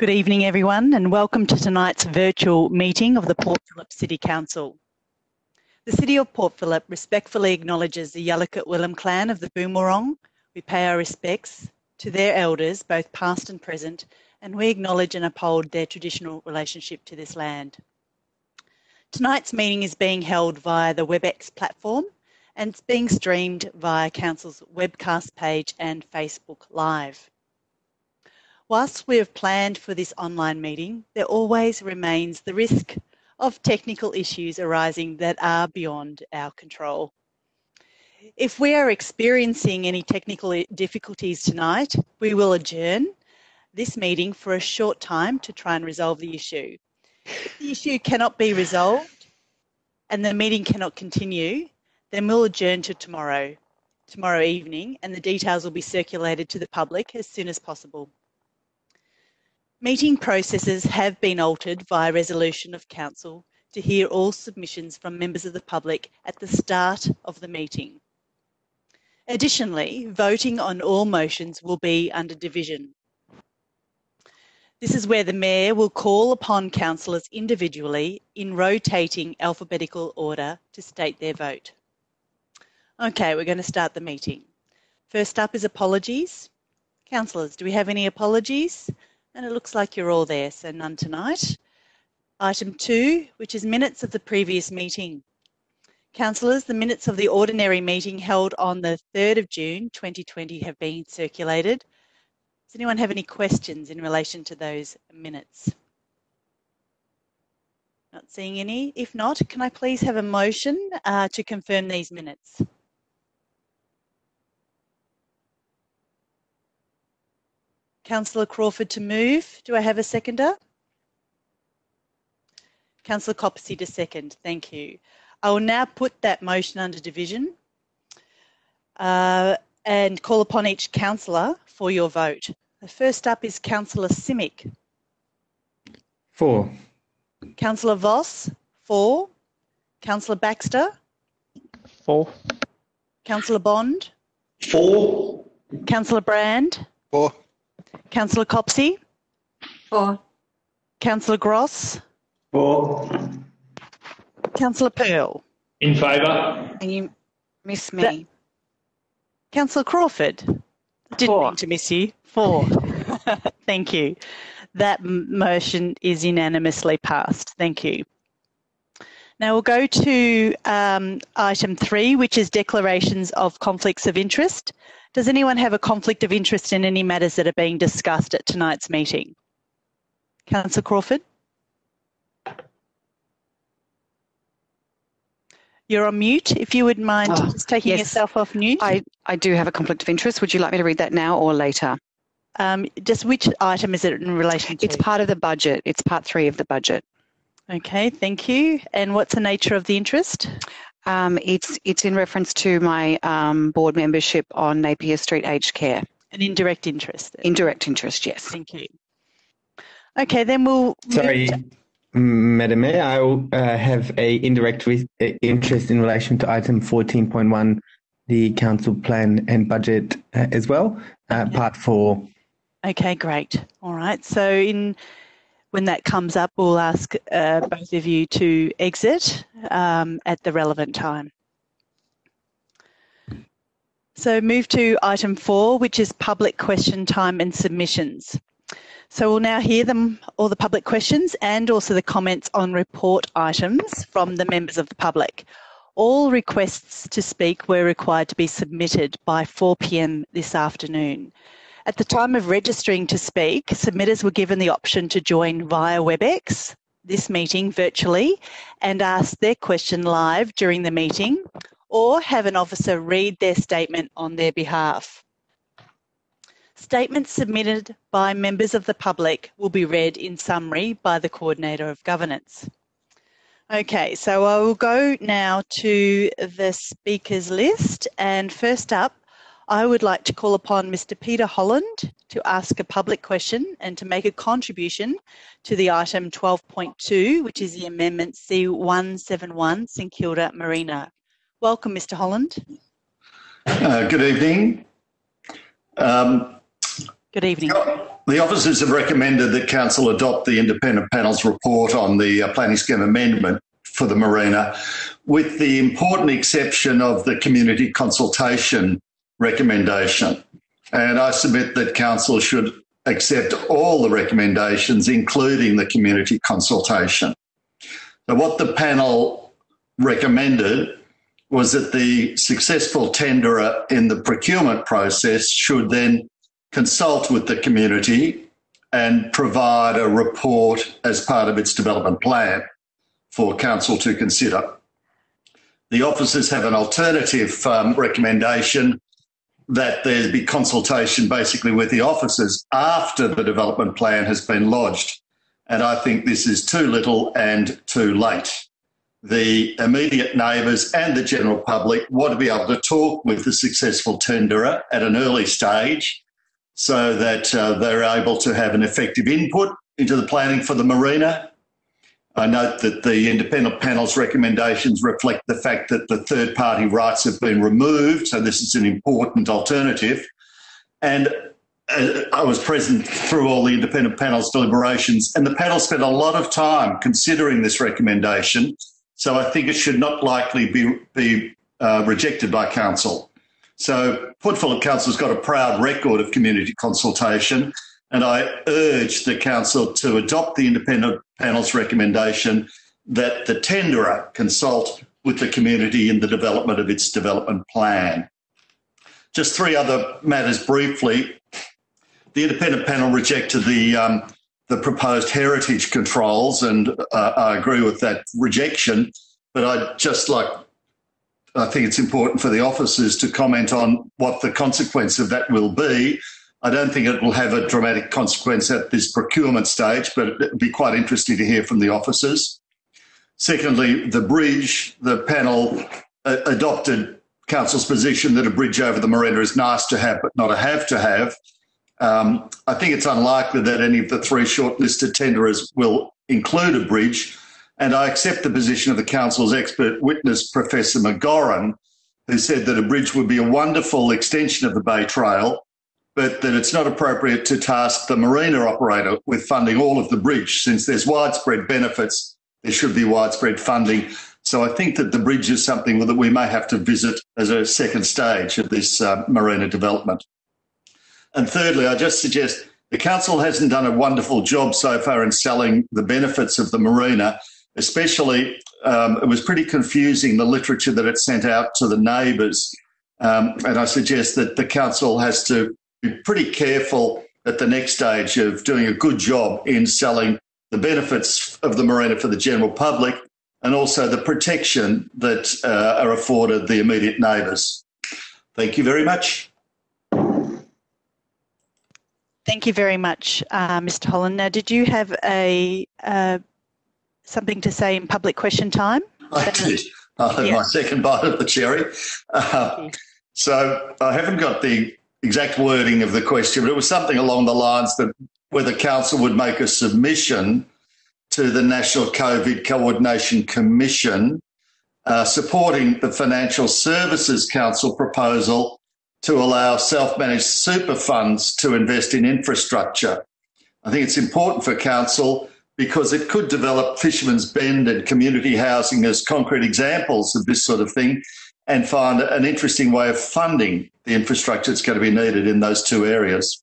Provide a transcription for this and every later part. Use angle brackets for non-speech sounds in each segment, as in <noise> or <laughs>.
Good evening, everyone, and welcome to tonight's virtual meeting of the Port Phillip City Council. The City of Port Phillip respectfully acknowledges the Yalukit Willam clan of the Boonwurrung. We pay our respects to their elders, both past and present, and we acknowledge and uphold their traditional relationship to this land. Tonight's meeting is being held via the WebEx platform and it's being streamed via Council's webcast page and Facebook Live. Whilst we have planned for this online meeting, there always remains the risk of technical issues arising that are beyond our control. If we are experiencing any technical difficulties tonight, we will adjourn this meeting for a short time to try and resolve the issue. If the issue cannot be resolved and the meeting cannot continue, then we'll adjourn to tomorrow, tomorrow evening, and the details will be circulated to the public as soon as possible. Meeting processes have been altered via resolution of Council to hear all submissions from members of the public at the start of the meeting. Additionally, voting on all motions will be under division. This is where the Mayor will call upon councillors individually in rotating alphabetical order to state their vote. Okay, we're going to start the meeting. First up is apologies. Councillors, do we have any apologies? And it looks like you're all there, so none tonight. Item two, which is minutes of the previous meeting. Councillors, the minutes of the ordinary meeting held on the 3rd of June 2020 have been circulated. Does anyone have any questions in relation to those minutes? Not seeing any. If not, can I please have a motion uh, to confirm these minutes? Councillor Crawford to move. Do I have a seconder? Councillor Copsey to second. Thank you. I will now put that motion under division uh, and call upon each councillor for your vote. The first up is Councillor Simic. For. Councillor Voss, for. Councillor Baxter. For. Councillor Bond. For. Councillor Brand. For. Councillor Copsey? For. Councillor Gross? For. Councillor Pearl? In favour. And you miss me. Councillor Crawford? Didn't For. mean to miss you. For. <laughs> Thank you. That motion is unanimously passed. Thank you. Now we'll go to um, item three, which is declarations of conflicts of interest. Does anyone have a conflict of interest in any matters that are being discussed at tonight's meeting? Councillor Crawford? You're on mute. If you would mind Oh, just taking yes. yourself off mute. I, I do have a conflict of interest. Would you like me to read that now or later? Um, just which item is it in relation to? It's part of the budget. It's part three of the budget. Okay, thank you. And what's the nature of the interest? Um, it's it's in reference to my um, board membership on Napier Street Aged Care. An indirect interest. Indirect interest, yes. Thank you. Okay, then we'll. Sorry, to- Madam Mayor, I will, uh, have a indirect re- uh, interest in relation to item 14.1, the council plan and budget uh, as well, uh, Okay. part four. Okay, great. All right. So in when that comes up, we'll ask uh, both of you to exit um, at the relevant time. So move to item four, which is public question time and submissions. So we'll now hear them, all the public questions and also the comments on report items from the members of the public. All requests to speak were required to be submitted by 4 p.m. this afternoon. At the time of registering to speak, submitters were given the option to join via WebEx, this meeting virtually, and ask their question live during the meeting, or have an officer read their statement on their behalf. Statements submitted by members of the public will be read in summary by the Coordinator of Governance. Okay, so I will go now to the speakers list, and first up, I would like to call upon Mr. Peter Holland to ask a public question and to make a contribution to the item 12.2, which is the amendment C171 St Kilda Marina. Welcome, Mr. Holland. Uh, good evening. Um, Good evening. the officers have recommended that Council adopt the independent panel's report on the uh, planning scheme amendment for the marina, with the important exception of the community consultation recommendation. And I submit that Council should accept all the recommendations, including the community consultation. So, what the panel recommended was that the successful tenderer in the procurement process should then consult with the community and provide a report as part of its development plan for council to consider. The officers have an alternative um, recommendation that there be consultation basically with the officers after the development plan has been lodged. And I think this is too little and too late. The immediate neighbours and the general public want to be able to talk with the successful tenderer at an early stage so that uh, they're able to have an effective input into the planning for the marina. I note that the independent panel's recommendations reflect the fact that the third party rights have been removed, so this is an important alternative. And uh, I was present through all the independent panel's deliberations, and the panel spent a lot of time considering this recommendation. So I think it should not likely be, be uh, rejected by council. So Port Phillip Council's got a proud record of community consultation, and I urge the council to adopt the independent panel's recommendation that the tenderer consult with the community in the development of its development plan. Just three other matters briefly. The independent panel rejected the um, the proposed heritage controls, and uh, I agree with that rejection. But I'd just like I think it's important for the officers to comment on what the consequence of that will be. I don't think it will have a dramatic consequence at this procurement stage, but it'd be quite interesting to hear from the officers. Secondly, the bridge, the panel uh, adopted council's position that a bridge over the marina is nice to have, but not a have to have. Um, I think it's unlikely that any of the three shortlisted tenderers will include a bridge, and I accept the position of the Council's expert witness, Professor McGoran, who said that a bridge would be a wonderful extension of the Bay Trail, but that it's not appropriate to task the marina operator with funding all of the bridge. Since there's widespread benefits, there should be widespread funding. So I think that the bridge is something that we may have to visit as a second stage of this uh, marina development. And thirdly, I just suggest the council hasn't done a wonderful job so far in selling the benefits of the marina especially um, it was pretty confusing the literature that it sent out to the neighbours. Um, and I suggest that the council has to be pretty careful at the next stage of doing a good job in selling the benefits of the marina for the general public and also the protection that uh, are afforded the immediate neighbours. Thank you very much. Thank you very much, uh, Mr. Holland. Now, did you have a uh, something to say in public question time? I did. I had yeah. my second bite of the cherry. Uh, so I haven't got the exact wording of the question, but it was something along the lines that whether council would make a submission to the National COVID Coordination Commission uh, supporting the Financial Services Council proposal to allow self managed super funds to invest in infrastructure. I think it's important for council because it could develop Fisherman's Bend and community housing as concrete examples of this sort of thing and find an interesting way of funding the infrastructure that's going to be needed in those two areas.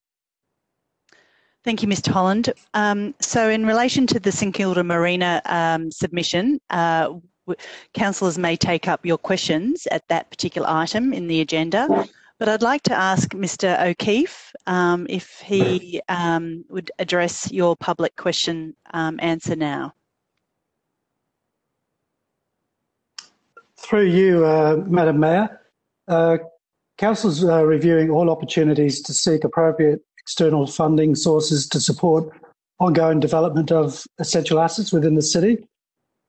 Thank you, Mr. Holland. Um, so, in relation to the St Kilda Marina um, submission, uh, councillors may take up your questions at that particular item in the agenda. But I'd like to ask Mr. O'Keefe um, if he um, would address your public question um, answer now. Through you, uh, Madam Mayor, uh, Council's uh, reviewing all opportunities to seek appropriate external funding sources to support ongoing development of essential assets within the city.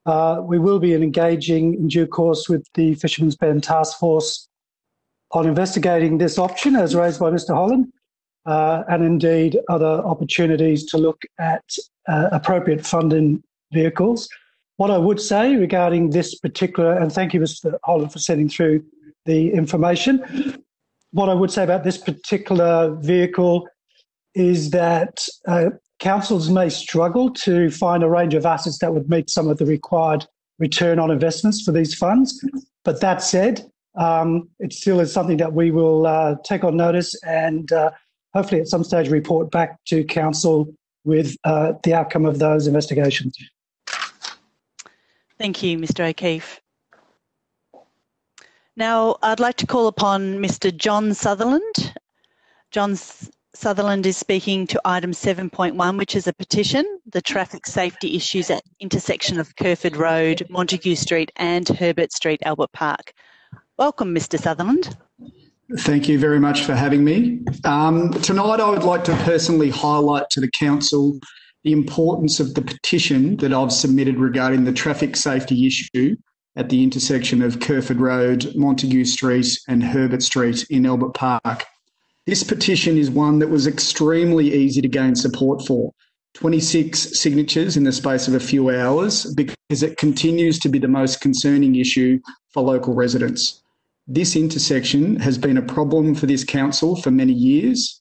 Uh, we will be engaging in due course with the Fisherman's Bend Task Force on investigating this option as raised by Mr. Holland, uh, and indeed other opportunities to look at uh, appropriate funding vehicles. What I would say regarding this particular, and thank you, Mr. Holland, for sending through the information. What I would say about this particular vehicle is that uh, councils may struggle to find a range of assets that would meet some of the required return on investments for these funds. But that said, um, it still is something that we will uh, take on notice and uh, hopefully at some stage report back to council with uh, the outcome of those investigations. Thank you, Mr O'Keefe. Now, I'd like to call upon Mr John Sutherland. John Sutherland is speaking to item 7.1, which is a petition, the traffic safety issues at intersection of Kerferd Road, Montague Street and Herbert Street, Albert Park. Welcome, Mr Sutherland. Thank you very much for having me. Um, tonight, I would like to personally highlight to the Council the importance of the petition that I've submitted regarding the traffic safety issue at the intersection of Kerferd Road, Montague Street, and Herbert Street in Albert Park. This petition is one that was extremely easy to gain support for 26 signatures in the space of a few hours because it continues to be the most concerning issue for local residents. This intersection has been a problem for this council for many years.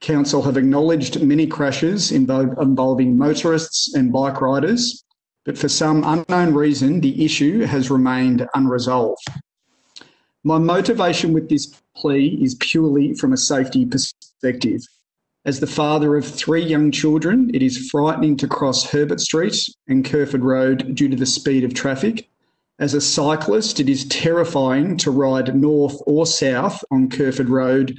Council have acknowledged many crashes involving motorists and bike riders, but for some unknown reason, the issue has remained unresolved. My motivation with this plea is purely from a safety perspective. As the father of three young children, it is frightening to cross Herbert Street and Kerferd Road due to the speed of traffic as a cyclist, it is terrifying to ride north or south on Kerferd Road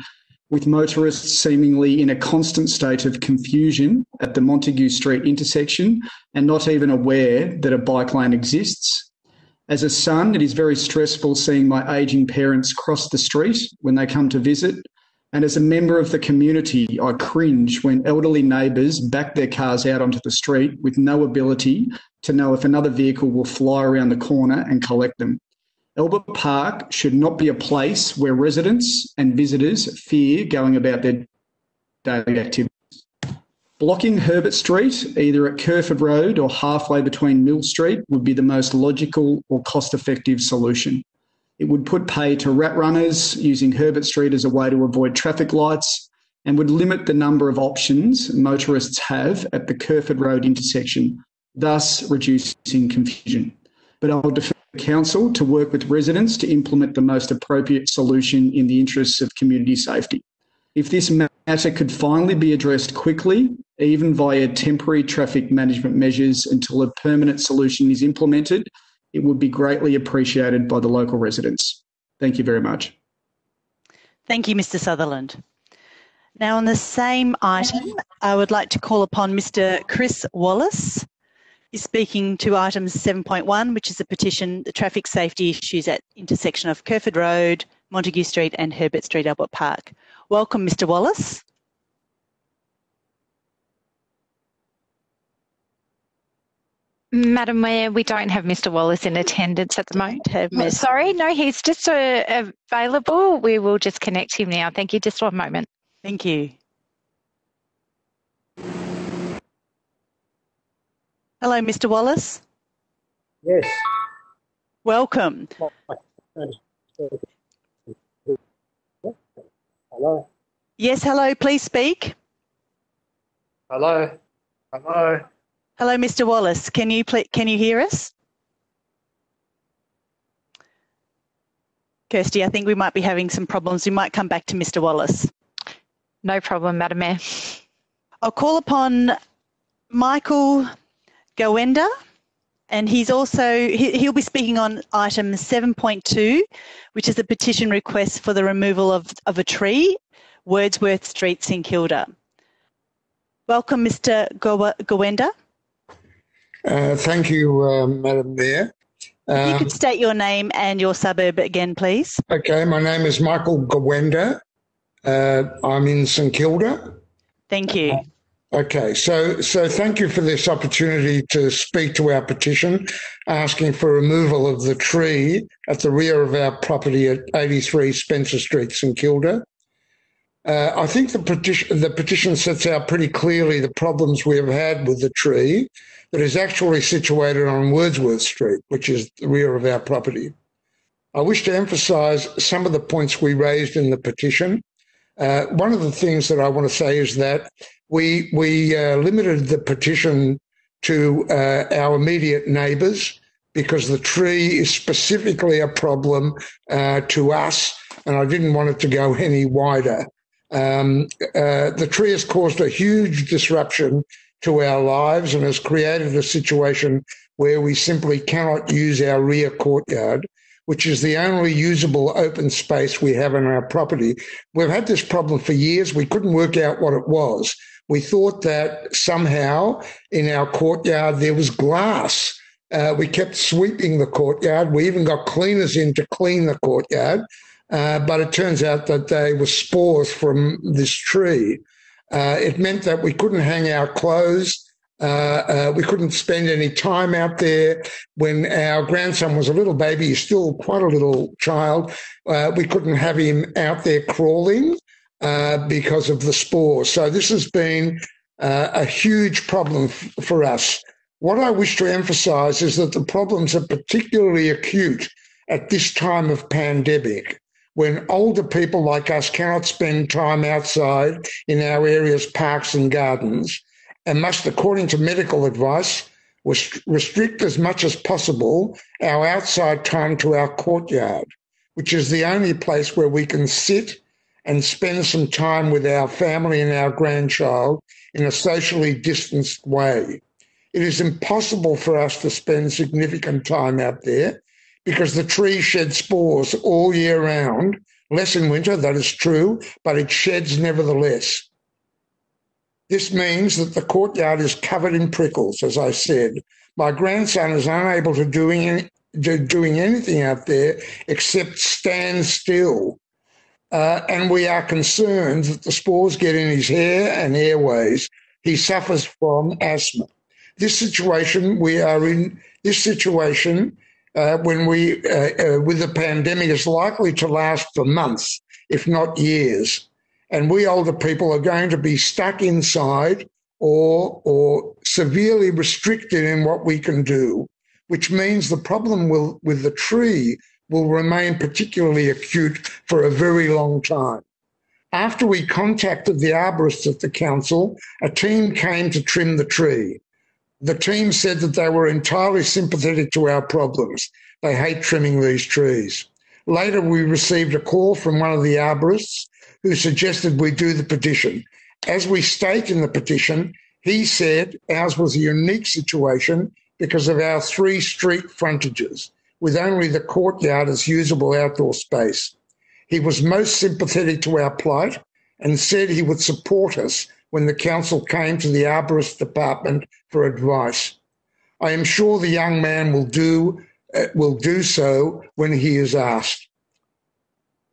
with motorists seemingly in a constant state of confusion at the Montague Street intersection and not even aware that a bike lane exists. As a son, it is very stressful seeing my aging parents cross the street when they come to visit. And as a member of the community, I cringe when elderly neighbours back their cars out onto the street with no ability to know if another vehicle will fly around the corner and collect them. Albert Park should not be a place where residents and visitors fear going about their daily activities. Blocking Herbert Street, either at Kerferd Road or halfway between Mill Street, would be the most logical or cost effective solution. It would put pay to rat runners using Herbert Street as a way to avoid traffic lights and would limit the number of options motorists have at the Kerferd Road intersection thus reducing confusion. But I'll defer Council to work with residents to implement the most appropriate solution in the interests of community safety. If this matter could finally be addressed quickly, even via temporary traffic management measures until a permanent solution is implemented, it would be greatly appreciated by the local residents. Thank you very much. Thank you, Mr Sutherland. Now, on the same item, I would like to call upon Mr Chris Wallace speaking to item 7.1, which is a petition, the traffic safety issues at intersection of Kerferd Road, Montague Street and Herbert Street, Albert Park. Welcome, Mr Wallace. Madam Mayor, we don't have Mr Wallace in attendance at the moment. Oh, sorry, no, he's just uh, available. We will just connect him now. Thank you. Just one moment. Thank you. Hello, Mr. Wallace. Yes. Welcome. Hello. Yes, hello, please speak. Hello. Hello. Hello, Mr. Wallace. Can you can you hear us? Kirsty, I think we might be having some problems. We might come back to Mr. Wallace. No problem, Madam Mayor. I'll call upon Michael Gawenda, and he's also he, he'll be speaking on item 7.2, which is a petition request for the removal of, of a tree, Wordsworth Street, St Kilda. Welcome, Mr. Gawenda. Uh, thank you, uh, Madam Mayor. You could state your name and your suburb again, please. Okay, my name is Michael Gawenda. Uh, I'm in St Kilda. Thank you. Okay, so so thank you for this opportunity to speak to our petition, asking for removal of the tree at the rear of our property at 83 Spencer Street, St Kilda. Uh, I think the petition the petition sets out pretty clearly the problems we have had with the tree that is actually situated on Wordsworth Street, which is the rear of our property. I wish to emphasise some of the points we raised in the petition Uh, one of the things that I want to say is that we we uh, limited the petition to uh, our immediate neighbours because the tree is specifically a problem uh, to us, and I didn't want it to go any wider. Um, uh, the tree has caused a huge disruption to our lives and has created a situation where we simply cannot use our rear courtyard, which is the only usable open space we have on our property. We've had this problem for years. We couldn't work out what it was. We thought that somehow in our courtyard there was glass. Uh, we kept sweeping the courtyard. We even got cleaners in to clean the courtyard. Uh, but it turns out that they were spores from this tree. Uh, it meant that we couldn't hang our clothes. Uh, uh, we couldn't spend any time out there. When our grandson was a little baby, he's still quite a little child, uh, we couldn't have him out there crawling Uh, because of the spores. So this has been uh, a huge problem f- for us. What I wish to emphasize is that the problems are particularly acute at this time of pandemic when older people like us cannot spend time outside in our area's parks and gardens and must, according to medical advice, restrict as much as possible our outside time to our courtyard, which is the only place where we can sit and spend some time with our family and our grandchild in a socially distanced way. It is impossible for us to spend significant time out there because the tree sheds spores all year round, less in winter, that is true, but it sheds nevertheless. This means that the courtyard is covered in prickles, as I said. My grandson is unable to doing doing anything out there except stand still. Uh, and we are concerned that the spores get in his hair and airways. He suffers from asthma. This situation we are in, this situation uh, when we, uh, uh, with the pandemic, is likely to last for months, if not years. And we older people are going to be stuck inside or, or severely restricted in what we can do, which means the problem will, with the tree will remain particularly acute for a very long time. After we contacted the arborists at the council, a team came to trim the tree. The team said that they were entirely sympathetic to our problems. They hate trimming these trees. Later, we received a call from one of the arborists who suggested we do the petition. As we state in the petition, he said ours was a unique situation because of our three street frontages, with only the courtyard as usable outdoor space. He was most sympathetic to our plight and said he would support us when the council came to the arborist department for advice. I am sure the young man will do uh, will do so when he is asked.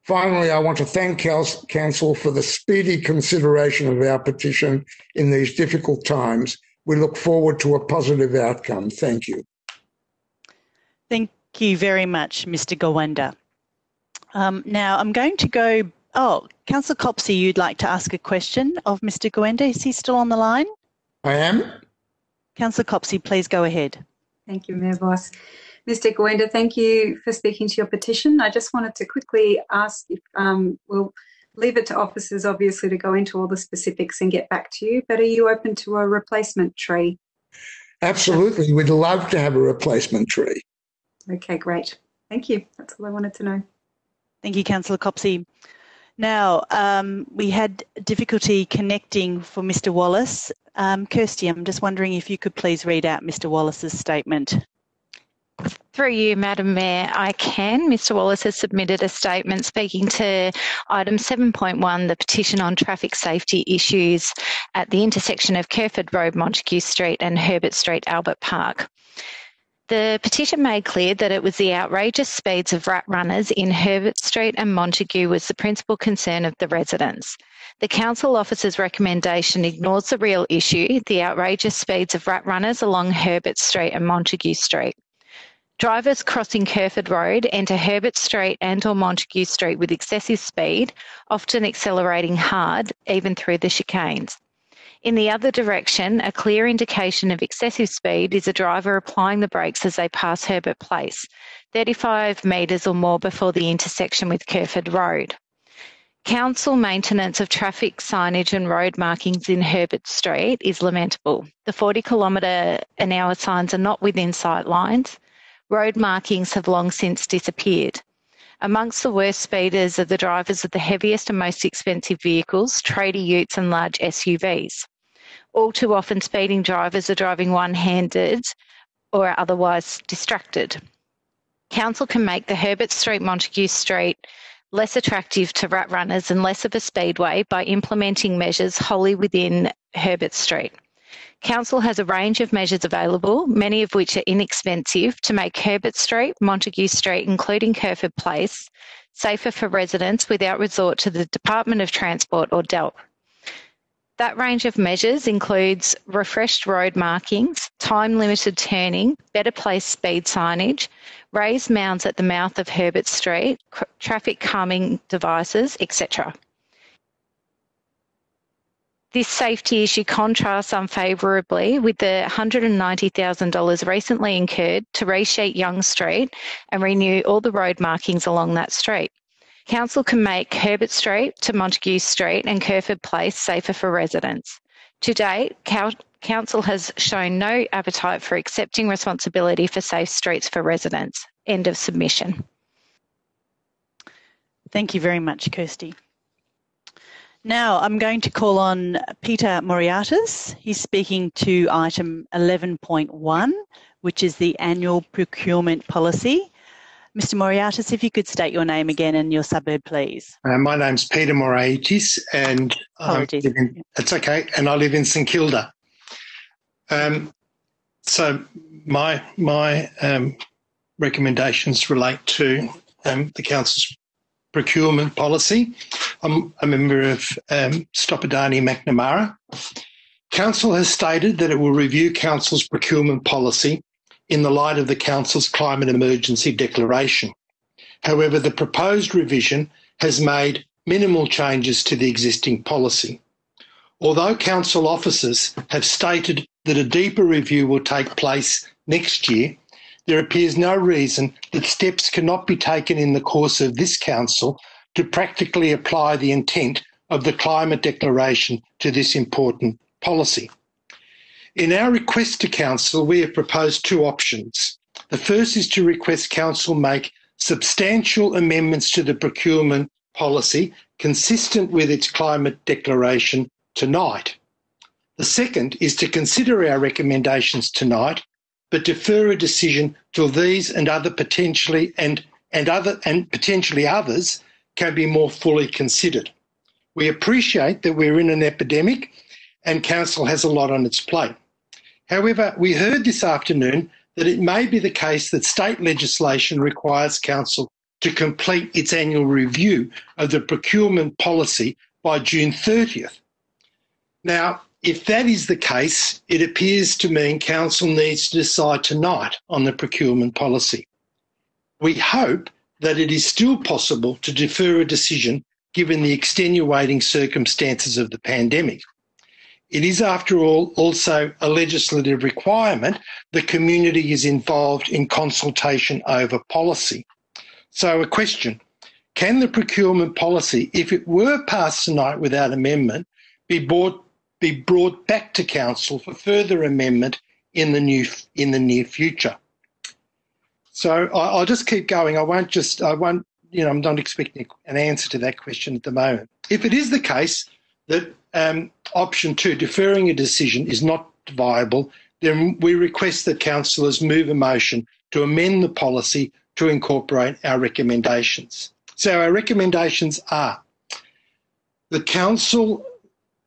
Finally, I want to thank Council for the speedy consideration of our petition in these difficult times. We look forward to a positive outcome. Thank you. Thank you very much, Mr. Gawenda. Um, now, I'm going to go Oh, Councillor Copsey, you'd like to ask a question of Mr. Gawenda. Is he still on the line? I am. Councillor Copsey, please go ahead. Thank you, Mayor Voss. Mr. Gawenda, thank you for speaking to your petition. I just wanted to quickly ask if um, we'll leave it to officers, obviously, to go into all the specifics and get back to you, but are you open to a replacement tree? Absolutely. We'd love to have a replacement tree. Okay, great. Thank you. That's all I wanted to know. Thank you, Councillor Copsey. Now, um, we had difficulty connecting for Mr. Wallace. Um, Kirsty, I'm just wondering if you could please read out Mr. Wallace's statement. Through you, Madam Mayor, I can. Mr Wallace has submitted a statement speaking to item 7.1, the petition on traffic safety issues at the intersection of Kerferd Road, Montague Street and Herbert Street, Albert Park. The petition made clear that it was the outrageous speeds of rat runners in Herbert Street and Montague was the principal concern of the residents. The council officer's recommendation ignores the real issue, the outrageous speeds of rat runners along Herbert Street and Montague Street. Drivers crossing Kerferd Road enter Herbert Street and or Montague Street with excessive speed, often accelerating hard, even through the chicanes. In the other direction, a clear indication of excessive speed is a driver applying the brakes as they pass Herbert Place, 35 metres or more before the intersection with Kerferd Road. Council maintenance of traffic signage and road markings in Herbert Street is lamentable. The 40 kilometre an hour signs are not within sight lines. Road markings have long since disappeared. Amongst the worst speeders are the drivers of the heaviest and most expensive vehicles, trader utes and large SUVs. All too often, speeding drivers are driving one handed or are otherwise distracted. Council can make the Herbert Street Montague Street less attractive to rat runners and less of a speedway by implementing measures wholly within Herbert Street. Council has a range of measures available, many of which are inexpensive, to make Herbert Street, Montague Street, including Kerferd Place, safer for residents without resort to the Department of Transport or DELWP. That range of measures includes refreshed road markings, time limited turning, better placed speed signage, raised mounds at the mouth of Herbert Street, traffic calming devices, etc. This safety issue contrasts unfavourably with the $190,000 recently incurred to resheet Young Street and renew all the road markings along that street. Council can make Herbert Street to Montague Street and Kerferd Place safer for residents. To date, Council has shown no appetite for accepting responsibility for safe streets for residents. End of submission. Thank you very much, Kirsty. Now I'm going to call on Peter Moriartis. He's speaking to item 11.1, which is the annual procurement policy. Mr. Moriartis, if you could state your name again and your suburb, please. Uh, my name's Peter Moriartis, and in, it's okay, and I live in St Kilda. Um, so my my um, recommendations relate to um, the council's procurement policy. I'm a member of um, Stop Adani Macnamara. Council has stated that it will review Council's procurement policy in the light of the Council's climate emergency declaration. However, the proposed revision has made minimal changes to the existing policy. Although Council officers have stated that a deeper review will take place next year, there appears no reason that steps cannot be taken in the course of this Council to practically apply the intent of the Climate Declaration to this important policy. In our request to Council, we have proposed two options. The first is to request Council make substantial amendments to the procurement policy consistent with its climate declaration tonight. The second is to consider our recommendations tonight, but defer a decision till these and other potentially and, and other and potentially others can be more fully considered. We appreciate that we're in an epidemic and Council has a lot on its plate. However, we heard this afternoon that it may be the case that state legislation requires Council to complete its annual review of the procurement policy by June 30th. Now, if that is the case, it appears to mean Council needs to decide tonight on the procurement policy. We hope that it is still possible to defer a decision given the extenuating circumstances of the pandemic. It is, after all, also a legislative requirement the community is involved in consultation over policy. So, a question Can the procurement policy, if it were passed tonight without amendment, be brought, be brought back to Council for further amendment in the, new, in the near future? So, I'll just keep going. I won't just, I won't, you know, I'm not expecting an answer to that question at the moment. If it is the case that um, option two, deferring a decision, is not viable, then we request that councillors move a motion to amend the policy to incorporate our recommendations. So our recommendations are the council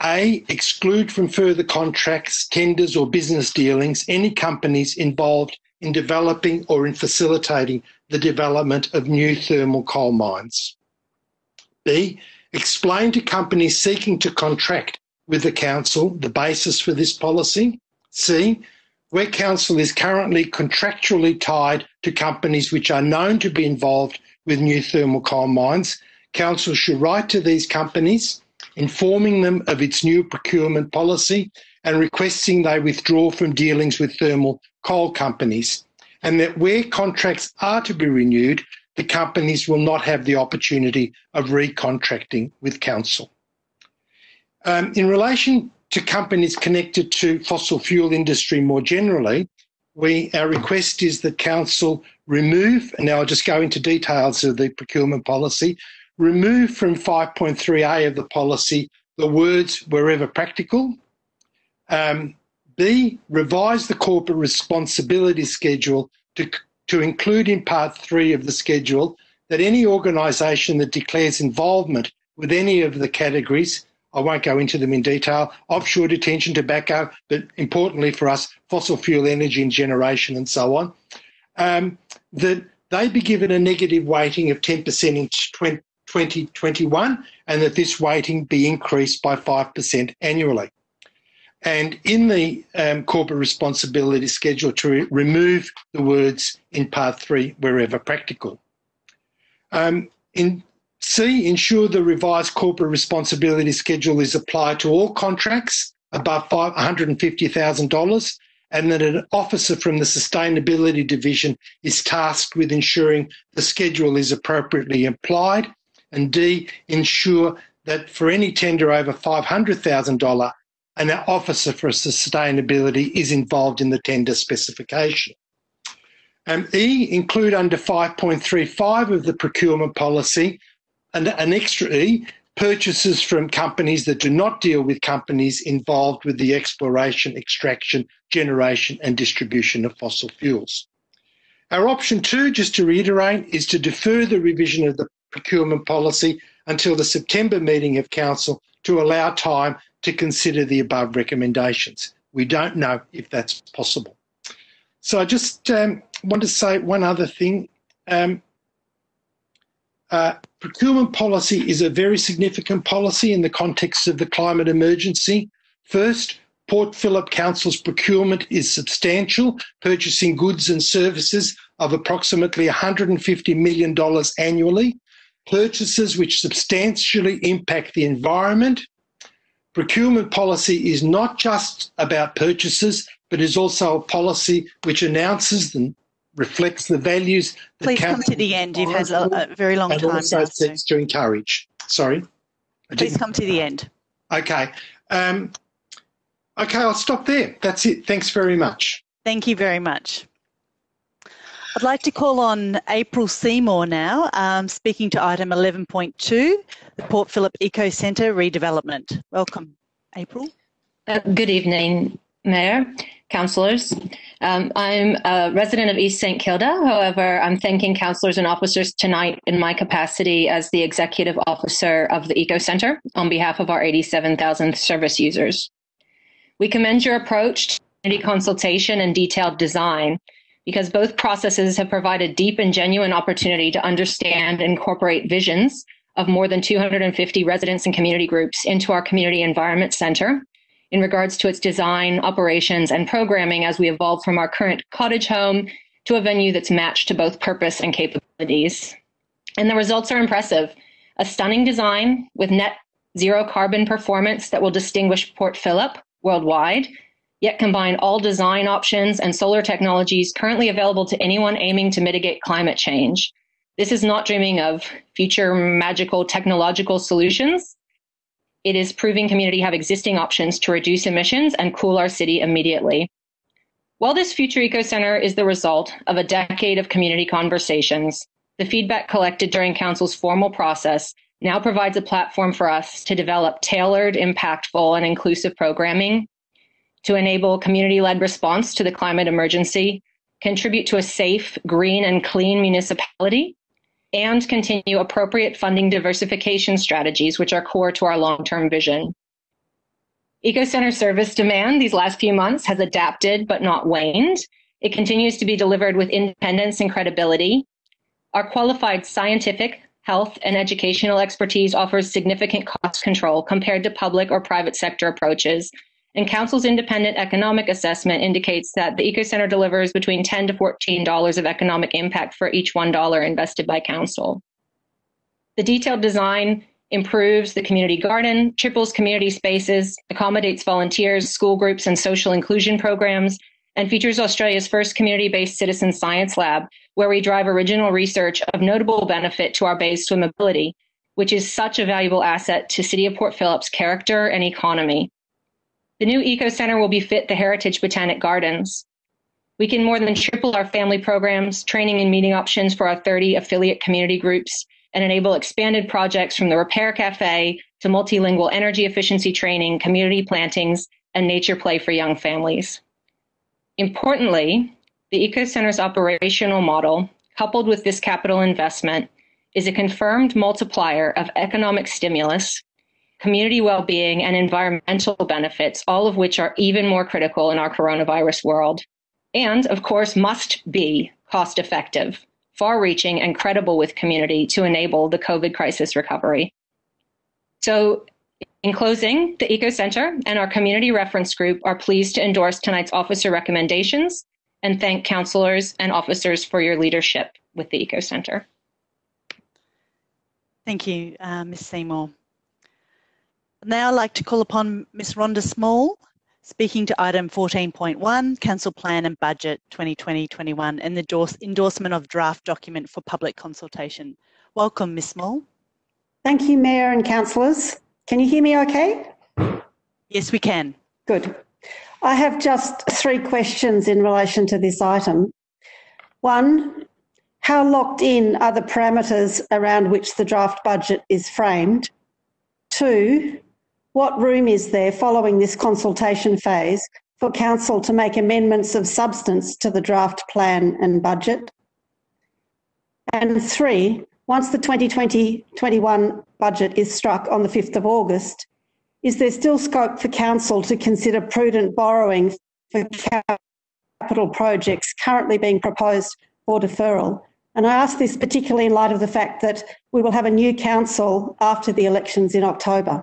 a exclude from further contracts, tenders or business dealings any companies involved in developing or in facilitating the development of new thermal coal mines. B explain to companies seeking to contract with the council the basis for this policy. C, where council is currently contractually tied to companies which are known to be involved with new thermal coal mines, council should write to these companies, informing them of its new procurement policy and requesting they withdraw from dealings with thermal coal companies, and that where contracts are to be renewed, the companies will not have the opportunity of recontracting with council. Um, in relation to companies connected to fossil fuel industry more generally, we our request is that council remove, and now I'll just go into details of the procurement policy, remove from 5.3a of the policy the words wherever practical. Um, B, revise the corporate responsibility schedule to, to include in part three of the schedule that any organisation that declares involvement with any of the categories, I won't go into them in detail, offshore detention, tobacco, but importantly for us, fossil fuel energy and generation and so on, um, that they be given a negative weighting of 10% in 2021 and that this weighting be increased by 5% annually and in the um, corporate responsibility schedule to re- remove the words in part three wherever practical. Um, in C, ensure the revised corporate responsibility schedule is applied to all contracts above $150,000 and that an officer from the sustainability division is tasked with ensuring the schedule is appropriately applied. And D, ensure that for any tender over $500,000, an officer for sustainability is involved in the tender specification. Um, e, include under 5.35 of the procurement policy an, an extra E, purchases from companies that do not deal with companies involved with the exploration, extraction, generation, and distribution of fossil fuels. Our option two, just to reiterate, is to defer the revision of the procurement policy until the September meeting of Council to allow time to consider the above recommendations. We don't know if that's possible. So I just um, want to say one other thing. Um, uh, procurement policy is a very significant policy in the context of the climate emergency. First, Port Phillip Council's procurement is substantial, purchasing goods and services of approximately $150 million annually, purchases which substantially impact the environment, Procurement policy is not just about purchases, but is also a policy which announces and reflects the values. That Please come to the end. You've had a, a very long and time. And also now, seeks to encourage. Sorry. Please come to the end. Okay. Um, okay, I'll stop there. That's it. Thanks very much. Thank you very much. I'd like to call on April Seymour now, um, speaking to item 11.2, the Port Phillip Eco Centre redevelopment. Welcome, April. Uh, good evening, Mayor, councillors. Um, I'm a resident of East St Kilda. However, I'm thanking councillors and officers tonight in my capacity as the executive officer of the Eco Centre on behalf of our 87,000 service users. We commend your approach to community consultation and detailed design because both processes have provided deep and genuine opportunity to understand and incorporate visions of more than 250 residents and community groups into our Community Environment Center in regards to its design, operations, and programming as we evolve from our current cottage home to a venue that's matched to both purpose and capabilities. And the results are impressive. A stunning design with net zero carbon performance that will distinguish Port Phillip worldwide yet combine all design options and solar technologies currently available to anyone aiming to mitigate climate change. This is not dreaming of future magical technological solutions. It is proving community have existing options to reduce emissions and cool our city immediately. While this future eco center is the result of a decade of community conversations, the feedback collected during council's formal process now provides a platform for us to develop tailored, impactful, and inclusive programming to enable community led response to the climate emergency, contribute to a safe, green, and clean municipality, and continue appropriate funding diversification strategies, which are core to our long term vision. EcoCenter service demand these last few months has adapted but not waned. It continues to be delivered with independence and credibility. Our qualified scientific, health, and educational expertise offers significant cost control compared to public or private sector approaches and Council's independent economic assessment indicates that the Eco Center delivers between 10 to $14 of economic impact for each $1 invested by Council. The detailed design improves the community garden, triples community spaces, accommodates volunteers, school groups, and social inclusion programs, and features Australia's first community based citizen science lab, where we drive original research of notable benefit to our bays swimmability, which is such a valuable asset to City of Port Phillip's character and economy. The new Eco Center will befit the Heritage Botanic Gardens. We can more than triple our family programs, training and meeting options for our 30 affiliate community groups, and enable expanded projects from the Repair Cafe to multilingual energy efficiency training, community plantings, and nature play for young families. Importantly, the Eco Center's operational model, coupled with this capital investment, is a confirmed multiplier of economic stimulus, community well-being, and environmental benefits, all of which are even more critical in our coronavirus world. And, of course, must be cost effective, far reaching, and credible with community to enable the COVID crisis recovery. So, in closing, the Eco Centre and our community reference group are pleased to endorse tonight's officer recommendations and thank councillors and officers for your leadership with the Eco Centre. Thank you, uh, Ms Seymour. Now I'd like to call upon Ms Rhonda Small, speaking to item 14.1, Council Plan and Budget 2020-21 and the endorsement of draft document for public consultation. Welcome, Ms Small. Thank you, Mayor and councillors. Can you hear me okay? Yes, we can. Good. I have just three questions in relation to this item. One, how locked in are the parameters around which the draft budget is framed? Two, what room is there following this consultation phase for Council to make amendments of substance to the draft plan and budget? And three, once the 2020-21 budget is struck on the 5th of August, is there still scope for Council to consider prudent borrowing for capital projects currently being proposed for deferral? And I ask this particularly in light of the fact that we will have a new council after the elections in October.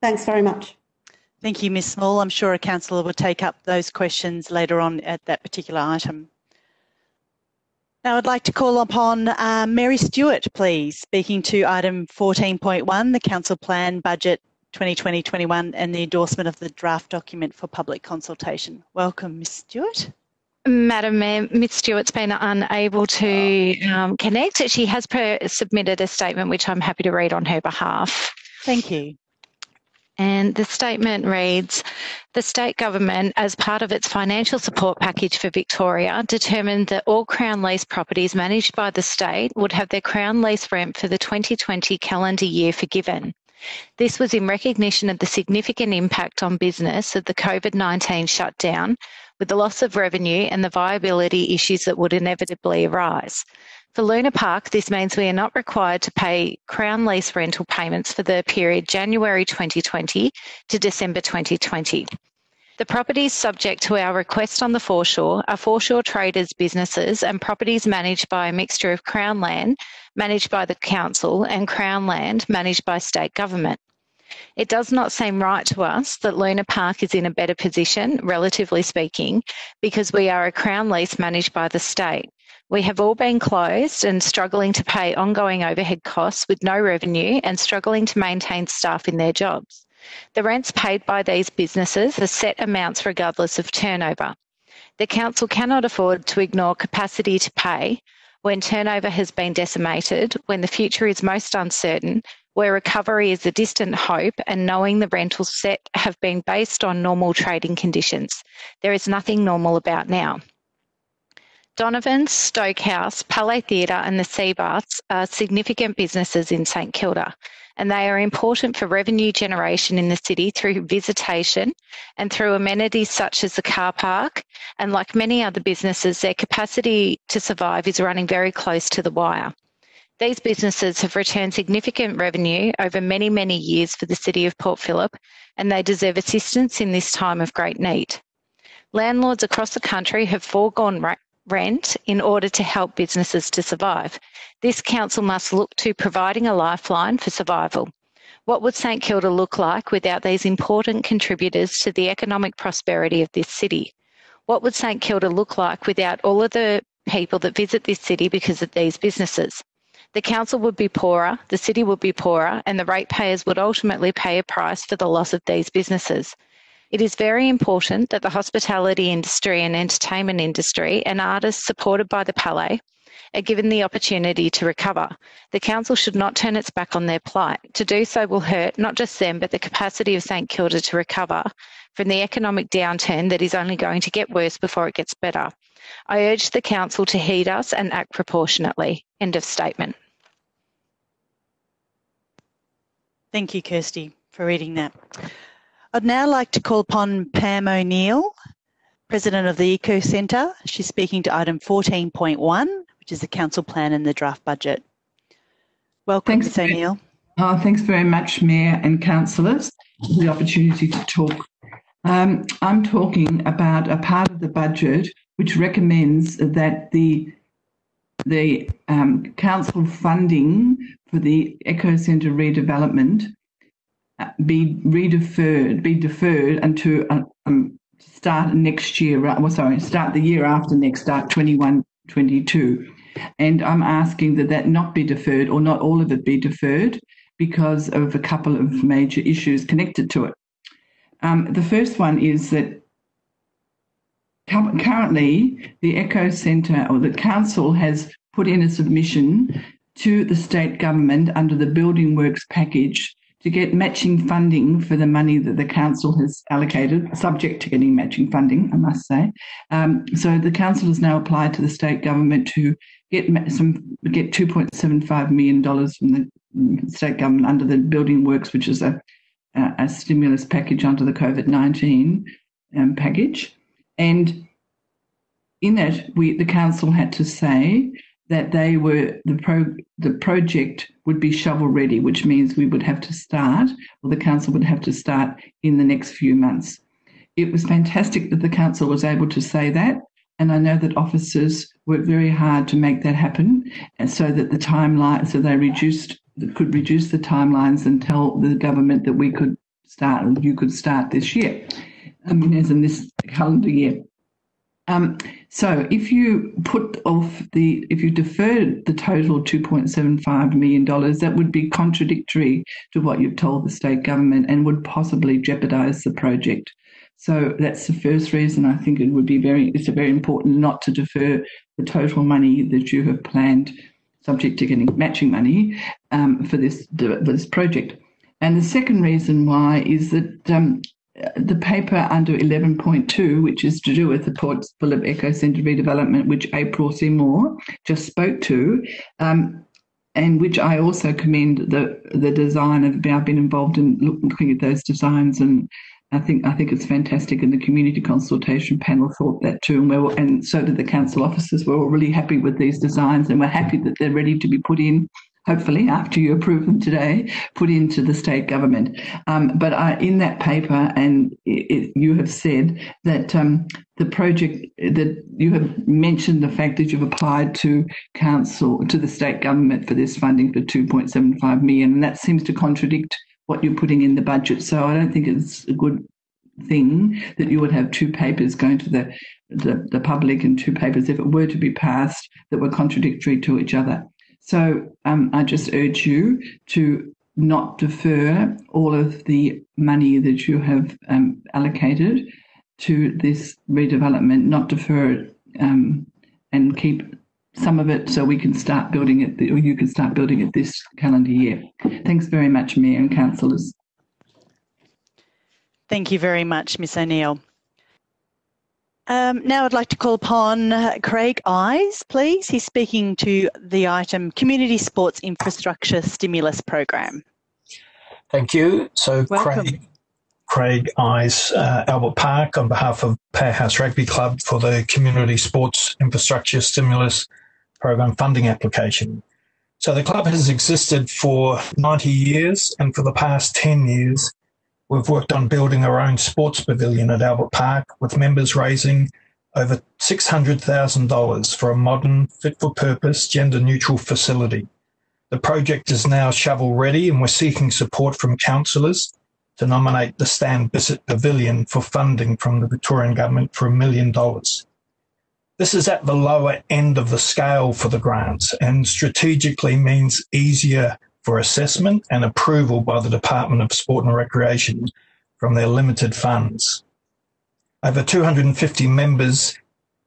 Thanks very much. Thank you, Ms Small. I'm sure a councillor will take up those questions later on at that particular item. Now I'd like to call upon uh, Mary Stewart, please, speaking to item 14.1, the Council Plan Budget 2020-21 and the endorsement of the draft document for public consultation. Welcome, Ms Stewart. Madam Mayor, Ms Stewart's been unable to um, connect. She has submitted a statement which I'm happy to read on her behalf. Thank you. And the statement reads The state government, as part of its financial support package for Victoria, determined that all Crown lease properties managed by the state would have their Crown lease rent for the 2020 calendar year forgiven. This was in recognition of the significant impact on business of the COVID 19 shutdown, with the loss of revenue and the viability issues that would inevitably arise. For Luna Park, this means we are not required to pay Crown lease rental payments for the period January 2020 to December 2020. The properties subject to our request on the foreshore are foreshore traders' businesses and properties managed by a mixture of Crown land managed by the council and Crown land managed by state government. It does not seem right to us that Luna Park is in a better position, relatively speaking, because we are a Crown lease managed by the state. We have all been closed and struggling to pay ongoing overhead costs with no revenue and struggling to maintain staff in their jobs. The rents paid by these businesses are set amounts regardless of turnover. The council cannot afford to ignore capacity to pay when turnover has been decimated, when the future is most uncertain, where recovery is a distant hope, and knowing the rentals set have been based on normal trading conditions. There is nothing normal about now. Donovan's, Stoke House, Palais Theatre, and the Sea Baths are significant businesses in St Kilda, and they are important for revenue generation in the city through visitation and through amenities such as the car park. And like many other businesses, their capacity to survive is running very close to the wire. These businesses have returned significant revenue over many, many years for the City of Port Phillip, and they deserve assistance in this time of great need. Landlords across the country have foregone rent in order to help businesses to survive. This council must look to providing a lifeline for survival. What would St Kilda look like without these important contributors to the economic prosperity of this city? What would St Kilda look like without all of the people that visit this city because of these businesses? The council would be poorer, the city would be poorer, and the ratepayers would ultimately pay a price for the loss of these businesses. It is very important that the hospitality industry and entertainment industry and artists supported by the Palais are given the opportunity to recover. The council should not turn its back on their plight. To do so will hurt not just them, but the capacity of St Kilda to recover from the economic downturn that is only going to get worse before it gets better. I urge the council to heed us and act proportionately. End of statement. Thank you, Kirsty, for reading that. I'd now like to call upon Pam O'Neill, President of the Eco Centre. She's speaking to item 14.1, which is the council plan and the draft budget. Welcome, Ms O'Neill. Oh, thanks very much, Mayor and councillors, for the opportunity to talk. Um, I'm talking about a part of the budget which recommends that the the um, council funding for the Eco Centre redevelopment be redeferred, be deferred until um, start next year. Well, sorry, start the year after next, start 21, 22. And I'm asking that that not be deferred or not all of it be deferred because of a couple of major issues connected to it. Um, the first one is that currently the Eco Centre or the council has put in a submission to the state government under the Building Works package to get matching funding for the money that the council has allocated, subject to getting matching funding, I must say. Um, so the council has now applied to the state government to get some get 2.75 million dollars from the state government under the Building Works, which is a a stimulus package under the COVID 19 um, package. And in it, we, the council had to say that they were the pro the project would be shovel ready, which means we would have to start, or the council would have to start in the next few months. It was fantastic that the council was able to say that, and I know that officers worked very hard to make that happen, and so that the timeline, so they reduced could reduce the timelines and tell the government that we could start, you could start this year, I mean, as in this calendar year. Um, so if you put off the, if you defer the total $2.75 million, that would be contradictory to what you've told the state government and would possibly jeopardise the project. So that's the first reason I think it would be very, it's very important not to defer the total money that you have planned subject to getting matching money um, for this for this project. And the second reason why is that um, the paper under 11.2, which is to do with the Port Phillip Eco Centre redevelopment, which April Seymour just spoke to, um, and which I also commend the the design of. I've been involved in looking at those designs and I think I think it's fantastic, and the community consultation panel thought that too, and we and so did the council officers. We're all really happy with these designs, and we're happy that they're ready to be put in. Hopefully, after you approve them today, put into the state government. Um, but I, in that paper, and it, it, you have said that um, the project that you have mentioned the fact that you've applied to council to the state government for this funding for 2.75 million, and that seems to contradict what you're putting in the budget. So I don't think it's a good thing that you would have two papers going to the, the, the public and two papers, if it were to be passed, that were contradictory to each other. So um, I just urge you to not defer all of the money that you have um, allocated to this redevelopment, not defer it um, and keep some of it so we can start building it, or you can start building it this calendar year. Thanks very much, Mayor and councillors. Thank you very much, Ms O'Neill. Um, now I'd like to call upon Craig Eyes, please. He's speaking to the item Community Sports Infrastructure Stimulus Program. Thank you. So, Welcome. Craig, Craig Eyes, uh, Albert Park, on behalf of Powerhouse Rugby Club for the Community Sports Infrastructure Stimulus program funding application. So the club has existed for 90 years, and for the past 10 years, we've worked on building our own sports pavilion at Albert Park, with members raising over $600,000 for a modern, fit for purpose, gender neutral facility. The project is now shovel ready, and we're seeking support from councillors to nominate the Stan Bisset Pavilion for funding from the Victorian Government for a million dollars. This is at the lower end of the scale for the grants and strategically means easier for assessment and approval by the Department of Sport and Recreation from their limited funds. Over 250 members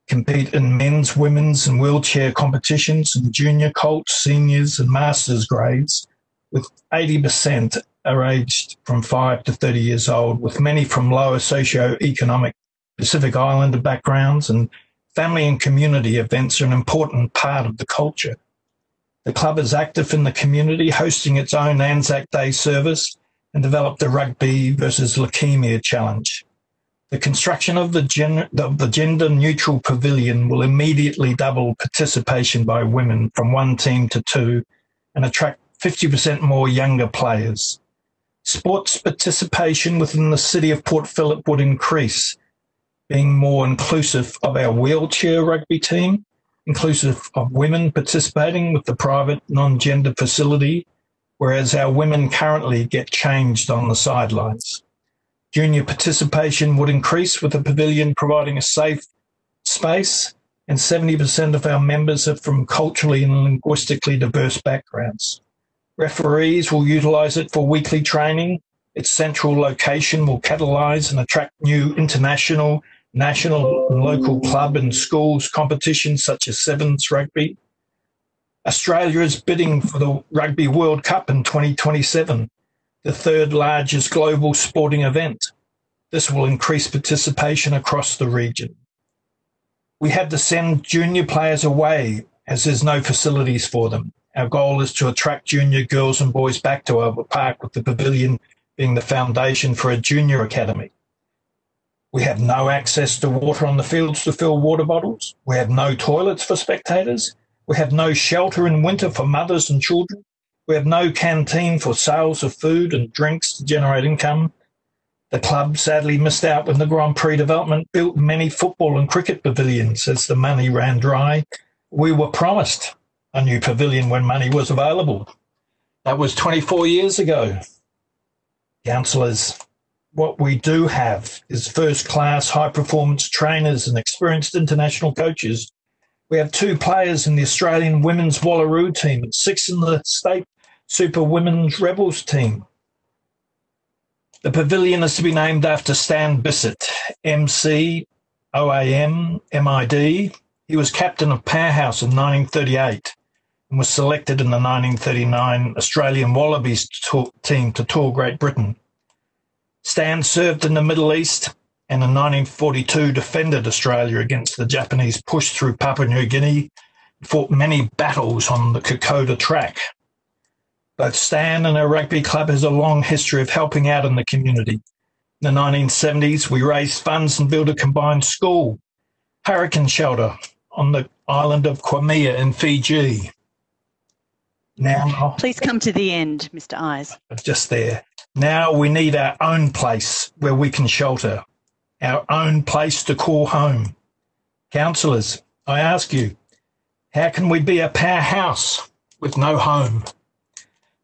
compete in men's, women's, and wheelchair competitions in junior colt, seniors, and masters grades, with 80% are aged from 5 to 30 years old, with many from lower socio-economic Pacific Islander backgrounds, and family and community events are an important part of the culture. The club is active in the community, hosting its own Anzac Day service and developed the Rugby versus Leukemia Challenge. The construction of the, gen- of the gender neutral pavilion will immediately double participation by women from one team to two and attract 50% more younger players. Sports participation within the city of Port Phillip would increase, being more inclusive of our wheelchair rugby team, inclusive of women participating with the private non gender facility, whereas our women currently get changed on the sidelines. Junior participation would increase with the pavilion providing a safe space, and 70% of our members are from culturally and linguistically diverse backgrounds. Referees will utilise it for weekly training. Its central location will catalyse and attract new international, national, and local club and schools competitions such as Sevens Rugby. Australia is bidding for the Rugby World Cup in 2027 the third largest global sporting event. This will increase participation across the region. We had to send junior players away as there's no facilities for them. Our goal is to attract junior girls and boys back to Albert Park with the pavilion being the foundation for a junior academy. We have no access to water on the fields to fill water bottles. We have no toilets for spectators. We have no shelter in winter for mothers and children. We have no canteen for sales of food and drinks to generate income. The club sadly missed out when the Grand Prix development built many football and cricket pavilions as the money ran dry. We were promised a new pavilion when money was available. That was 24 years ago. Councillors, what we do have is first class, high performance trainers and experienced international coaches. We have two players in the Australian women's Wallaroo team and six in the state Super Women's Rebels team. The pavilion is to be named after Stan Bisset, MC, OAM, MID. He was captain of Powerhouse in 1938 and was selected in the 1939 Australian Wallabies team to tour Great Britain. Stan served in the Middle East and in 1942 defended Australia against the Japanese push through Papua New Guinea, fought many battles on the Kokoda track. Both Stan and our rugby club has a long history of helping out in the community. In the 1970s, we raised funds and built a combined school, hurricane shelter on the island of Quamia in Fiji. Now, please come to the end, Mr. Eyes. Just there. Now we need our own place where we can shelter, our own place to call home. Councillors, I ask you, how can we be a powerhouse with no home?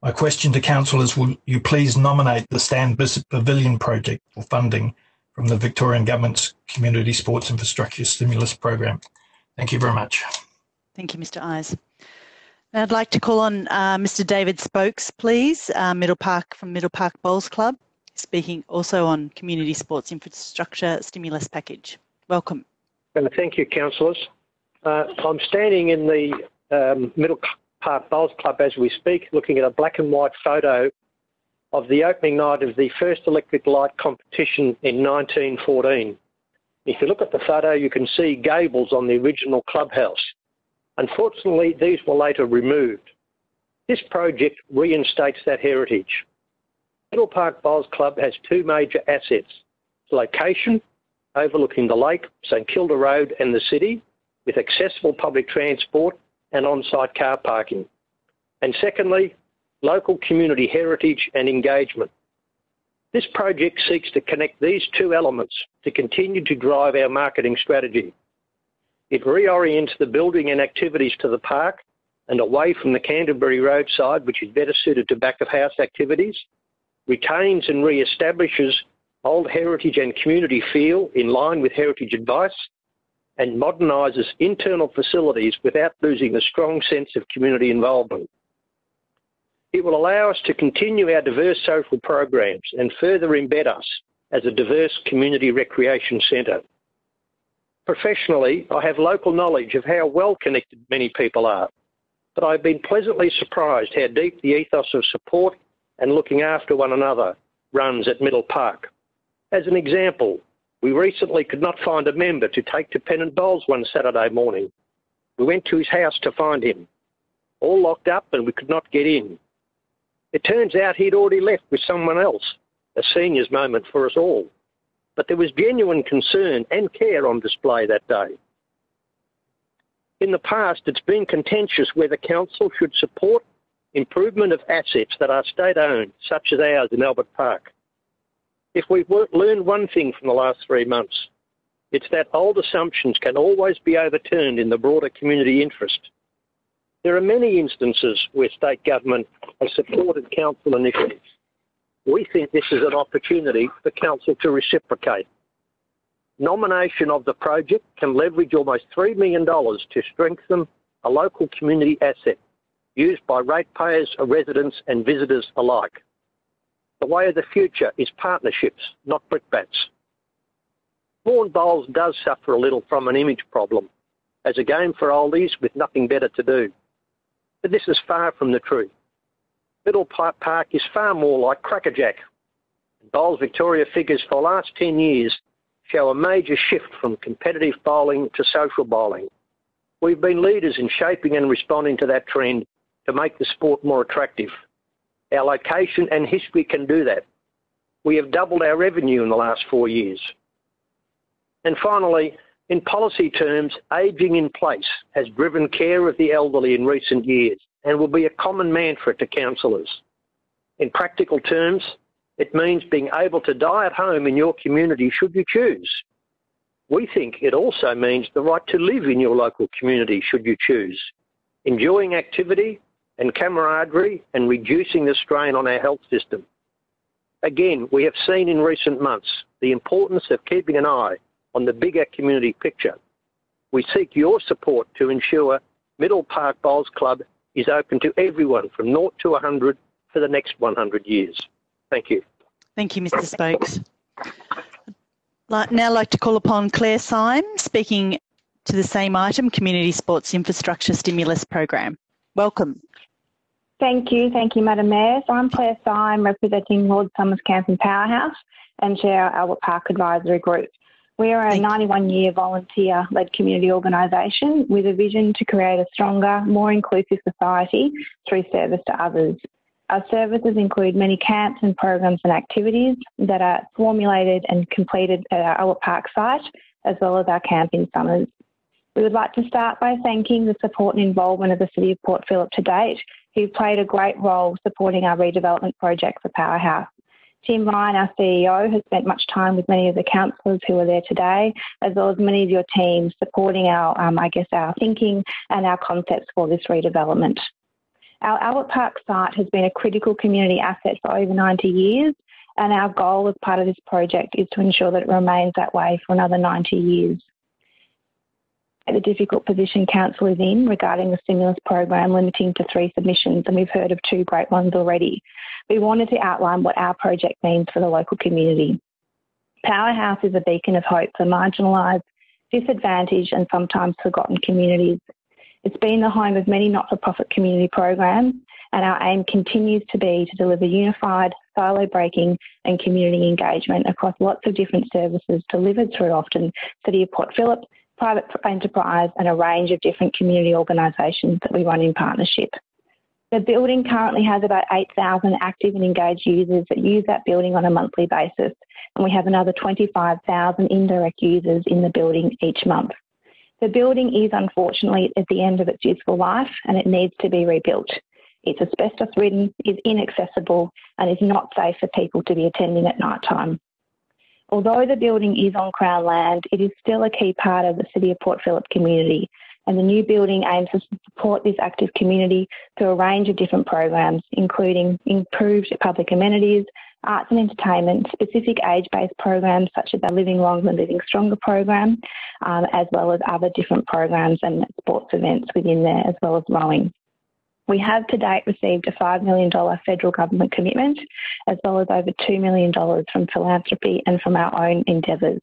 My question to councillors will you please nominate the Stan Bisset Pavilion project for funding from the Victorian Government's Community Sports Infrastructure Stimulus Program? Thank you very much. Thank you, Mr. Eyes. I'd like to call on uh, Mr. David Spokes, please, uh, Middle Park from Middle Park Bowls Club, speaking also on Community Sports Infrastructure Stimulus Package. Welcome. Uh, thank you, councillors. Uh, I'm standing in the um, Middle Park Bowls Club as we speak, looking at a black and white photo of the opening night of the first electric light competition in 1914. If you look at the photo, you can see gables on the original clubhouse. Unfortunately, these were later removed. This project reinstates that heritage. Middle Park Bowls Club has two major assets. Location, overlooking the lake, St Kilda Road and the city, with accessible public transport and on-site car parking. And secondly, local community heritage and engagement. This project seeks to connect these two elements to continue to drive our marketing strategy. It reorients the building and activities to the park and away from the Canterbury roadside, which is better suited to back of house activities, retains and re-establishes old heritage and community feel in line with heritage advice, and modernises internal facilities without losing the strong sense of community involvement. It will allow us to continue our diverse social programs and further embed us as a diverse community recreation centre. Professionally, I have local knowledge of how well connected many people are, but I've been pleasantly surprised how deep the ethos of support and looking after one another runs at Middle Park. As an example, we recently could not find a member to take to Pennant Bowls one Saturday morning. We went to his house to find him. All locked up and we could not get in. It turns out he'd already left with someone else, a senior's moment for us all. But there was genuine concern and care on display that day. In the past, it's been contentious whether council should support improvement of assets that are state owned, such as ours in Albert Park. If we've learned one thing from the last three months, it's that old assumptions can always be overturned in the broader community interest. There are many instances where state government has supported council initiatives. We think this is an opportunity for council to reciprocate. Nomination of the project can leverage almost $3 million to strengthen a local community asset used by ratepayers, residents and visitors alike. The way of the future is partnerships, not brickbats. Lawn Bowls does suffer a little from an image problem as a game for oldies with nothing better to do. But this is far from the truth. Middle Park is far more like Crackerjack. Bowls Victoria figures for the last 10 years show a major shift from competitive bowling to social bowling. We've been leaders in shaping and responding to that trend to make the sport more attractive. Our location and history can do that. We have doubled our revenue in the last four years. And finally, in policy terms, ageing in place has driven care of the elderly in recent years and will be a common mantra to councillors. In practical terms, it means being able to die at home in your community should you choose. We think it also means the right to live in your local community should you choose, enjoying activity and camaraderie and reducing the strain on our health system. Again, we have seen in recent months the importance of keeping an eye on the bigger community picture. We seek your support to ensure Middle Park Bowls Club is open to everyone from 0 to 100 for the next 100 years. Thank you. Thank you, Mr Spokes. I'd now like to call upon Claire Syme, speaking to the same item, Community Sports Infrastructure Stimulus Program. Welcome. Thank you. Thank you, Madam Mayor. So I'm Claire Syme, representing Lord Somers Camp and Powerhouse and chair our Albert Park Advisory Group. We are a 91 year volunteer led community organisation with a vision to create a stronger, more inclusive society through service to others. Our services include many camps and programs and activities that are formulated and completed at our Albert Park site, as well as our camp in Somers. We would like to start by thanking the support and involvement of the City of Port Phillip to date, who played a great role supporting our redevelopment project for Powerhouse. Tim Ryan, our CEO, has spent much time with many of the councillors who are there today, as well as many of your teams supporting our, um, I guess, our thinking and our concepts for this redevelopment. Our Albert Park site has been a critical community asset for over 90 years, and our goal as part of this project is to ensure that it remains that way for another 90 years the difficult position council is in regarding the stimulus program limiting to three submissions, and we've heard of two great ones already. We wanted to outline what our project means for the local community. Powerhouse is a beacon of hope for marginalised, disadvantaged and sometimes forgotten communities. It's been the home of many not-for-profit community programs and our aim continues to be to deliver unified, silo breaking and community engagement across lots of different services delivered through often City of Port Phillip, private enterprise and a range of different community organisations that we run in partnership. The building currently has about 8,000 active and engaged users that use that building on a monthly basis, and we have another 25,000 indirect users in the building each month. The building is unfortunately at the end of its useful life and it needs to be rebuilt. It's asbestos ridden, is inaccessible, and is not safe for people to be attending at night time. Although the building is on Crown land, it is still a key part of the City of Port Phillip community, and the new building aims to support this active community through a range of different programs, including improved public amenities, arts and entertainment, specific age-based programs such as the Living Longer and Living Stronger program, um, as well as other different programs and sports events within there, as well as rowing. We have to date received a $5 million federal government commitment, as well as over $2 million from philanthropy and from our own endeavours.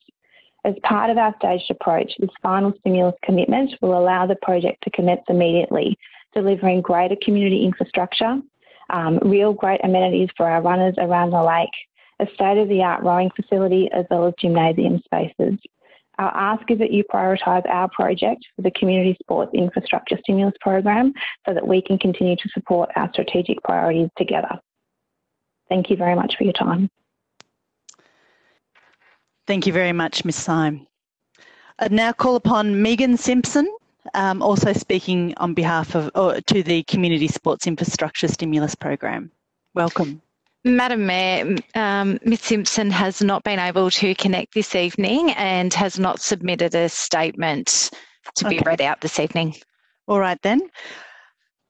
As part of our staged approach, this final stimulus commitment will allow the project to commence immediately, delivering greater community infrastructure, um, real great amenities for our runners around the lake, a state of the art rowing facility, as well as gymnasium spaces. Our ask is that you prioritise our project for the Community Sports Infrastructure Stimulus Program so that we can continue to support our strategic priorities together. Thank you very much for your time. Thank you very much, Ms Syme. I now call upon Megan Simpson, um, also speaking on behalf of to the Community Sports Infrastructure Stimulus Program. Welcome. Madam Mayor, um, Ms Simpson has not been able to connect this evening and has not submitted a statement to be read out this evening. All right then.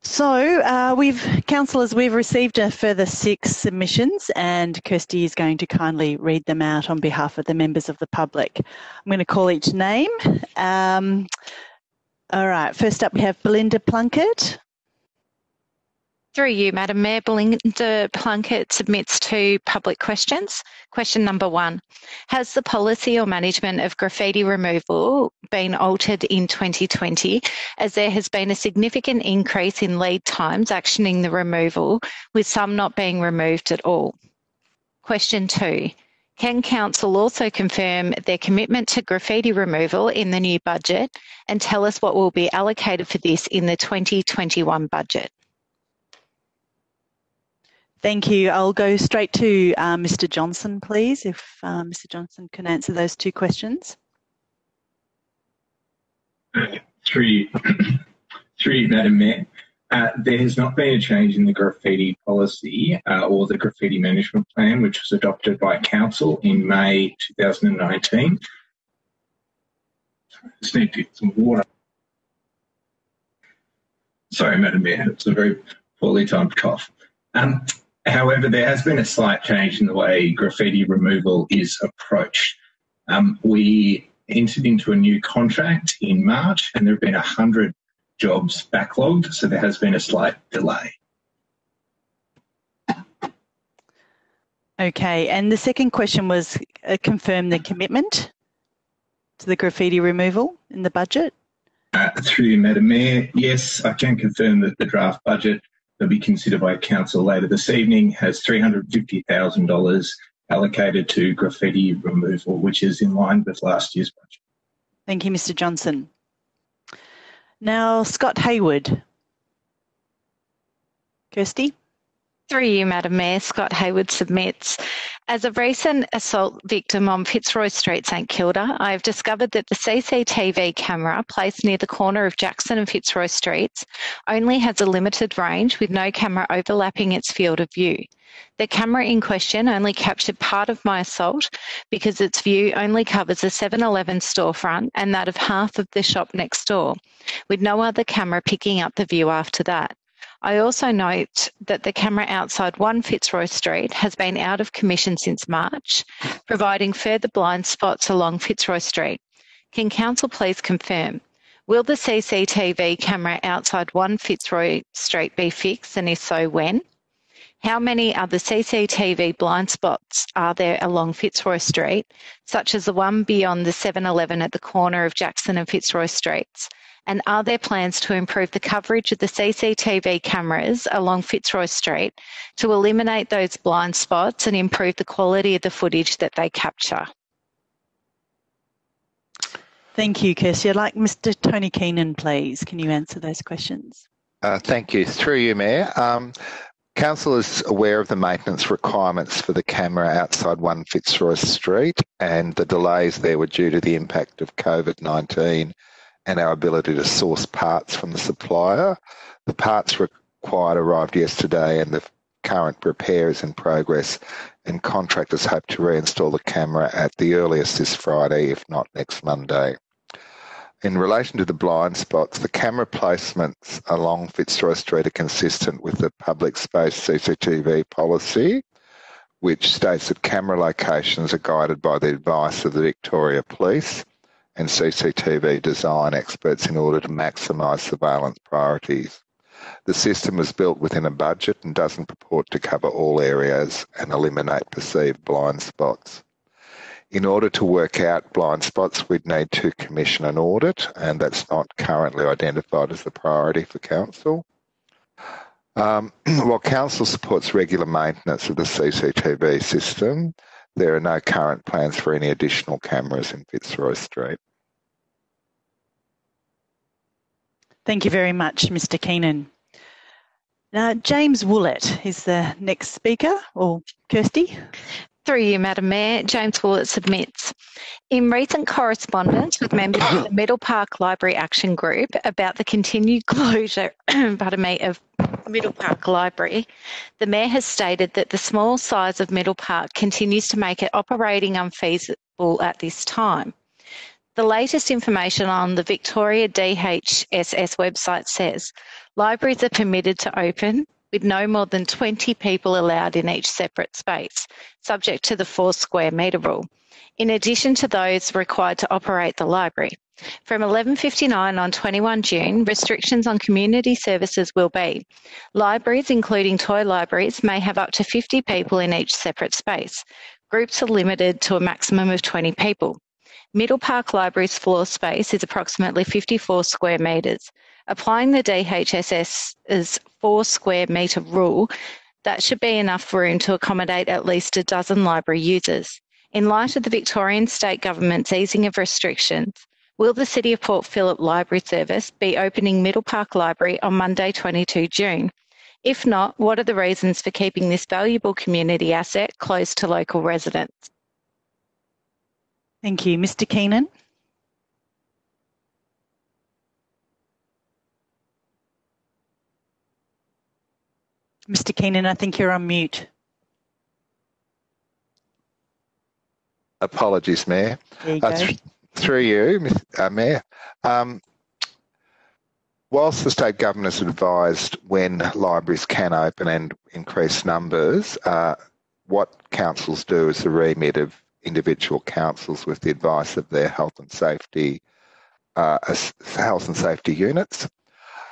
So uh, we've, councillors, we've received a further six submissions and Kirsty is going to kindly read them out on behalf of the members of the public. I'm going to call each name. Um, all right, first up we have Belinda Plunkett. Through you, Madam Mayor, Belinda Plunkett submits two public questions. Question number one Has the policy or management of graffiti removal been altered in 2020 as there has been a significant increase in lead times actioning the removal, with some not being removed at all? Question two Can Council also confirm their commitment to graffiti removal in the new budget and tell us what will be allocated for this in the 2021 budget? Thank you. I'll go straight to uh, Mr. Johnson, please, if uh, Mr. Johnson can answer those two questions. Through, through Madam Mayor, uh, there has not been a change in the graffiti policy uh, or the graffiti management plan, which was adopted by Council in May 2019. I just need to get some water. Sorry, Madam Mayor, it's a very poorly timed cough. Um, However, there has been a slight change in the way graffiti removal is approached. Um, we entered into a new contract in March and there have been 100 jobs backlogged, so there has been a slight delay. Okay, and the second question was uh, confirm the commitment to the graffiti removal in the budget? Uh, through you, Madam Mayor, yes, I can confirm that the draft budget that'll be considered by council later this evening has $350,000 allocated to graffiti removal, which is in line with last year's budget. Thank you, Mr Johnson. Now, Scott Hayward. Kirsty? Through you, Madam Mayor, Scott Hayward submits. As a recent assault victim on Fitzroy Street, St Kilda, I have discovered that the CCTV camera placed near the corner of Jackson and Fitzroy Streets only has a limited range with no camera overlapping its field of view. The camera in question only captured part of my assault because its view only covers a 7 Eleven storefront and that of half of the shop next door, with no other camera picking up the view after that. I also note that the camera outside 1 Fitzroy Street has been out of commission since March, providing further blind spots along Fitzroy Street. Can Council please confirm? Will the CCTV camera outside 1 Fitzroy Street be fixed and if so, when? How many other CCTV blind spots are there along Fitzroy Street, such as the one beyond the 7 Eleven at the corner of Jackson and Fitzroy Streets? And are there plans to improve the coverage of the CCTV cameras along Fitzroy Street to eliminate those blind spots and improve the quality of the footage that they capture? Thank you, Kirsty. I'd like Mr. Tony Keenan, please. Can you answer those questions? Uh, thank you. Through you, Mayor. Um, Council is aware of the maintenance requirements for the camera outside 1 Fitzroy Street, and the delays there were due to the impact of COVID 19 and our ability to source parts from the supplier. The parts required arrived yesterday and the current repair is in progress and contractors hope to reinstall the camera at the earliest this Friday, if not next Monday. In relation to the blind spots, the camera placements along Fitzroy Street are consistent with the public space CCTV policy, which states that camera locations are guided by the advice of the Victoria Police and CCTV design experts in order to maximise surveillance priorities. The system was built within a budget and doesn't purport to cover all areas and eliminate perceived blind spots. In order to work out blind spots, we'd need to commission an audit, and that's not currently identified as a priority for Council. Um, <clears throat> while Council supports regular maintenance of the CCTV system, there are no current plans for any additional cameras in Fitzroy Street. Thank you very much, Mr Keenan. Now, James Woollett is the next speaker, or Kirsty. Through you, Madam Mayor, James Woollett submits. In recent correspondence with members of the Middle Park Library Action Group about the continued closure <clears throat> pardon me, of Middle Park Library, the Mayor has stated that the small size of Middle Park continues to make it operating unfeasible at this time. The latest information on the Victoria DHSS website says libraries are permitted to open with no more than 20 people allowed in each separate space, subject to the four square metre rule, in addition to those required to operate the library. From 11.59 on 21 June, restrictions on community services will be libraries, including toy libraries, may have up to 50 people in each separate space. Groups are limited to a maximum of 20 people. Middle Park Library's floor space is approximately 54 square metres. Applying the DHSS's four square metre rule, that should be enough room to accommodate at least a dozen library users. In light of the Victorian State Government's easing of restrictions, will the City of Port Phillip Library Service be opening Middle Park Library on Monday, 22 June? If not, what are the reasons for keeping this valuable community asset close to local residents? Thank you. Mr Keenan? Mr. Keenan, I think you're on mute. Apologies, Mayor. You uh, th- through you, uh, Mayor. Um, whilst the state government has advised when libraries can open and increase numbers, uh, what councils do is the remit of individual councils with the advice of their health and safety uh, health and safety units.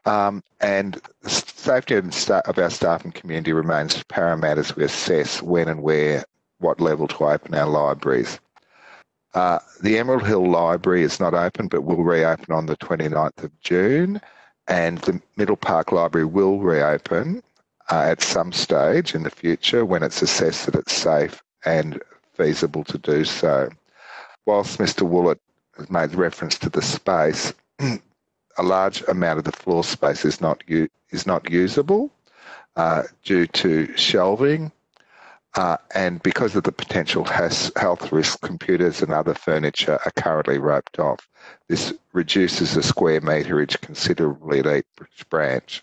Um, and safety of our staff and community remains paramount as we assess when and where, what level to open our libraries. Uh, the Emerald Hill Library is not open but will reopen on the 29th of June, and the Middle Park Library will reopen uh, at some stage in the future when it's assessed that it's safe and feasible to do so. Whilst Mr. Woollett has made reference to the space, <clears throat> a large amount of the floor space is not u- is not usable uh, due to shelving, uh, and because of the potential health risk, computers and other furniture are currently roped off. This reduces the square meterage considerably at each branch.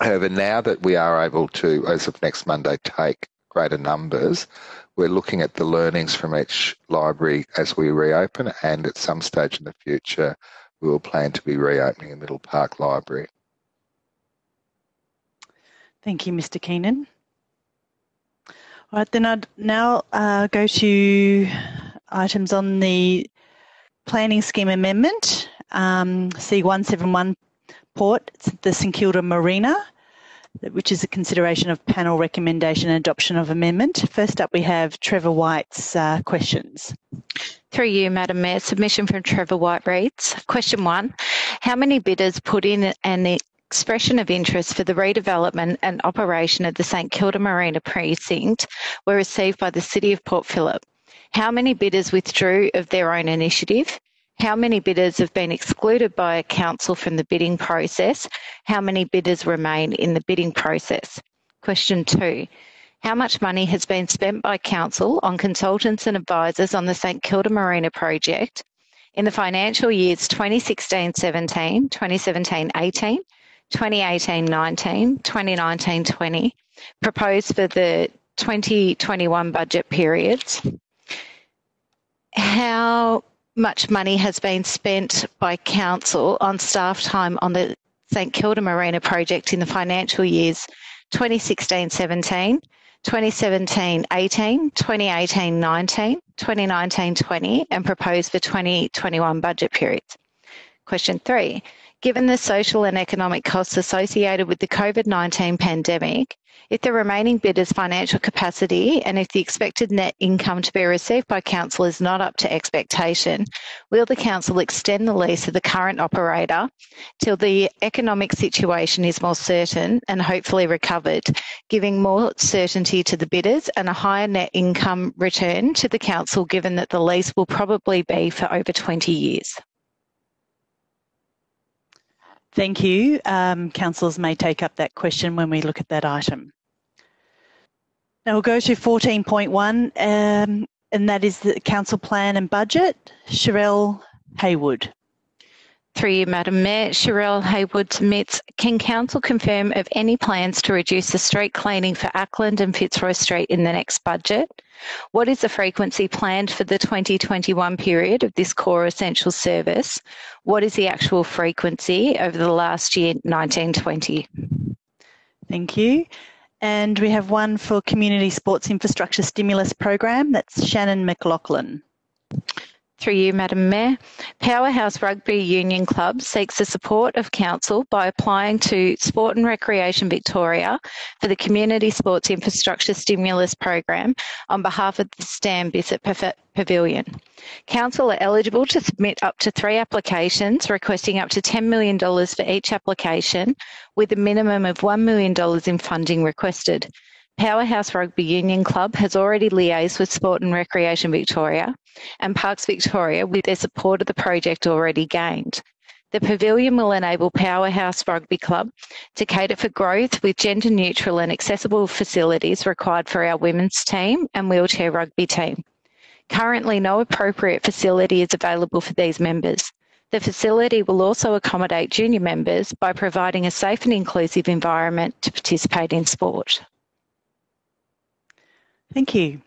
However, now that we are able to, as of next Monday, take greater numbers, we're looking at the learnings from each library as we reopen, and at some stage in the future, we will plan to be reopening the Middle Park Library. Thank you, Mr. Keenan. Right, then I'd now uh, go to items on the planning scheme amendment, um, C171 Port, the St Kilda Marina which is a consideration of panel recommendation and adoption of amendment. First up, we have Trevor White's uh, questions. Through you, Madam Mayor, submission from Trevor White reads Question one How many bidders put in an expression of interest for the redevelopment and operation of the St Kilda Marina precinct were received by the City of Port Phillip? How many bidders withdrew of their own initiative? How many bidders have been excluded by a council from the bidding process? How many bidders remain in the bidding process? Question two. How much money has been spent by council on consultants and advisors on the St Kilda Marina project in the financial years 2016-17, 2017-18, 2018-19, 2019-20, proposed for the 2021 budget periods? How much money has been spent by council on staff time on the St Kilda Marina project in the financial years 2016 17, 2017 18, 2018 19, 2019 20, and proposed for 2021 budget periods. Question three, given the social and economic costs associated with the COVID-19 pandemic, if the remaining bidder's financial capacity and if the expected net income to be received by council is not up to expectation, will the council extend the lease of the current operator till the economic situation is more certain and hopefully recovered, giving more certainty to the bidders and a higher net income return to the council given that the lease will probably be for over 20 years? Thank you. Um, councillors may take up that question when we look at that item. Now we'll go to 14.1, um, and that is the council plan and budget. Sherelle Haywood. Through you, Madam Mayor, Sherelle Haywood submits, can Council confirm of any plans to reduce the street cleaning for Acland and Fitzroy Street in the next budget? What is the frequency planned for the 2021 period of this core essential service? What is the actual frequency over the last year, 1920? Thank you. And we have one for Community Sports Infrastructure Stimulus Program. That's Shannon McLaughlin. Through you, Madam Mayor, Powerhouse Rugby Union Club seeks the support of Council by applying to Sport and Recreation Victoria for the Community Sports Infrastructure Stimulus Program on behalf of the Stan Bisset Pavilion. Council are eligible to submit up to three applications requesting up to $10 million for each application with a minimum of $1 million in funding requested. Powerhouse Rugby Union Club has already liaised with Sport and Recreation Victoria and Parks Victoria with their support of the project already gained. The pavilion will enable Powerhouse Rugby Club to cater for growth with gender neutral and accessible facilities required for our women's team and wheelchair rugby team. Currently, no appropriate facility is available for these members. The facility will also accommodate junior members by providing a safe and inclusive environment to participate in sport. Thank you.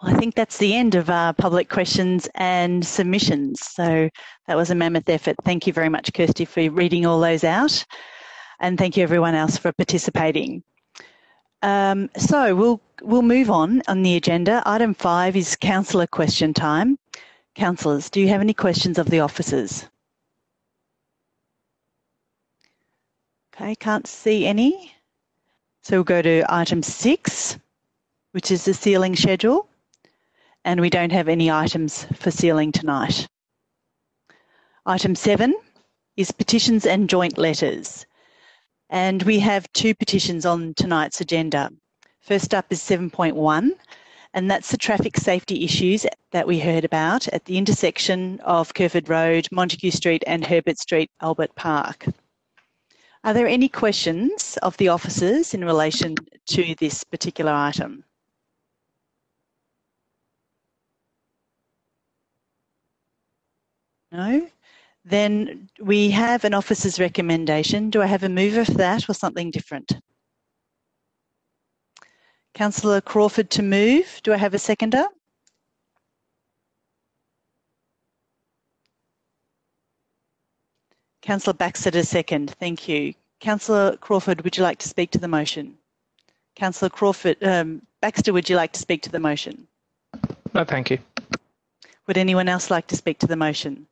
Well, I think that's the end of our public questions and submissions. So that was a mammoth effort. Thank you very much, Kirsty, for reading all those out. And thank you everyone else for participating. Um, so we'll we'll move on on the agenda. Item five is councillor question time. Councillors, do you have any questions of the officers? Okay, can't see any. So we'll go to item six which is the sealing schedule, and we don't have any items for sealing tonight. Item seven is petitions and joint letters. And we have two petitions on tonight's agenda. First up is 7.1, and that's the traffic safety issues that we heard about at the intersection of Kerferd Road, Montague Street, and Herbert Street, Albert Park. Are there any questions of the officers in relation to this particular item? No? Then we have an officer's recommendation. Do I have a mover for that or something different? Councillor Crawford to move. Do I have a seconder? Councillor Baxter to second. Thank you. Councillor Crawford, would you like to speak to the motion? Councillor Crawford, um, Baxter, would you like to speak to the motion? No, thank you. Would anyone else like to speak to the motion?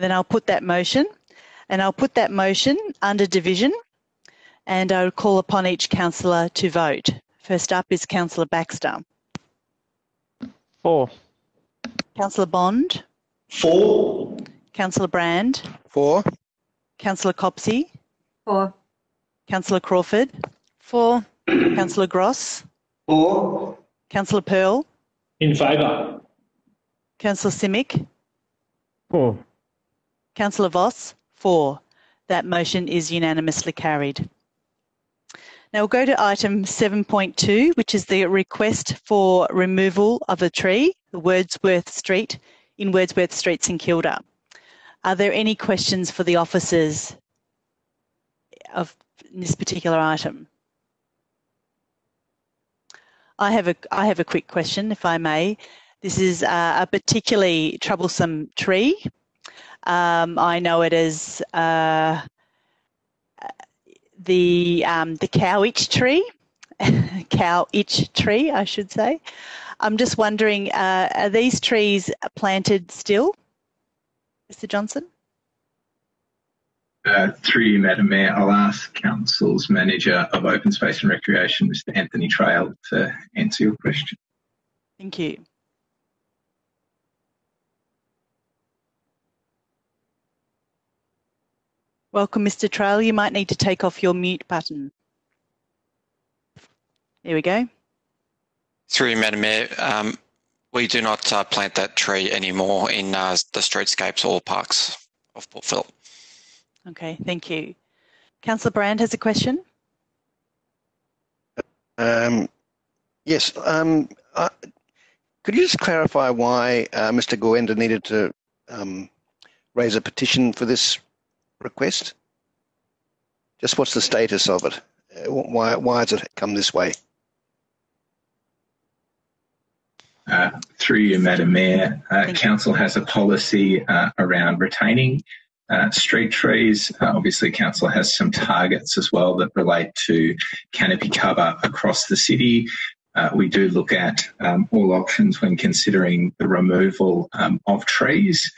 Then I'll put that motion and I'll put that motion under division and I'll call upon each councillor to vote. First up is Councillor Baxter. For. Councillor Bond. For. Councillor Brand. For. Councillor Copsey. For. Councillor Crawford. For. Councillor Gross. For. Councillor Pearl. In favour. Councillor Simic. For. Councillor Voss, for. That motion is unanimously carried. Now we'll go to item 7.2, which is the request for removal of a tree, the Wordsworth Street, in Wordsworth Street, St Kilda. Are there any questions for the officers of this particular item? I have a I have a quick question, if I may. This is a particularly troublesome tree um, I know it as uh, the um, the cow itch tree, <laughs> cow itch tree, I should say. I'm just wondering, uh, are these trees planted still, Mr Johnson? Uh, through you, Madam Mayor, I'll ask Council's Manager of Open Space and Recreation, Mr Anthony Trail, to answer your question. Thank you. Welcome, Mr Trail. You might need to take off your mute button. There we go. Through you, Madam Mayor, um, we do not uh, plant that tree anymore in uh, the streetscapes or parks of Port Phillip. Okay, thank you. Councillor Brand has a question. Um, yes. Um, uh, could you just clarify why uh, Mr. Gawenda needed to um, raise a petition for this request? Just what's the status of it? Uh, why, why has it come this way? Uh, through you, Madam Mayor, uh, Council has a policy uh, around retaining uh, street trees. Uh, obviously, Council has some targets as well that relate to canopy cover across the city. Uh, we do look at um, all options when considering the removal um, of trees.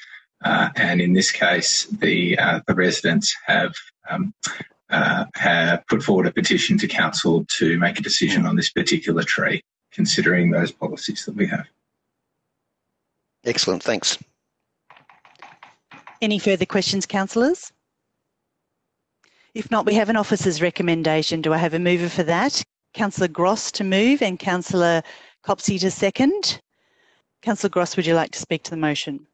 Uh, and in this case, the, uh, the residents have um, uh, have put forward a petition to council to make a decision hmm. on this particular tree considering those policies that we have. Excellent, thanks. Any further questions, councillors? If not, we have an officer's recommendation. Do I have a mover for that? Councillor Gross to move and Councillor Copsey to second. Councillor Gross, would you like to speak to the motion?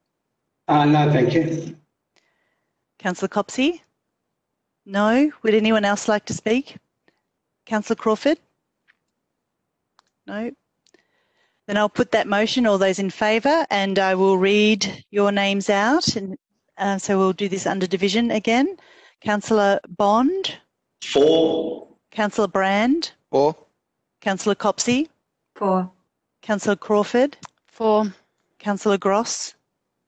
Uh, no, thank you. Councillor Copsey? No. Would anyone else like to speak? Councillor Crawford? No. Then I'll put that motion, all those in favour, and I will read your names out. And uh, so we'll do this under division again. Councillor Bond. For. Councillor Brand. For. Councillor Copsey. For. Councillor Crawford. For. Councillor Gross.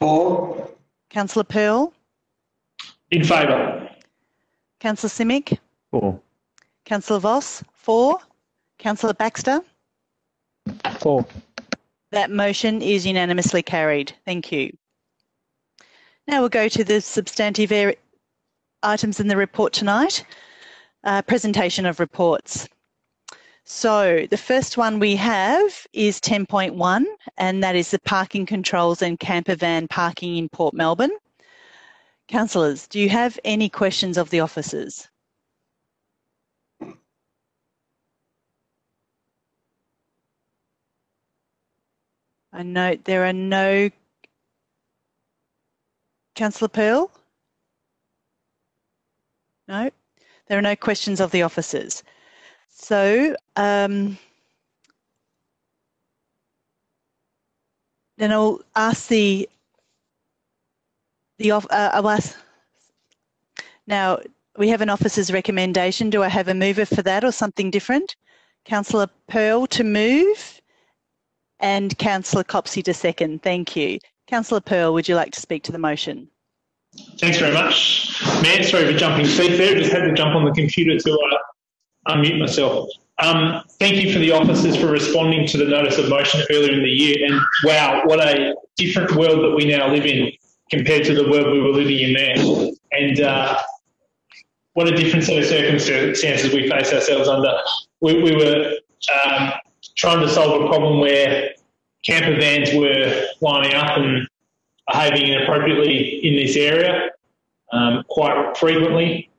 For. Councillor Pearl. In favour. Councillor Simic. For. Councillor Voss. For. Councillor Baxter. For. That motion is unanimously carried. Thank you. Now we'll go to the substantive items in the report tonight. Uh, presentation of reports. So the first one we have is 10.1 and that is the parking controls and camper van parking in Port Melbourne. Councillors, do you have any questions of the officers? I note there are no. Councillor Pearl? No, there are no questions of the officers. So um, then I'll ask the the uh, I'll ask now. We have an officer's recommendation. Do I have a mover for that or something different? Councillor Pearl to move and Councillor Copsey to second. Thank you. Councillor Pearl, would you like to speak to the motion? Thanks very much. Mayor, sorry for jumping seat there. Just had to jump on the computer to uh, unmute myself. Um, thank you for the officers for responding to the notice of motion earlier in the year. And wow, what a different world that we now live in compared to the world we were living in then. And uh, what a different set of circumstances we face ourselves under. We, we were um, trying to solve a problem where camper vans were lining up and behaving inappropriately in this area um, quite frequently.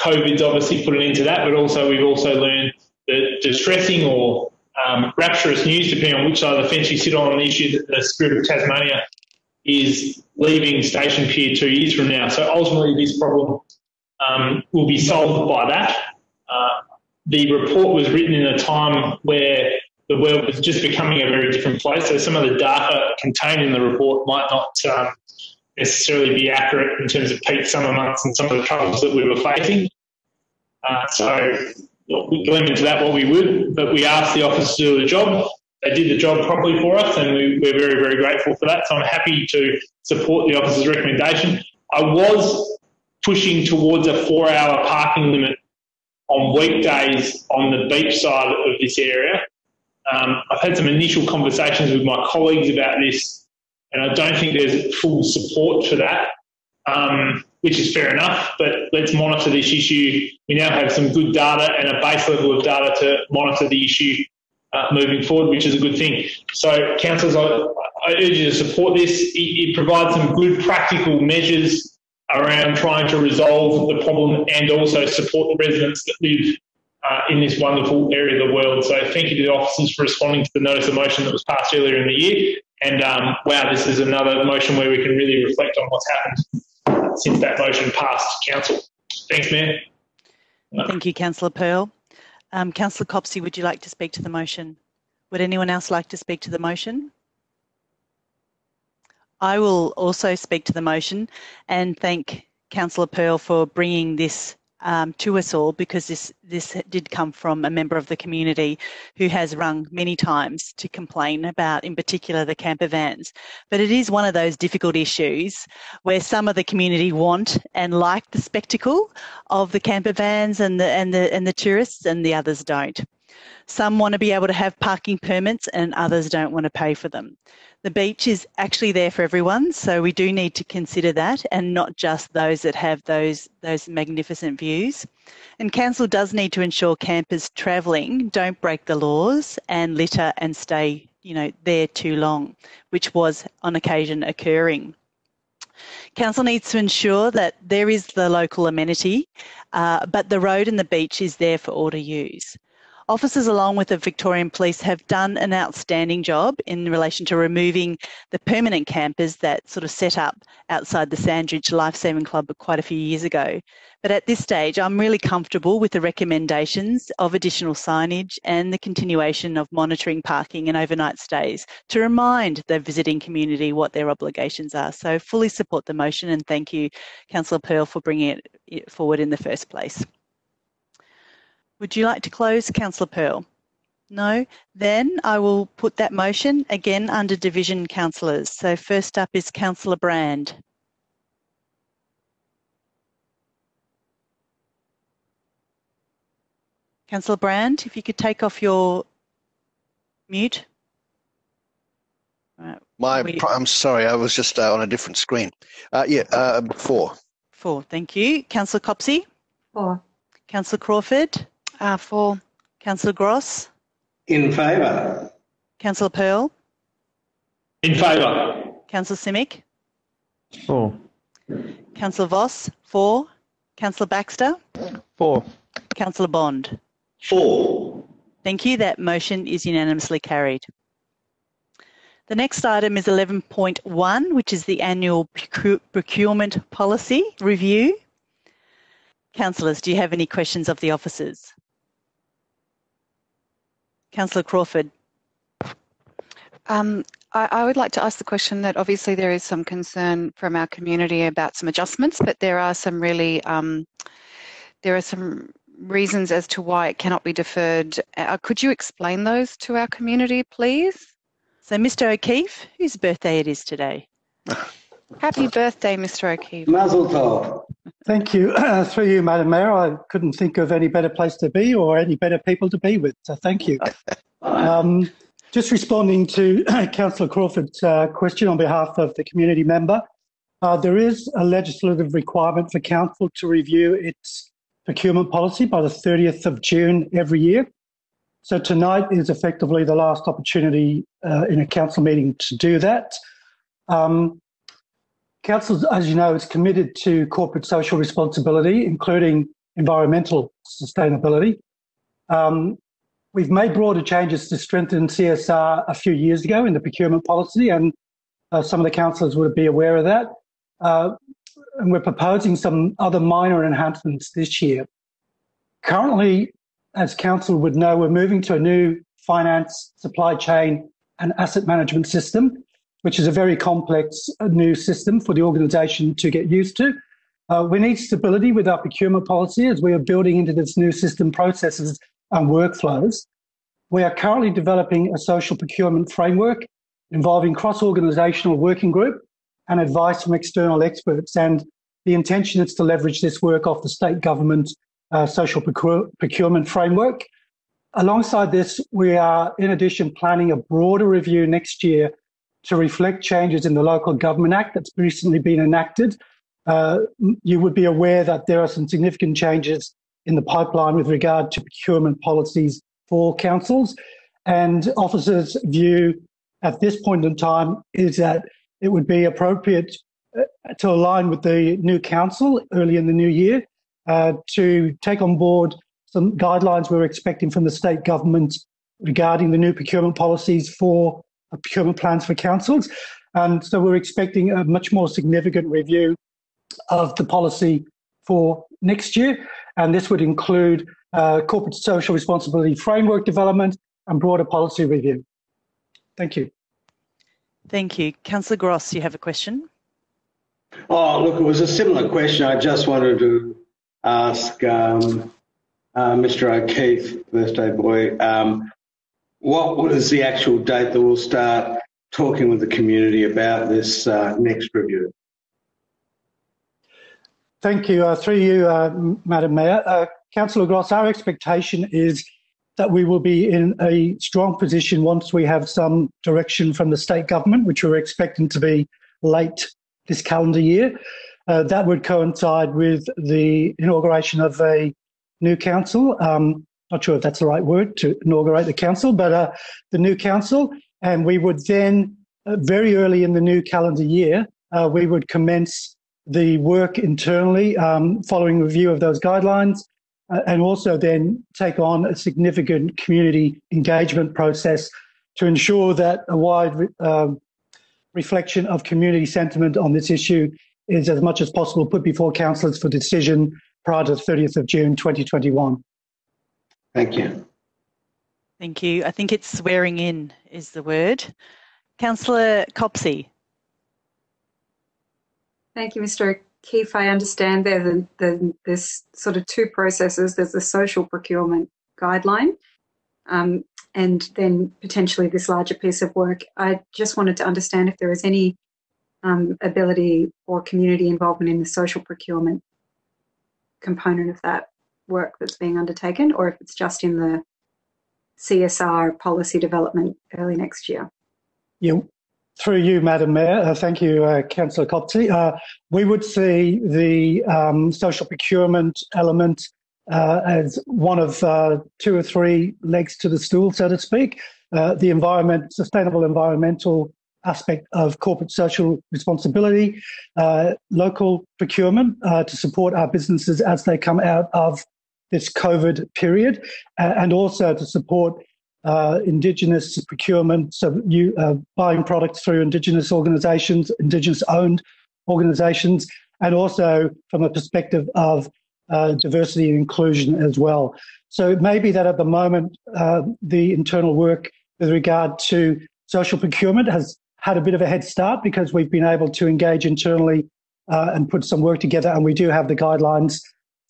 COVID's obviously put an end to that, but also we've also learned that distressing or um, rapturous news, depending on which side of the fence you sit on, on the issue that the Spirit of Tasmania is leaving Station Pier two years from now. So ultimately, this problem um, will be solved by that. Uh, the report was written in a time where the world was just becoming a very different place. So some of the data contained in the report might not um, necessarily be accurate in terms of peak summer months and some of the troubles that we were facing. Uh, so we gleaned into that what we would, but we asked the officers to do the job. They did the job properly for us, and we, we're very, very grateful for that. So I'm happy to support the officers' recommendation. I was pushing towards a four-hour parking limit on weekdays on the beach side of this area Um, I've had some initial conversations with my colleagues about this, and I don't think there's full support for that, um, which is fair enough. But let's monitor this issue. We now have some good data and a base level of data to monitor the issue uh, moving forward, which is a good thing. So, councillors, I, I, urge you to support this. It, it provides some good practical measures around trying to resolve the problem and also support the residents that live uh, in this wonderful area of the world. So thank you to the officers for responding to the notice of motion that was passed earlier in the year. And um, wow, this is another motion where we can really reflect on what's happened since that motion passed council. Thanks, Mayor. Thank you, Councillor Pearl. Um, Councillor Copsey, would you like to speak to the motion? Would anyone else like to speak to the motion? I will also speak to the motion and thank Councillor Pearl for bringing this um, to us all because this this did come from a member of the community who has rung many times to complain about, in particular, the camper vans. But it is one of those difficult issues where some of the community want and like the spectacle of the camper vans and the and the and the tourists, and the others don't. Some want to be able to have parking permits, and others don't want to pay for them. The beach is actually there for everyone, so we do need to consider that and not just those that have those those magnificent views. And council does need to ensure campers travelling don't break the laws and litter and stay, you know, there too long, which was on occasion occurring. Council needs to ensure that there is the local amenity, uh, but the road and the beach is there for all to use. Officers, along with the Victorian Police, have done an outstanding job in relation to removing the permanent campers that sort of set up outside the Sandridge Lifesaving Club quite a few years ago. But at this stage, I'm really comfortable with the recommendations of additional signage and the continuation of monitoring parking and overnight stays to remind the visiting community what their obligations are. So fully support the motion and thank you, Councillor Pearl, for bringing it forward in the first place. Would you like to close, Councillor Pearl? No? Then I will put that motion again under division councillors. So first up is Councillor Brand. Councillor Brand, if you could take off your mute. Right. My. I'm sorry, I was just uh, on a different screen. Uh, yeah, uh, for. For, thank you. Councillor Copsey? For. Councillor Crawford? Uh, for. Councillor Gross? In favour. Councillor Pearl? In favour. Councillor Simic? For. Councillor Voss? For. Councillor Baxter? For. Councillor Bond? For. Thank you. That motion is unanimously carried. The next item is 11.1, which is the annual procurement policy review. Councillors, do you have any questions of the officers? Councillor Crawford. Um, I, I, would like to ask the question that obviously there is some concern from our community about some adjustments, but there are some really um, there are some reasons as to why it cannot be deferred. Uh, could you explain those to our community, please? So, Mr. O'Keefe, whose birthday it is today? <laughs> Happy birthday, Mr. O'Keefe. Mazel tov. Thank you. Uh, <clears throat> through you, Madam Mayor, I couldn't think of any better place to be or any better people to be with. So thank you. <laughs> Um, just responding to <clears throat> Councillor Crawford's uh, question on behalf of the community member, uh, there is a legislative requirement for Council to review its procurement policy by the 30th of June every year. So tonight is effectively the last opportunity uh, in a Council meeting to do that. Um, Council, as you know, is committed to corporate social responsibility, including environmental sustainability. Um, we've made broader changes to strengthen CSR a few years ago in the procurement policy, and uh, some of the councillors would be aware of that. Uh, and we're proposing some other minor enhancements this year. Currently, as council would know, we're moving to a new finance, supply chain, and asset management system which is a very complex uh, new system for the organisation to get used to. Uh, we need stability with our procurement policy as we are building into this new system processes and workflows. We are currently developing a social procurement framework involving cross-organisational working group and advice from external experts. And the intention is to leverage this work off the state government uh, social procurement framework. alongside this, we are in addition planning a broader review next year to reflect changes in the Local Government Act that's recently been enacted. Uh, you would be aware that there are some significant changes in the pipeline with regard to procurement policies for councils. And officers' view at this point in time is that it would be appropriate uh, to align with the new council early in the new year uh, to take on board some guidelines we're expecting from the state government regarding the new procurement policies for procurement plans for councils. And so we're expecting a much more significant review of the policy for next year. And this would include uh, corporate social responsibility framework development and broader policy review. Thank you. Thank you. Councillor Gross, you have a question? Oh, look, it was a similar question. I just wanted to ask um, uh, Mr. O'Keefe, birthday boy, um, what is the actual date that we'll start talking with the community about this uh, next review? Thank you. Uh, through you, uh, Madam Mayor. Uh, Councillor Gross, our expectation is that we will be in a strong position once we have some direction from the state government, which we're expecting to be late this calendar year. Uh, that would coincide with the inauguration of a new council. Um, not sure if that's the right word to inaugurate the council, but uh, the new council. And we would then, uh, very early in the new calendar year, uh, we would commence the work internally um, following review of those guidelines uh, and also then take on a significant community engagement process to ensure that a wide uh, reflection of community sentiment on this issue is as much as possible put before councillors for decision prior to the 30th of June 2021. Thank you. Thank you. I think it's swearing in is the word. Councillor Copsey. Thank you, Mr. Keefe. I understand there the, the, there's sort of two processes. There's the social procurement guideline um, and then potentially this larger piece of work. I just wanted to understand if there is any um, ability or community involvement in the social procurement component of that work that's being undertaken, or if it's just in the CSR policy development early next year. Yeah, through you, Madam Mayor, uh, thank you, uh, Councillor Copsey. Uh, we would see the um, social procurement element uh, as one of uh, two or three legs to the stool, so to speak. Uh, the environment, sustainable environmental aspect of corporate social responsibility, local procurement to support our businesses as they come out of this COVID period, uh, and also to support uh, Indigenous procurement, so you uh, buying products through Indigenous organisations, Indigenous owned organisations, and also from a perspective of uh, diversity and inclusion as well. So it may be that at the moment the internal work with regard to social procurement has had a bit of a head start because we've been able to engage internally uh, and put some work together. And we do have the guidelines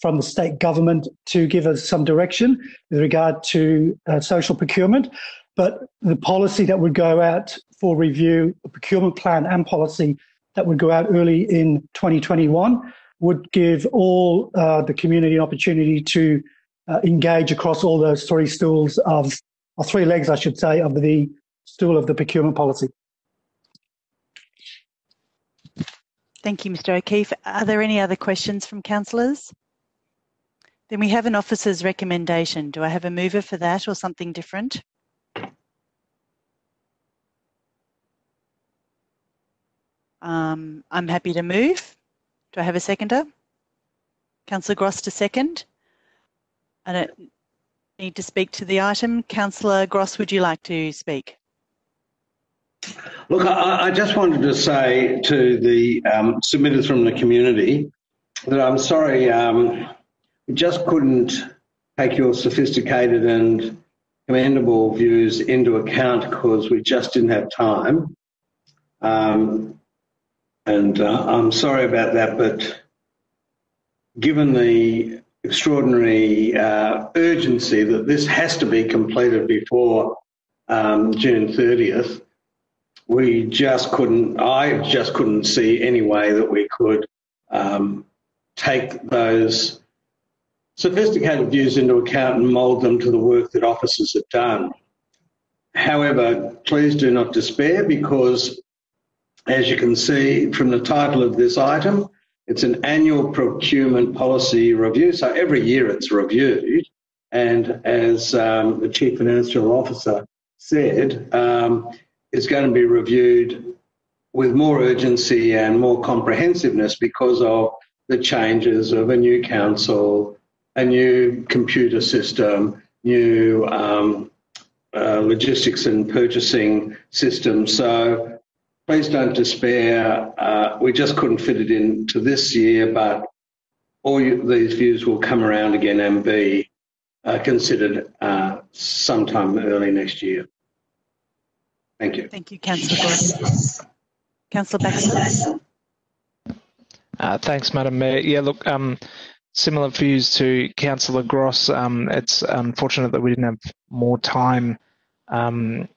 from the state government to give us some direction with regard to uh, social procurement. But the policy that would go out for review, the procurement plan and policy that would go out early in 2021 would give all uh, the community an opportunity to uh, engage across all those three stools of, or three legs, I should say, of the stool of the procurement policy. Thank you, Mr O'Keefe. Are there any other questions from councillors? Then we have an officer's recommendation. Do I have a mover for that or something different? Um, I'm happy to move. Do I have a seconder? Councillor Gross to second. I don't need to speak to the item. Councillor Gross, would you like to speak? Look, I, I, just wanted to say to the um, submitters from the community that I'm sorry, um, we just couldn't take your sophisticated and commendable views into account because we just didn't have time. Um, and uh, I'm sorry about that, but given the extraordinary uh, urgency that this has to be completed before um, June 30th, we just couldn't, I just couldn't see any way that we could um, take those sophisticated views into account and mould them to the work that officers have done. However, please do not despair because, as you can see from the title of this item, it's an annual procurement policy review. So every year it's reviewed. And as um, the Chief Financial Officer said, um, it's going to be reviewed with more urgency and more comprehensiveness because of the changes of a new council, a new computer system, new um, uh, logistics and purchasing systems. So please don't despair. Uh, we just couldn't fit it into this year, but all you, these views will come around again and be uh, considered uh, sometime early next year. Thank you. Thank you, Councillor Councillor Baxter. Uh, thanks, Madam Mayor. Yeah, look, um, similar views to Councillor Gross. Um, it's unfortunate that we didn't have more time, um,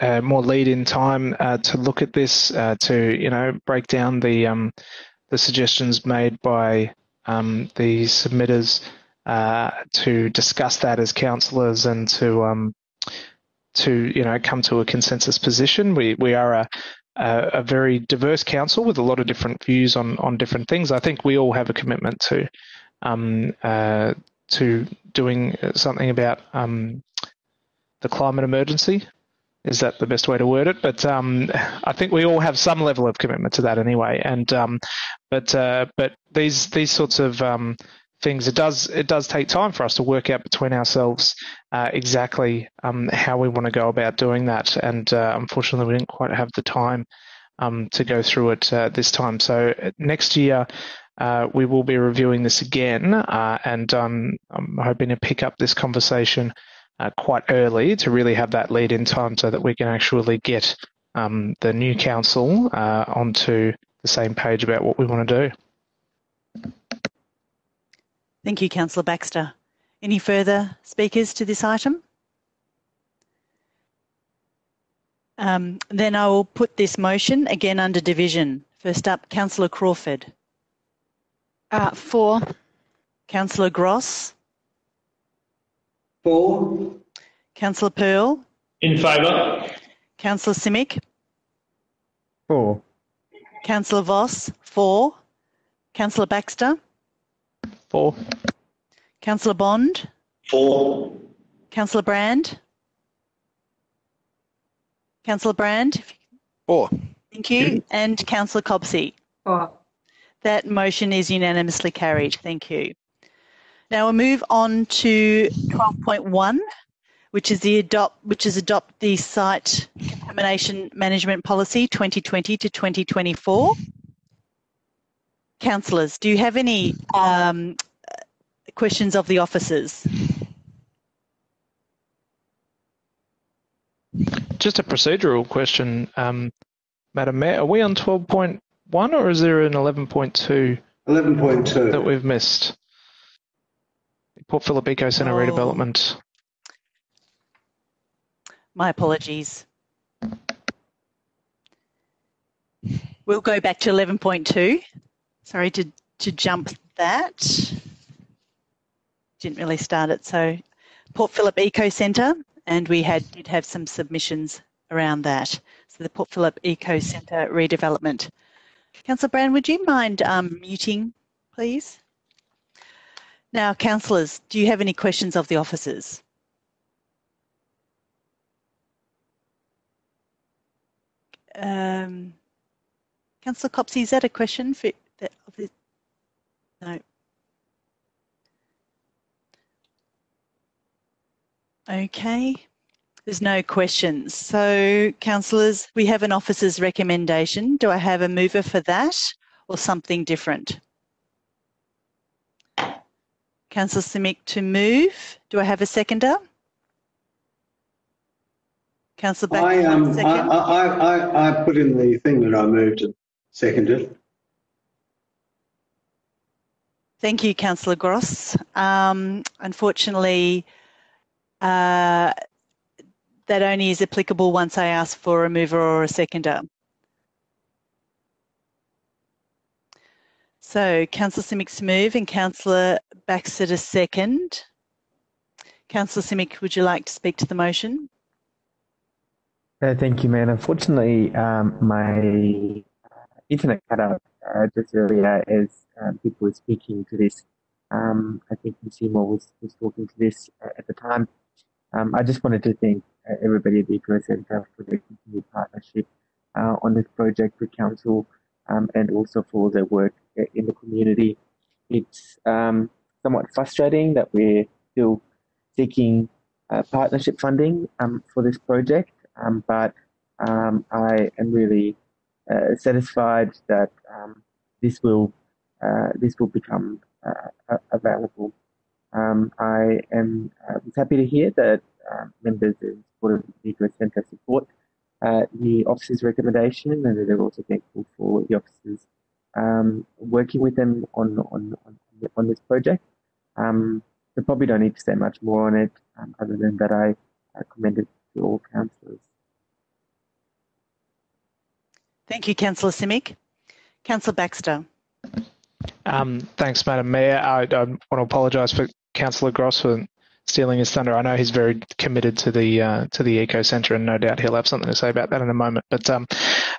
uh, more lead in time uh, to look at this, uh, to you know break down the um, the suggestions made by um, the submitters, uh, to discuss that as councillors and to um, to you know come to a consensus position. We we are a a, a very diverse council with a lot of different views on on different things. I think we all have a commitment to um, uh, to doing something about um, the climate emergency. Is that the best way to word it? But um, I think we all have some level of commitment to that anyway. And um, but uh, but these these sorts of um, things, it does it does take time for us to work out between ourselves uh, exactly um, how we want to go about doing that. And uh, unfortunately, we didn't quite have the time um, to go through it uh, this time. So uh, next year. Uh, we will be reviewing this again, uh, and um, I'm hoping to pick up this conversation quite early to really have that lead in time so that we can actually get um, the new council onto the same page about what we want to do. Thank you, Councillor Baxter. Any further speakers to this item? Um, then I will put this motion again under division. First up, Councillor Crawford. Uh, for. Councillor Gross. For. Councillor Pearl. In favour. Councillor Simic. For. Councillor Voss. For. Councillor Baxter. For. Councillor Bond? For. Councillor Brand? Councillor Brand? For. Thank you. And Councillor Copsey? For. That motion is unanimously carried. Thank you. Now we'll move on to 12.1, which is the adopt, which is adopt the site contamination management policy 2020 to 2024. Councillors, do you have any um, questions of the officers? Just a procedural question, um, Madam Mayor. Are we on 12.1 or is there an 11.2? 11.2 that we've missed. Port Phillip Eco Centre oh. redevelopment. My apologies. We'll go back to 11.2. Sorry to, to jump that. Didn't really start it. So Port Phillip Eco Centre, and we had did have some submissions around that. So the Port Phillip Eco Centre redevelopment. Councillor Brand, would you mind um, muting, please? Now, councillors, do you have any questions of the officers? Um, Councillor Copsey, is that a question for that no. Okay, there's no questions. So, councillors, we have an officer's recommendation. Do I have a mover for that or something different? Councillor Simic to move. Do I have a seconder? Councillor Back. I, um, I, I, I, I put in the thing that I moved and seconded. Thank you, Councillor Gross. Um, unfortunately, uh, that only is applicable once I ask for a mover or a seconder. So Councillor Simic move and Councillor Baxter second. Councillor Simic, would you like to speak to the motion? Uh, thank you, man. Unfortunately, um, my internet cut out uh, just earlier as um, people were speaking to this. Um, I think Ms. Seymour was, was talking to this uh, at the time. Um, I just wanted to thank everybody at the Eco Centre for their continued partnership uh, on this project with Council um, and also for their work in the community. It's um, somewhat frustrating that we're still seeking uh, partnership funding um, for this project, um, but um, I am really uh, satisfied that this will this will become available. Um, I am uh, happy to hear that uh, members and supporters of the Eco Centre support the officer's recommendation, and they're also thankful for the officers um, working with them on on on, on this project. Um, I probably don't need to say much more on it, um, other than that I, I commend it to all councillors. Thank you, Councillor Simic. Councillor Baxter. Um, thanks, Madam Mayor. I, I want to apologise for Councillor Gross for stealing his thunder. I know he's very committed to the uh, to the eco centre, and no doubt he'll have something to say about that in a moment. But um,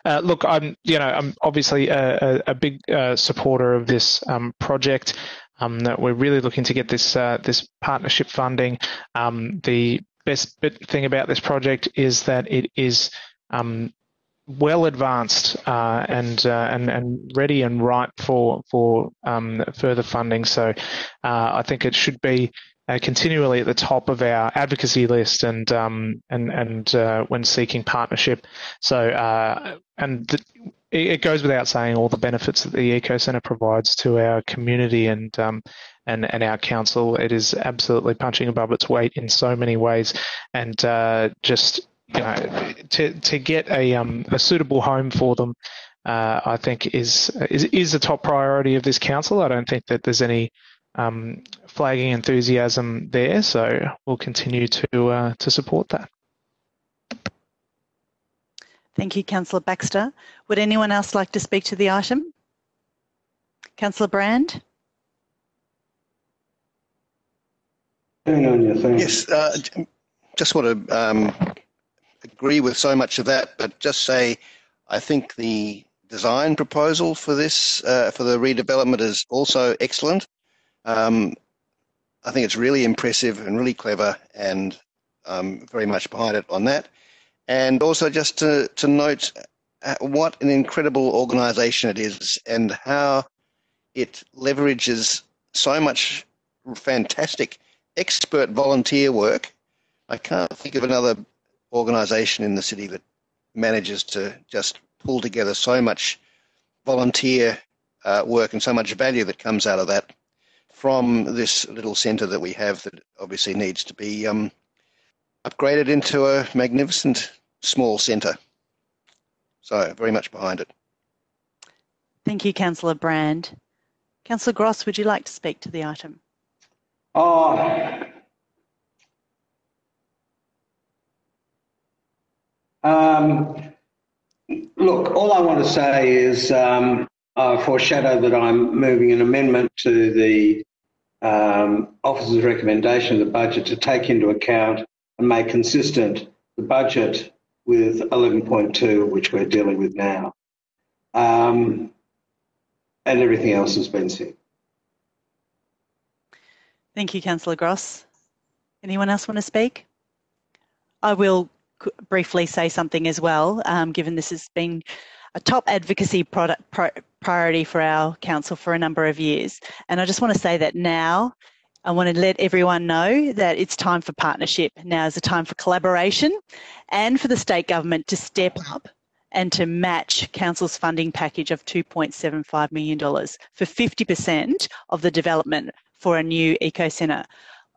uh, look, I'm you know I'm obviously a, a, a big uh, supporter of this um, project. Um, that we're really looking to get this uh, this partnership funding. Um, the best bit thing about this project is that it is um, well advanced uh, and uh, and and ready and ripe for for um, further funding. So uh, I think it should be uh, continually at the top of our advocacy list and um, and and uh, when seeking partnership. So uh, and it goes without saying all the benefits that the Eco Centre provides to our community and um, and and our council. It is absolutely punching above its weight in so many ways, and uh, just you know to to get a um, a suitable home for them. Uh, I think is, is is a top priority of this council. I don't think that there's any um, flagging enthusiasm there. So we'll continue to uh, to support that. Thank you, Councillor Baxter. Would anyone else like to speak to the item? Councillor Brand. Hang on your thing. Yes, uh, just want to um, agree with so much of that, but just say I think the design proposal for this, uh, for the redevelopment, is also excellent. Um, I think it's really impressive and really clever, and um, very much behind it on that. And also just to, to note uh, what an incredible organisation it is and how it leverages so much fantastic expert volunteer work. I can't think of another organisation in the city that manages to just pull together so much volunteer uh, work and so much value that comes out of that from this little centre that we have that obviously needs to be um, upgraded into a magnificent small centre. So very much behind it. Thank you, Councillor Brand. Councillor Gross, would you like to speak to the item? Oh, um, look, all I want to say is um, I foreshadow that I'm moving an amendment to the um, officer's recommendation of the budget to take into account and make consistent the budget with 11.2, which we're dealing with now. Um, and everything else has been said. Thank you, Councillor Gross. Anyone else want to speak? I will briefly say something as well, um, given this has been a top advocacy product, priority for our council for a number of years. And I just want to say that now I want to let everyone know that it's time for partnership. Now is the time for collaboration and for the state government to step up and to match council's funding package of $2.75 million for 50% of the development for a new eco centre.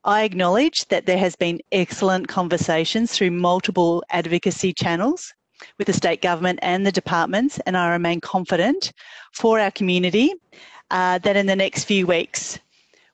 I acknowledge that there has been excellent conversations through multiple advocacy channels with the state government and the departments, and I remain confident for our community uh, that in the next few weeks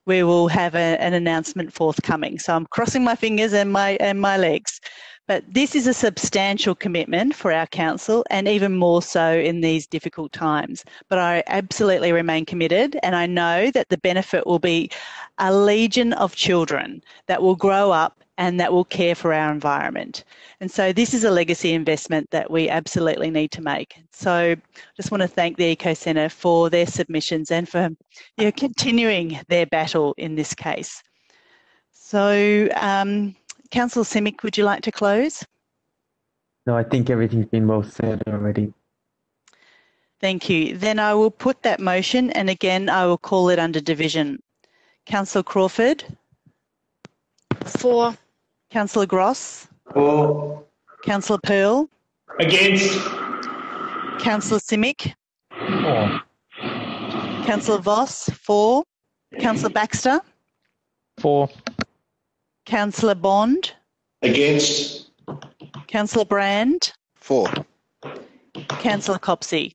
we will have a, an announcement forthcoming. So I'm crossing my fingers and my and my legs. But this is a substantial commitment for our council and even more so in these difficult times. But I absolutely remain committed and I know that the benefit will be a legion of children that will grow up and that will care for our environment. And so this is a legacy investment that we absolutely need to make. So I just want to thank the Eco Centre for their submissions and for you know, continuing their battle in this case. So um, Councillor Simic, would you like to close? No, I think everything's been well said already. Thank you. Then I will put that motion and again I will call it under division. Councillor Crawford? For. Councillor Gross? For. Councillor Pearl? Against. Councillor Simic? For. Councillor Voss? For. Councillor Baxter? For. Councillor Bond? Against. Councillor Brand? For. Councillor Copsey?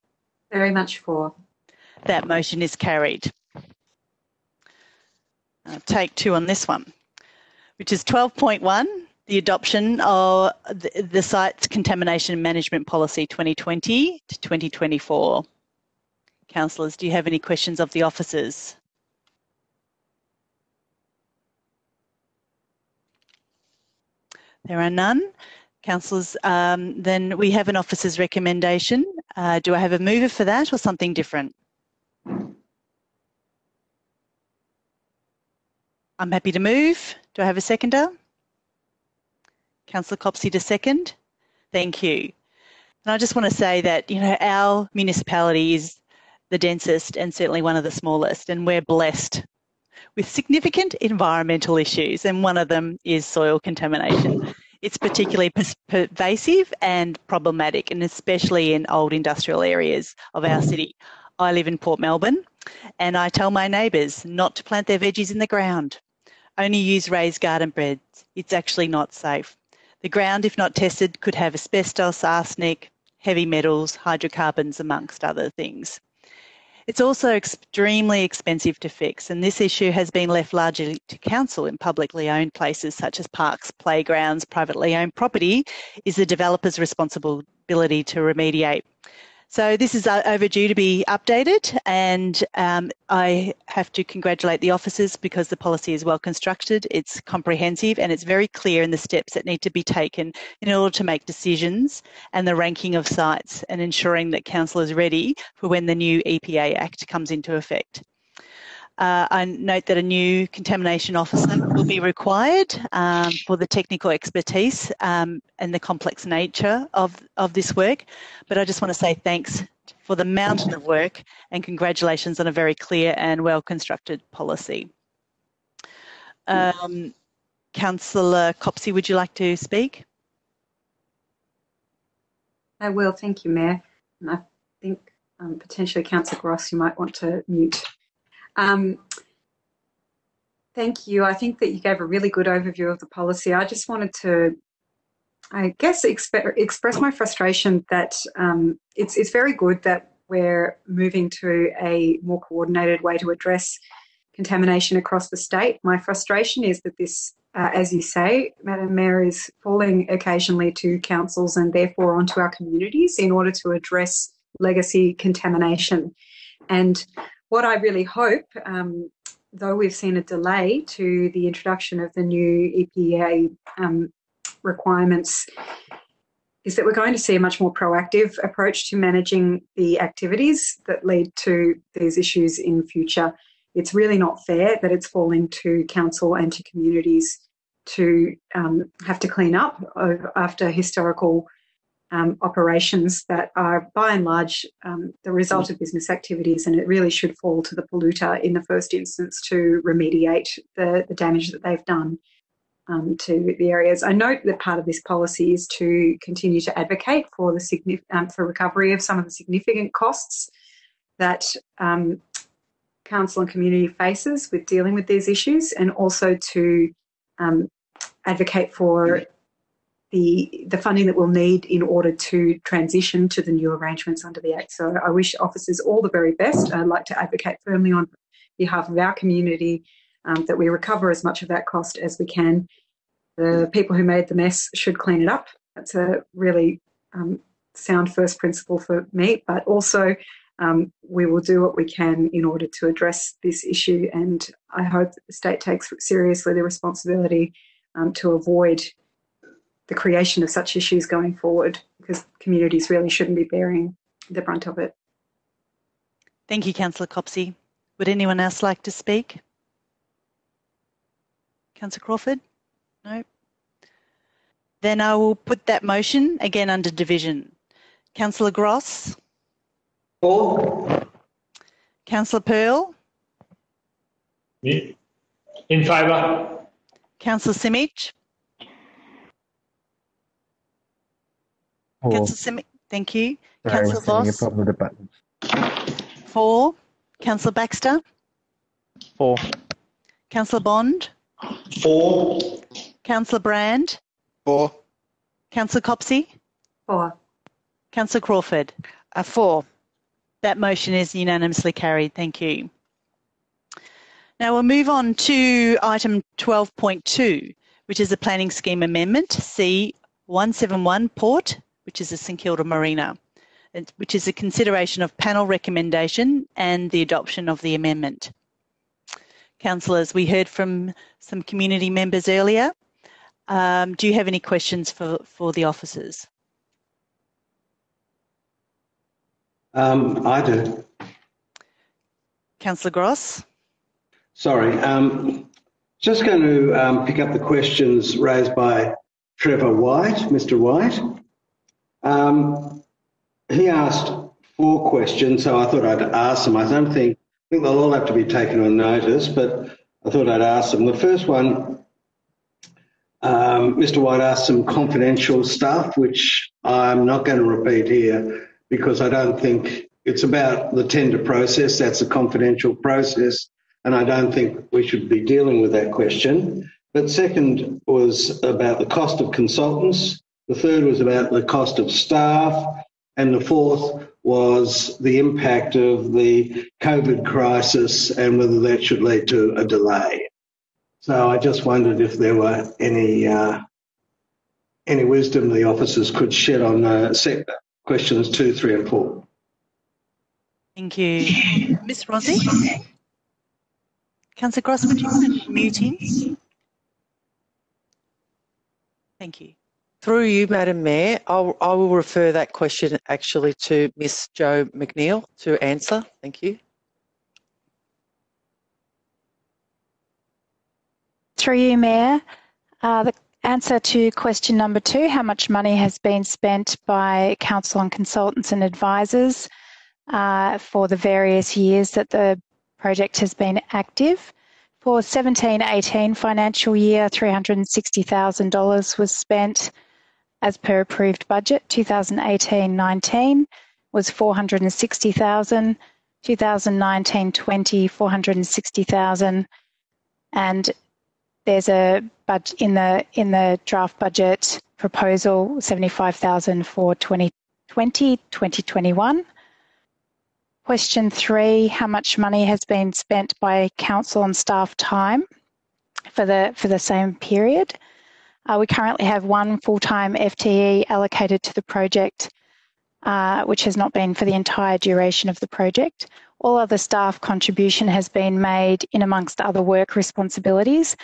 Very much for. That motion is carried. Uh, take two on this one, which is 12.1, the adoption of the, the site's contamination management policy 2020 to 2024. Councillors, do you have any questions of the officers? There are none. Councillors, um, then we have an officer's recommendation. Uh, do I have a mover for that or something different? I'm happy to move. Do I have a seconder? Councillor Copsey to second. Thank you. And I just want to say that, you know, our municipality is the densest and certainly one of the smallest, and we're blessed with significant environmental issues, and one of them is soil contamination. It's particularly pervasive and problematic, and especially in old industrial areas of our city. I live in Port Melbourne, and I tell my neighbours not to plant their veggies in the ground. Only use raised garden beds. It's actually not safe. The ground, if not tested, could have asbestos, arsenic, heavy metals, hydrocarbons, amongst other things. It's also extremely expensive to fix, and this issue has been left largely to council in publicly owned places such as parks, playgrounds, privately owned property is the developer's responsibility to remediate. So this is uh, overdue to be updated, and um, I have to congratulate the officers because the policy is well constructed, it's comprehensive, and it's very clear in the steps that need to be taken in order to make decisions and the ranking of sites and ensuring that council is ready for when the new EPA Act comes into effect. Uh, I note that a new contamination officer will be required um, for the technical expertise um, and the complex nature of, of this work. But I just want to say thanks for the mountain of work and congratulations on a very clear and well constructed policy. Um, Councillor Copsey, would you like to speak? I will, thank you, Mayor. And I think um, potentially Councillor Gross, you might want to mute. Um, thank you. I think that you gave a really good overview of the policy. I just wanted to, I guess, exp- express my frustration that um, it's it's very good that we're moving to a more coordinated way to address contamination across the state. My frustration is that this, uh, as you say, Madam Mayor, is falling occasionally to councils and therefore onto our communities in order to address legacy contamination. And what I really hope, um, though we've seen a delay to the introduction of the new EPA um, requirements, is that we're going to see a much more proactive approach to managing the activities that lead to these issues in future. It's really not fair that it's falling to council and to communities to um, have to clean up after historical um, operations that are by and large um, the result of business activities, and it really should fall to the polluter in the first instance to remediate the, the damage that they've done um, to the areas. I note that part of this policy is to continue to advocate for the um, for recovery of some of the significant costs that um, council and community faces with dealing with these issues, and also to um, advocate for the, the funding that we'll need in order to transition to the new arrangements under the Act. So I wish officers all the very best. I'd like to advocate firmly on behalf of our community um, that we recover as much of that cost as we can the people who made the mess should clean it up. That's a really um, sound first principle for me, but also um, we will do what we can in order to address this issue. And I hope the state takes seriously the responsibility um, to avoid the creation of such issues going forward because communities really shouldn't be bearing the brunt of it. Thank you, Councillor Copsey. Would anyone else like to speak? Councillor Crawford? No. Then I will put that motion again under division. Councillor Gross? For. Councillor Pearl? Yeah. In favour. Councillor Simic? For. Councillor Simic, thank you. Councillor I a Voss? problem with the buttons. For. Councillor Baxter? For. Councillor Bond? For. Councillor Brand? For. Councillor Copsey? For. Councillor Crawford? A for. That motion is unanimously carried. Thank you. Now we'll move on to item 12.2, which is a planning scheme amendment, C171 Port, which is a St Kilda Marina, which is a consideration of panel recommendation and the adoption of the amendment. Councillors, we heard from some community members earlier. Um, do you have any questions for, for the officers? Um, I do. Councillor Gross? Sorry. Um, just going to um, pick up the questions raised by Trevor White, Mr. White. Um, he asked four questions, so I thought I'd ask them. I don't think, I think they'll all have to be taken on notice, but I thought I'd ask them. The first one, um, Mr. White asked some confidential stuff, which I'm not going to repeat here because I don't think it's about the tender process. That's a confidential process, and I don't think we should be dealing with that question. But second was about the cost of consultants. The third was about the cost of staff. And the fourth was the impact of the COVID crisis and whether that should lead to a delay. So I just wondered if there were any uh, any wisdom the officers could shed on uh, questions two, three, and four. Thank you. <laughs> Miss Rossi? Councillor Gross, would you mind muting? Thank you. Through you, Madam Mayor, I'll, I will refer that question actually to Miss Jo McNeil to answer. Thank you. Through you, Mayor, uh, the answer to question number two, how much money has been spent by council on consultants and advisors uh, for the various years that the project has been active. For 17-18 financial year, $360,000 was spent as per approved budget. 2018-19 was 460,000, 2019-20 460,000, and there's a but in the in the draft budget proposal 75,000 for 2020 2021 question 3 how much money has been spent by council on staff time for the for the same period uh, we currently have one full-time FTE allocated to the project uh, which has not been for the entire duration of the project all other staff contribution has been made in amongst other work responsibilities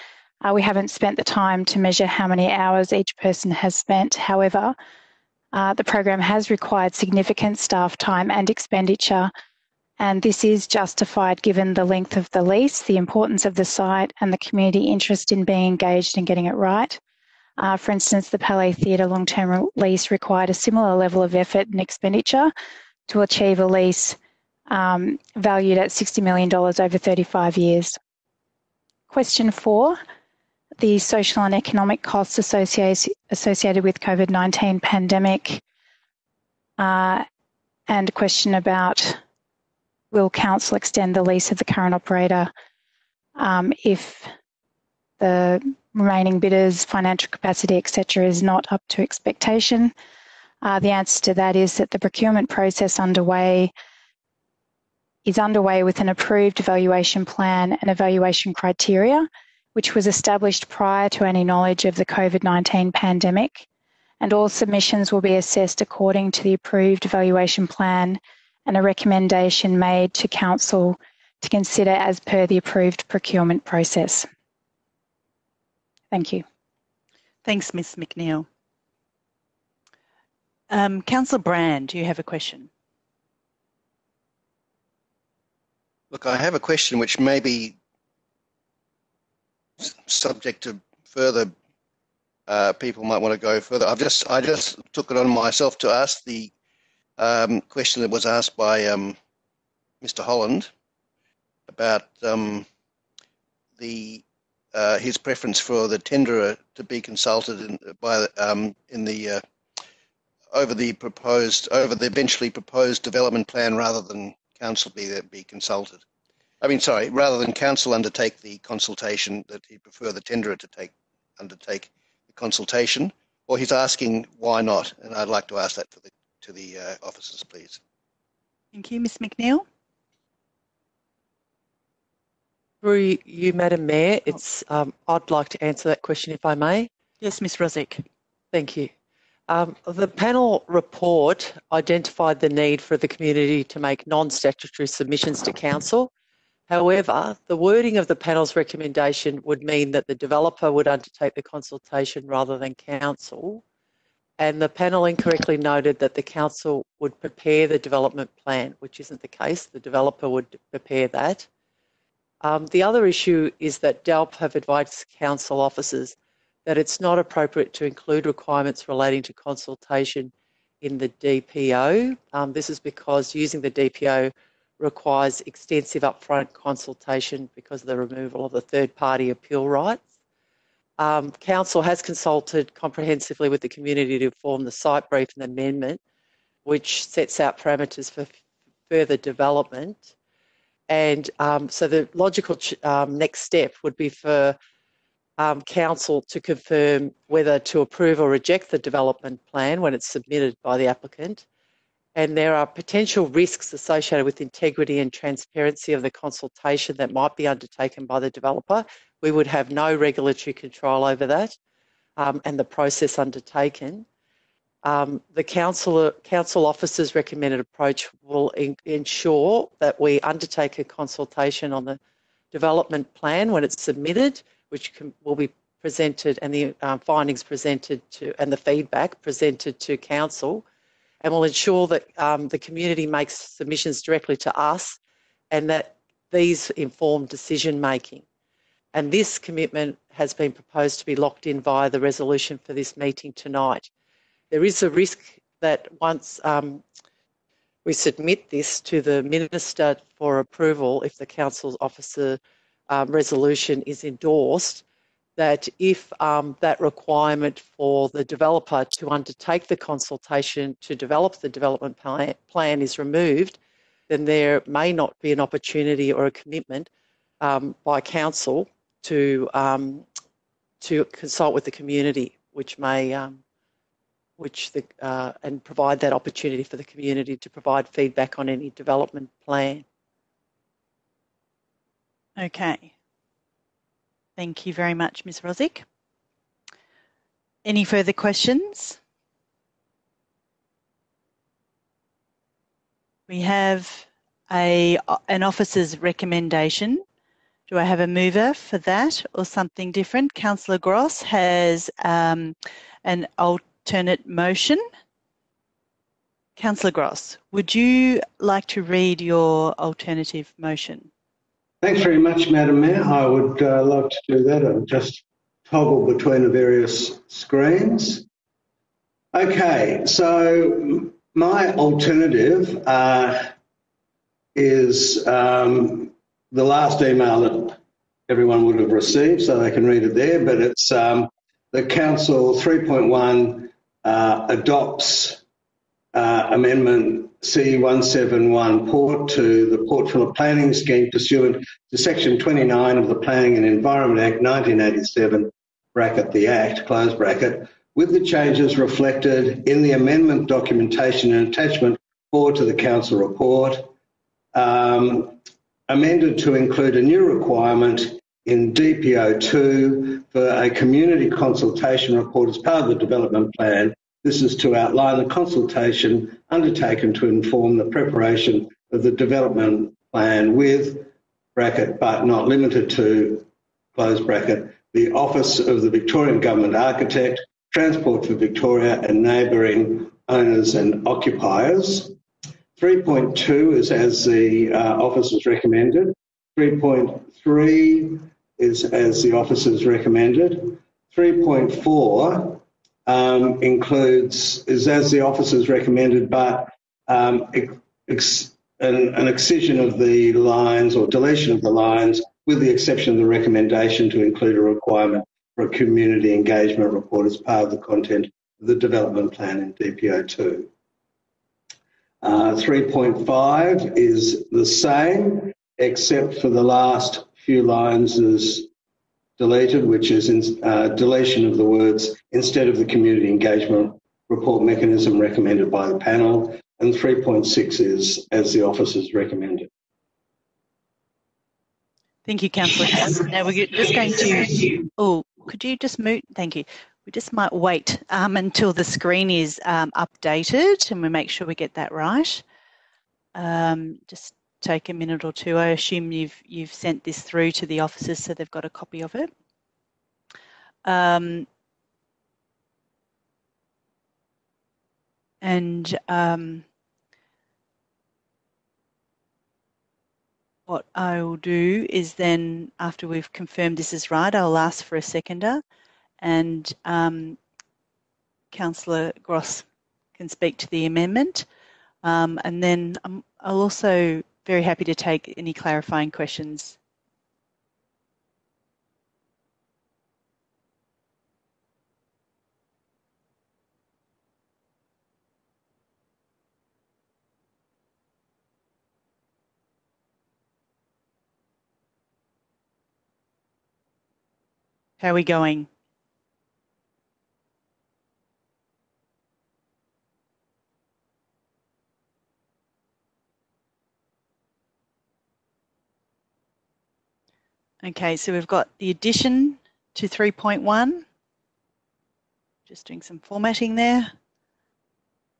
uh, we haven't spent the time to measure how many hours each person has spent. However, uh, the program has required significant staff time and expenditure, and this is justified given the length of the lease, the importance of the site, and the community interest in being engaged and getting it right. Uh, for instance, the Palais Theatre long term lease required a similar level of effort and expenditure to achieve a lease um, valued at $60 million over 35 years. Question four the social and economic costs associated associated with COVID nineteen pandemic, uh, and a question about will council extend the lease of the current operator um, if the remaining bidders' financial capacity, etc., is not up to expectation. Uh, the answer to that is that the procurement process underway is underway with an approved evaluation plan and evaluation criteria which was established prior to any knowledge of the COVID 19 pandemic, and all submissions will be assessed according to the approved evaluation plan and a recommendation made to Council to consider as per the approved procurement process. Thank you. Thanks, Ms McNeil. Um, Councillor Brand, do you have a question? Look, I have a question which may be subject to further uh, people might want to go further. I've just I just took it on myself to ask the um, question that was asked by um, Mr. Holland about um, the uh, his preference for the tenderer to be consulted in, by um, in the uh, over the proposed over the eventually proposed development plan rather than council be be consulted. I mean, sorry, rather than council undertake the consultation, that he prefer the tenderer to take undertake the consultation, or he's asking why not, and I'd like to ask that the to the uh, officers, please. Thank you, Ms McNeil. Through you, Madam Mayor, it's um, I'd like to answer that question if I may. Yes, Ms Rosick. Thank you. Um, the panel report identified the need for the community to make non-statutory submissions to council. However, the wording of the panel's recommendation would mean that the developer would undertake the consultation rather than council. And the panel incorrectly noted that the council would prepare the development plan, which isn't the case. The developer would prepare that. Um, the other issue is that DELWP have advised council officers that it's not appropriate to include requirements relating to consultation in the DPO. Um, this is because using the DPO requires extensive upfront consultation because of the removal of the third party appeal rights. Um, Council has consulted comprehensively with the community to form the site brief and amendment, which sets out parameters for further development. And um, so the logical um, next step would be for um, council to confirm whether to approve or reject the development plan when it's submitted by the applicant. And there are potential risks associated with integrity and transparency of the consultation that might be undertaken by the developer. We would have no regulatory control over that um, and the process undertaken. Um, the council, council officer's recommended approach will in, ensure that we undertake a consultation on the development plan when it's submitted, which can, will be presented and the um, findings presented to and the feedback presented to council, and will ensure that um, the community makes submissions directly to us, and that these inform decision making. And this commitment has been proposed to be locked in via the resolution for this meeting tonight there is a risk that once um, we submit this to the Minister for approval, if the Council's officer um, resolution is endorsed, that if um, that requirement for the developer to undertake the consultation to develop the development plan, is removed, then there may not be an opportunity or a commitment um, by council to um, to consult with the community, which may um, which the, uh, and provide that opportunity for the community to provide feedback on any development plan. Okay. Thank you very much, Ms. Rosick. Any further questions? We have a, an officer's recommendation. Do I have a mover for that or something different? Councillor Gross has um, an old alternate motion. Councillor Gross, would you like to read your alternative motion? Thanks very much, Madam Mayor. I would uh, love to do that. I'll just toggle between the various screens. Okay, so my alternative uh, is um, the last email that everyone would have received, so they can read it there, but it's um, the Council 3.1 uh, adopts uh, Amendment C171 Port to the Port Phillip Planning Scheme pursuant to Section 29 of the Planning and Environment Act 1987, bracket the Act, close bracket, with the changes reflected in the amendment documentation and attachment 4 to the Council report, um, amended to include a new requirement in DPO2 for a community consultation report as part of the development plan. This is to outline the consultation undertaken to inform the preparation of the development plan with bracket but not limited to close bracket the Office of the Victorian Government Architect, Transport for Victoria and neighbouring owners and occupiers. 3.2 is as the uh, office has recommended. 3.3 is as the officers recommended. 3.4 um, includes, is as the officers recommended, but um, ex, an, an excision of the lines or deletion of the lines with the exception of the recommendation to include a requirement for a community engagement report as part of the content of the development plan in DPO2. Uh, 3.5 is the same, except for the last few lines is deleted, which is in, uh, deletion of the words instead of the community engagement report mechanism recommended by the panel, and 3.6 is as the office has recommended. Thank you, Councillor. now we're just going to. Oh, could you just move? Thank you we just might wait um, until the screen is um, updated and we make sure we get that right. Um, just take a minute or two. I assume you've you've sent this through to the officers so they've got a copy of it. Um, and um, what I will do is then, after we've confirmed this is right, I'll ask for a seconder and um, Councillor Gross can speak to the amendment. Um, and then I'm I'll also very happy to take any clarifying questions. How are we going? Okay, so we've got the addition to 3.1. Just doing some formatting there.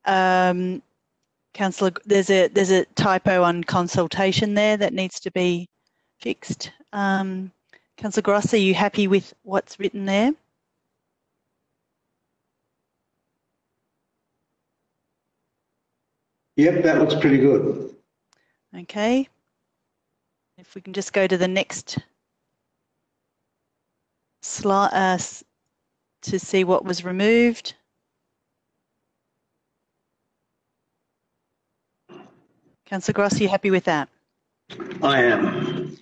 Um, Councillor, there's a there's a typo on consultation there that needs to be fixed. Um, Councillor Gross, are you happy with what's written there? Yep, that looks pretty good. Okay. If we can just go to the next slide uh, to see what was removed. Councillor Gross, are you happy with that? I am.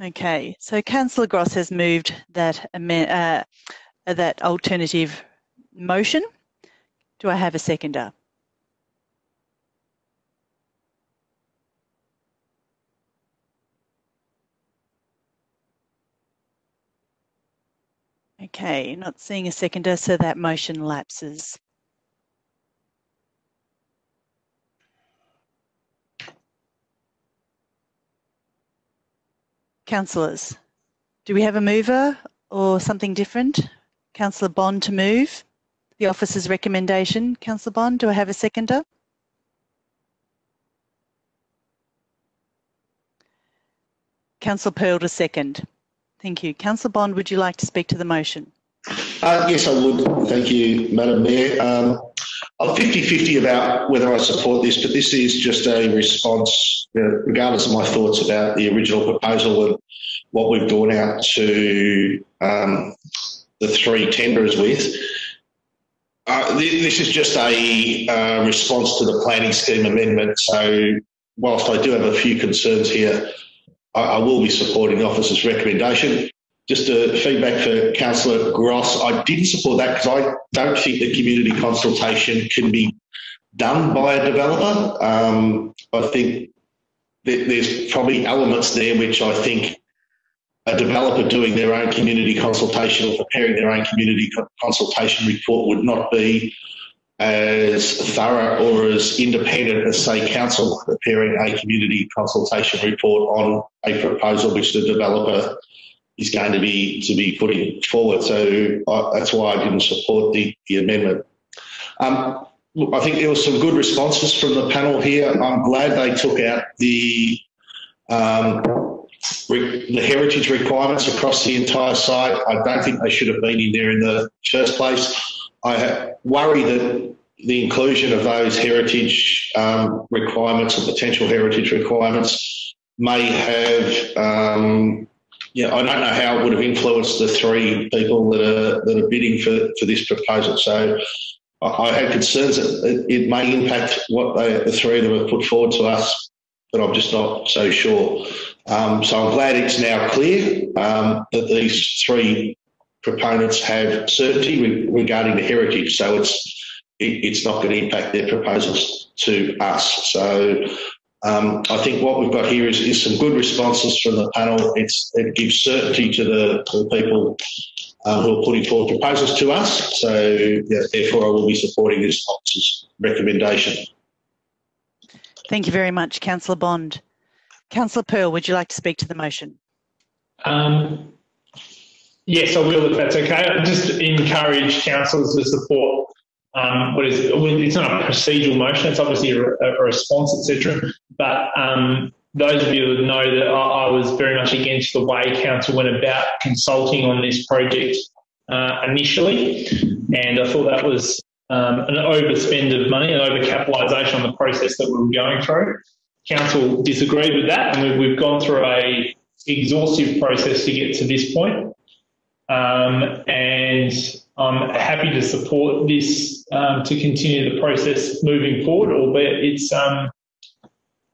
Okay, so Councillor Gross has moved that uh, that alternative motion. Do I have a seconder? Okay, not seeing a seconder, so that motion lapses. Councillors, do we have a mover or something different? Councillor Bond to move the officer's recommendation. Councillor Bond, do I have a seconder? Councillor Pearl to second. Thank you. Councillor Bond, would you like to speak to the motion? Uh, yes, I would. Thank you, Madam Mayor. Um, I'm 50-50 about whether I support this, but this is just a response, uh, regardless of my thoughts about the original proposal and what we've gone out to um, the three tenderers with. Uh, this is just a uh, response to the planning scheme amendment. So, whilst I do have a few concerns here, I, I will be supporting the officer's recommendation. Just a feedback for Councillor Gross. I didn't support that because I don't think the community consultation can be done by a developer. Um, I think there's probably elements there which I think a developer doing their own community consultation or preparing their own community consultation report would not be as thorough or as independent as, say, council preparing a community consultation report on a proposal which the developer is going to be to be putting forward. So that's why I didn't support the, the amendment. Um, look, I think there were some good responses from the panel here. I'm glad they took out the um, the heritage requirements across the entire site. I don't think they should have been in there in the first place. I worry that the inclusion of those heritage um, requirements or potential heritage requirements may have, um, yeah, I don't know how it would have influenced the three people that are that are bidding for for this proposal. So I had concerns that it may impact what they, the three of them have put forward to us, but I'm just not so sure. Um, so I'm glad it's now clear um, that these three proponents have certainty re- regarding the heritage. So it's it, it's not going to impact their proposals to us. So um, I think what we've got here is, is, some good responses from the panel. It's, it gives certainty to the, to the people uh, who are putting forward proposals to us. So yeah, therefore, I will be supporting this officer's recommendation. Thank you very much, Councillor Bond. Councillor Pearl, would you like to speak to the motion? Um, yes, I will, if that's okay. I just encourage councillors to support um, what is it's not a procedural motion; it's obviously a, a response, etc. But um, those of you that know that I, I, was very much against the way council went about consulting on this project uh, initially, and I thought that was um, an overspend of money, an overcapitalisation on the process that we were going through. Council disagreed with that, and we've, we've gone through a exhaustive process to get to this point. Um, and I'm happy to support this um, to continue the process moving forward, albeit it's um,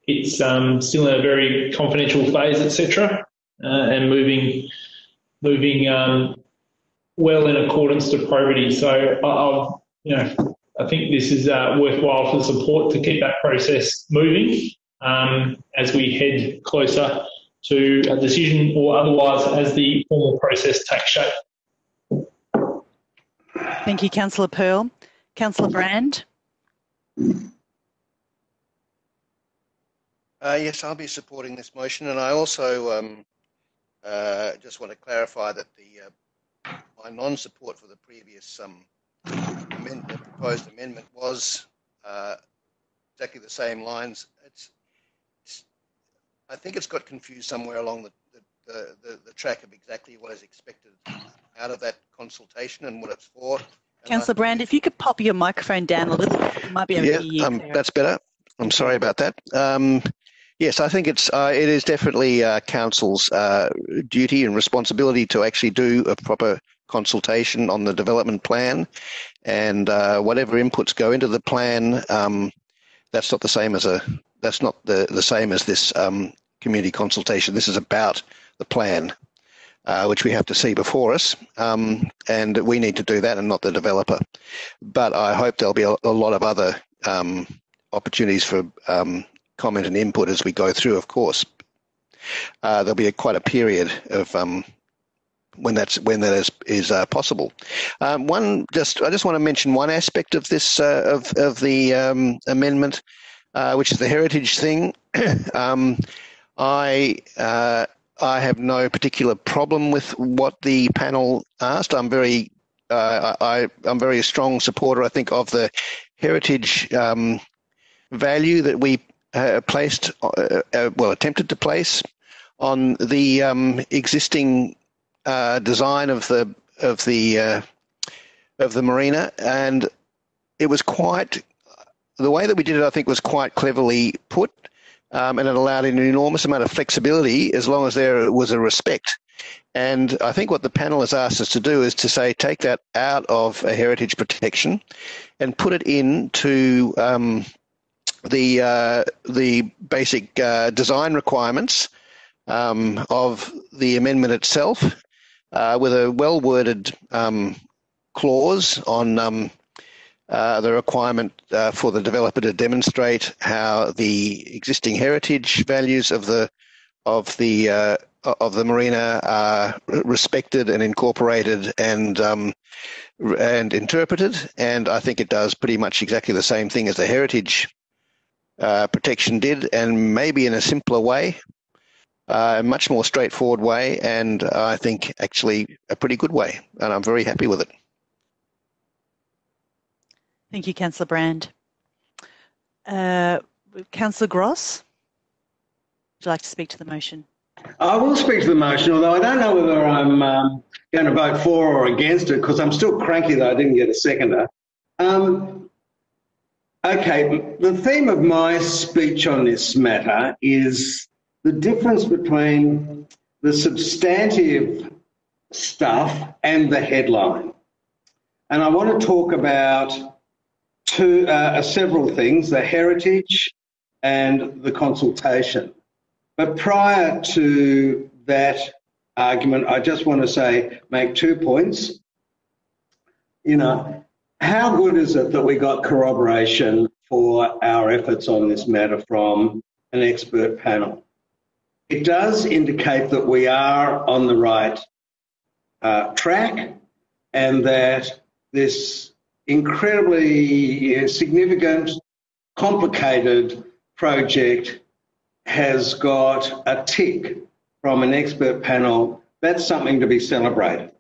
it's um, still in a very confidential phase, etc., uh, and moving moving um, well in accordance to probity. So I, you know, I think this is uh, worthwhile for support to keep that process moving um, as we head closer to a decision or otherwise as the formal process takes shape. Thank you, Councillor Pearl. Councillor Brand. Uh, yes, I'll be supporting this motion, and I also um, uh, just want to clarify that the uh, my non-support for the previous um, amend- the proposed amendment was uh, exactly the same lines. It's, it's, I think it's got confused somewhere along the the, the, the, track of exactly what is expected out of that consultation and what it's for. Councillor Brand, if you could pop your microphone down a little, it might be able yeah, to hear um, that's better. I'm sorry about that. Um, yes, I think it's uh, it is definitely uh, council's uh, duty and responsibility to actually do a proper consultation on the development plan, and uh, whatever inputs go into the plan, um, that's not the same as a that's not the the same as this um, community consultation. This is about the plan, uh, which we have to see before us, um, and we need to do that and not the developer. But I hope there'll be a, a lot of other um, opportunities for um, comment and input as we go through, of course. Uh, there'll be a, quite a period of um, when that's when that is is uh, possible. Um, one just I just want to mention one aspect of this uh, of of the um, amendment, uh, which is the heritage thing. <coughs> um, I uh, I have no particular problem with what the panel asked. I'm very, uh, I, am very strong supporter, I think, of the heritage um, value that we uh, placed, uh, uh well, attempted to place on the um, existing uh, design of the of the of the marina, and it was quite the way that we did it. I think was quite cleverly put um, and it allowed an enormous amount of flexibility as long as there was a respect. And I think what the panel has asked us to do is to say take that out of a heritage protection and put it into um, the uh, the basic uh, design requirements um, of the amendment itself, uh, with a well worded um, clause on um, uh, the requirement uh, for the developer to demonstrate how the existing heritage values of the of the uh, of the marina are respected and incorporated and um, and interpreted. And I think it does pretty much exactly the same thing as the heritage uh, protection did, and maybe in a simpler way. uh, a much more straightforward way, and I think actually a pretty good way, and I'm very happy with it. Thank you, Councillor Brand. Uh, Councillor Gross, would you like to speak to the motion? I will speak to the motion, although I don't know whether I'm um, going to vote for or against it because I'm still cranky that I didn't get a seconder. Um, okay, the theme of my speech on this matter is the difference between the substantive stuff and the headline. And I want to talk about two, uh, several things the heritage and the consultation. But prior to that argument, I just want to say, make two points. You know, how good is it that we got corroboration for our efforts on this matter from an expert panel? It does indicate that we are on the right uh, track and that this incredibly significant, complicated project has got a tick from an expert panel, that's something to be celebrated.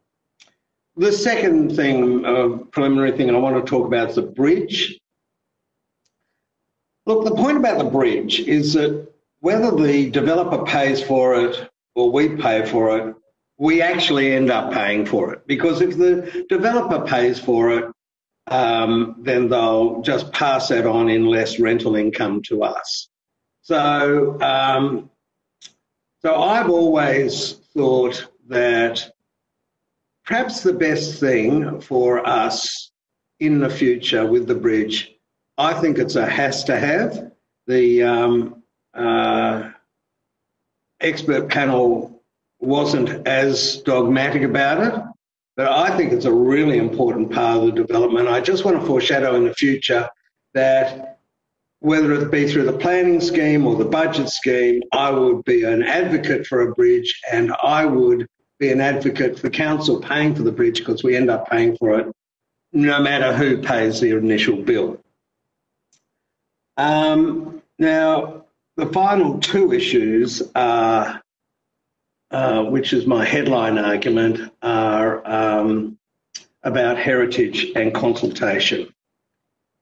The second thing, uh, preliminary thing I want to talk about is the bridge. Look, the point about the bridge is that whether the developer pays for it or we pay for it, we actually end up paying for it. Because if the developer pays for it, um, then they'll just pass that on in less rental income to us. So, um, so I've always thought that perhaps the best thing for us in the future with the bridge, I think it's a has to have. The um, uh, expert panel wasn't as dogmatic about it, but I think it's a really important part of the development. I just want to foreshadow in the future that whether it be through the planning scheme or the budget scheme, I would be an advocate for a bridge and I would be an advocate for council paying for the bridge because we end up paying for it no matter who pays the initial bill. Um, now, the final two issues are, uh, which is my headline argument, are um, about heritage and consultation.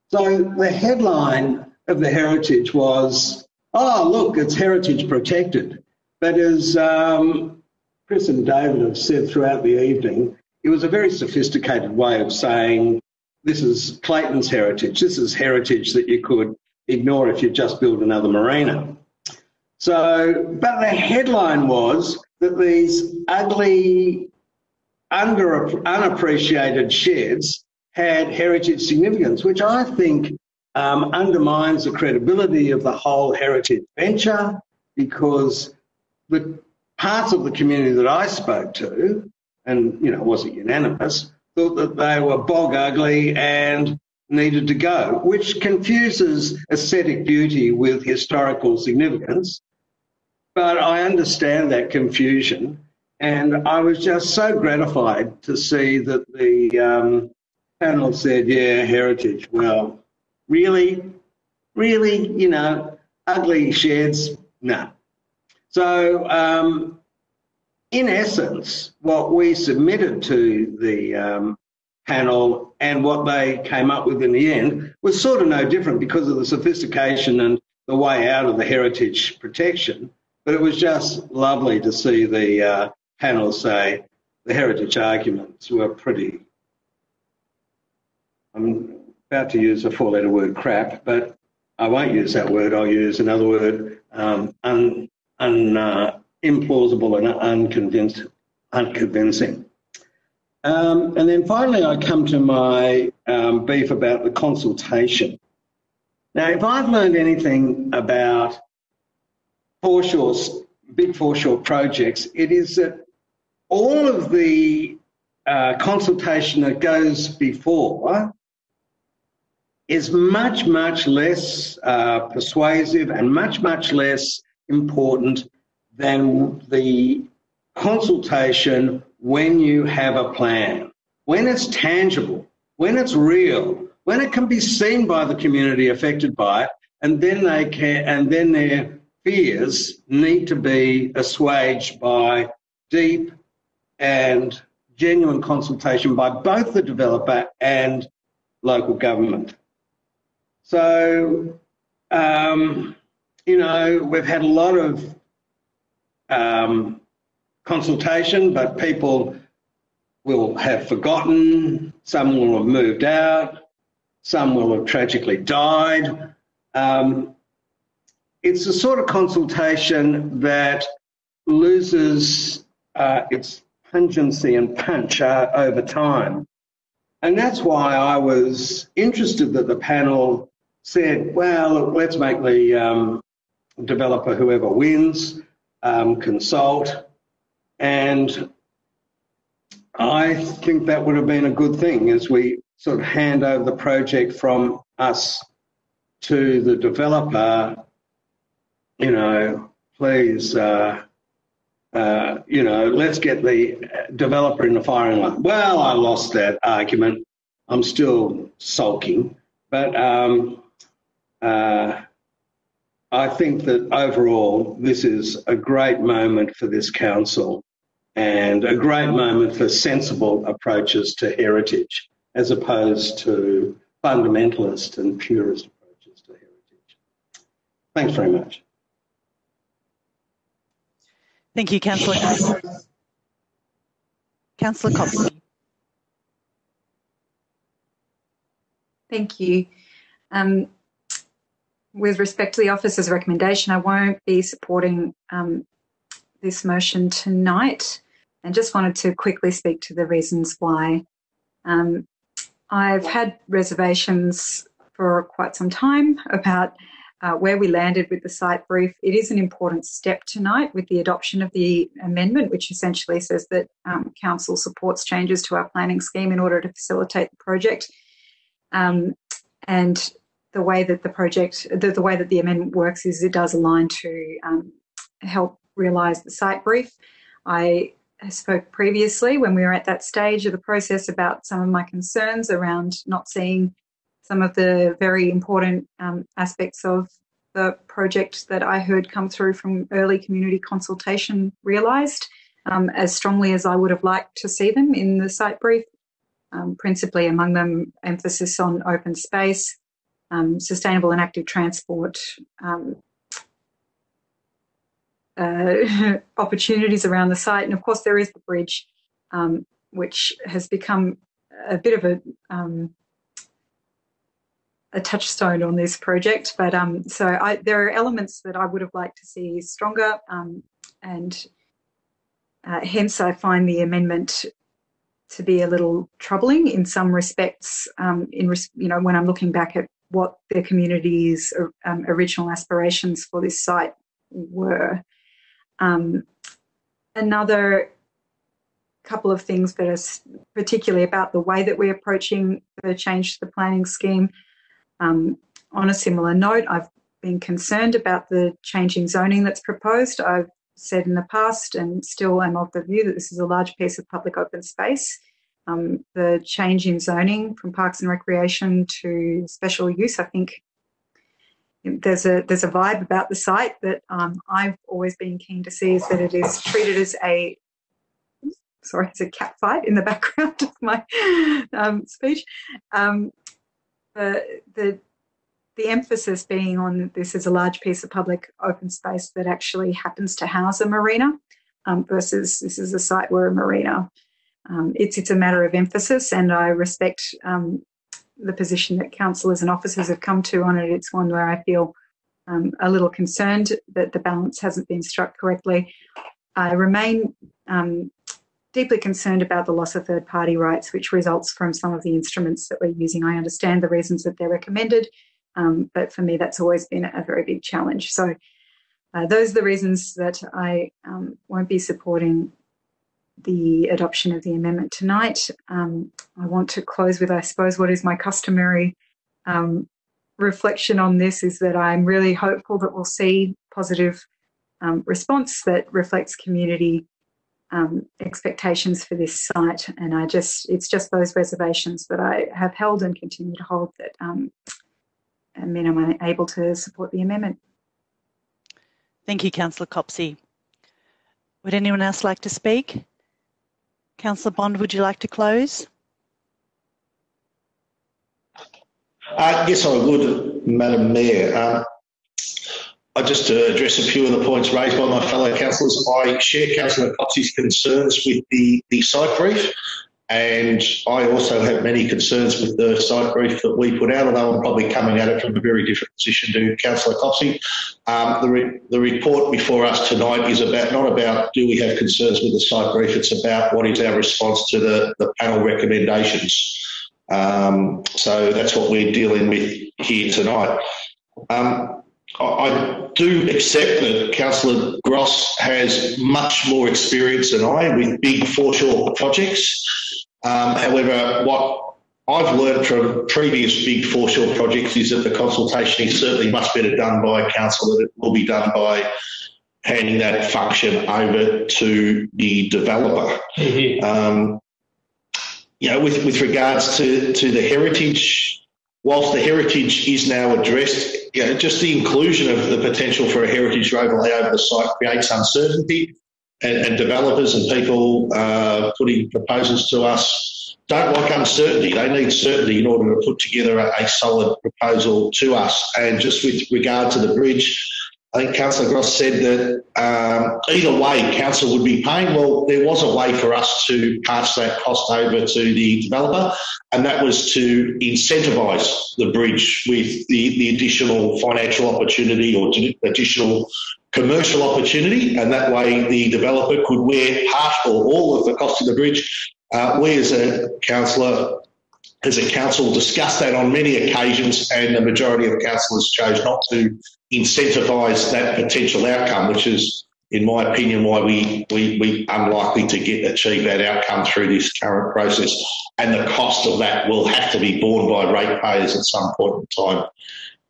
So the headline of the heritage was, oh, look, it's heritage protected. But as um, Chris and David have said throughout the evening, it was a very sophisticated way of saying this is Clayton's heritage. This is heritage that you could ignore if you just build another marina. So, but the headline was that these ugly, under unappreciated sheds had heritage significance, which I think um, undermines the credibility of the whole heritage venture because the parts of the community that I spoke to, and you know, wasn't unanimous, thought that they were bog ugly and needed to go, which confuses aesthetic beauty with historical significance. But I understand that confusion, and I was just so gratified to see that the um, panel said, "Yeah, heritage." Well, Really? Really? You know, ugly sheds? No. So, um, in essence, what we submitted to the um, panel and what they came up with in the end was sort of no different because of the sophistication and the way out of the heritage protection. But it was just lovely to see the uh, panel say the heritage arguments were pretty. I'm about to use a four-letter word crap, but I won't use that word. I'll use another word, um, un, un, uh, implausible and unconvinced, unconvincing. Um, and then finally, I come to my um, beef about the consultation. Now, if I've learned anything about foreshore, big foreshore projects, it is that all of the uh, consultation that goes before is much, much less uh, persuasive and much, much less important than the consultation when you have a plan, when it's tangible, when it's real, when it can be seen by the community affected by it, and then they can, and then they're fears need to be assuaged by deep and genuine consultation by both the developer and local government. So, um, you know, we've had a lot of um, consultation, but people will have forgotten, some will have moved out, some will have tragically died. Um, it's the sort of consultation that loses uh, its pungency and punch uh, over time. And that's why I was interested that the panel said, well, let's make the um, developer, whoever wins, um, consult. And I think that would have been a good thing as we sort of hand over the project from us to the developer. You know, please, uh, uh, you know, let's get the developer in the firing line. Well, I lost that argument. I'm still sulking, but um, uh, I think that overall this is a great moment for this council and a great moment for sensible approaches to heritage as opposed to fundamentalist and purist approaches to heritage. Thanks very much. Thank you, Councillor. Councillor Copsey. Thank you. Um, with respect to the officer's recommendation, I won't be supporting um, this motion tonight and just wanted to quickly speak to the reasons why. Um, I've had reservations for quite some time about uh, where we landed with the site brief. It is an important step tonight with the adoption of the amendment, which essentially says that um, Council supports changes to our planning scheme in order to facilitate the project. Um, and the way that the project, the, the, way that the amendment works is it does align to um, help realise the site brief. I spoke previously when we were at that stage of the process about some of my concerns around not seeing some of the very important um, aspects of the project that I heard come through from early community consultation realised um, as strongly as I would have liked to see them in the site brief. Um, principally among them emphasis on open space, um, sustainable and active transport, um, uh, <laughs> opportunities around the site. And of course, there is the bridge, um, which has become a bit of a a touchstone on this project. But um, so I, there are elements that I would have liked to see stronger, um, and uh, hence I find the amendment to be a little troubling in some respects. Um, in you know when I'm looking back at what the community's um, original aspirations for this site were. Um, another couple of things that are particularly about the way that we're approaching the change to the planning scheme. Um, on a similar note, I've been concerned about the changing zoning that's proposed. I've said in the past and still am of the view that this is a large piece of public open space. Um, the change in zoning from parks and recreation to special use, I think there's a there's a vibe about the site that um, I've always been keen to see is that it is treated as a sorry, it's a cat fight in the <laughs> background of my um, speech. Um, the the the emphasis being on this is a large piece of public open space that actually happens to house a marina um, versus this is a site where a marina. Um, it's it's a matter of emphasis, and I respect um, the position that councillors and officers have come to on it. It's one where I feel um, a little concerned that the balance hasn't been struck correctly. I remain um, deeply concerned about the loss of third party rights, which results from some of the instruments that we're using. I understand the reasons that they're recommended, um, but for me, that's always been a very big challenge. So, uh, those are the reasons that I um, won't be supporting the adoption of the amendment tonight. Um, I want to close with, I suppose, what is my customary um, reflection on this is that I'm really hopeful that we'll see positive um, response that reflects community um, expectations for this site. And I just, it's just those reservations that I have held and continue to hold that um, mean I'm able to support the amendment. Thank you, Councillor Copsey. Would anyone else like to speak? Councillor Bond, would you like to close? Uh, yes, I would, Madam Mayor. Um, I just to address a few of the points raised by my fellow councillors. I share Councillor Copsey's concerns with the, the site brief. And I also have many concerns with the site brief that we put out, although I'm probably coming at it from a very different position to Councillor Copsey. Um, the, re- the report before us tonight is about not about do we have concerns with the site brief, it's about what is our response to the, the panel recommendations. Um, so that's what we're dealing with here tonight. Um, I do accept that Councillor Gross has much more experience than I with big foreshore projects. Um, however, what I've learned from previous big foreshore projects is that the consultation is certainly much better done by council than it will be done by handing that function over to the developer. Um, you know, with, with regards to, to the heritage, whilst the heritage is now addressed, you know, just the inclusion of the potential for a heritage overlay over the site creates uncertainty and, and developers and people uh, putting proposals to us don't like uncertainty. They need certainty in order to put together a, a solid proposal to us. And just with regard to the bridge, I think Councillor Gross said that um, either way, council would be paying. Well, there was a way for us to pass that cost over to the developer, and that was to incentivise the bridge with the, the additional financial opportunity or additional commercial opportunity, and that way the developer could wear part or all of the cost of the bridge. Uh, we as a councillor, as a council, discussed that on many occasions, and the majority of councillors chose not to incentivise that potential outcome, which is, in my opinion, why we we we unlikely to get achieve that outcome through this current process. And the cost of that will have to be borne by ratepayers at some point in time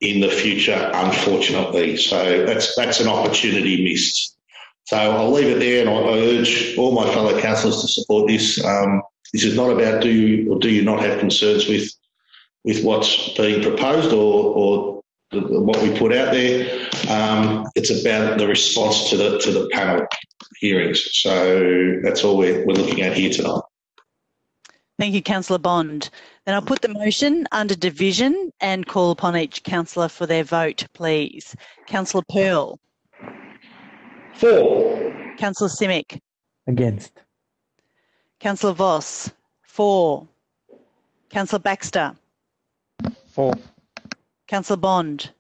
in the future, unfortunately. So that's that's an opportunity missed. So I'll leave it there, and I, I urge all my fellow councillors to support this. Um, this is not about do you or do you not have concerns with with what's being proposed or, or the, what we put out there. Um, it's about the response to the to the panel hearings. So that's all we're, we're looking at here tonight. Thank you, Councillor Bond. Then I'll put the motion under division and call upon each councillor for their vote, please. Councillor Pearl. For. Councillor Simic. Against. Councillor Voss. For. Councillor Baxter. For. Councillor Bond.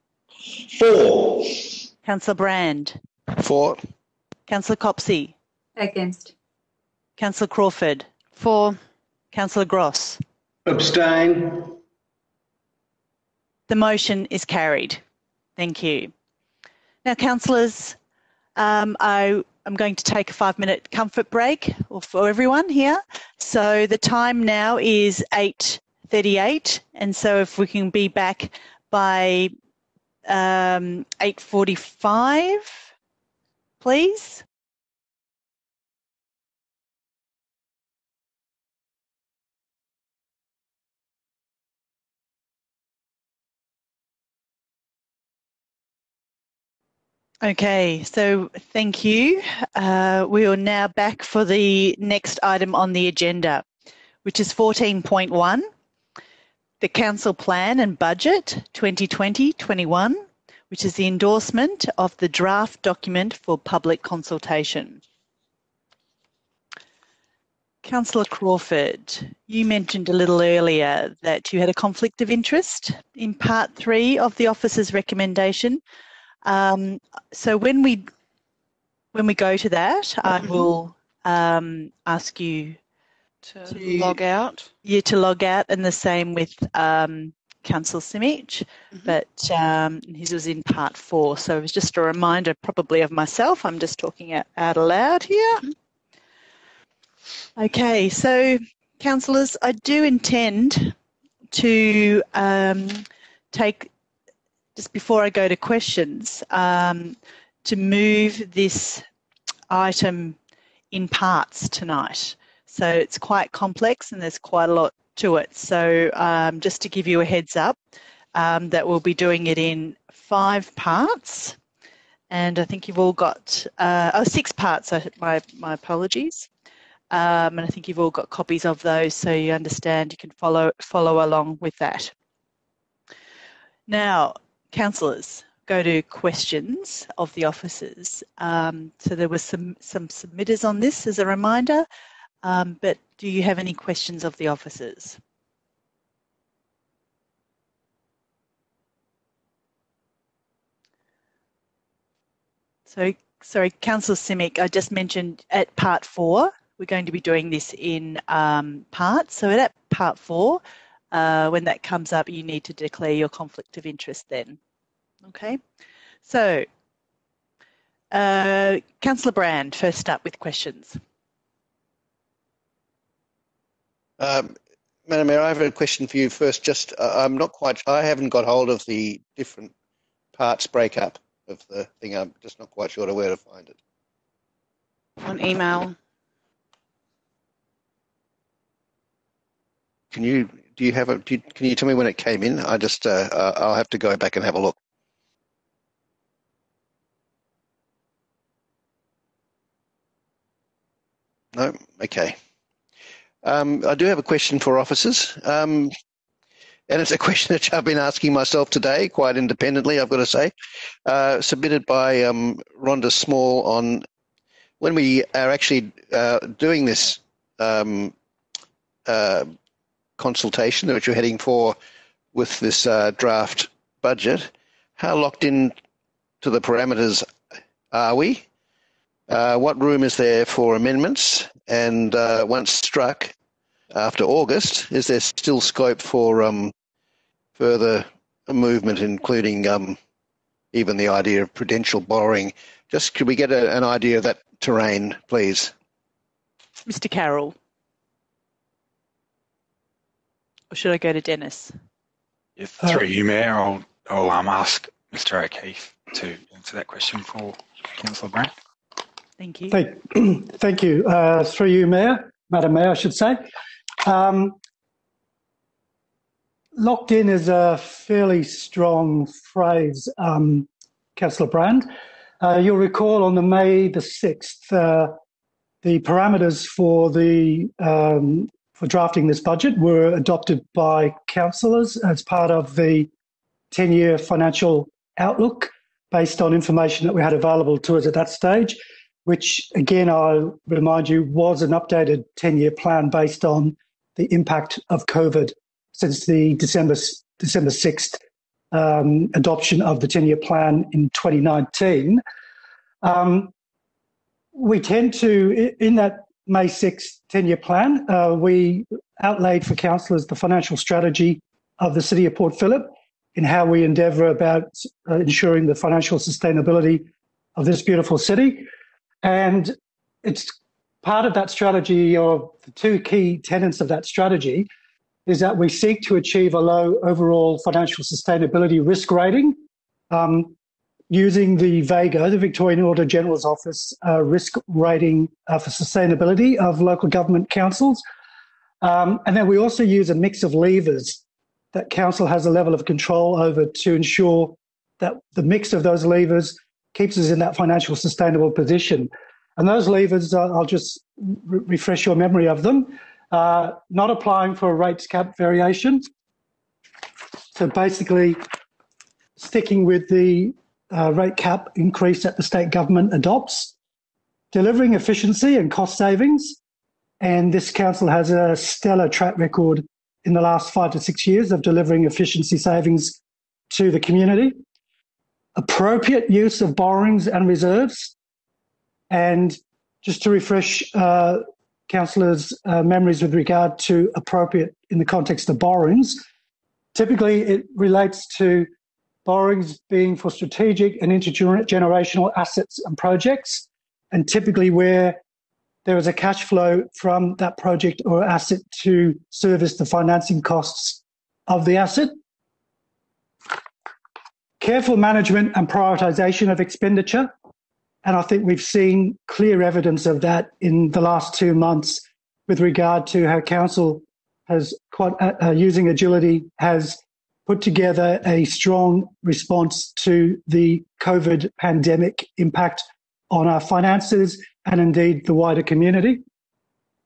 For. Councillor Brand. For. Councillor Copsey. Against. Councillor Crawford. For. Councillor Gross. Abstain. The motion is carried. Thank you. Now, councillors, um, I am going to take a five minute comfort break for everyone here. So the time now is 8.38 and so if we can be back by um, 8.45, please. Okay, so thank you. Uh, we are now back for the next item on the agenda, which is 14.1, the Council Plan and Budget 2020-21, which is the endorsement of the draft document for public consultation. Councillor Crawford, you mentioned a little earlier that you had a conflict of interest in part three of the officer's recommendation um, so when we when we go to that, I Mm-hmm. will um, ask you to, log out. Yeah, to log out, and the same with um, Council Simic, Mm-hmm. but um, his was in part four. So it was just a reminder, probably of myself. I'm just talking out, out aloud here. Mm-hmm. Okay, so councillors, I do intend to um, take just before I go to questions, um, to move this item in parts tonight. So it's quite complex and there's quite a lot to it. So um, just to give you a heads up, um, that we'll be doing it in five parts. and I think you've all got uh, oh, six parts. my my apologies. Um, and I think you've all got copies of those, so you understand. You can follow follow along with that. Now, councillors, go to questions of the officers. Um, so there were some some submitters on this as a reminder. Um, but do you have any questions of the officers? So, sorry, Councillor Simic, I just mentioned at part four, we're going to be doing this in um, parts. So at part four, uh, when that comes up, you need to declare your conflict of interest then. Okay, so uh, Councillor Brand, first up with questions. Um, Madam Mayor, I have a question for you first. Just, uh, I'm not quite, I haven't got hold of the different parts breakup of the thing. I'm just not quite sure where to find it. On email. Can you do you have a you, can you tell me when it came in? I just uh, uh, I'll have to go back and have a look. No, okay. Um, I do have a question for officers. Um, and it's a <laughs> question that I've been asking myself today, quite independently, I've got to say, uh, submitted by um, Rhonda Small on when we are actually uh, doing this um, uh, consultation which we're heading for with this uh, draft budget. How locked in to the parameters are we? Uh, what room is there for amendments? And uh, once struck, after August, is there still scope for um, further movement, including um, even the idea of prudential borrowing? Just could we get a, an idea of that terrain, please? Mr. Carroll. Or should I go to Dennis? If through you, Mayor, I'll, I'll um, ask Mr. O'Keefe to answer that question for Councillor Brand. Thank you. Thank, <clears throat> thank you. Uh, through you, Mayor, Madam Mayor, I should say. Um, locked in is a fairly strong phrase, um, Councillor Brand. Uh, you'll recall on the May the 6th, uh, the parameters for the um, for drafting this budget were adopted by councillors as part of the 10-year financial outlook based on information that we had available to us at that stage, which again, I'll remind you, was an updated 10-year plan based on the impact of COVID since the December December 6th um, adoption of the 10-year plan in 2019. Um, we tend to, in that May 6th 10-year plan, uh, we outlaid for councillors the financial strategy of the City of Port Phillip in how we endeavour about uh, ensuring the financial sustainability of this beautiful city. And it's part of that strategy, or the two key tenets of that strategy, is that we seek to achieve a low overall financial sustainability risk rating um, using the VAGO, the Victorian Auditor General's Office uh, risk rating uh, for sustainability of local government councils. Um, and then we also use a mix of levers that council has a level of control over to ensure that the mix of those levers keeps us in that financial sustainable position. And those levers, uh, I'll just re- refresh your memory of them. Uh, not applying for a rates cap variation. So basically, sticking with the uh, rate cap increase that the state government adopts, delivering efficiency and cost savings. And this council has a stellar track record in the last five to six years of delivering efficiency savings to the community. Appropriate use of borrowings and reserves and just to refresh uh, councillors' uh, memories with regard to appropriate in the context of borrowings, typically it relates to borrowings being for strategic and intergenerational assets and projects, and typically where there is a cash flow from that project or asset to service the financing costs of the asset. Careful management and prioritisation of expenditure and I think we've seen clear evidence of that in the last two months with regard to how council has quite uh, uh, using agility has put together a strong response to the COVID pandemic impact on our finances and indeed the wider community.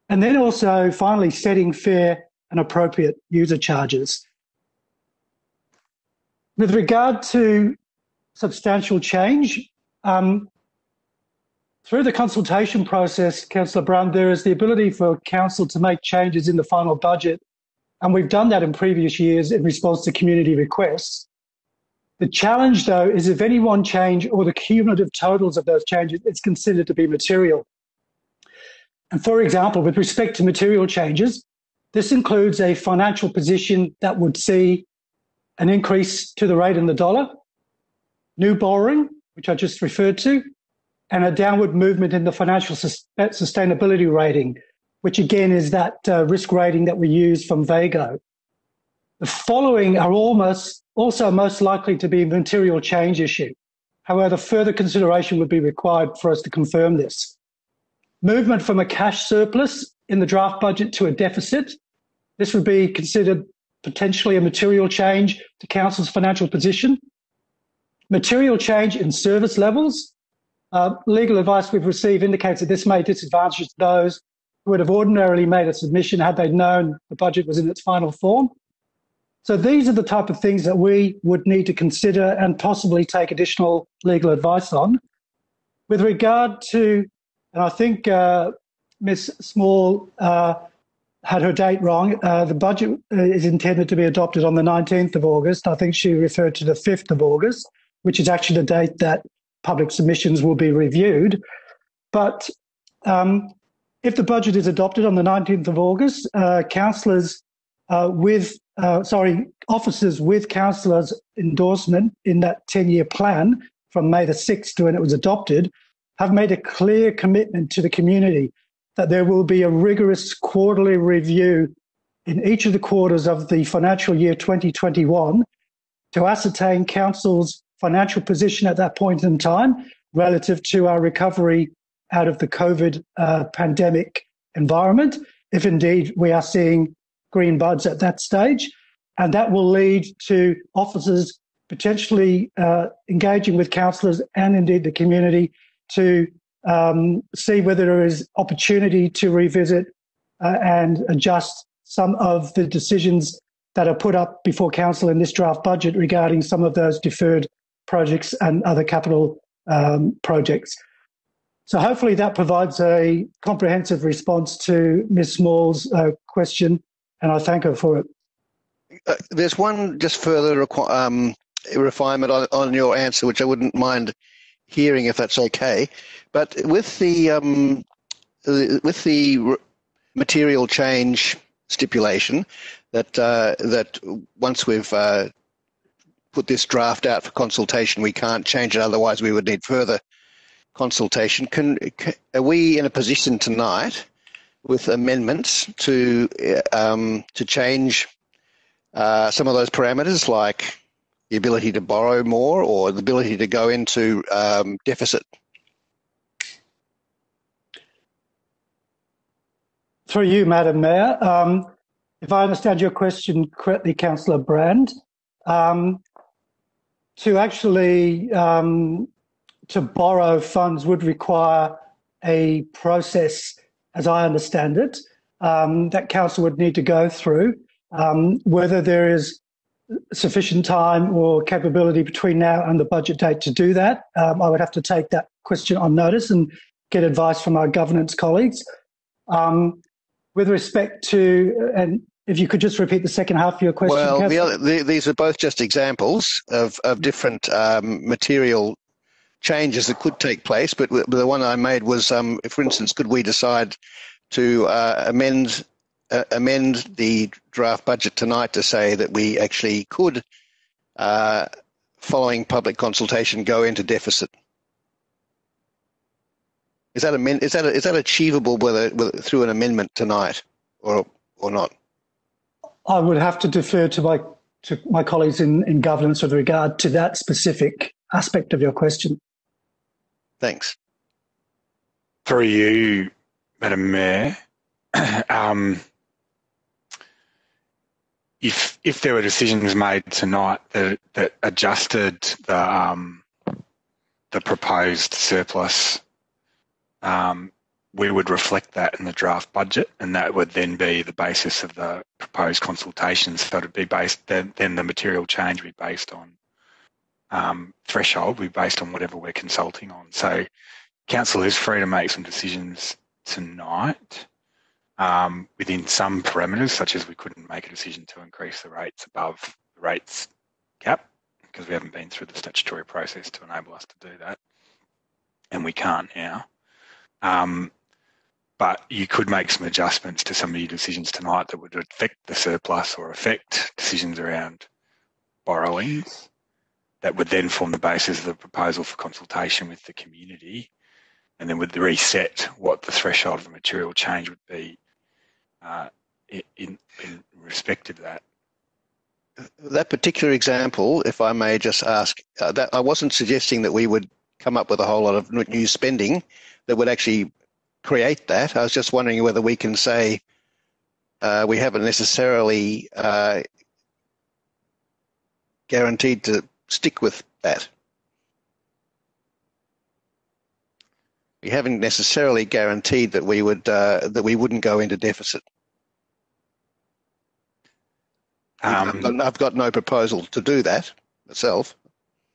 And then also, finally, setting fair and appropriate user charges. With regard to substantial change, um, through the consultation process, Councillor Brown, there is the ability for Council to make changes in the final budget and we've done that in previous years in response to community requests. The challenge, though, is if any one change or the cumulative totals of those changes is considered to be material. And for example, with respect to material changes, this includes a financial position that would see an increase to the rate in the dollar, new borrowing, which I just referred to, and a downward movement in the financial uh, sustainability rating, which again is that uh, risk rating that we use from Vago. The following are almost also most likely to be material change issue. However, further consideration would be required for us to confirm this. Movement from a cash surplus in the draft budget to a deficit. This would be considered potentially a material change to Council's financial position. Material change in service levels. Uh, legal advice we've received indicates that this may disadvantage those would have ordinarily made a submission had they known the budget was in its final form. So these are the type of things that we would need to consider and possibly take additional legal advice on. With regard to, and I think uh, Ms. Small uh, had her date wrong. Uh, the budget is intended to be adopted on the 19th of August. I think she referred to the 5th of August, which is actually the date that public submissions will be reviewed. But um, if the budget is adopted on the 19th of August, uh, councillors uh, with, uh, sorry, officers with councillors' endorsement in that 10 year plan from May the 6th to when it was adopted have made a clear commitment to the community that there will be a rigorous quarterly review in each of the quarters of the financial year 2021 to ascertain council's financial position at that point in time relative to our recovery out of the COVID uh, pandemic environment, if indeed we are seeing green buds at that stage. And that will lead to officers potentially uh, engaging with councillors and indeed the community to um, see whether there is opportunity to revisit uh, and adjust some of the decisions that are put up before council in this draft budget regarding some of those deferred projects and other capital um, projects. So hopefully that provides a comprehensive response to Ms. Small's uh, question, and I thank her for it. Uh, there's one just further requ- um, refinement on, on, your answer, which I wouldn't mind hearing if that's okay. But with the um, with the material change stipulation that uh, that once we've uh, put this draft out for consultation, we can't change it. Otherwise, we would need further consultation. Can, can, are we in a position tonight with amendments to um, to change uh, some of those parameters, like the ability to borrow more or the ability to go into um, deficit? Through you, Madam Mayor. Um, if I understand your question correctly, Councillor Brand, um, to actually um, to borrow funds would require a process, as I understand it, um, that council would need to go through. Um, whether there is sufficient time or capability between now and the budget date to do that, um, I would have to take that question on notice and get advice from our governance colleagues. Um, with respect to, and if you could just repeat the second half of your question. Well, the other, the, these are both just examples of, of different um, material changes that could take place. But the one I made was, um, for instance, could we decide to uh, amend uh, amend the draft budget tonight to say that we actually could, uh, following public consultation, go into deficit? Is that amend- is that is that achievable whether, whether through an amendment tonight or or not? I would have to defer to my to my colleagues in, in governance with regard to that specific aspect of your question. Thanks. Through you, Madam Mayor. <clears throat> um, if if there were decisions made tonight that that adjusted the um, the proposed surplus, um, we would reflect that in the draft budget, and that would then be the basis of the proposed consultations. So it'd be based then, then the material change would be based on um, threshold, would be based on whatever we're consulting on. So council is free to make some decisions tonight um, within some parameters, such as we couldn't make a decision to increase the rates above the rates cap because we haven't been through the statutory process to enable us to do that, and we can't now. Um, but you could make some adjustments to some of your decisions tonight that would affect the surplus or affect decisions around borrowings that would then form the basis of the proposal for consultation with the community and then would reset what the threshold of the material change would be uh, in, in respect of that. That particular example, if I may just ask, uh, that I wasn't suggesting that we would come up with a whole lot of new spending that would actually create that. I was just wondering whether we can say uh, we haven't necessarily uh, guaranteed to stick with that. We haven't necessarily guaranteed that we would uh, that we wouldn't go into deficit. Um, I've, got, I've, got, no proposal to do that myself.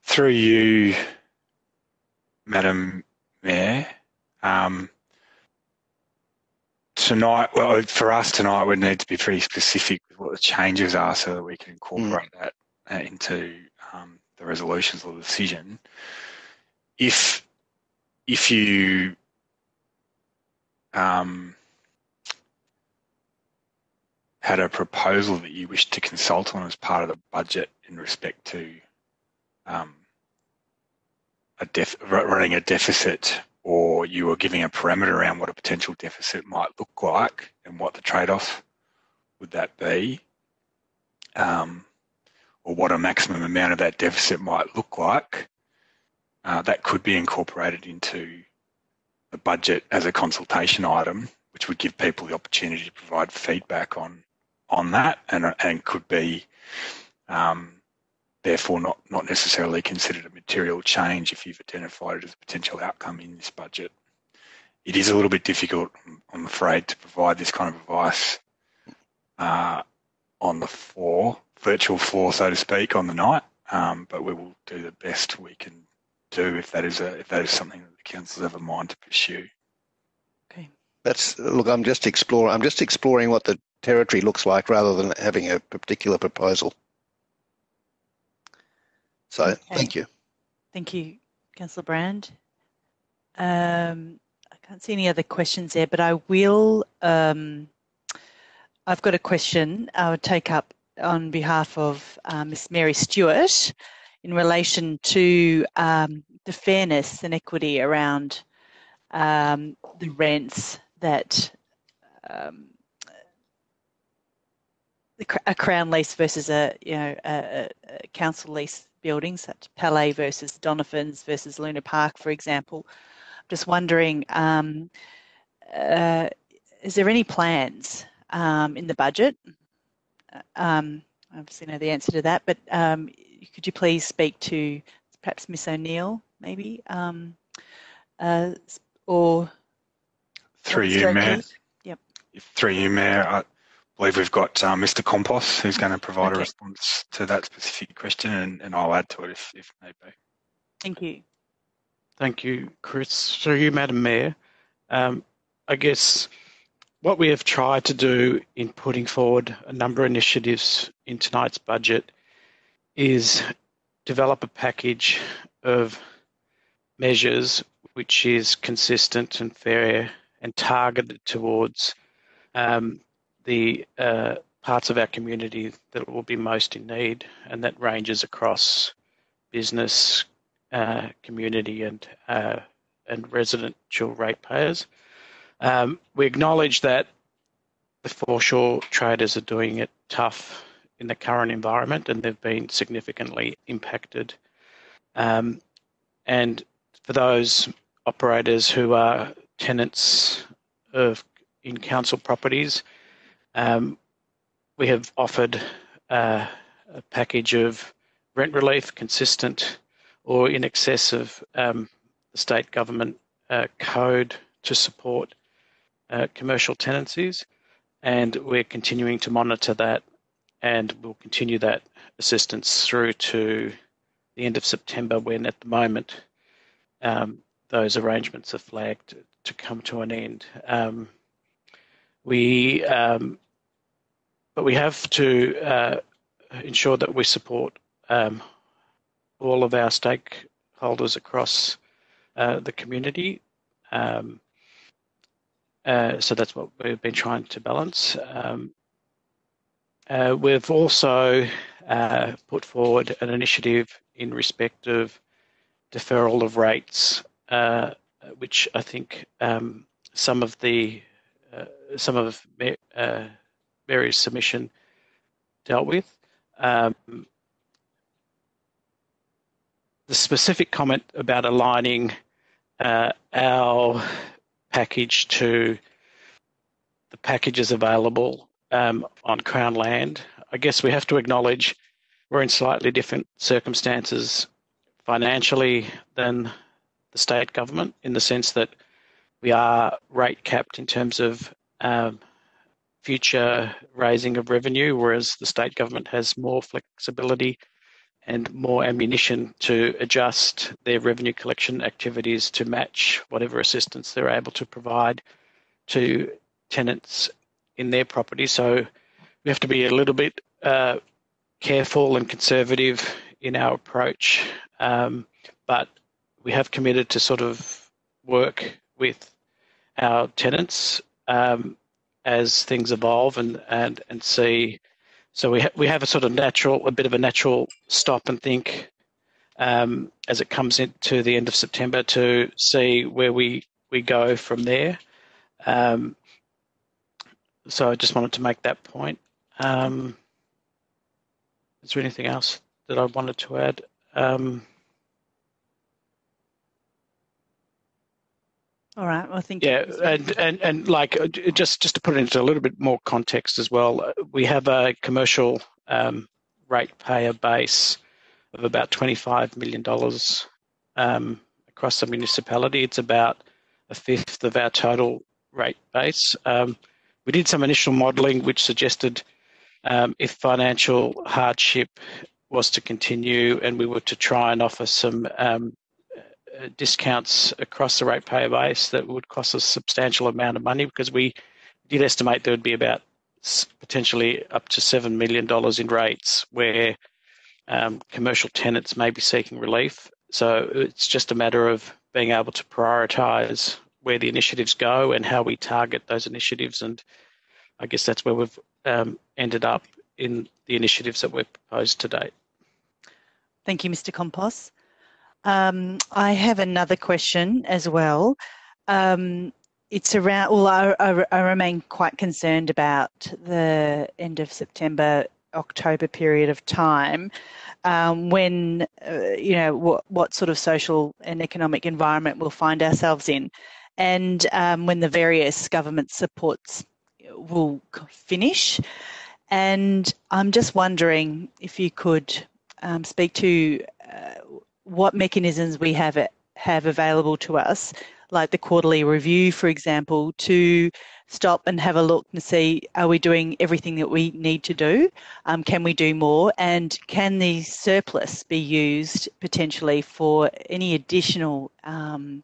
Through you, Madam Mayor, um, tonight, well, for us tonight, we need to be pretty specific with what the changes are so that we can incorporate mm. that into um, the resolutions or the decision. If if you um, had a proposal that you wished to consult on as part of the budget in respect to um, a def- running a deficit, or you were giving a parameter around what a potential deficit might look like and what the trade-off would that be, um, or what a maximum amount of that deficit might look like, uh, that could be incorporated into the budget as a consultation item, which would give people the opportunity to provide feedback on on that, and and could be um, therefore not not necessarily considered a material change if you've identified it as a potential outcome in this budget. It is a little bit difficult, I'm afraid, to provide this kind of advice uh, on the floor, virtual floor, so to speak, on the night. Um, but we will do the best we can do if that is a if that is something that the council's ever mind to pursue. Okay. That's look. I'm just exploring. I'm just exploring what the territory looks like rather than having a particular proposal. So okay. thank you. Thank you, Councillor Brand. Um, I can't see any other questions there, but I will. Um, I've got a question I would take up on behalf of uh, Miss Mary Stewart in relation to um, the fairness and equity around um, the rents that um, a crown lease versus a you know a, a council lease building, such as Palais versus Donovan's versus Luna Park, for example. I'm just wondering, um, uh, is there any plans um, in the budget? Um, I obviously know the answer to that, but um, could you please speak to perhaps Miss O'Neill, maybe, um, uh, or through you, Mayor. Yep. Through you, Mayor. I believe we've got uh, Mr. Compos who's going to provide okay. a response to that specific question, and, and I'll add to it if, if need be. Thank you. Thank you, Chris. Through you, Madam Mayor. Um, I guess what we have tried to do in putting forward a number of initiatives in tonight's budget is develop a package of measures which is consistent and fair and targeted towards um, the uh, parts of our community that will be most in need, and that ranges across business, uh, community, and uh, and residential ratepayers. Um, we acknowledge that the foreshore traders are doing it tough in the current environment, and they've been significantly impacted. Um, and for those operators who are tenants of in council properties, um, we have offered uh, a package of rent relief consistent or in excess of um, the state government uh, code to support uh, commercial tenancies. And we're continuing to monitor that and we'll continue that assistance through to the end of September when at the moment um, those arrangements are flagged to come to an end. Um, we, um, but we have to uh, ensure that we support um, all of our stakeholders across uh, the community. Um, uh, so that's what we've been trying to balance. Um, uh, we've also uh, put forward an initiative in respect of deferral of rates, uh, which I think um, some of the uh, some of Mary's submission dealt with. Um, the specific comment about aligning our package to the packages available um, on Crown land. I guess we have to acknowledge we're in slightly different circumstances financially than the state government in the sense that we are rate capped in terms of um, future raising of revenue, whereas the state government has more flexibility and more ammunition to adjust their revenue collection activities to match whatever assistance they're able to provide to tenants in their property. So we have to be a little bit uh, careful and conservative in our approach, um, but we have committed to sort of work with our tenants um, as things evolve and and and see. So we ha- we have a sort of natural, a bit of a natural stop and think um, as it comes into the end of September to see where we we go from there. Um, so I just wanted to make that point. Um, is there anything else that I wanted to add? Um, All right. Well, I think yeah, and, and and like uh, just just to put it into a little bit more context as well, uh, we have a commercial um, ratepayer base of about twenty five million dollars um, across the municipality. It's about a fifth of our total rate base. Um, we did some initial modelling which suggested um, if financial hardship was to continue and we were to try and offer some um, discounts across the ratepayer base that would cost a substantial amount of money because we did estimate there would be about potentially up to $7 million in rates where um, commercial tenants may be seeking relief. So it's just a matter of being able to prioritise where the initiatives go and how we target those initiatives. And I guess that's where we've um, ended up in the initiatives that we've proposed to date. Thank you, Mr. Compos. Um, I have another question as well. Um, it's around, well, I, I, I, remain quite concerned about the end of September, October period of time um, when, uh, you know, what, what sort of social and economic environment we'll find ourselves in and um, when the various government supports will finish. And I'm just wondering if you could um, speak to uh, what mechanisms we have have available to us, like the quarterly review, for example, to stop and have a look and see are we doing everything that we need to do? Um, can we do more? And can the surplus be used potentially for any additional um,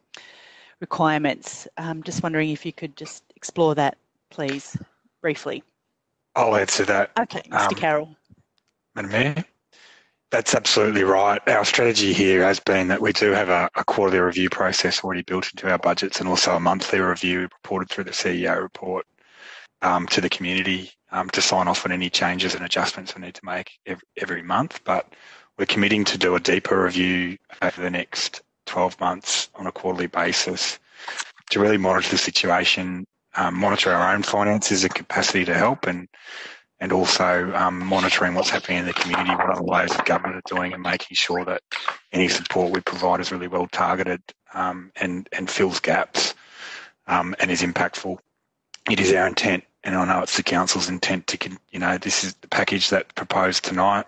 requirements? Um, just wondering if you could just explore that, please, briefly. I'll answer that. Okay, Mr. Um, Carroll. Madam Mayor. That's absolutely right. Our strategy here has been that we do have a, a, quarterly review process already built into our budgets and also a monthly review reported through the CEO report um, to the community um, to sign off on any changes and adjustments we need to make every, every month. But we're committing to do a deeper review over the next 12 months on a quarterly basis to really monitor the situation, um, monitor our own finances and capacity to help and and also um, monitoring what's happening in the community, what other layers of government are doing, and making sure that any support we provide is really well targeted um, and and fills gaps um, and is impactful. It is our intent and I know it's the council's intent to, you know, this is the package that proposed tonight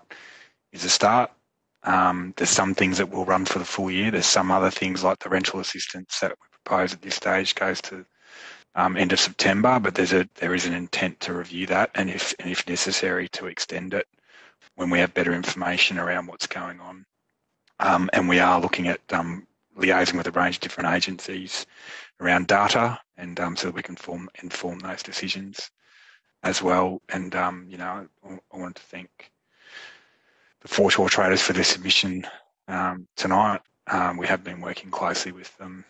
is a start. Um, there's some things that will run for the full year. There's some other things like the rental assistance that we propose at this stage goes to um, end of September, but there's a there is an intent to review that, and if and if necessary, to extend it when we have better information around what's going on. Um, and we are looking at um, liaising with a range of different agencies around data, and um, so that we can form inform those decisions as well. And um, you know, I, I want to thank the four foreshore traders for their submission um, tonight. we have been working closely with them,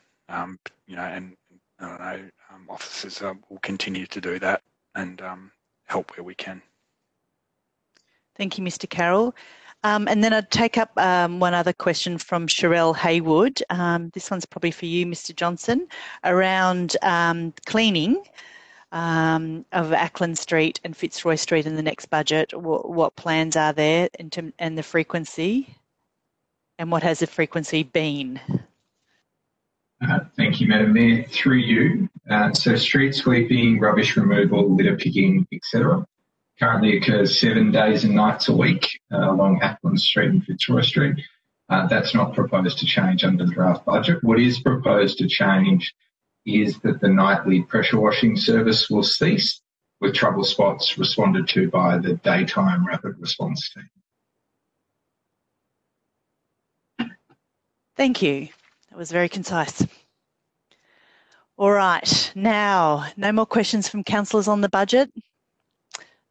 you know, and I don't know, um, officers uh, will continue to do that and um, help where we can. Thank you, Mr. Carroll. Um, and then I'd take up um, one other question from Sherelle Haywood. Um, this one's probably for you, Mr. Johnson, around um, cleaning um, of Acland Street and Fitzroy Street in the next budget. What, what plans are there term, and the frequency? And what has the frequency been? Uh, thank you, Madam Mayor. Through you, uh, so street sweeping, rubbish removal, litter picking, etc. currently occurs seven days and nights a week uh, along Acland Street and Fitzroy Street. Uh, that's not proposed to change under the draft budget. What is proposed to change is that the nightly pressure washing service will cease with trouble spots responded to by the daytime rapid response team. Thank you. That was very concise. All right, now, no more questions from councillors on the budget.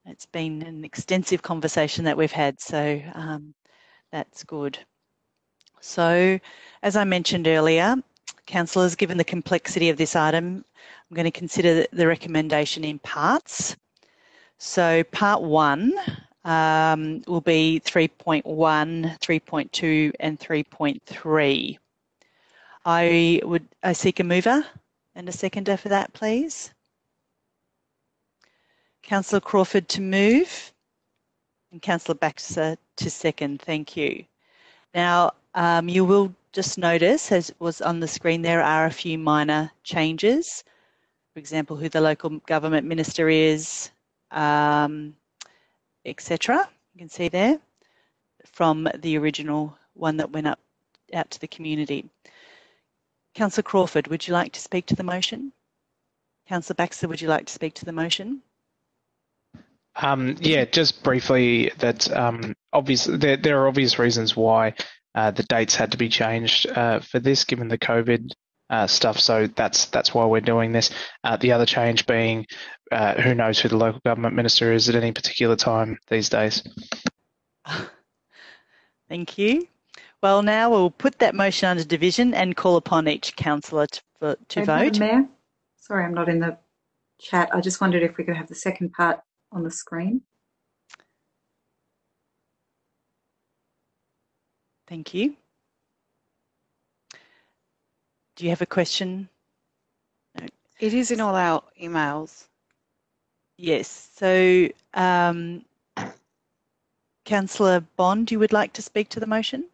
It's been an extensive conversation that we've had, so um, that's good. So, as I mentioned earlier, councillors, given the complexity of this item, I'm going to consider the recommendation in parts. So, part one um, will be 3.1, 3.2, and 3.3. I would I seek a mover and a seconder for that, please. Councillor Crawford to move and Councillor Baxter to second. Thank you. Now, um, you will just notice, as was on the screen, there are a few minor changes. For example, who the local government minister is, um, etc. You can see there from the original one that went up out to the community. Councillor Crawford, would you like to speak to the motion? Councillor Baxter, would you like to speak to the motion? Um, yeah, just briefly, that um, obvious, there, there, are obvious reasons why uh, the dates had to be changed uh, for this, given the COVID uh, stuff. So that's that's why we're doing this. Uh, the other change being, uh, who knows who the local government minister is at any particular time these days. <laughs> Thank you. Well, now we'll put that motion under division and call upon each councillor to, to vote. Mayor, sorry, I'm not in the chat. I just wondered if we could have the second part on the screen. Thank you. Do you have a question? No. It is in all our emails. Yes. So, um, Councillor Bond, you would like to speak to the motion?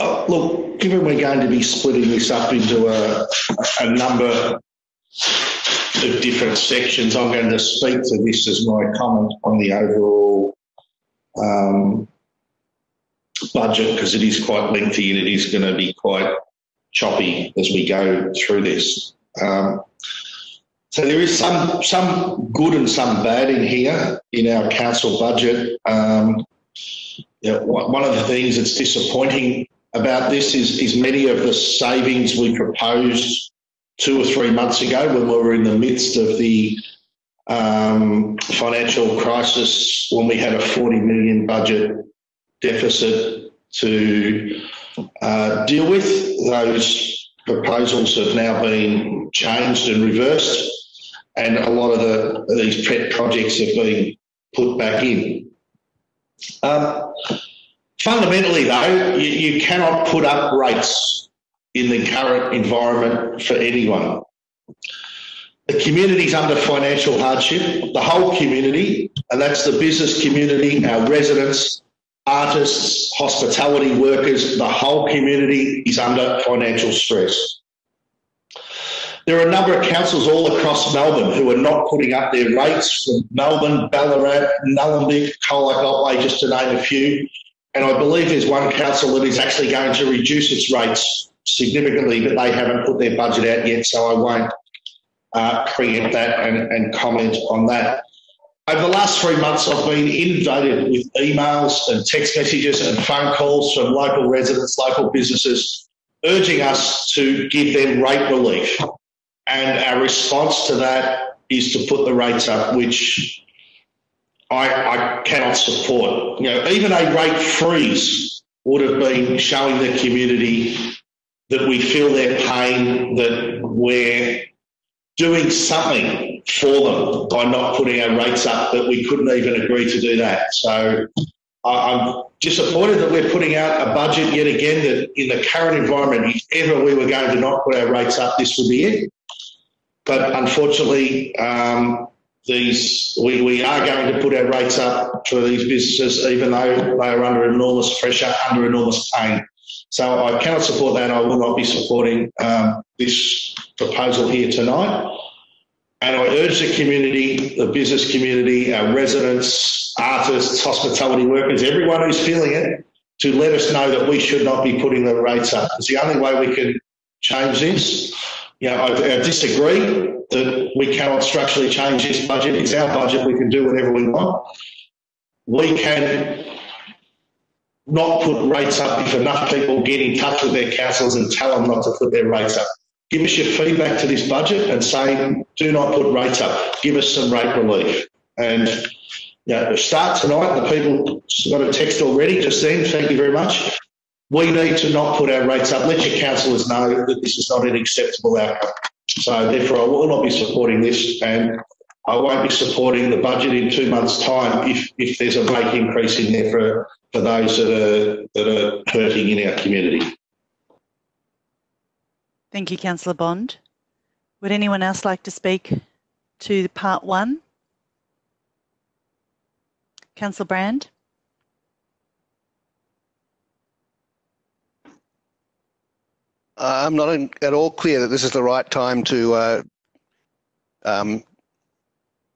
Oh, look, given we're going to be splitting this up into a, a number of different sections, I'm going to speak to this as my comment on the overall um, budget because it is quite lengthy and it is going to be quite choppy as we go through this. Um, so there is some some good and some bad in here in our council budget. Um, one of the things that's disappointing about this is, is many of the savings we proposed two or three months ago when we were in the midst of the um, financial crisis, when we had a 40 million budget deficit to uh, deal with. Those proposals have now been changed and reversed, and a lot of the, these PrEP projects have been put back in. Um, Fundamentally, though, you, you cannot put up rates in the current environment for anyone. The community's under financial hardship, the whole community, and that's the business community, our residents, artists, hospitality workers, the whole community is under financial stress. there are a number of councils all across Melbourne who are not putting up their rates from Melbourne, Ballarat, Nillumbik, Colac, Otway, just to name a few. And I believe there's one council that is actually going to reduce its rates significantly, but they haven't put their budget out yet, so I won't uh, preempt that and, and comment on that. Over the last three months, I've been inundated with emails and text messages and phone calls from local residents, local businesses, urging us to give them rate relief. And our response to that is to put the rates up, which I, I cannot support. You know, even a rate freeze would have been showing the community that we feel their pain, that we're doing something for them by not putting our rates up, that we couldn't even agree to do that. So I'm disappointed that we're putting out a budget yet again that in the current environment, if ever we were going to not put our rates up, this would be it. But unfortunately, um, these we, we are going to put our rates up for these businesses, even though they are under enormous pressure, under enormous pain. So I cannot support that. I will not be supporting um, this proposal here tonight. And I urge the community, the business community, our residents, artists, hospitality workers, everyone who's feeling it, to let us know that we should not be putting the rates up. It's the only way we can change this. You know, I, I disagree that we cannot structurally change this budget. It's our budget. We can do whatever we want. We can not put rates up if enough people get in touch with their councils and tell them not to put their rates up. Give us your feedback to this budget and say, do not put rates up. Give us some rate relief. And know, start tonight. The people got a text already just then. Thank you very much. We need to not put our rates up. Let your councillors know that this is not an acceptable outcome. So therefore, I will not be supporting this, and I won't be supporting the budget in two months' time if, if there's a rate increase in there for for those that are that are hurting in our community. Thank you, Councillor Bond. Would anyone else like to speak to part one? Councillor Brand. I'm not at all clear that this is the right time to uh, um,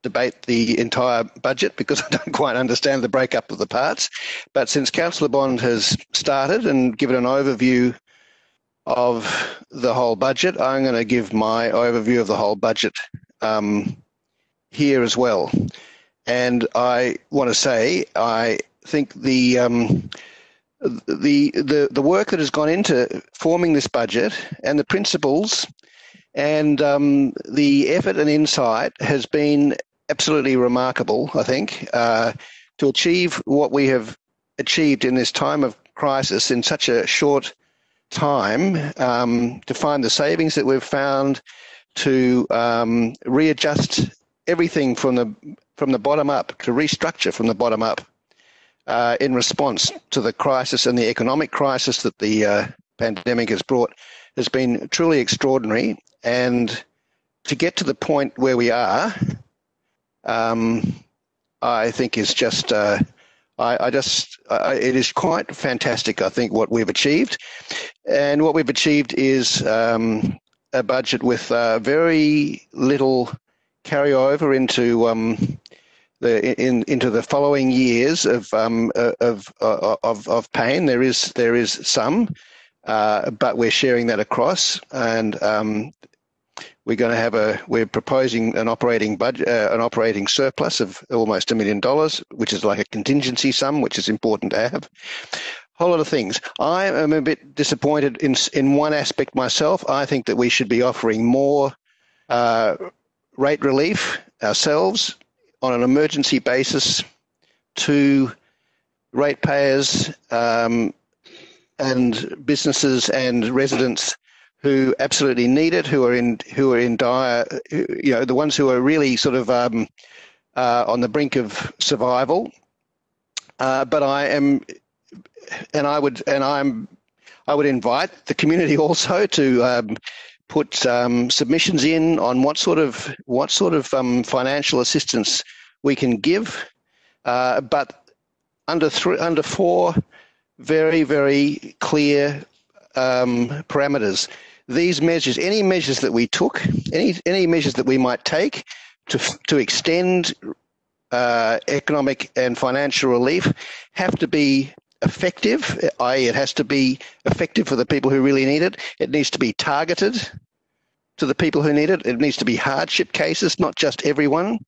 debate the entire budget because I don't quite understand the breakup of the parts. But since Councillor Bond has started and given an overview of the whole budget, I'm going to give my overview of the whole budget um, here as well. And I want to say I think the um, the the the work that has gone into forming this budget and the principles and um, the effort and insight has been absolutely remarkable, I think, uh, to achieve what we have achieved in this time of crisis in such a short time, um, to find the savings that we've found, to um, readjust everything from the from the bottom up, to restructure from the bottom up uh, in response to the crisis and the economic crisis that the uh, pandemic has brought, has been truly extraordinary. And to get to the point where we are um, I think is just, uh, I, I, just, uh, it is quite fantastic, I think, what we've achieved. And what we've achieved is um, a budget with uh, very little carryover into. Um, the, in, into the following years of, um, of, uh, of, of pain, there is there is some, uh, but we're sharing that across, and um, we're going to have a. We're proposing an operating budget, uh, an operating surplus of almost a million dollars, which is like a contingency sum, which is important to have. A whole lot of things. I am a bit disappointed in in one aspect myself. I think that we should be offering more uh, rate relief ourselves on an emergency basis to ratepayers um, and businesses and residents who absolutely need it, who are in who are in dire, you know, the ones who are really sort of um, uh, on the brink of survival. Uh, but I am, and I would, and I'm, I would invite the community <laughs> also to um, put um, submissions in on what sort of what sort of um, financial assistance we can give, uh, but under three, under four very very clear um, parameters. These measures, any measures that we took, any any measures that we might take to to extend uh, economic and financial relief, have to be effective, i.e., it has to be effective for the people who really need it. It needs to be targeted to the people who need it. It needs to be hardship cases, not just everyone.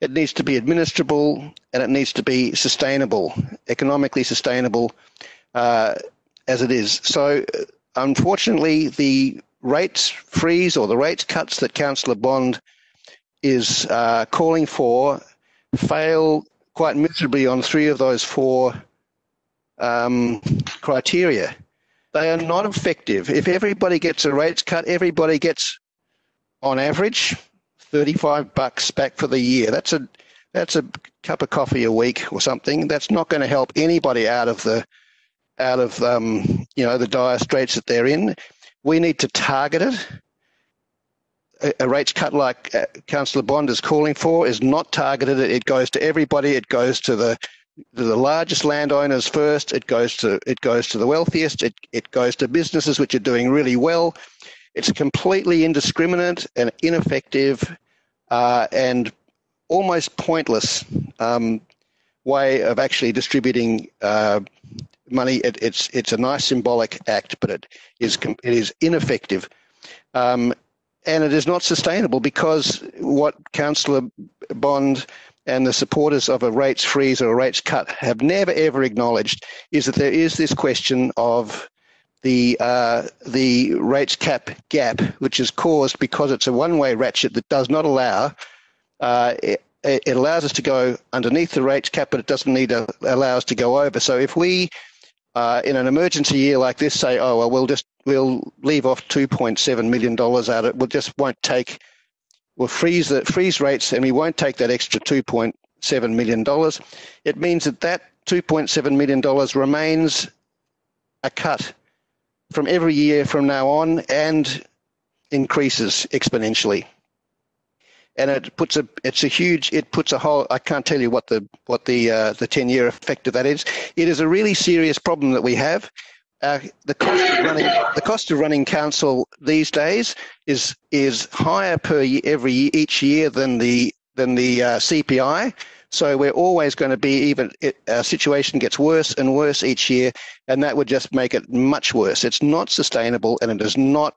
It needs to be administrable and it needs to be sustainable, economically sustainable uh, as it is. So, unfortunately, the rates freeze or the rates cuts that Councillor Bond is uh, calling for fail quite miserably on three of those four um, criteria. They are not effective. If everybody gets a rates cut, everybody gets, on average, 35 bucks back for the year. That's a that's a cup of coffee a week or something. That's not going to help anybody out of the out of um, you know the dire straits that they're in. We need to target it. A, a rates cut like uh, Councillor Bond is calling for is not targeted. It goes to everybody. It goes to the the largest landowners first. It goes to it goes to the wealthiest. It it goes to businesses which are doing really well. It's completely indiscriminate and ineffective, uh, and almost pointless um, way of actually distributing uh, money. It, it's it's a nice symbolic act, but it is it is ineffective. Um, and it is not sustainable because what Councillor Bond and the supporters of a rates freeze or a rates cut have never ever acknowledged is that there is this question of the uh, the rates cap gap, which is caused because it's a one-way ratchet that does not allow. Uh, it, it, allows us to go underneath the rates cap, but it doesn't need to allow us to go over. So if we, uh, in an emergency year like this, say, oh well, we'll just we'll leave off 2.7 million dollars out of it, we'll just won't take we'll freeze the freeze rates and we won't take that extra 2.7 million dollars. It means that that 2.7 million dollars remains a cut from every year from now on and increases exponentially. And it puts a it's a huge it puts a whole I can't tell you what the what the uh, the 10 year effect of that is. It is a really serious problem that we have uh, the cost of running the cost of running council these days is is higher per year, every each year than the than the uh, CPI. So we're always going to be even. It, our situation gets worse and worse each year, and that would just make it much worse. It's not sustainable, and it is not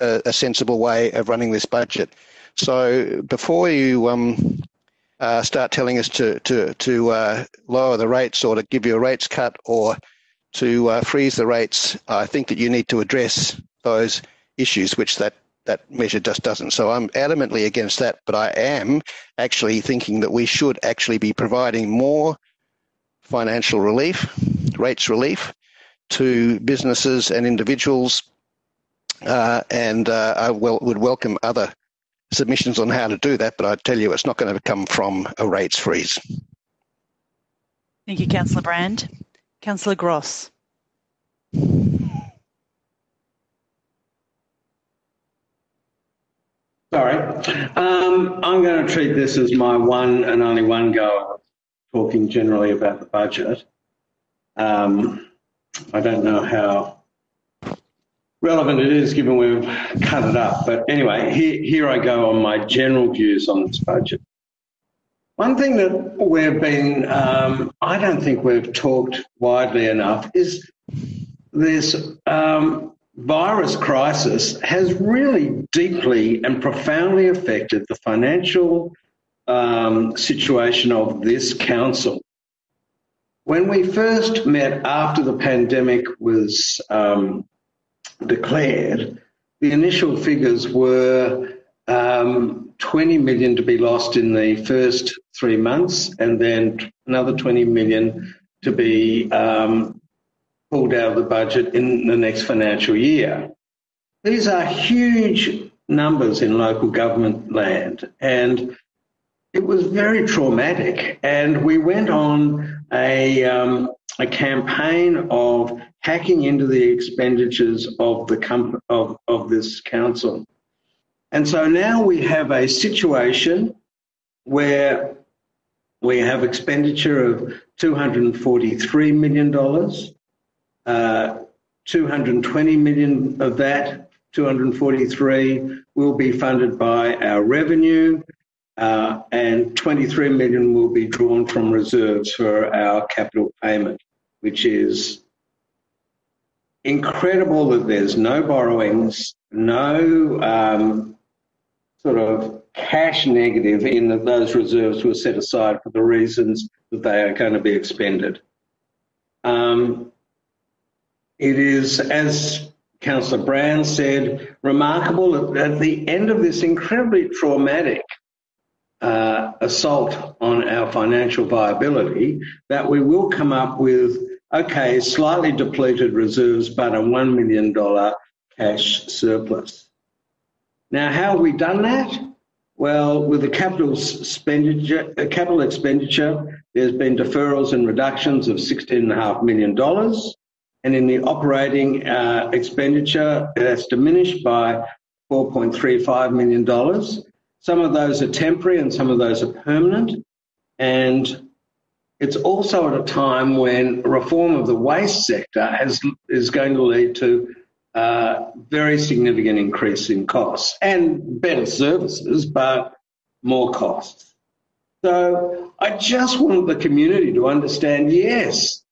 a, a sensible way of running this budget. So before you um, uh, start telling us to to to uh, lower the rates or to give you a rates cut or to uh, freeze the rates, I think that you need to address those issues, which that, that measure just doesn't. So I'm adamantly against that, but I am actually thinking that we should actually be providing more financial relief, rates relief to businesses and individuals, uh, and uh, I will, would welcome other submissions on how to do that, but I tell you, it's not going to come from a rates freeze. Thank you, Councillor Brand. Councillor Gross. Sorry. Um, I'm going to treat this as my one and only one go talking generally about the budget. Um, I don't know how relevant it is given we've cut it up. But anyway, here, here I go on my general views on this budget. One thing that we've been, um, I don't think we've talked widely enough, is this um, virus crisis has really deeply and profoundly affected the financial um, situation of this council. When we first met after the pandemic was um, declared, the initial figures were um, 20 million to be lost in the first three months, and then another 20 million to be um, pulled out of the budget in the next financial year. These are huge numbers in local government land, and it was very traumatic. And we went on a, um, a campaign of hacking into the expenditures of the comp- of, of this council. And so now we have a situation where we have expenditure of $243 million, uh, 220 million of that 243 will be funded by our revenue, uh, and 23 million will be drawn from reserves for our capital payment, which is incredible that there's no borrowings, no um, sort of cash negative in that those reserves were set aside for the reasons that they are going to be expended. Um, it is, as Councillor Brand said, remarkable at the end of this incredibly traumatic uh, assault on our financial viability that we will come up with, okay, slightly depleted reserves, but a $1 million cash surplus. Now, how have we done that? Well, with the capital expenditure, uh, capital expenditure, there's been deferrals and reductions of $16.5 million. And in the operating uh, expenditure, that's diminished by $4.35 million. Some of those are temporary and some of those are permanent. And it's also at a time when reform of the waste sector has, is going to lead to very significant increase in costs and better services, but more costs. So I just want the community to understand yes,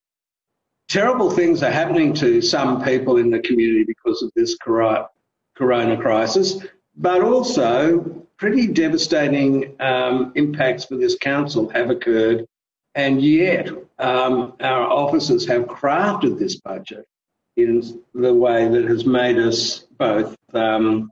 terrible things are happening to some people in the community because of this corona crisis, but also pretty devastating um, impacts for this council have occurred, and yet um, our officers have crafted this budget in the way that has made us both um,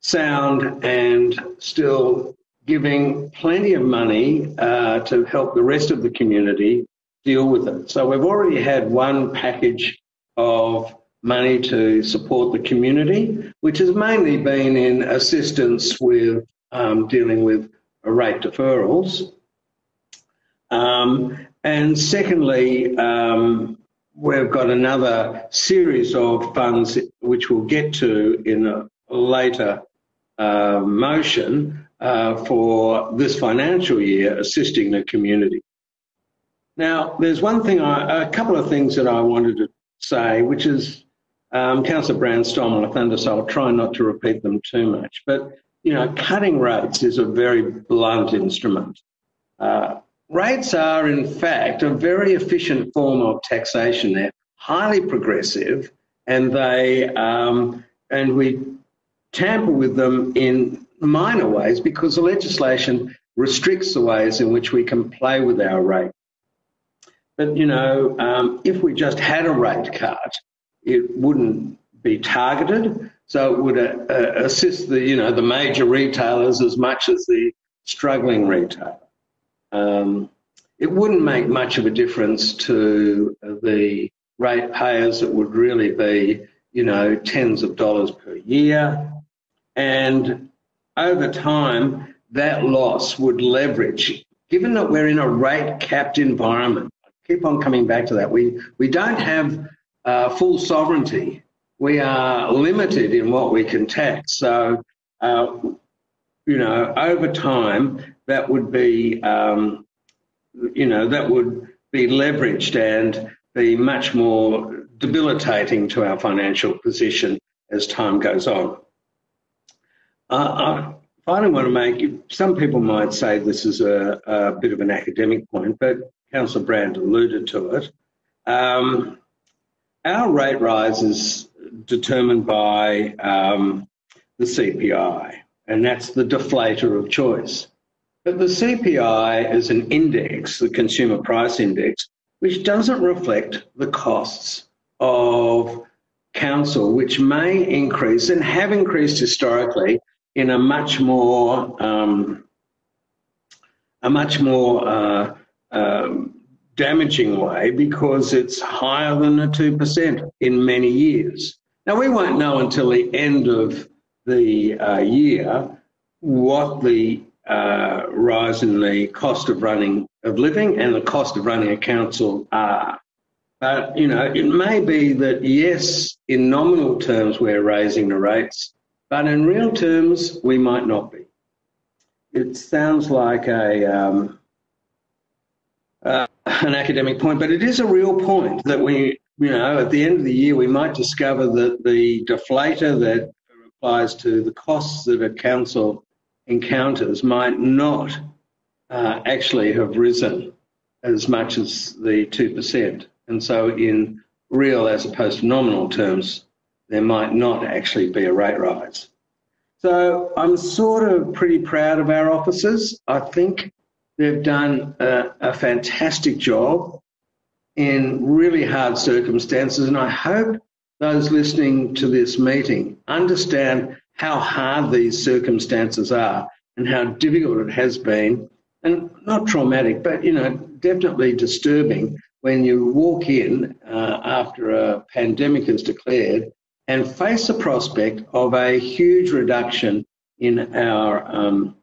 sound and still giving plenty of money uh, to help the rest of the community deal with it. So we've already had one package of money to support the community, which has mainly been in assistance with um, dealing with rate deferrals. Um, and secondly, um, we've got another series of funds which we'll get to in a later uh, motion uh, for this financial year assisting the community. Now, there's one thing, I, a couple of things that I wanted to say, which is um, Councillor my thunder, so I'll try not to repeat them too much. But, you know, cutting rates is a very blunt instrument. Uh, rates are, in fact, a very efficient form of taxation. They're highly progressive, and they um, and we tamper with them in minor ways because the legislation restricts the ways in which we can play with our rate. But you know, um, if we just had a rate cut, it wouldn't be targeted. So it would uh, uh, assist the, you know, the major retailers as much as the struggling retailer. Um, it wouldn't make much of a difference to the ratepayers. It would really be, you know, tens of dollars per year. And over time, that loss would leverage, given that we're in a rate capped environment, keep on coming back to that. We, we don't have uh, full sovereignty. We are limited in what we can tax. So, uh, you know, over time, that would be, um, you know, that would be leveraged and be much more debilitating to our financial position as time goes on. Uh, I finally want to make, some people might say this is a, a bit of an academic point, but Councillor Brand alluded to it. Um, our rate rise is determined by um, the CPI, and that's the deflator of choice. But the CPI is an index, the consumer price index, which doesn't reflect the costs of council, which may increase and have increased historically in a much more um, a much more uh, um, damaging way because it's higher than the 2% in many years. Now, we won't know until the end of the uh, year what the uh, rise in the cost of running of living and the cost of running a council are. But, you know, it may be that, yes, in nominal terms, we're raising the rates, but in real terms, we might not be. It sounds like a, um, uh, an academic point, but it is a real point that we, you know, at the end of the year, we might discover that the deflator that applies to the costs that a council encounters might not uh, actually have risen as much as the 2%. And so, in real as opposed to nominal terms, there might not actually be a rate rise. So, I'm sort of pretty proud of our officers. I think they've done a, a fantastic job in really hard circumstances, and I hope those listening to this meeting understand how hard these circumstances are and how difficult it has been, and not traumatic, but you know, definitely disturbing when you walk in uh, after a pandemic is declared and face the prospect of a huge reduction in our um,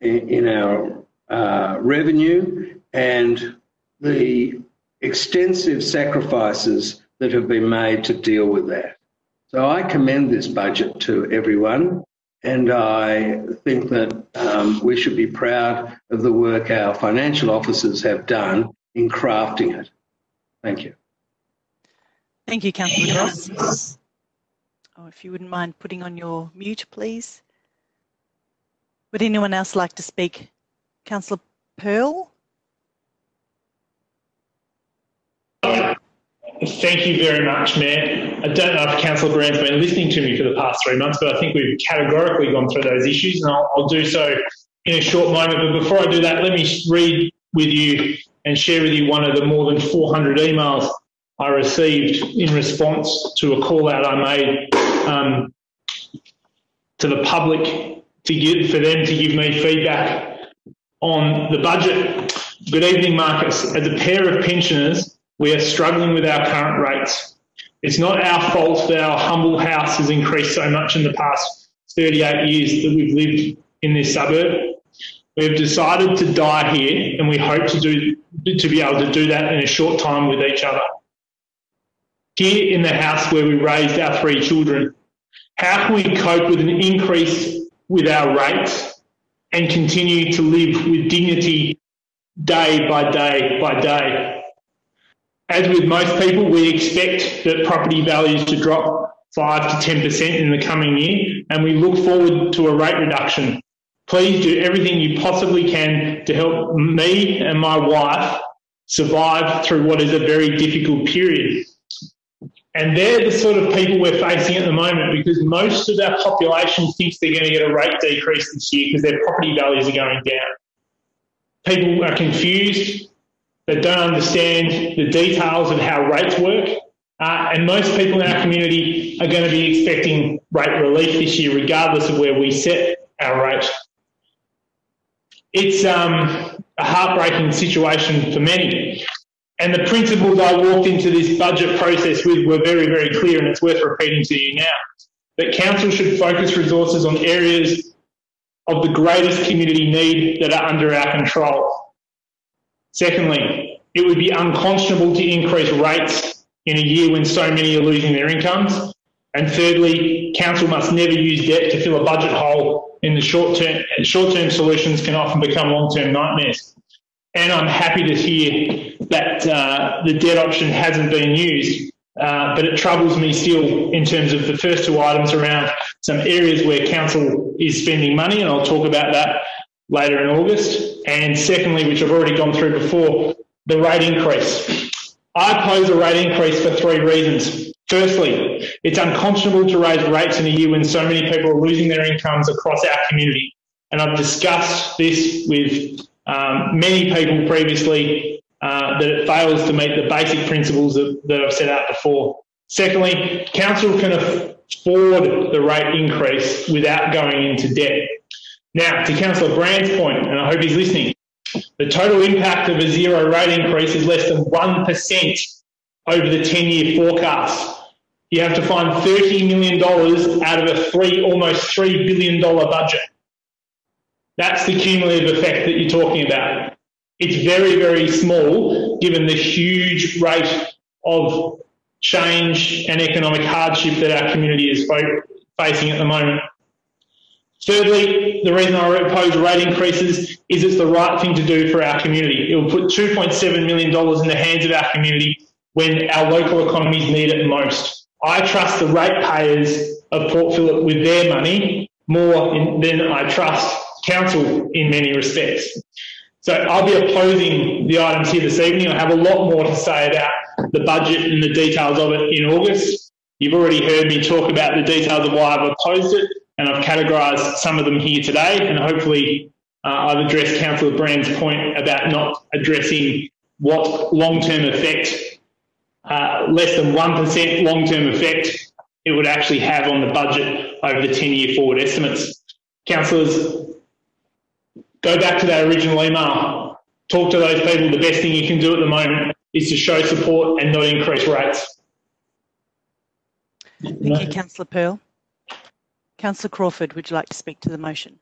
in our uh, revenue and the extensive sacrifices that have been made to deal with that. So I commend this budget to everyone, and I think that um, we should be proud of the work our financial officers have done in crafting it. Thank you. Thank you, Councillor Gross. Oh, if you wouldn't mind putting on your mute, please. Would anyone else like to speak? Councillor Pearl? Thank you very much, Mayor. I don't know if Councillor Brand's been listening to me for the past three months, but I think we've categorically gone through those issues, and I'll, I'll do so in a short moment. But before I do that, let me read with you and share with you one of the more than 400 emails I received in response to a call out I made um, to the public to give for them to give me feedback on the budget. Good evening, Marcus. As a pair of pensioners, we are struggling with our current rates. It's not our fault that our humble house has increased so much in the past 38 years that we've lived in this suburb. We've decided to die here, and we hope to do to be able to do that in a short time with each other. Here in the house where we raised our three children, how can we cope with an increase with our rates and continue to live with dignity day by day by day? As with most people, we expect that property values to drop 5 to 10% in the coming year, and we look forward to a rate reduction Please do everything you possibly can to help me and my wife survive through what is a very difficult period. And they're the sort of people we're facing at the moment because most of our population thinks they're going to get a rate decrease this year because their property values are going down. People are confused, they don't understand the details of how rates work. Uh, and most people in our community are going to be expecting rate relief this year, regardless of where we set our rate it's um, a heartbreaking situation for many. And the principles I walked into this budget process with were very, very clear, and it's worth repeating to you now. That council should focus resources on areas of the greatest community need that are under our control. Secondly, it would be unconscionable to increase rates in a year when so many are losing their incomes. And thirdly, council must never use debt to fill a budget hole in the short term, short term solutions can often become long term nightmares. And I'm happy to hear that uh, the debt option hasn't been used, uh, but it troubles me still in terms of the first two items around some areas where council is spending money, and I'll talk about that later in August. And secondly, which I've already gone through before, the rate increase. I oppose a rate increase for three reasons. Firstly, it's unconscionable to raise rates in a year when so many people are losing their incomes across our community. And I've discussed this with um, many people previously uh, that it fails to meet the basic principles that, that I've set out before. Secondly, council can afford the rate increase without going into debt. Now, to Councillor Brand's point, and I hope he's listening, the total impact of a zero rate increase is less than 1% over the 10 year forecast you have to find $30 million out of a three, almost $3 billion budget. That's the cumulative effect that you're talking about. It's very, very small given the huge rate of change and economic hardship that our community is facing at the moment. Thirdly, the reason I oppose rate increases is it's the right thing to do for our community. It will put $2.7 million in the hands of our community when our local economies need it most. I trust the ratepayers of Port Phillip with their money more in, than I trust council in many respects. So I'll be opposing the items here this evening. I have a lot more to say about the budget and the details of it in August. You've already heard me talk about the details of why I've opposed it, and I've categorised some of them here today. And hopefully, uh, I've addressed Councillor Brand's point about not addressing what long-term effect, uh, less than one percent long-term effect, it would actually have on the budget over the 10-year forward estimates. Councillors, go back to that original email. Talk to those people. The best thing you can do at the moment is to show support and not increase rates. Thank you, Councillor Pearl. Councillor Crawford, would you like to speak to the motion?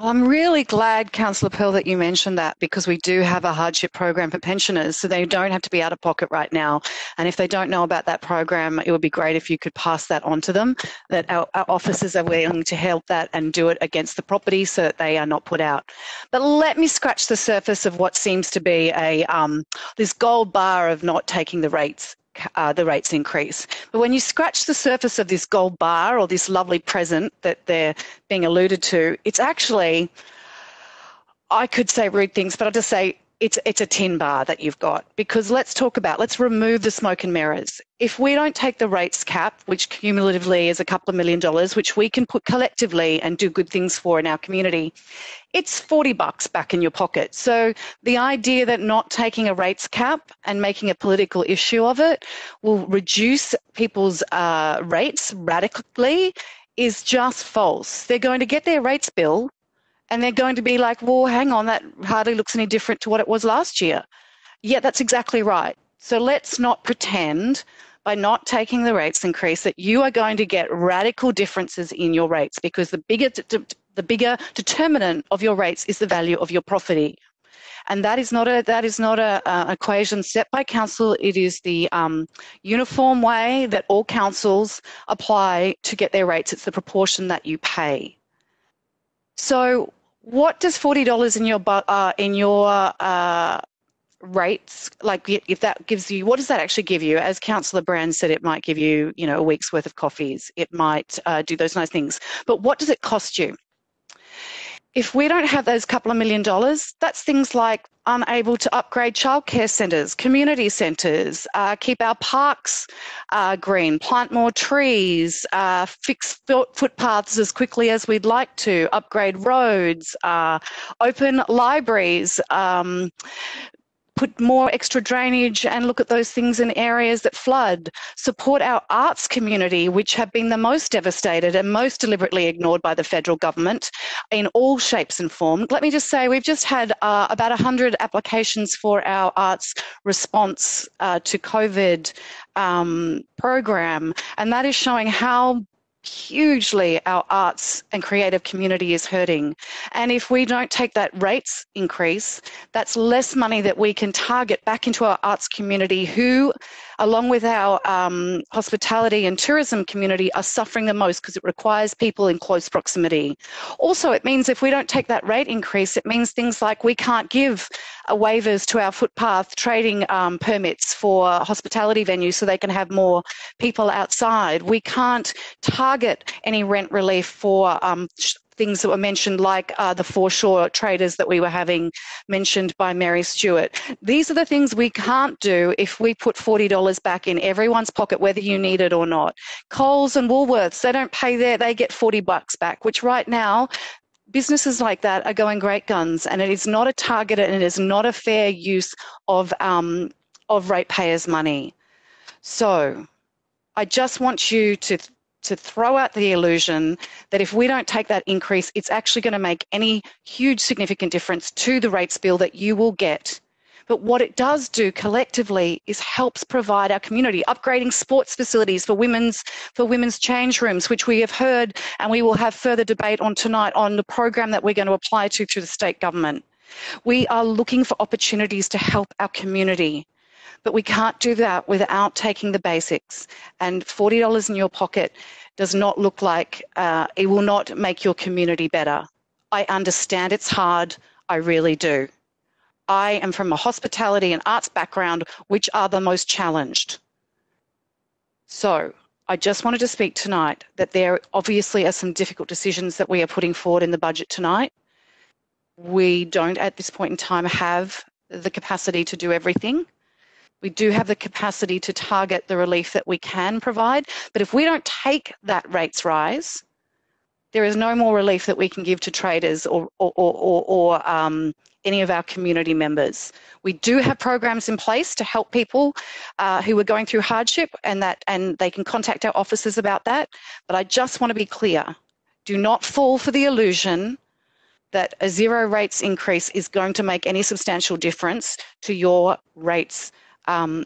I'm really glad, Councillor Pearl, that you mentioned that because we do have a hardship program for pensioners, so they don't have to be out of pocket right now. And if they don't know about that program, it would be great if you could pass that on to them, that our, our officers are willing to help that and do it against the property so that they are not put out. But let me scratch the surface of what seems to be a um, this gold bar of not taking the rates uh, the rates increase. But when you scratch the surface of this gold bar or this lovely present that they're being alluded to, it's actually, I could say rude things, but I'll just say it's it's a tin bar that you've got. Because let's talk about let's remove the smoke and mirrors. If we don't take the rates cap which cumulatively is a couple of million dollars which we can put collectively and do good things for in our community it's 40 bucks back in your pocket. So the idea that not taking a rates cap and making a political issue of it will reduce people's uh, rates radically is just false. They're going to get their rates bill and they're going to be like, well, hang on, that hardly looks any different to what it was last year. Yeah, that's exactly right. So let's not pretend by not taking the rates increase that you are going to get radical differences in your rates because the bigger the bigger determinant of your rates is the value of your property. And that is not a that is not a, a equation set by council. It is the um, uniform way that all councils apply to get their rates. It's the proportion that you pay. So what does forty dollars in your uh, in your uh, rates like if that gives you what does that actually give you? As councillor brand said it might give you you know a week's worth of coffees. It might uh, do those nice things. But what does it cost you if we don't have those couple of million dollars, that's things like unable to upgrade childcare centres, community centres, uh, keep our parks uh, green, plant more trees, uh, fix footpaths as quickly as we'd like to, upgrade roads, uh, open libraries, um, put more extra drainage and look at those things in areas that flood, support our arts community, which have been the most devastated and most deliberately ignored by the federal government in all shapes and forms. Let me just say, we've just had uh, about 100 applications for our arts response uh, to COVID um, program, and that is showing how hugely our arts and creative community is hurting. And if we don't take that rates increase, that's less money that we can target back into our arts community who along with our um, hospitality and tourism community, are suffering the most because it requires people in close proximity. Also, it means if we don't take that rate increase, it means things like we can't give uh, waivers to our footpath trading um, permits for hospitality venues so they can have more people outside. We can't target any rent relief for um, things that were mentioned, like uh, the foreshore traders that we were having mentioned by Mary Stewart. These are the things we can't do if we put $40 back in everyone's pocket, whether you need it or not. Coles and Woolworths, they don't pay there, they get 40 bucks back, which right now businesses like that are going great guns and it is not a target and it is not a fair use of um, of ratepayers money so i just want you to to throw out the illusion that if we don't take that increase, it's actually going to make any huge significant difference to the rates bill that you will get. But what it does do collectively is helps provide our community upgrading sports facilities for women's for women's change rooms, which we have heard and we will have further debate on tonight on the program that we're going to apply to through the state government. We are looking for opportunities to help our community. But we can't do that without taking the basics. And $40 in your pocket does not look like, uh, it will not make your community better. I understand it's hard. I really do. I am from a hospitality and arts background, which are the most challenged. So I just wanted to speak tonight that there obviously are some difficult decisions that we are putting forward in the budget tonight. We don't at this point in time have the capacity to do everything. We do have the capacity to target the relief that we can provide, but if we don't take that rates rise, there is no more relief that we can give to traders or, or, or, or um, any of our community members. We do have programs in place to help people uh, who are going through hardship and that and they can contact our offices about that. But I just want to be clear. Do not fall for the illusion that a zero rates increase is going to make any substantial difference to your rates um,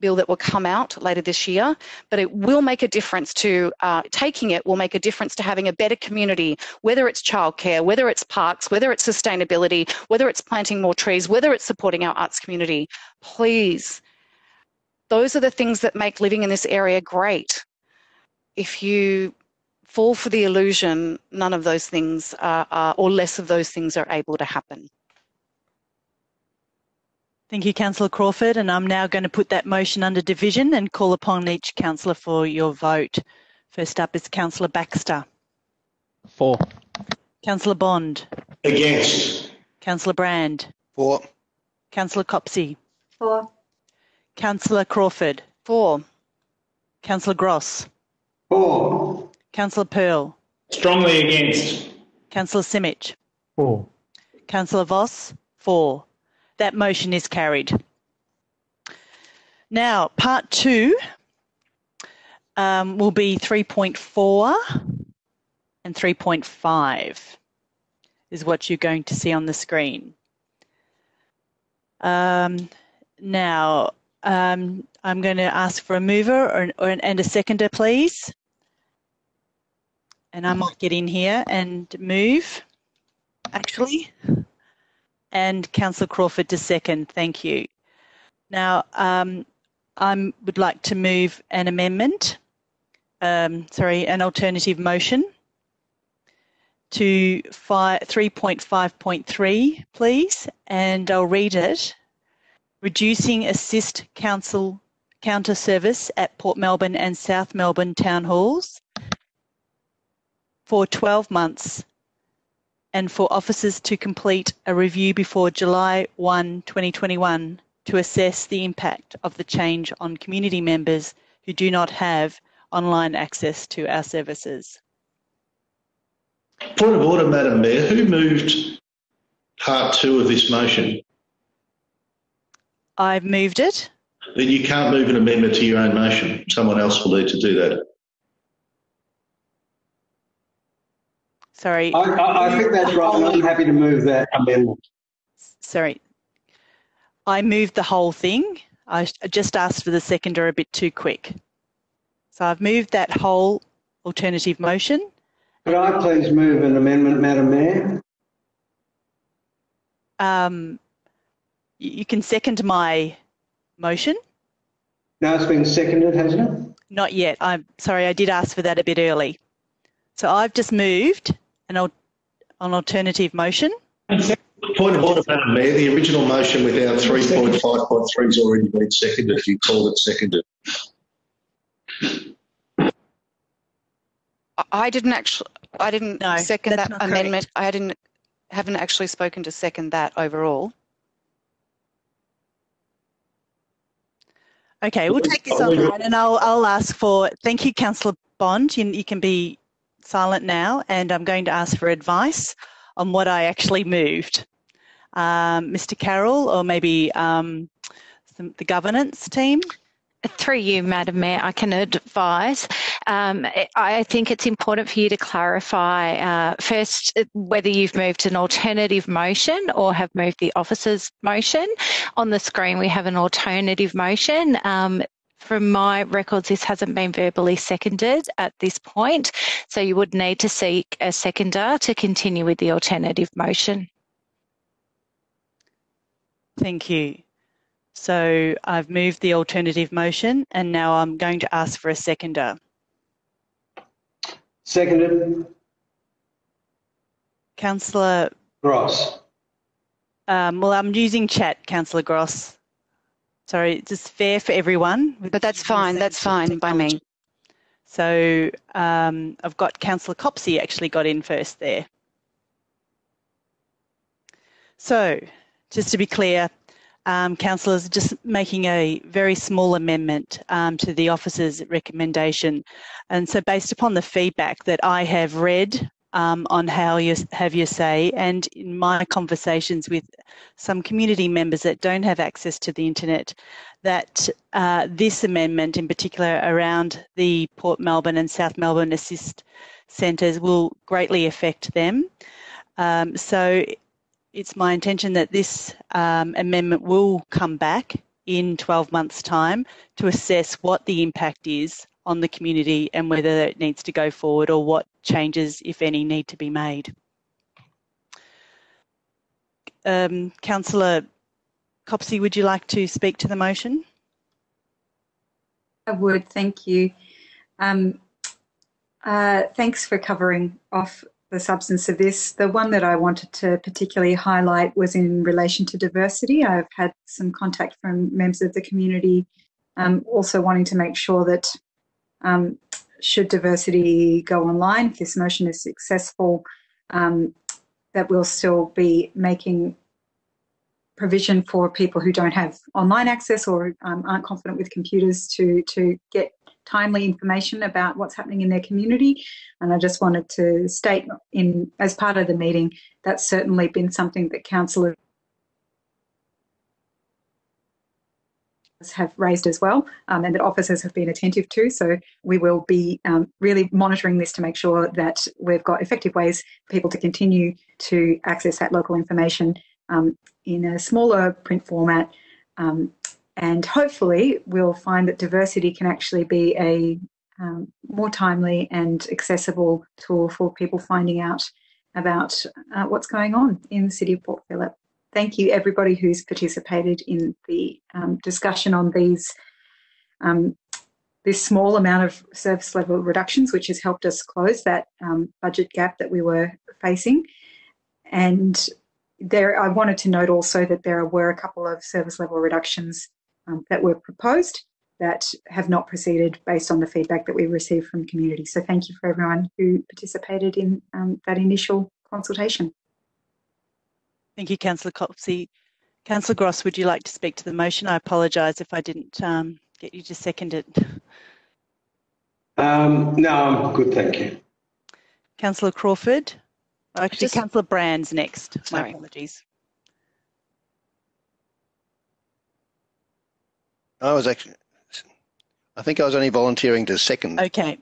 bill that will come out later this year, but it will make a difference to uh, taking it will make a difference to having a better community, whether it's childcare, whether it's parks, whether it's sustainability, whether it's planting more trees, whether it's supporting our arts community. Please, those are the things that make living in this area great. If you fall for the illusion, none of those things are, are, or less of those things are able to happen. Thank you, Councillor Crawford. And I'm now going to put that motion under division and call upon each councillor for your vote. First up is Councillor Baxter. For. Councillor Bond. Against. Councillor Brand. For. Councillor Copsey. For. Councillor Crawford. For. Councillor Gross. For. Councillor Pearl. Strongly against. Councillor Simic. For. Councillor Voss. For. That motion is carried. Now, part two um, will be 3.4 and 3.5 is what you're going to see on the screen. Um, now, um, I'm going to ask for a mover or, or, and a seconder, please. And I might get in here and move, actually and Councillor Crawford to second. Thank you. Now, um, I would like to move an amendment, um, sorry, an alternative motion to 3.5.3, please, and I'll read it. Reducing assist council counter service at Port Melbourne and South Melbourne town halls for 12 months and for officers to complete a review before July 1, 2021 to assess the impact of the change on community members who do not have online access to our services. Point of order, Madam Mayor. Who moved part two of this motion? I've moved it. Then you can't move an amendment to your own motion. Someone else will need to do that. Sorry. I, I, I think that's right, I'm happy to move that amendment. Sorry. I moved the whole thing. I just asked for the seconder a bit too quick. So I've moved that whole alternative motion. Could I please move an amendment, Madam Mayor? Um, you can second my motion. No, it's been seconded, hasn't it? Not yet. I'm sorry, I did ask for that a bit early. So I've just moved an, an alternative motion. Point of order, Madam Mayor. The original motion without 3.5.3 has already been seconded. If You called it seconded. I didn't actually. I didn't no, second that amendment. Correct. I didn't. Haven't actually spoken to second that overall. Okay, we'll take this online, and I'll I'll ask for. Thank you, Councillor Bond. You, you can be silent now, and I'm going to ask for advice on what I actually moved. Um, Mr. Carroll, or maybe um, some, the governance team? Through you, Madam Mayor, I can advise. Um, I think it's important for you to clarify uh, first whether you've moved an alternative motion or have moved the officer's motion. On the screen, we have an alternative motion. Um, from my records, this hasn't been verbally seconded at this point, so you would need to seek a seconder to continue with the alternative motion. Thank you. So I've moved the alternative motion and now I'm going to ask for a seconder. Seconded. Councillor Gross. Um, well, I'm using chat, Councillor Gross. Sorry, it's just fair for everyone. But that's fine. That's fine by me. So um, I've got Councillor Copsey actually got in first there. So just to be clear, um, councillors just making a very small amendment um, to the officer's recommendation. And so based upon the feedback that I have read um, on how you have your say and in my conversations with some community members that don't have access to the internet, that uh, this amendment in particular around the Port Melbourne and South Melbourne Assist Centres will greatly affect them. Um, so it's my intention that this um, amendment will come back in 12 months' time to assess what the impact is on the community and whether it needs to go forward or what changes, if any, need to be made. Um, Councillor Copsey, would you like to speak to the motion? I would, thank you. Um, uh, thanks for covering off the substance of this. The one that I wanted to particularly highlight was in relation to diversity. I've had some contact from members of the community um, also wanting to make sure that um, should Divercity go online, if this motion is successful, um, that we'll still be making provision for people who don't have online access or um, aren't confident with computers to, to get timely information about what's happening in their community. And I just wanted to state in as part of the meeting that's certainly been something that councillors have raised as well um, and that officers have been attentive to. So we will be um, really monitoring this to make sure that we've got effective ways for people to continue to access that local information um, in a smaller print format um, and hopefully, we'll find that Divercity can actually be a um, more timely and accessible tool for people finding out about uh, what's going on in the city of Port Phillip. Thank you, everybody who's participated in the um, discussion on these. Um, this small amount of service level reductions, which has helped us close that um, budget gap that we were facing. And there, I wanted to note also that there were a couple of service level reductions um, that were proposed that have not proceeded based on the feedback that we received from the community. So thank you for everyone who participated in um, that initial consultation. Thank you, Councillor Copsey. Councillor Gross, would you like to speak to the motion? I apologise if I didn't um, get you to second it. Um, no, I'm good, thank you. Councillor Crawford. Actually, Just, Councillor Brand's next. My apologies. I was actually, I think I was only volunteering to second. Okay.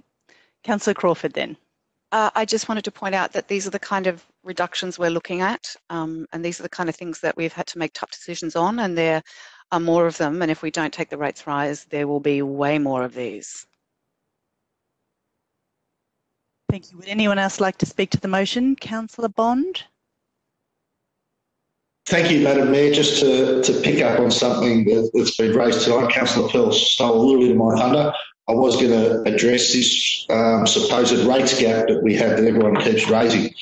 Councillor Crawford then. Uh, I just wanted to point out that these are the kind of reductions we're looking at, um, and these are the kind of things that we've had to make tough decisions on, and there are more of them. And if we don't take the rates rise, there will be way more of these. Thank you. Would anyone else like to speak to the motion? Councillor Bond? Thank you, Madam Mayor. Just to, to pick up on something that, has been raised tonight, Councillor Pearl stole a little bit of my thunder. I was going to address this um, supposed rates gap that we have that everyone keeps raising.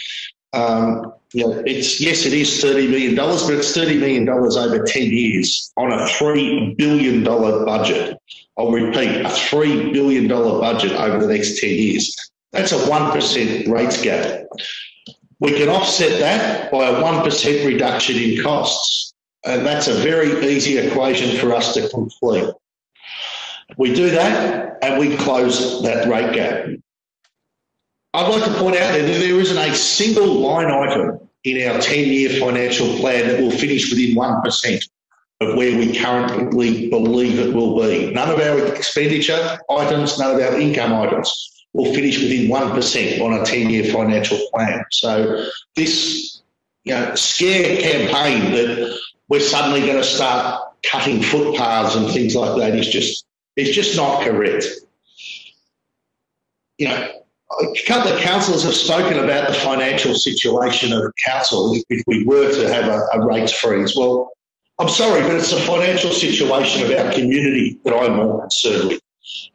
Um, you know, it's yes, it is thirty million dollars, but it's thirty million dollars over ten years on a three billion dollar budget. I'll repeat, a three billion dollar budget over the next ten years. That's a one percent rates gap. We can offset that by a 1% reduction in costs. And that's a very easy equation for us to complete. We do that and we close that rate gap. I'd like to point out that there isn't a single line item in our 10 year financial plan that will finish within 1% of where we currently believe it will be. None of our expenditure items, none of our income items will finish within 1% on a 10 year financial plan. So, this you know, scare campaign that we're suddenly going to start cutting footpaths and things like that is just, it's just not correct. You know, a couple of councillors have spoken about the financial situation of the council if we were to have a, a rates freeze. Well, I'm sorry, but it's the financial situation of our community that I'm more concerned with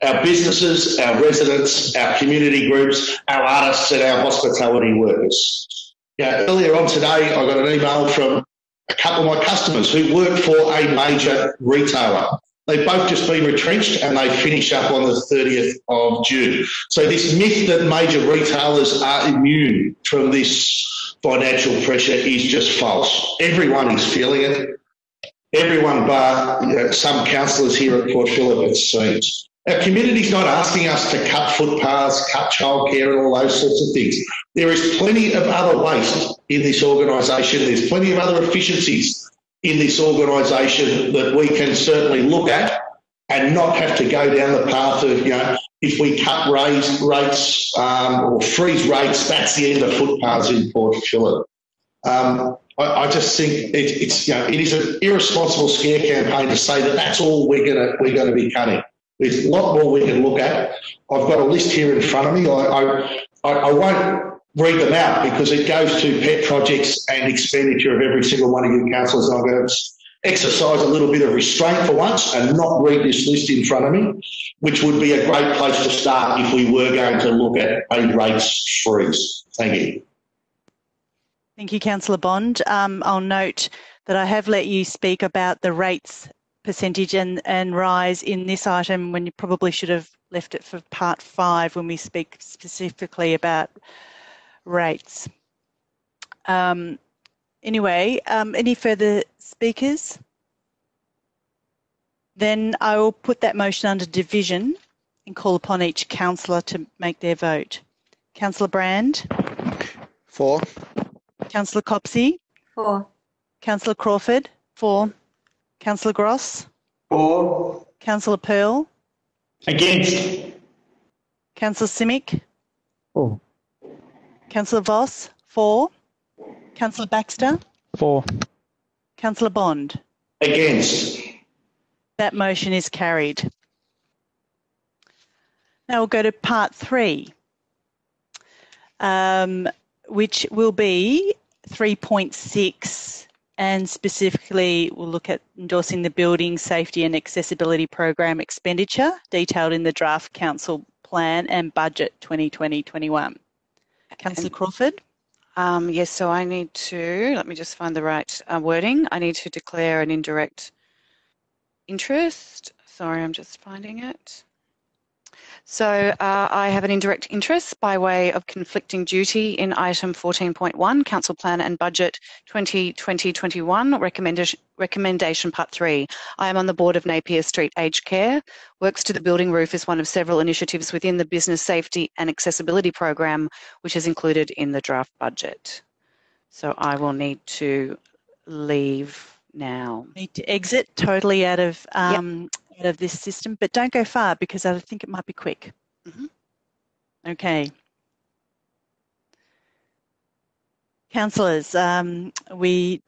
our businesses, our residents, our community groups, our artists, and our hospitality workers. Yeah, earlier on today, I got an email from a couple of my customers who work for a major retailer. They've both just been retrenched and they finish up on the 30th of June. So this myth that major retailers are immune from this financial pressure is just false. Everyone is feeling it. Everyone bar you know, some councillors here at Port Phillip, it seems. Our community's not asking us to cut footpaths, cut childcare and all those sorts of things. There is plenty of other waste in this organisation. There's plenty of other efficiencies in this organisation that we can certainly look at and not have to go down the path of, you know, if we cut raise, rates um, or freeze rates, that's the end of footpaths in Port Phillip. Um, I, I, just think it, it's, you know, it is an irresponsible scare campaign to say that that's all we're going to we're to be cutting. There's a lot more we can look at. I've got a list here in front of me. I, I, I won't read them out because it goes to pet projects and expenditure of every single one of you councillors. I'm going to exercise a little bit of restraint for once and not read this list in front of me, which would be a great place to start if we were going to look at a rates freeze. Thank you. Thank you, Councillor Bond. Um, I'll note that I have let you speak about the rates percentage and, and rise in this item when you probably should have left it for part five when we speak specifically about rates. Um, anyway, um, any further speakers? Then I will put that motion under division and call upon each councillor to make their vote. Councillor Brand? For. Councillor Copsey? For. Councillor Crawford? For. Councillor Gross? For. Councillor Pearl? Against. Councillor Simic? For. Councillor Voss, for. Councillor Baxter? For. Councillor Bond? Against. That motion is carried. Now we'll go to part three, um, which will be 3.6 and specifically we'll look at endorsing the Building Safety and Accessibility Program expenditure detailed in the draft council plan and budget 2020-21. Councillor Crawford? Um, yes, so I need to, let me just find the right uh, wording. I need to declare an indirect interest. Sorry, I'm just finding it. So uh, I have an indirect interest by way of conflicting duty in item 14.1, Council Plan and Budget 2020-21, recommendation, recommendation part three. I am on the board of Napier Street Aged Care. Works to the building roof is one of several initiatives within the Business Safety and Accessibility Program, which is included in the draft budget. So I will need to leave now. Need to exit totally out of um, yep out of this system, but don't go far because I think it might be quick. Mm-hmm. Okay. Councillors, um, we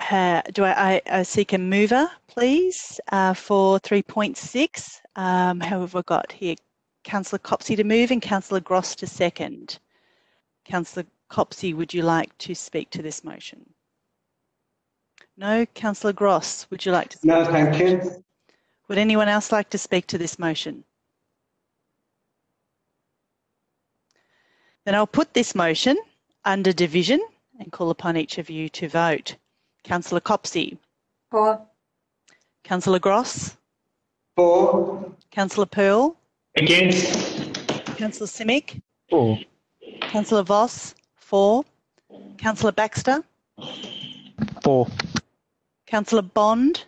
ha- do I, I, I, seek a mover, please, uh, for 3.6. Um, how have I got here? Councillor Copsey to move and Councillor Gross to second. Councillor Copsey, would you like to speak to this motion? No, Councillor Gross, would you like to? no, thank you. Would anyone else like to speak to this motion? Then I'll put this motion under division and call upon each of you to vote. Councillor Copsey. For. Councillor Gross. For. Councillor Pearl. Against. Councillor Simic. For. Councillor Voss. For. Councillor Baxter. For. Councillor Bond.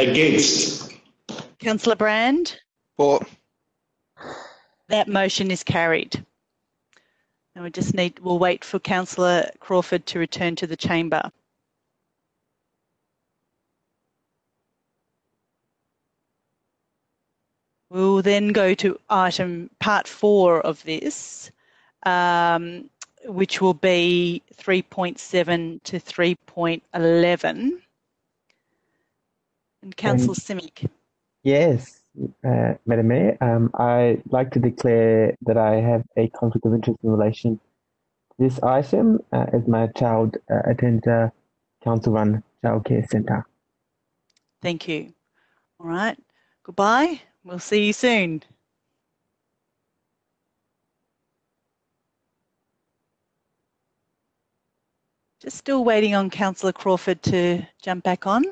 Against. Councillor Brand? For. That motion is carried. And we just need, we'll wait for Councillor Crawford to return to the chamber. We'll then go to item part four of this, um, which will be 3.7 to 3.11. And Councillor Simic. Yes, uh, Madam Mayor. Um, I'd like to declare that I have a conflict of interest in relation to this item uh, as my child uh, attends a council run childcare centre. Thank you. All right. Goodbye. We'll see you soon. Just still waiting on Councillor Crawford to jump back on.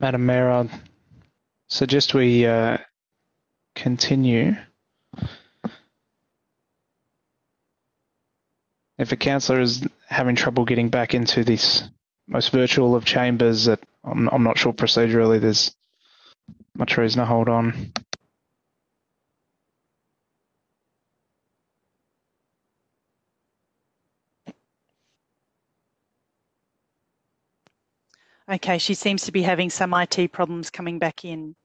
Madam Mayor, I suggest we uh, continue. If a councillor is having trouble getting back into this most virtual of chambers, that I'm, I'm not sure procedurally there's much reason to hold on. Okay, she seems to be having some IT problems coming back in.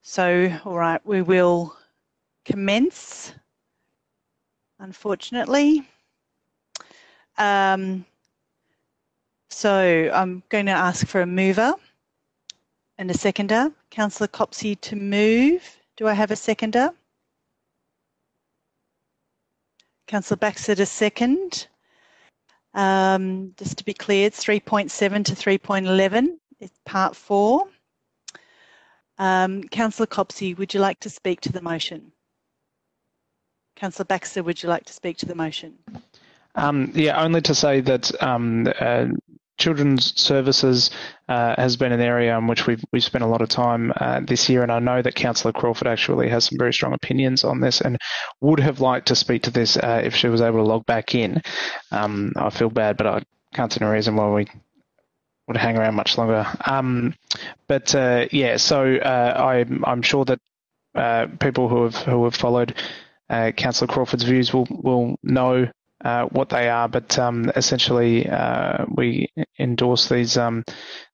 So, all right, we will commence, unfortunately. Um, so I'm going to ask for a mover and a seconder. Councillor Copsey to move. Do I have a seconder? Councillor Baxter to second. Um, just to be clear, it's 3.7 to 3.11. It's part four. Um, Councillor Copsey, would you like to speak to the motion? Councillor Baxter, would you like to speak to the motion? Um, yeah, only to say that um, uh, children's services uh, has been an area in which we've we've spent a lot of time uh, this year, and I know that Councillor Crawford actually has some very strong opinions on this, and would have liked to speak to this uh, if she was able to log back in. Um, I feel bad, but I can't see any reason why we would hang around much longer. Um, but uh, yeah, so uh, I, I'm sure that uh, people who have who have followed Councillor Crawford's views will will know uh, what they are, but um, essentially uh, we endorse these um,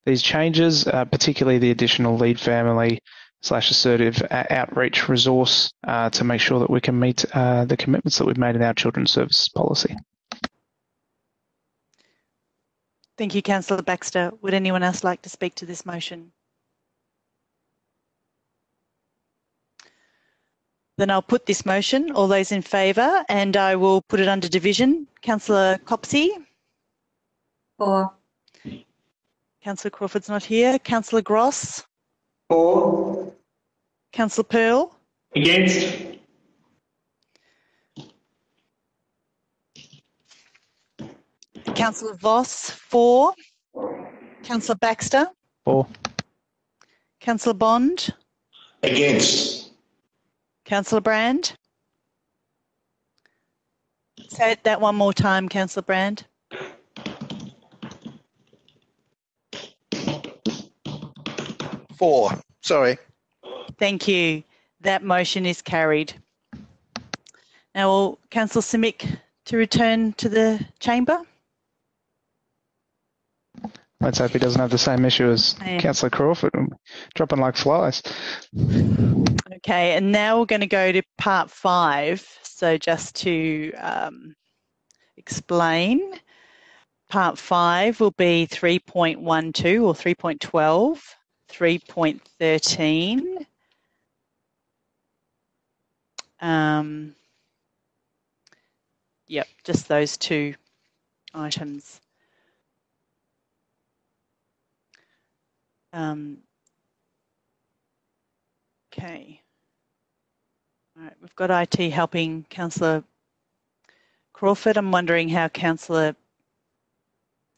these changes, uh, particularly the additional lead family slash assertive outreach resource uh, to make sure that we can meet uh, the commitments that we've made in our children's services policy. Thank you, Councillor Baxter. Would anyone else like to speak to this motion? Then I'll put this motion. All those in favour, and I will put it under division. Councillor Copsey. For. Councillor Crawford's not here. Councillor Gross. For. Councillor Pearl. Against. Councillor Voss. For. Councillor Baxter. For. Councillor Bond. Against. Councillor Brand? Say that one more time, Councillor Brand. Four. Sorry. Thank you. That motion is carried. Now, will Councillor Simic to return to the chamber? Let's hope he doesn't have the same issue as yeah. Councillor Crawford, dropping like flies. Okay, and now we're going to go to part five. So just to um, explain, part five will be 3.12 or 3.12, 3.13. Um, yep, just those two items. Um, okay. We've got IT helping Councillor Crawford. I'm wondering how Councillor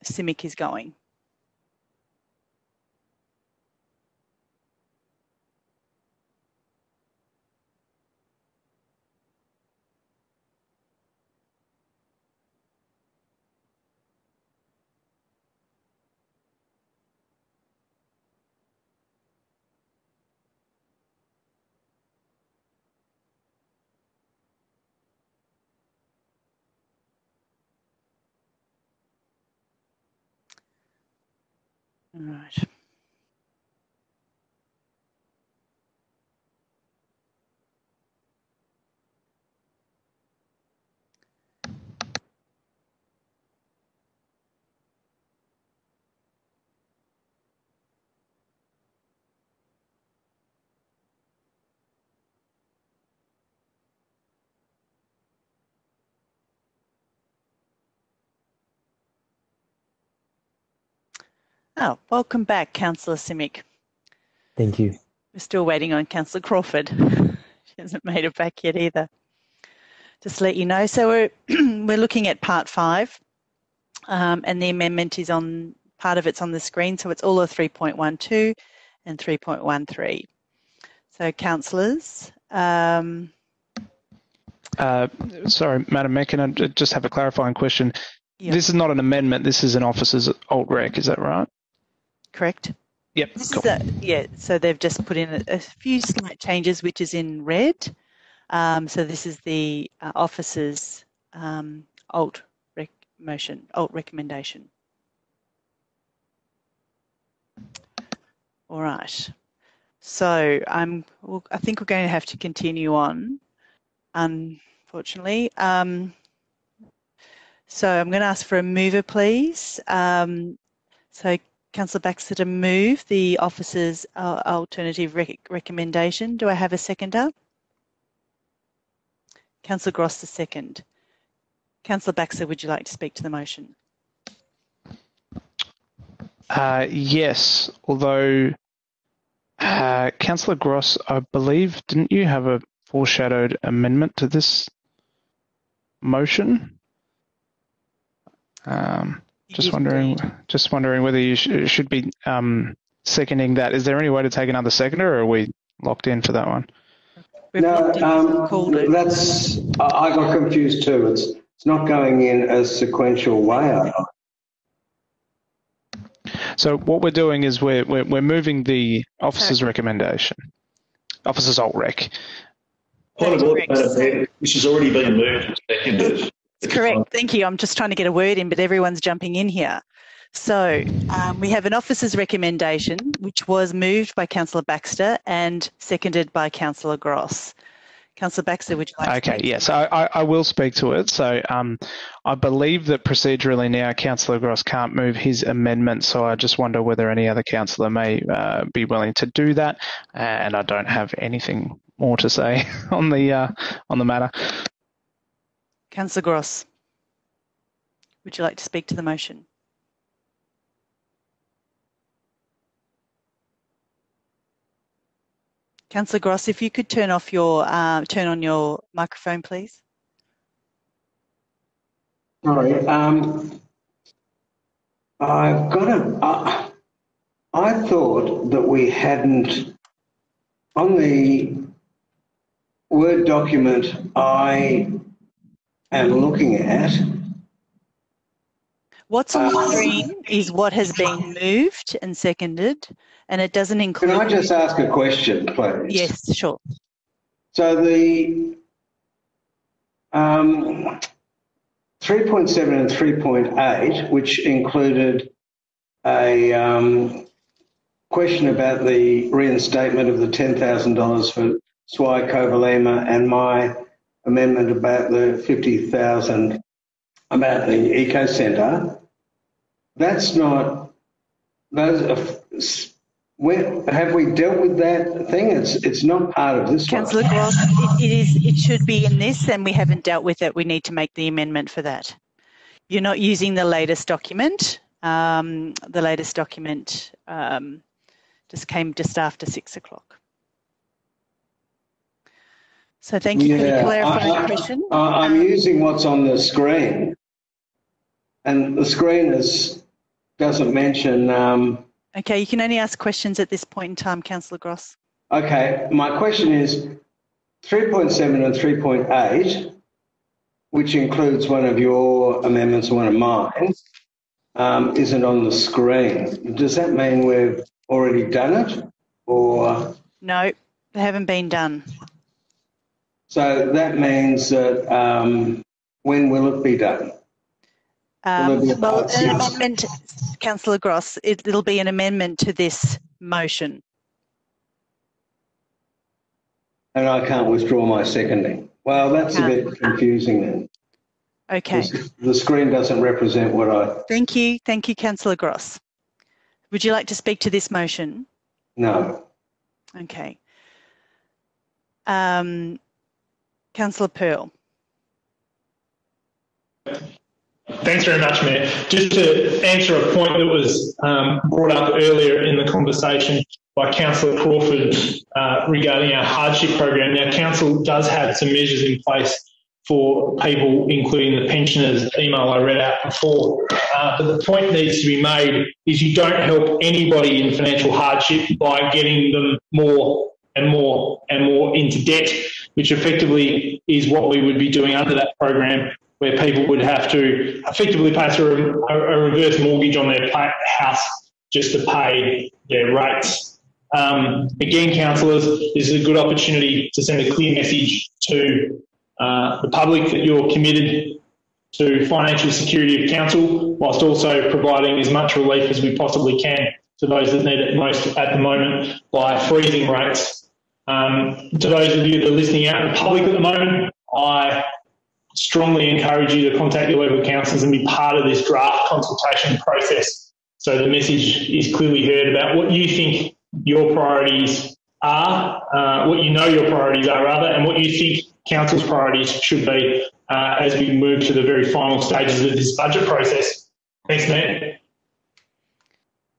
Simic is going. All right. Oh, welcome back, Councillor Simic. Thank you. We're still waiting on Councillor Crawford. <laughs> she hasn't made it back yet either. Just to let you know. So we're <clears throat> we're looking at part five, um, and the amendment is on part of it's on the screen, so it's all of 3.12 and 3.13. So, councillors. Um, uh, sorry, Madam Mayor, can I just have a clarifying question? Yep. This is not an amendment. This is an officer's alt rec. Is that right? Correct. Yep. This cool. is a, yeah. So they've just put in a, a few slight changes, which is in red. Um, so this is the uh, officer's um, alt rec motion, alt recommendation. All right. So I'm. Well, I think we're going to have to continue on, unfortunately. Um, so I'm going to ask for a mover, please. Um, so Councillor Baxter to move the officer's uh, alternative rec recommendation. Do I have a seconder? Councillor Gross the second. Councillor Baxter, would you like to speak to the motion? Uh, yes, although uh, Councillor Gross, I believe, didn't you have a foreshadowed amendment to this motion? Um, just wondering, just wondering whether you sh should be um, seconding that. Is there any way to take another seconder, or are we locked in for that one? no, um, that's. I got confused too. It's it's not going in a sequential way. So what we're doing is we're we're, we're moving the officer's recommendation, officer's alt rec. Point of order, Madam Mayor. This has already been moved and seconded. Correct. Thank you. I'm just trying to get a word in, but everyone's jumping in here. So um, we have an officer's recommendation, which was moved by Councillor Baxter and seconded by Councillor Gross. Councillor Baxter, would you like okay, yes, I, I, I, will speak to it. So um, I believe that procedurally now Councillor Gross can't move his amendment, so I just wonder whether any other councillor may uh, be willing to do that. And I don't have anything more to say <laughs> on the uh, on the matter. Councillor Gross, would you like to speak to the motion? Councillor Gross, if you could turn off your uh, turn on your microphone, please. Sorry, um, I've got a. Uh, I thought that we hadn't on the Word document I am looking at. What's on the screen is what has been moved and seconded, and it doesn't include. Can I just ask a question, please? Yes, sure. So the um, 3.7 and 3.8, which included a um, question about the reinstatement of the $10,000 for Suai Covalima and my amendment about the 50,000 about the eco centre. That's not those. Are, have we dealt with that thing? It's it's not part of this Councillor. Gross, it, it is. It should be in this, and we haven't dealt with it. We need to make the amendment for that. You're not using the latest document. Um, the latest document um, just came just after six o'clock. So thank you for clarifying I, question. I, I'm using what's on the screen, and the screen is doesn't mention. Um, Okay, you can only ask questions at this point in time, Councillor Gross. okay, my question is 3.7 and 3.8, which includes one of your amendments and one of mine, um, isn't on the screen. Does that mean we've already done it, or No, they haven't been done. So that means that um, when will it be done? Um, be well, an amendment, Councillor Gross, it, it'll be an amendment to this motion. And I can't withdraw my seconding. Well, that's a bit confusing then. Okay. The screen doesn't represent what I. Thank you. Thank you, Councillor Gross. Would you like to speak to this motion? No. Okay. Um, Councillor Pearl. Thanks very much, Mayor. Just to answer a point that was um, brought up earlier in the conversation by Councillor Crawford uh, regarding our hardship program. Now, Council does have some measures in place for people, including the pensioners, email I read out before. Uh, but the point needs to be made is you don't help anybody in financial hardship by getting them more and more and more into debt, which effectively is what we would be doing under that program, where people would have to effectively pay through a, a reverse mortgage on their house just to pay their rates. Um, again, councillors, this is a good opportunity to send a clear message to uh, the public that you're committed to financial security of council, whilst also providing as much relief as we possibly can to those that need it most at the moment by freezing rates. Um, to those of you that are listening out in public at the moment, I strongly encourage you to contact your local councils and be part of this draft consultation process so the message is clearly heard about what you think your priorities are, uh, what you know your priorities are rather, and what you think council's priorities should be uh, as we move to the very final stages of this budget process. Thanks, Matt.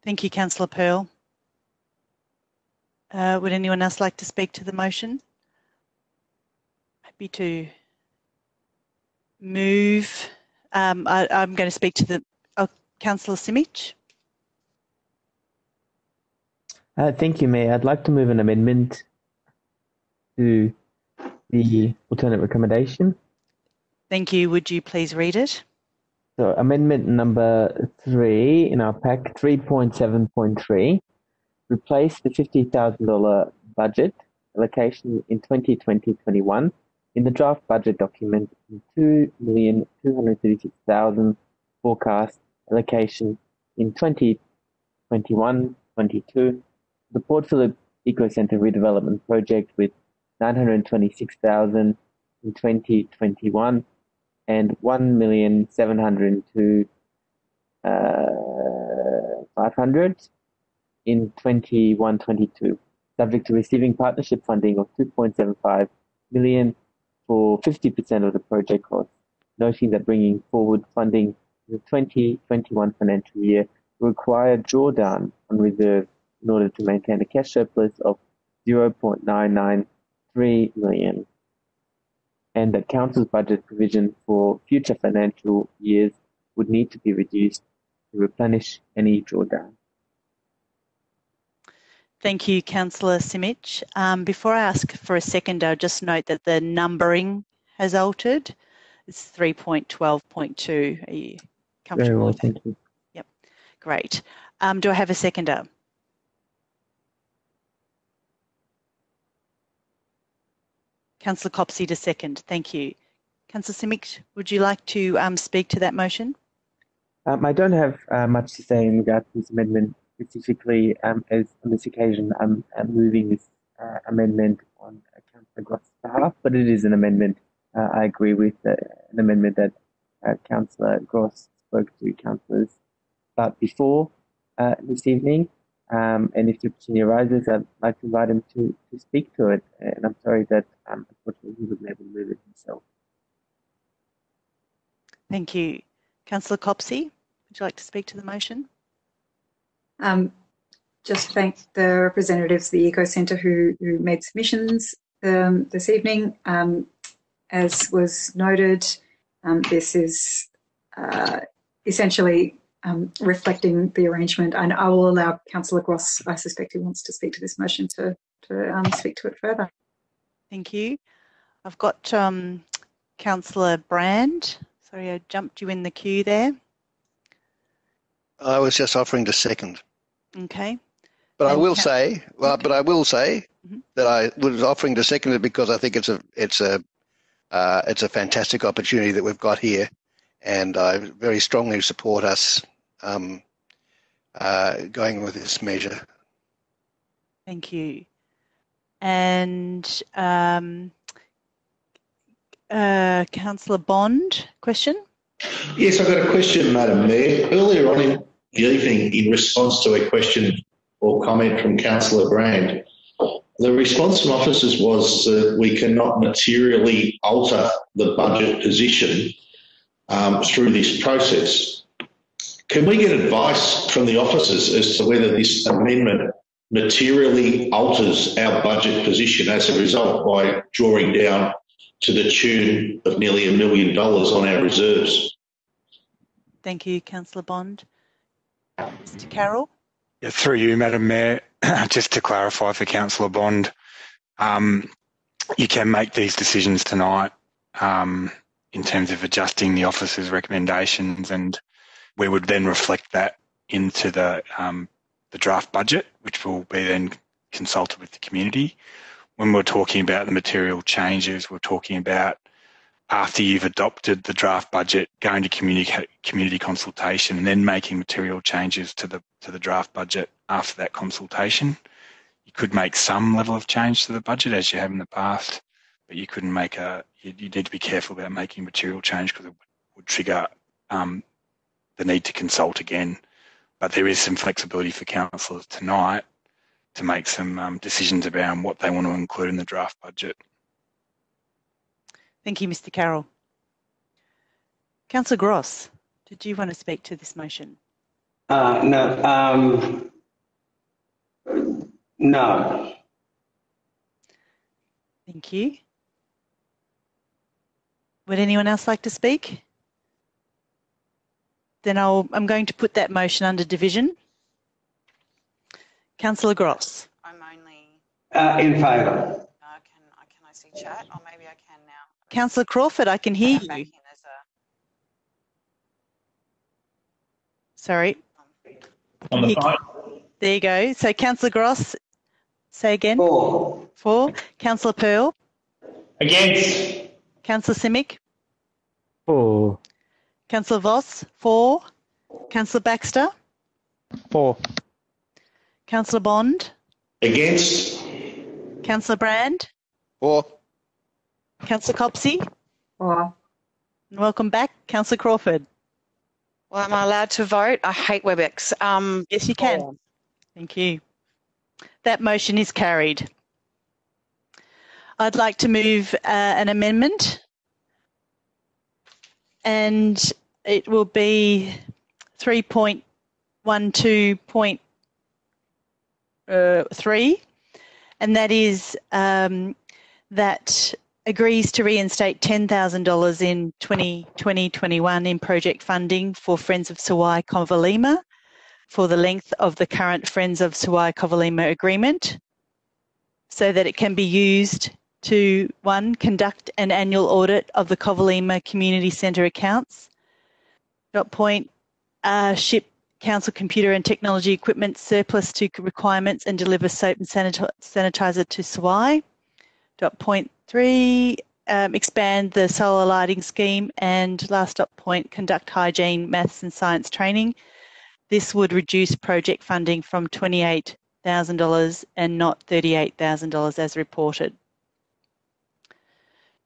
Thank you, Councillor Pearl. Uh, would anyone else like to speak to the motion? Happy to move. Um, I, am going to speak to the oh, Councillor Simic. Uh, thank you, Mayor. I'd like to move an amendment to the alternate recommendation. Thank you. Would you please read it? So, amendment number three in our pack 3.7.3 replace the $50,000 budget allocation in 2020 21 in the draft budget document in 2,236,000 forecast allocation in 2021 22 the Port Phillip Eco Centre redevelopment project with 926,000 in 2021 and 1,702 uh, 500 in 21-22, subject to receiving partnership funding of 2.75 million for 50% of the project cost, noting that bringing forward funding the 2021 financial year will require drawdown on reserve in order to maintain a cash surplus of 0.993 million, and that council's budget provision for future financial years would need to be reduced to replenish any drawdown. Thank you, Councillor Simic. Um, before I ask for a second, I'll just note that the numbering has altered. It's 3.12.2. Are you comfortable Very well, with thank you. Yep, great. Um, do I have a seconder? Councillor Copsey to second. Thank you. Councillor Simic, would you like to um, speak to that motion? Um, I don't have uh, much to say in regard to this amendment specifically, um, as on this occasion I'm, I'm moving this uh, amendment on uh, Councillor Gross's behalf, but it is an amendment uh, I agree with, uh, an amendment that uh, Councillor Gross spoke to councillors about before this evening. Um, and if the opportunity arises, I'd like to invite him to, to speak to it. And I'm sorry that um, unfortunately he wasn't able to move it himself. Thank you. Councillor Copsey, would you like to speak to the motion? Um, just thank the representatives of the Eco Centre who, who made submissions um, this evening. Um, as was noted, um, this is uh, essentially um, reflecting the arrangement. And I will allow Councillor Gross, I suspect he wants to speak to this motion, to, to um, speak to it further. Thank you. I've got um, Councillor Brand. Sorry, I jumped you in the queue there. I was just offering to second. Okay. But and I will say, well, okay. but I will say mm-hmm. that I was offering to second it because I think it's a it's a uh, it's a fantastic opportunity that we've got here, and I very strongly support us um, uh, going with this measure. Thank you. And um, uh, Councillor Bond, question? Yes, I've got a question, Madam Mayor. Earlier on in the evening, in response to a question or comment from Councillor Brand, the response from officers was that we cannot materially alter the budget position um, through this process. Can we get advice from the officers as to whether this amendment materially alters our budget position as a result by drawing down to the tune of nearly a million dollars on our reserves. Thank you, Councillor Bond. Mr Carroll? Yeah, through you, Madam Mayor, <clears throat> just to clarify for Councillor Bond, um, you can make these decisions tonight um, in terms of adjusting the officer's recommendations, and we would then reflect that into the um, the draft budget, which will be then consulted with the community. When we're talking about the material changes, we're talking about after you've adopted the draft budget, going to community community consultation, and then making material changes to the to the draft budget after that consultation. You could make some level of change to the budget as you have in the past, but you couldn't make a. You, you need to be careful about making material change because it would trigger um, the need to consult again. But there is some flexibility for councillors tonight to make some um, decisions about what they want to include in the draft budget. Thank you, Mr Carroll. Councillor Gross, did you want to speak to this motion? Uh, no. Um, no. Thank you. Would anyone else like to speak? Then I'll, I'm going to put that motion under division. Councillor Gross. I'm only. Uh, in favour. Uh, can, can I see chat? Or maybe I can now. Councillor Crawford, I can hear you. Sorry. On the phone. There you go. So Councillor Gross, say again. For. For. Councillor Pearl. Against. Councillor Simic. For. Councillor Voss. For. Councillor Baxter. For. Councillor Bond. Against. Councillor Brand. For. Councillor Copsey. For. And welcome back, Councillor Crawford. Well, am I allowed to vote? I hate WebEx. Um, yes, you can. Thank you. That motion is carried. I'd like to move uh, an amendment and it will be 3.12.3 uh, and that is um, that agrees to reinstate $10,000 in 2020-21 in project funding for Friends of Suai Covalima for the length of the current Friends of Suai Covalima agreement so that it can be used to one, conduct an annual audit of the Covalima Community Centre accounts. Dot point, uh, ship council computer and technology equipment surplus to requirements and deliver soap and sanitizer to Suai. Dot point three, um, expand the solar lighting scheme. And last dot point, conduct hygiene, maths and science training. This would reduce project funding from $28,000 and not $38,000 as reported.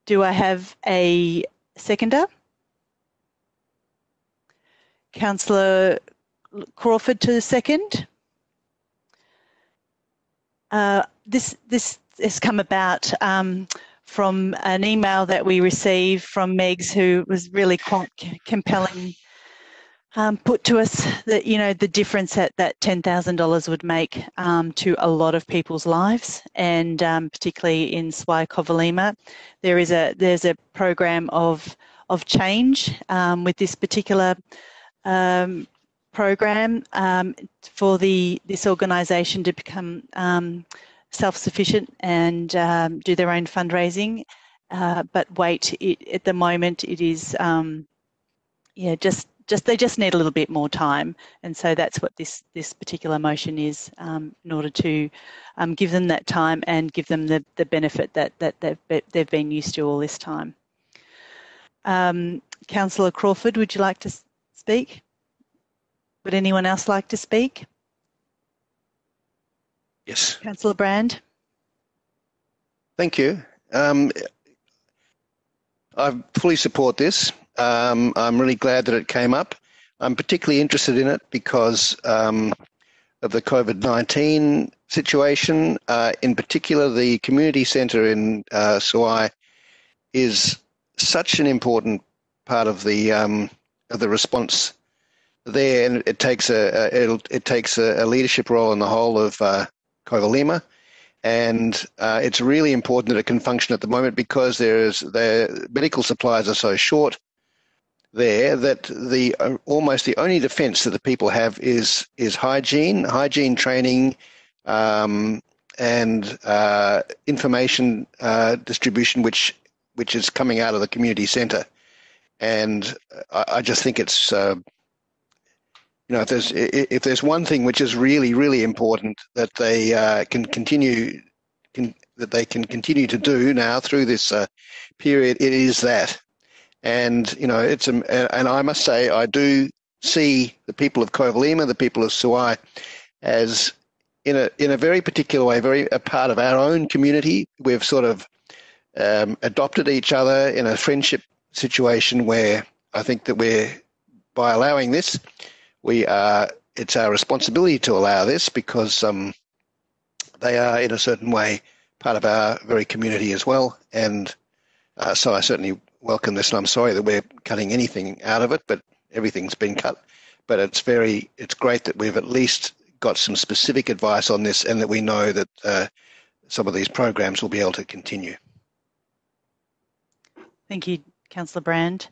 Do I have a seconder? Councillor Crawford to the second. Uh, this this has come about um, from an email that we received from Megs, who was really quite compelling. Um, put to us that you know the difference that that ten thousand dollars would make um, to a lot of people's lives, and um, particularly in Suai Covalima, there is a there's a program of of change um, with this particular um, program um, for the this organisation to become um, self-sufficient and um, do their own fundraising. Uh, but wait, it, at the moment it is, um, yeah, just just they just need a little bit more time, and so that's what this this particular motion is um, in order to um, give them that time and give them the the benefit that that they've they've been used to all this time. Councillor Crawford, would you like to speak? Would anyone else like to speak? Yes. Councillor Brand. Thank you. Um, I fully support this. Um, I'm really glad that it came up. I'm particularly interested in it because um, of the COVID 19 situation. Uh, in particular, the community centre in uh, Suai is such an important part of the um, of the response there, and it takes a, a it takes a, leadership role in the whole of uh, Covalima, and uh, it's really important that it can function at the moment because there is the medical supplies are so short there that the uh, almost the only defence that the people have is is hygiene, hygiene training, um, and uh, information uh, distribution, which which is coming out of the community centre. And I, I, just think it's uh, you know if there's if there's one thing which is really really important that they uh, can continue can, that they can continue to do now through this uh, period, it is that and, you know, it's, a, and I must say, I do see the people of Covalima, the people of Suai, as in a, in a very particular way, very a part of our own community. We've sort of um, adopted each other in a friendship situation where I think that we're, by allowing this, we are, it's our responsibility to allow this because um, they are in a certain way part of our very community as well. And uh, so I certainly welcome this, and I'm sorry that we're cutting anything out of it, but everything's been cut. But it's very, it's great that we've at least got some specific advice on this, and that we know that uh, some of these programs will be able to continue. Thank you, Councillor Brand.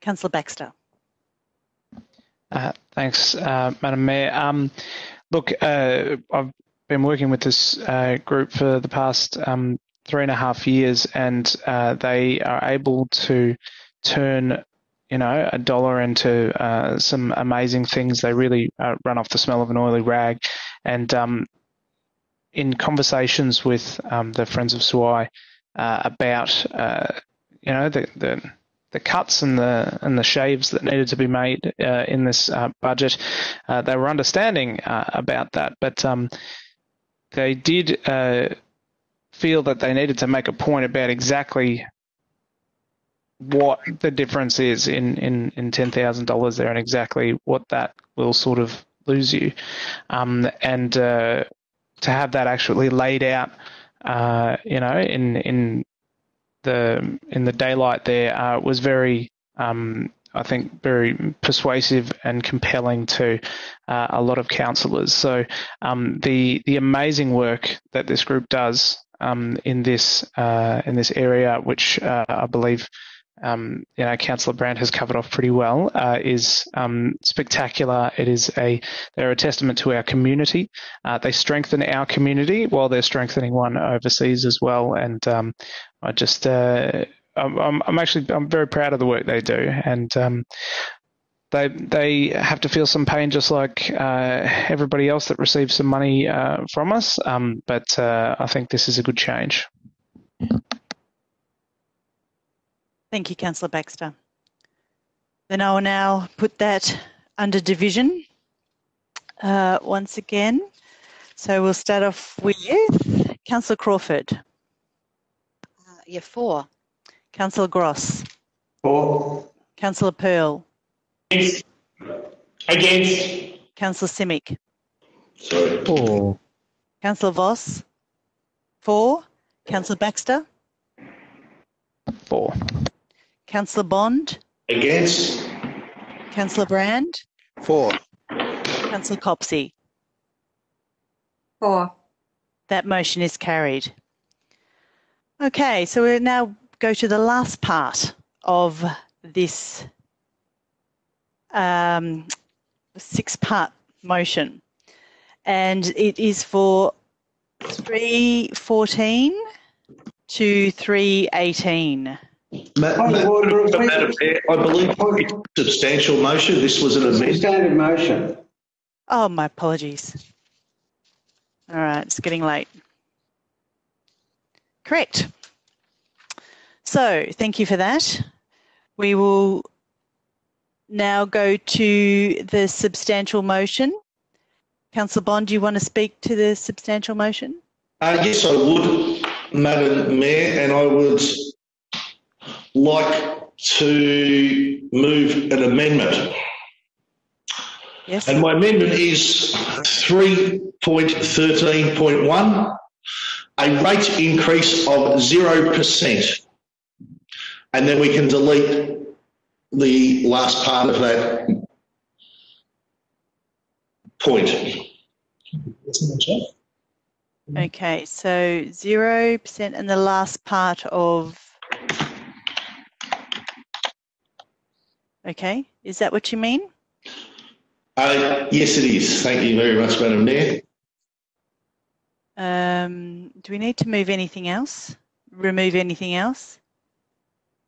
Councillor Baxter. Uh, thanks, uh, Madam Mayor. Um, look, uh, I've been working with this uh, group for the past um, three and a half years, and uh, they are able to turn you know a dollar into uh, some amazing things. They really run off the smell of an oily rag, and um, in conversations with um, the Friends of Suai about you know the, the the cuts and the and the shaves that needed to be made uh, in this budget, they were understanding about that, but um, they did feel that they needed to make a point about exactly what the difference is in, in, in $10,000 there and exactly what that will sort of lose you. Um, and uh, to have that actually laid out, uh, you know, in, in the, in the daylight there uh, was very, um, I think, very persuasive and compelling to uh, a lot of councillors. So um, the the amazing work that this group does um, in this uh, in this area, which uh, I believe um, you know Councillor Brand has covered off pretty well, uh, is um, spectacular. It is a they're a testament to our community. Uh, they strengthen our community while they're strengthening one overseas as well. And um, I just uh, I'm, I'm, actually I'm very proud of the work they do, and um, they they have to feel some pain just like uh, everybody else that receives some money uh, from us. Um, but uh, I think this is a good change. Thank you, Councillor Baxter. Then I will now put that under division uh, once again. So we'll start off with Councillor Crawford. Uh, yeah, for. Councillor Gross. For. Councillor Pearl. Against. Against. Councillor Simic. Sorry. For. Councillor Voss. For. Councillor Baxter. For. Councillor Bond. Against. Councillor Brand. For. Councillor Copsey. For. That motion is carried. Okay, so we now go to the last part of this um, six part motion. And it is for 314 to 318. Madam Mayor, I believe it's a substantial motion. This was an amendment. Standard motion. Oh, my apologies. All right, it's getting late. Correct. So, thank you for that. We will now go to the substantial motion. Councillor Bond, do you want to speak to the substantial motion? Uh, yes, I would, Madam Mayor, and I would like to move an amendment. Yes. And my amendment is 3.13.1, a rate increase of 0%. And then we can delete the last part of that point. Okay, so 0% and the last part of. Okay, is that what you mean? Uh, yes, it is. Thank you very much, Madam Mayor. Um, do we need to move anything else? Remove anything else?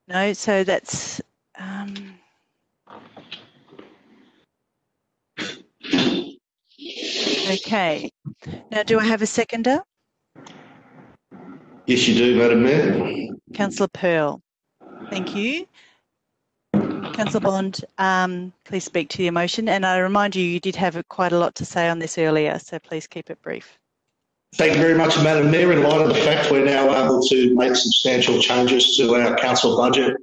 No, so that's. Um, okay. Now, do I have a seconder? Yes, you do, Madam Mayor. Councillor Pearl. Thank you. Councillor Bond, um, please speak to the motion. And I remind you, you did have quite a lot to say on this earlier, so please keep it brief. Thank you very much, Madam Mayor. In light of the fact we're now able to make substantial changes to our council budget,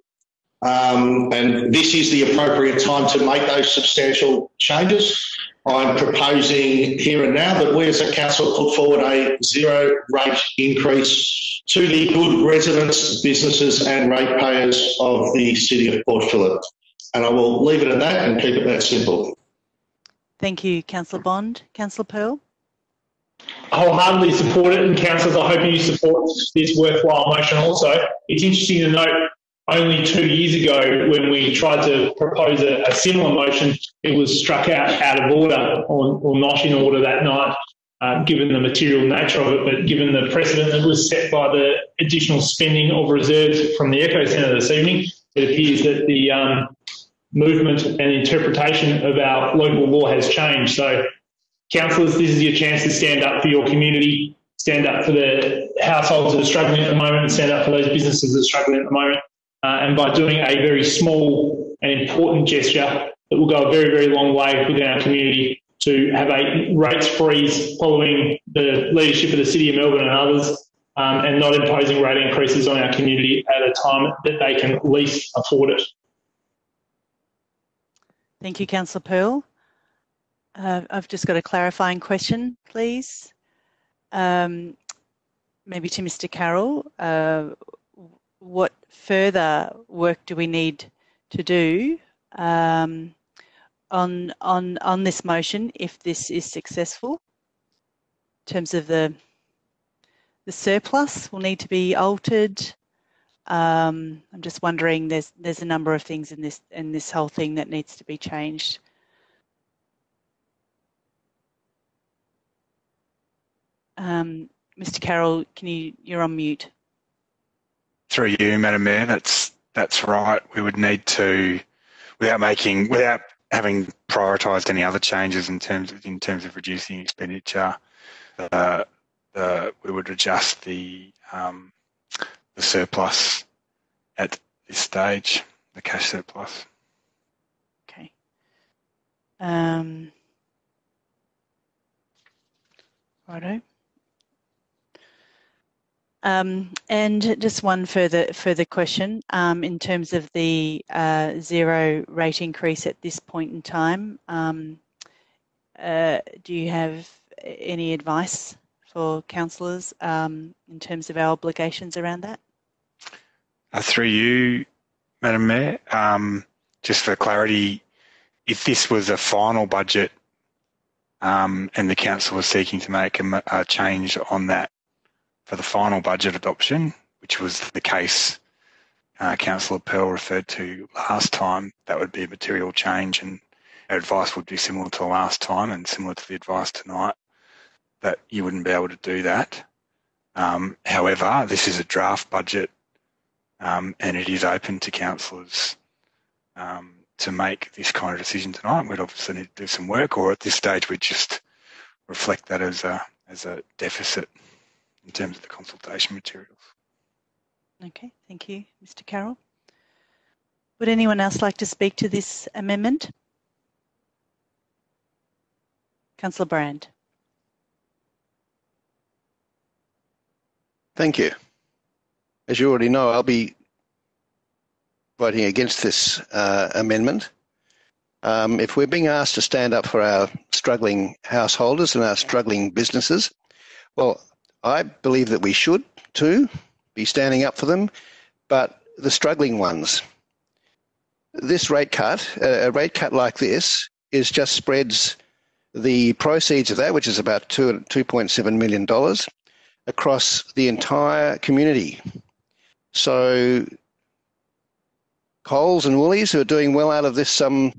um, and this is the appropriate time to make those substantial changes. I'm proposing here and now that we as a council put forward a zero rate increase to the good residents, businesses and ratepayers of the City of Port Phillip. And I will leave it at that and keep it that simple. Thank you, Councillor Bond. Councillor Pearl? I wholeheartedly support it, and councillors, I hope you support this worthwhile motion also. It's interesting to note only two years ago when we tried to propose a, a similar motion, it was struck out out of order or, or not in order that night, uh, given the material nature of it, but given the precedent that was set by the additional spending of reserves from the Eco Centre this evening, it appears that the um, movement and interpretation of our local law has changed. So councillors, this is your chance to stand up for your community, stand up for the households that are struggling at the moment, and stand up for those businesses that are struggling at the moment. Uh, and by doing a very small and important gesture that will go a very, very long way within our community to have a rates freeze following the leadership of the City of Melbourne and others, um, and not imposing rate increases on our community at a time that they can least afford it. Thank you, Councillor Pearl. Uh, I've just got a clarifying question, please. Um, maybe to Mr. Carroll. Uh, what further work do we need to do um, on on on this motion if this is successful? In terms of the the surplus will need to be altered. Um, I'm just wondering. There's there's a number of things in this in this whole thing that needs to be changed. Um, Mr. Carroll, can you, you're on mute. Through you, Madam Mayor, that's, that's right. We would need to, without making, without having prioritised any other changes in terms of, in terms of reducing expenditure, uh, uh, we would adjust the, um, the surplus at this stage, the cash surplus. Okay. Um, righto. Um, and just one further further question um, in terms of the uh, zero rate increase at this point in time. Um, uh, do you have any advice for councillors um, in terms of our obligations around that? Uh, through you, Madam Mayor, um, just for clarity, if this was a final budget um, and the council was seeking to make a, a change on that for the final budget adoption, which was the case uh, Councillor Pearl referred to last time, that would be a material change and advice would be similar to last time and similar to the advice tonight that you wouldn't be able to do that. Um, however, this is a draft budget um, and it is open to councillors um, to make this kind of decision tonight. We'd obviously need to do some work or at this stage we'd just reflect that as a, as a deficit in terms of the consultation materials. Okay, thank you, Mr. Carroll. Would anyone else like to speak to this amendment? Councillor Brand. Thank you. As you already know, I'll be voting against this uh, amendment. Um, if we're being asked to stand up for our struggling householders and our struggling businesses, well, I believe that we should too be standing up for them, but the struggling ones. This rate cut, a rate cut like this, is just spreads the proceeds of that, which is about two two point seven million dollars, across the entire community. So Coles and Woolies, who are doing well out of this, um,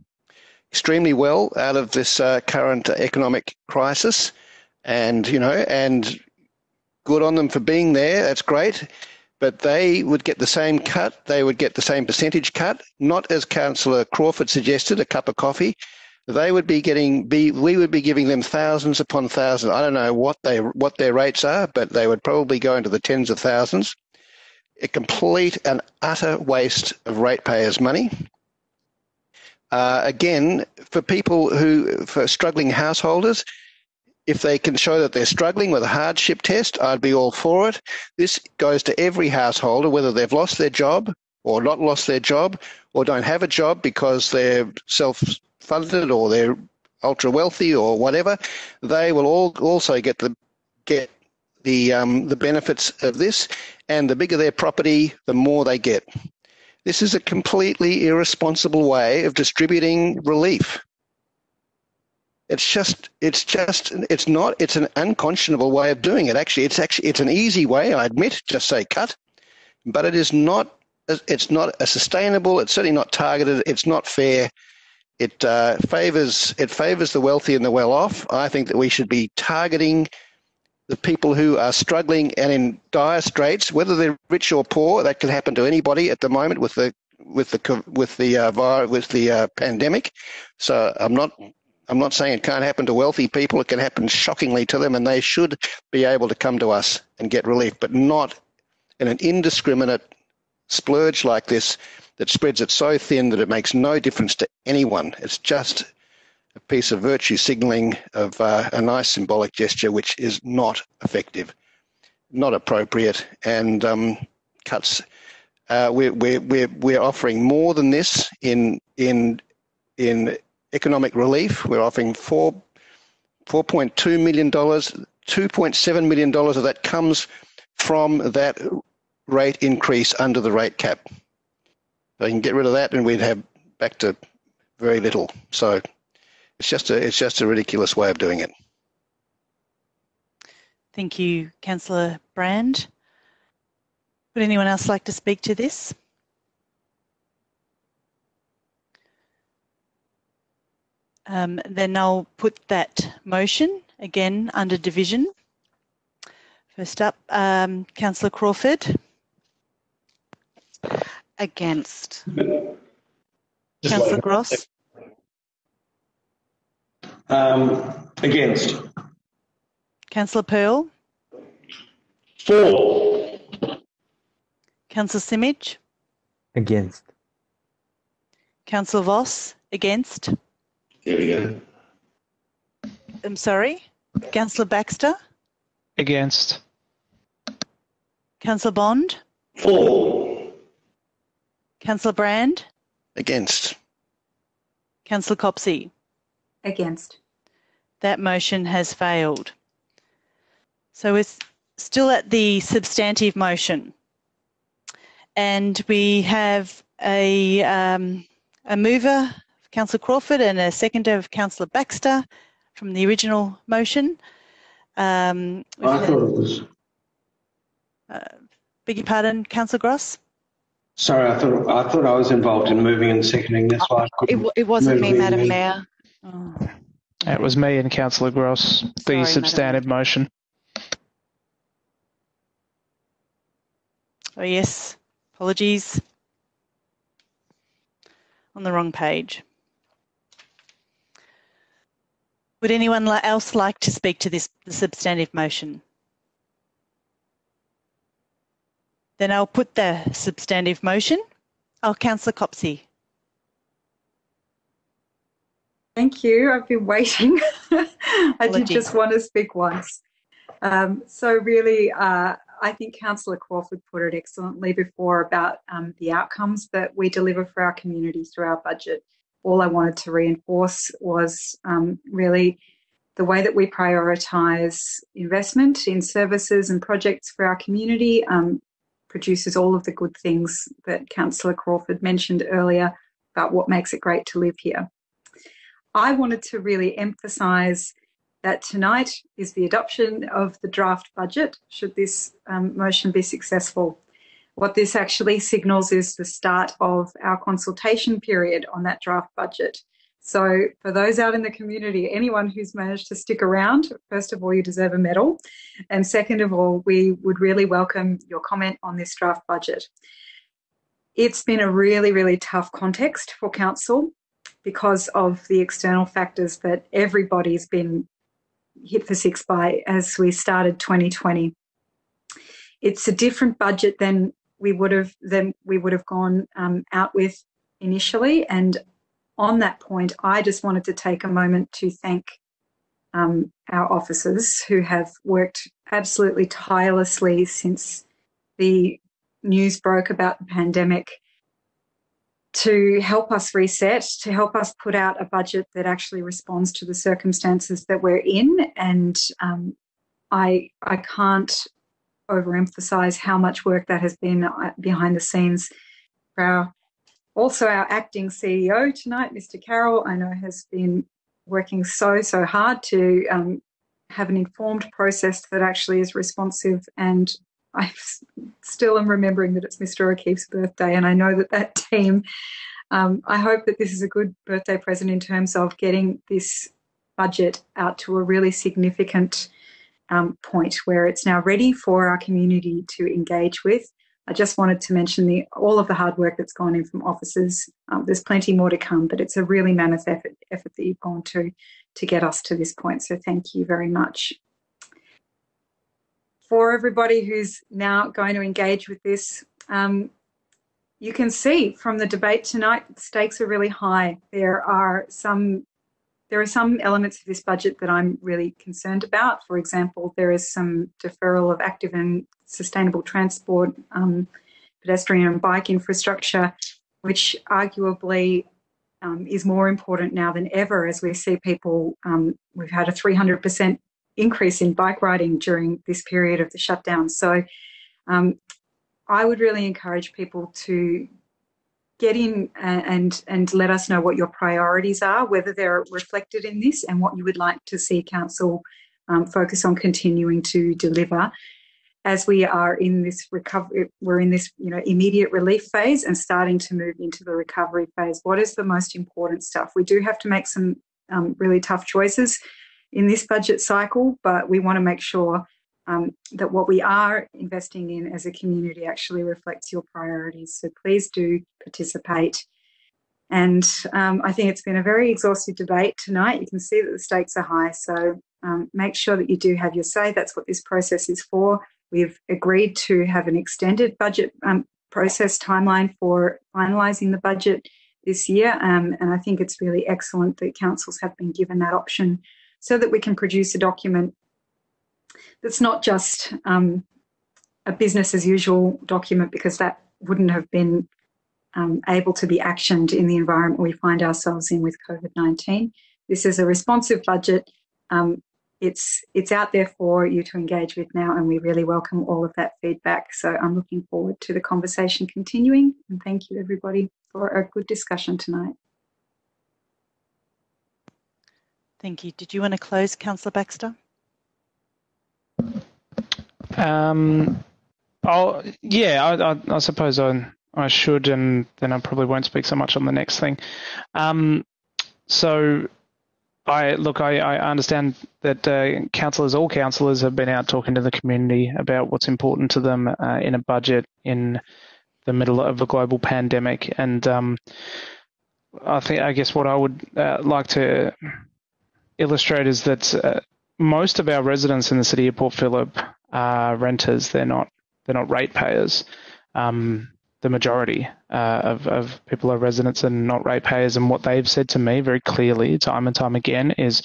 extremely well out of this uh, current economic crisis, and you know, and good on them for being there. That's great. But they would get the same cut. They would get the same percentage cut, not as Councillor Crawford suggested, a cup of coffee. They would be getting be we would be giving them thousands upon thousands. I don't know what they what their rates are, but they would probably go into the tens of thousands. A complete and utter waste of ratepayers' money. Uh, again, for people who, for struggling householders, if they can show that they're struggling with a hardship test, I'd be all for it. This goes to every householder, whether they've lost their job or not lost their job or don't have a job because they're self funded or they're ultra wealthy or whatever. They will all also get the get the um, the benefits of this, and the bigger their property, the more they get. This is a completely irresponsible way of distributing relief. It's just, it's just, it's not, it's an unconscionable way of doing it. Actually, it's actually, it's an easy way, I admit, just say cut, but it is not, it's not a sustainable, it's certainly not targeted, it's not fair. It uh, favors, it favors the wealthy and the well-off. I think that we should be targeting the people who are struggling and in dire straits, whether they're rich or poor. That can happen to anybody at the moment with the with the with the uh, with the uh, pandemic. So I'm not I'm not saying it can't happen to wealthy people. It can happen shockingly to them, and they should be able to come to us and get relief, but not in an indiscriminate splurge like this that spreads it so thin that it makes no difference to anyone. It's just a piece of virtue signalling of uh, a nice symbolic gesture, which is not effective, not appropriate, and um, cuts. Uh, we're, we're, we're, we're offering more than this in in in economic relief. We're offering four, $4.2 million, $2.7 million of that comes from that rate increase under the rate cap. So you can get rid of that and we'd have back to very little. So it's just a, it's just a ridiculous way of doing it. Thank you, Councillor Brand. Would anyone else like to speak to this? Um, then I'll put that motion again under division. First up, um, Councillor Crawford. Against. Councillor Gross. Um, against. Councillor Pearl. For. Councillor Simic. Against. Councillor Voss. Against. There we go. I'm sorry. Councillor Baxter. Against. Councillor Bond. For. Councillor Brand. Against. Councillor Copsey. Against. That motion has failed. So we're still at the substantive motion. And we have a, um, a mover, Councillor Crawford, and a seconder of Councillor Baxter from the original motion. Um, I thought it was. Uh, beg your pardon, Councillor Gross? Sorry, I thought I thought I was involved in moving and seconding. That's why I uh, couldn't. It, it wasn't me, Madam the- Mayor. Oh. It was me and Councillor Gross, the Sorry, Madam substantive motion. Oh, yes. Apologies. On the wrong page. Would anyone else like to speak to this the substantive motion? Then I'll put the substantive motion. Oh, Councillor Copsey. Thank you. I've been waiting. <laughs> I did just want to speak once. Um, so really, uh, I think Councillor Crawford put it excellently before about um, the outcomes that we deliver for our community through our budget. All I wanted to reinforce was um, really the way that we prioritise investment in services and projects for our community um, produces all of the good things that Councillor Crawford mentioned earlier about what makes it great to live here. I wanted to really emphasise that tonight is the adoption of the draft budget, should this um, motion be successful. What this actually signals is the start of our consultation period on that draft budget. So, for those out in the community, anyone who's managed to stick around, first of all, you deserve a medal. And second of all, we would really welcome your comment on this draft budget. It's been a really, really tough context for Council because of the external factors that everybody's been hit for six by as we started 2020. It's a different budget than we would have than we would have gone um, out with initially. And on that point, I just wanted to take a moment to thank um, our officers who have worked absolutely tirelessly since the news broke about the pandemic to help us reset, to help us put out a budget that actually responds to the circumstances that we're in. And um, I I can't overemphasize how much work that has been uh, behind the scenes. For our, also our acting CEO tonight, Mr. Carroll, I know has been working so so hard to um, have an informed process that actually is responsive and I <laughs> still am remembering that it's Mr. O'Keefe's birthday, and I know that that team. Um, I hope that this is a good birthday present in terms of getting this budget out to a really significant um, point where it's now ready for our community to engage with. I just wanted to mention the all of the hard work that's gone in from officers. Um, there's plenty more to come, but it's a really mammoth effort, effort that you've gone to to get us to this point. So thank you very much for everybody who's now going to engage with this, um, you can see from the debate tonight, the stakes are really high. There are some there are some elements of this budget that I'm really concerned about. For example, there is some deferral of active and sustainable transport, um, pedestrian and bike infrastructure, which arguably um, is more important now than ever as we see people. Um, we've had a 300% increase in bike riding during this period of the shutdown. So um, I would really encourage people to get in and and let us know what your priorities are, whether they're reflected in this, and what you would like to see council um, focus on continuing to deliver. As we are in this recovery, we're in this you know immediate relief phase and starting to move into the recovery phase. What is the most important stuff? We do have to make some um, really tough choices in this budget cycle, but we want to make sure um, that what we are investing in as a community actually reflects your priorities. So please do participate. And um, I think it's been a very exhaustive debate tonight. You can see that the stakes are high. So um, make sure that you do have your say. That's what this process is for. We've agreed to have an extended budget um, process timeline for finalising the budget this year. Um, and I think it's really excellent that councils have been given that option so that we can produce a document that's not just um, a business as usual document because that wouldn't have been um, able to be actioned in the environment we find ourselves in with COVID 19. This is a responsive budget. Um, it's it's out there for you to engage with now, and we really welcome all of that feedback. So I'm looking forward to the conversation continuing, and thank you everybody for a good discussion tonight. Thank you. Did you want to close, Councillor Baxter? Um, I'll, yeah, I, I, I, suppose I, I should, and then I probably won't speak so much on the next thing. Um, so, I look, I, I understand that uh, councillors, all councillors, have been out talking to the community about what's important to them uh, in a budget in the middle of a global pandemic, and um, I think, I guess, what I would uh, like to illustrate is that uh, most of our residents in the city of Port Phillip are renters. They're not they're not ratepayers. Um, the majority uh, of, of people are residents and not ratepayers. And what they've said to me very clearly, time and time again, is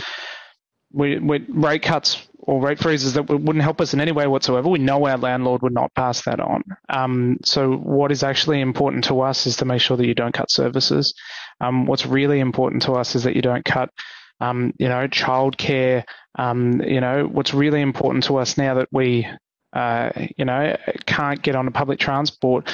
we, we rate cuts or rate freezes that wouldn't help us in any way whatsoever. We know our landlord would not pass that on. Um, so what is actually important to us is to make sure that you don't cut services. Um, what's really important to us is that you don't cut um, you know, childcare. Um, you know, what's really important to us now that we, uh, you know, can't get on a public transport.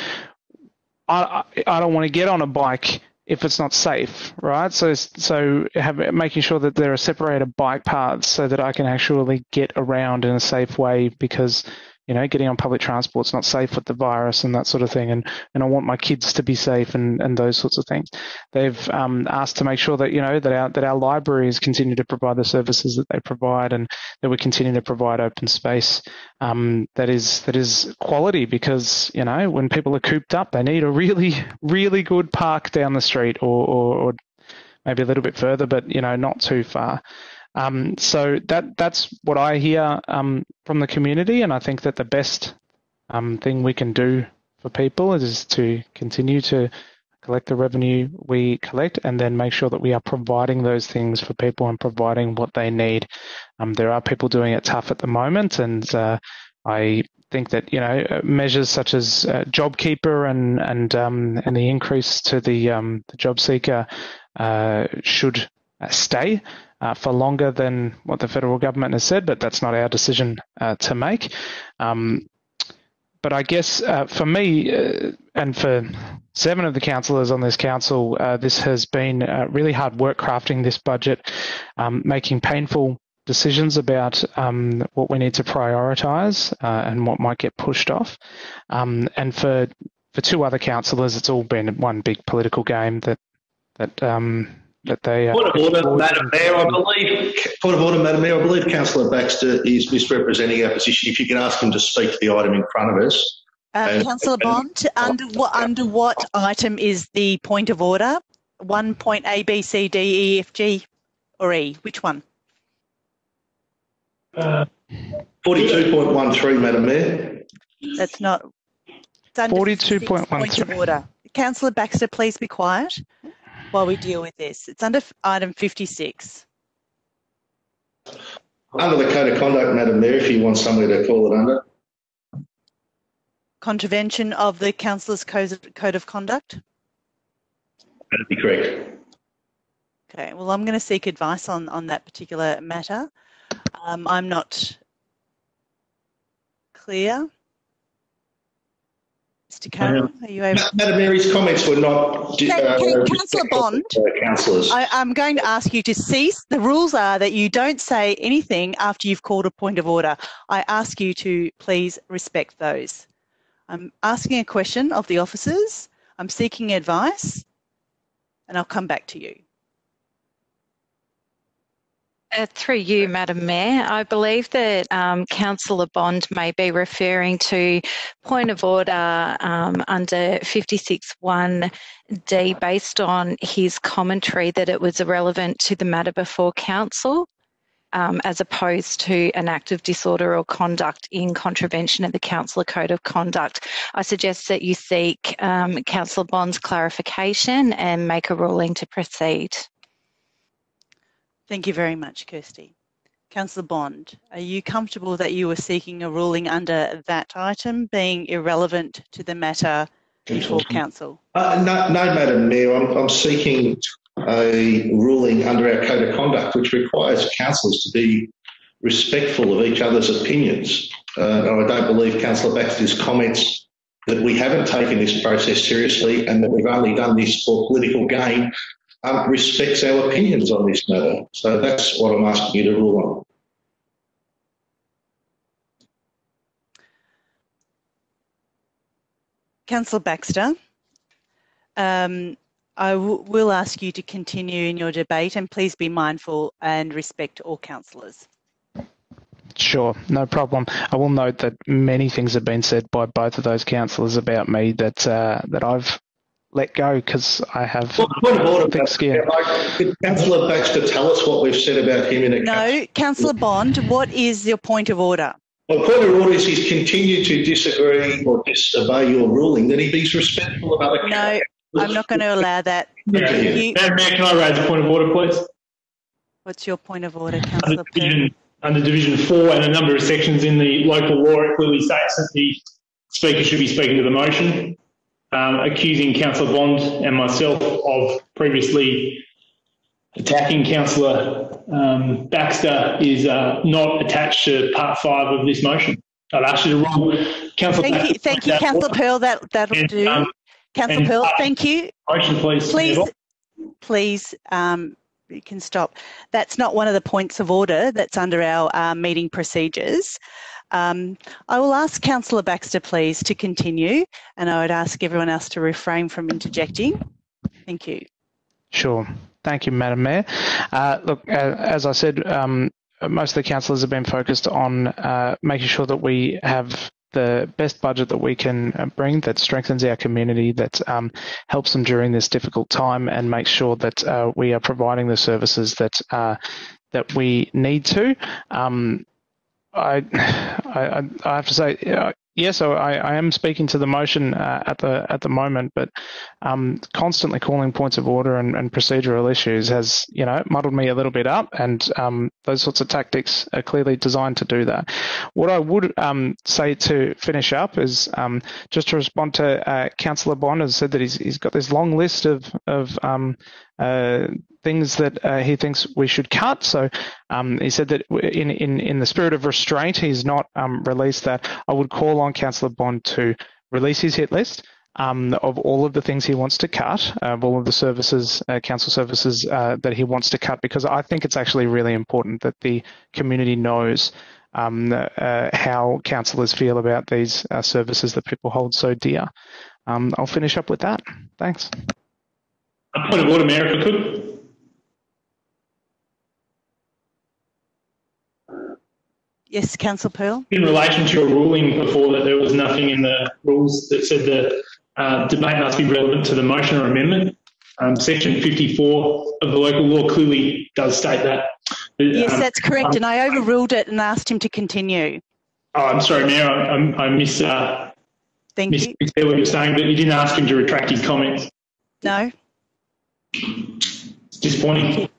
I, I don't want to get on a bike if it's not safe, right? So, so have, making sure that there are separated bike paths so that I can actually get around in a safe way because you know, getting on public transport is not safe with the virus and that sort of thing. And, and I want my kids to be safe and, and those sorts of things. They've um, asked to make sure that, you know, that our, that our libraries continue to provide the services that they provide and that we continue to provide open space um, that is, that is quality because, you know, when people are cooped up, they need a really, <laughs> really good park down the street or, or, or maybe a little bit further, but, you know, not too far. Um, so that that's what I hear um, from the community, and I think that the best um, thing we can do for people is to continue to collect the revenue we collect, and then make sure that we are providing those things for people and providing what they need. Um, there are people doing it tough at the moment, and uh, I think that you know measures such as uh, JobKeeper and and um, and the increase to the um, the job seeker uh, should uh, stay uh, for longer than what the federal government has said, but that's not our decision uh, to make. Um, but I guess uh, for me uh, and for seven of the councillors on this council, uh, this has been uh, really hard work crafting this budget, um, making painful decisions about um, what we need to prioritise and what might get pushed off. Um, and for for two other councillors, it's all been one big political game that that um, that they. Uh, point of order, Madam Mayor. I believe. Point of order, Madam Mayor. I believe Councillor Baxter is misrepresenting our position. If you can ask him to speak to the item in front of us. Uh, Councillor Bond, under what under what item is the point of order? One point A, B, C, D, E, F, G, or E? Which one? Uh, Forty-two point one three, Madam Mayor. That's not. Forty-two point one three. Point of order. Councillor Baxter, please be quiet while we deal with this. It's under item 56. Under the Code of Conduct, Madam Mayor, if you want somewhere to call it under. Contravention of the Councillor's Code of Conduct? That'd be correct. Okay, well, I'm going to seek advice on, on that particular matter. Um, I'm not clear. Mr. Carroll, are you able? Madam Mary's comments were not. Uh, Councillor Bond, councillors. I, I'm going to ask you to cease. The rules are that you don't say anything after you've called a point of order. I ask you to please respect those. I'm asking a question of the officers. I'm seeking advice, and I'll come back to you. Uh, through you, Madam Mayor, I believe that um, Councillor Bond may be referring to point of order um, under 56.1D based on his commentary that it was irrelevant to the matter before Council. Um, as opposed to an act of disorder or conduct in contravention of the Council Code of Conduct. I suggest that you seek um, Councillor Bond's clarification and make a ruling to proceed. Thank you very much, Kirsty. Councillor Bond, are you comfortable that you were seeking a ruling under that item being irrelevant to the matter before Council? Uh, no, no, Madam Mayor, I'm, I'm, seeking a ruling under our Code of Conduct which requires councillors to be respectful of each other's opinions. Uh, I don't believe Councillor Baxter's comments that we haven't taken this process seriously and that we've only done this for political gain um, respects our opinions on this matter. So that's what I'm asking you to rule on. Councillor Baxter, um, I will ask you to continue in your debate and please be mindful and respect all councillors. Sure, no problem. I will note that many things have been said by both of those councillors about me that uh, that I've let go because I have well, point of order, thick skin. Could Councillor Baxter tell us what we've said about him in a No, Councillor Bond, what is your point of order? My point of order is he's continued to disagree or disobey your ruling, then he be respectful of other No, I'm not going to allow that. Yeah. You, Mayor, can I raise a point of order, please? What's your point of order, Councillor under division, under division 4 and a number of sections in the local law, it clearly states that the Speaker should be speaking to the motion um, accusing Councillor Bond and myself of previously attacking Councillor um, Baxter is uh, not attached to Part 5 of this motion. I'd ask you to rule Councillor Thank Baxter you, thank you Councillor Pearl. That, that'll and, do. Um, Councillor Pearl, thank you. Motion, please. Please, please, um, you can stop. That's not one of the points of order that's under our uh, meeting procedures. Um, I will ask Councillor Baxter, please, to continue, and I would ask everyone else to refrain from interjecting. Thank you. Sure. Thank you, Madam Mayor. Uh, look, as I said, um, most of the councillors have been focused on uh, making sure that we have the best budget that we can uh, bring that strengthens our community, that um, helps them during this difficult time, and makes sure that uh, we are providing the services that uh, that we need to. Um, <sighs> I, I, I have to say, Yes, so I, I, am speaking to the motion uh, at the at the moment, but um, constantly calling points of order and, and, procedural issues has you know muddled me a little bit up, and um, those sorts of tactics are clearly designed to do that. What I would um, say to finish up is um, just to respond to uh, Councillor Bond has said that he's, he's got this long list of of um, uh, things that uh, he thinks we should cut. So um, he said that in, in, in the spirit of restraint, he's not um, released that. I would call on Councillor Bond to release his hit list. Um, of all of the things he wants to cut, of all of the services, uh, council services uh, that he wants to cut, because I think it's actually really important that the community knows um, uh, how councillors feel about these uh, services that people hold so dear. Um, I'll finish up with that. Thanks. A point of order, Mayor, if I could. Yes, Councillor Pearl. In relation to a ruling before that there was nothing in the rules that said the uh, debate must be relevant to the motion or amendment. Um, section 54 of the local law clearly does state that. Yes, um, that's correct, um, and I overruled it and asked him to continue. Oh, I'm sorry, Mayor, I, I, I miss, uh, Thank miss you. what you're saying, but you didn't ask him to retract his comments. No. It's disappointing.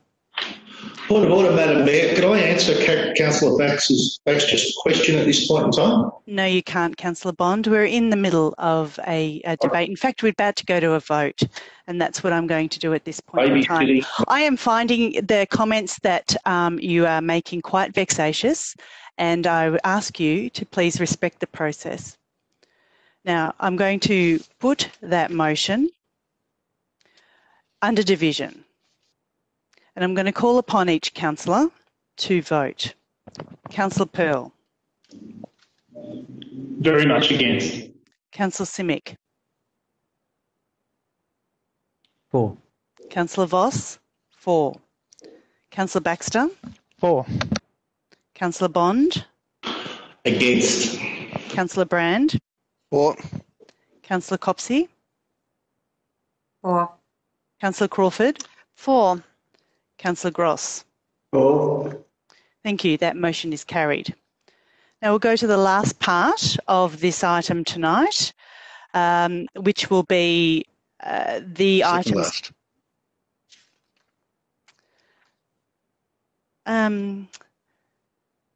Point of order, Madam Mayor. Could I answer Councillor Baxter's, Baxter's question at this point in time? No, you can't, Councillor Bond. We're in the middle of a, a debate. In fact, we're about to go to a vote, and that's what I'm going to do at this point Baby in time. City. I am finding the comments that um, you are making quite vexatious, and I ask you to please respect the process. Now, I'm going to put that motion under division. And I'm going to call upon each councillor to vote. Councillor Pearl. Very much against. Councillor Simic. For. Councillor Voss. For. Councillor Baxter. For. Councillor Bond. Against. Councillor Brand. For. Councillor Copsey. For. Councillor Crawford. For. Councillor Gross. For. Thank you. That motion is carried. Now we'll go to the last part of this item tonight, um, which will be uh, the Second items. last. Um,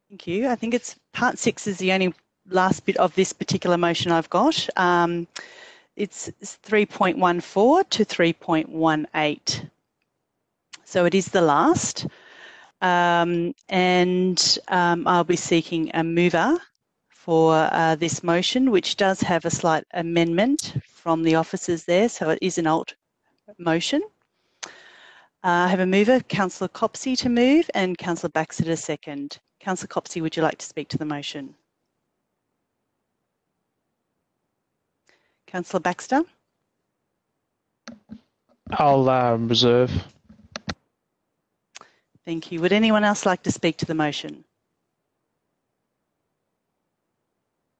thank you. I think it's part six is the only last bit of this particular motion I've got. Um, it's 3.14 to 3.18. So it is the last. Um, and um, I'll be seeking a mover for uh, this motion, which does have a slight amendment from the officers there, so it is an alt motion. Uh, I have a mover, Councillor Copsey to move and Councillor Baxter to second. Councillor Copsey, would you like to speak to the motion? Councillor Baxter? I'll uh, reserve. Thank you. Would anyone else like to speak to the motion?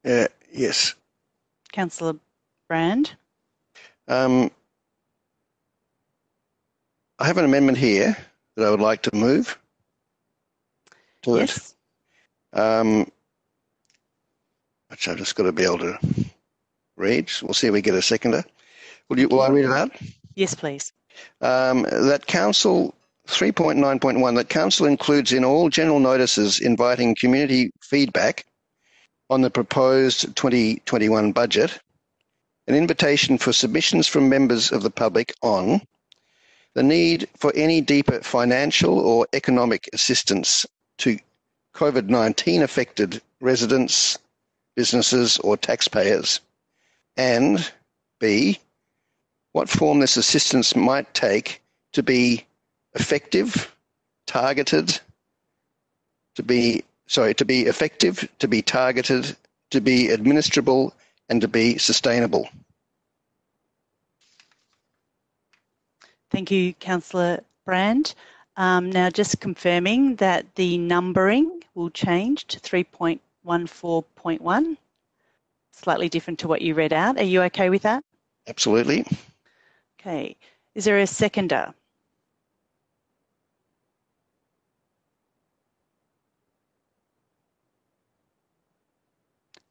Uh, yes. Councillor Brand? Um, I have an amendment here that I would like to move to yes. it. Um, which I've just got to be able to read. We'll see if we get a seconder. Will, you, will I read it out? Yes, please. Um, that council 3.9.1 that council includes in all general notices inviting community feedback on the proposed 2021 budget an invitation for submissions from members of the public on the need for any deeper financial or economic assistance to COVID 19 affected residents, businesses, or taxpayers, and B, what form this assistance might take to be effective, targeted, to be sorry, to be effective, to be targeted, to be administrable, and to be sustainable. Thank you, Councillor Brand. Um, now, just confirming that the numbering will change to 3.14.1, slightly different to what you read out. Are you okay with that? Absolutely. Okay. Is there a seconder?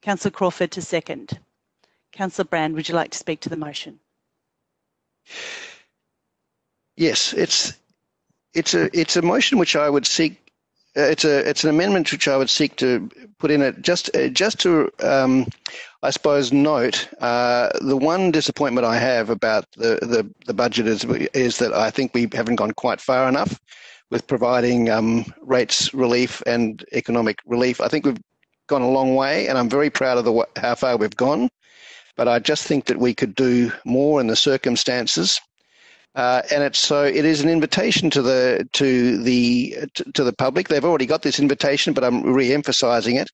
Councillor Crawford to second. Councillor Brand, would you like to speak to the motion? Yes, it's it's a it's a motion which I would seek. Uh, it's a it's an amendment which I would seek to put in it just uh, just to um, I suppose note uh, the one disappointment I have about the, the, the budget is is that I think we haven't gone quite far enough with providing um, rates relief and economic relief. I think we've gone a long way, and I'm very proud of the how far we've gone. But I just think that we could do more in the circumstances. Uh, and it's so it is an invitation to the to the to, the public. They've already got this invitation, but I'm re-emphasising it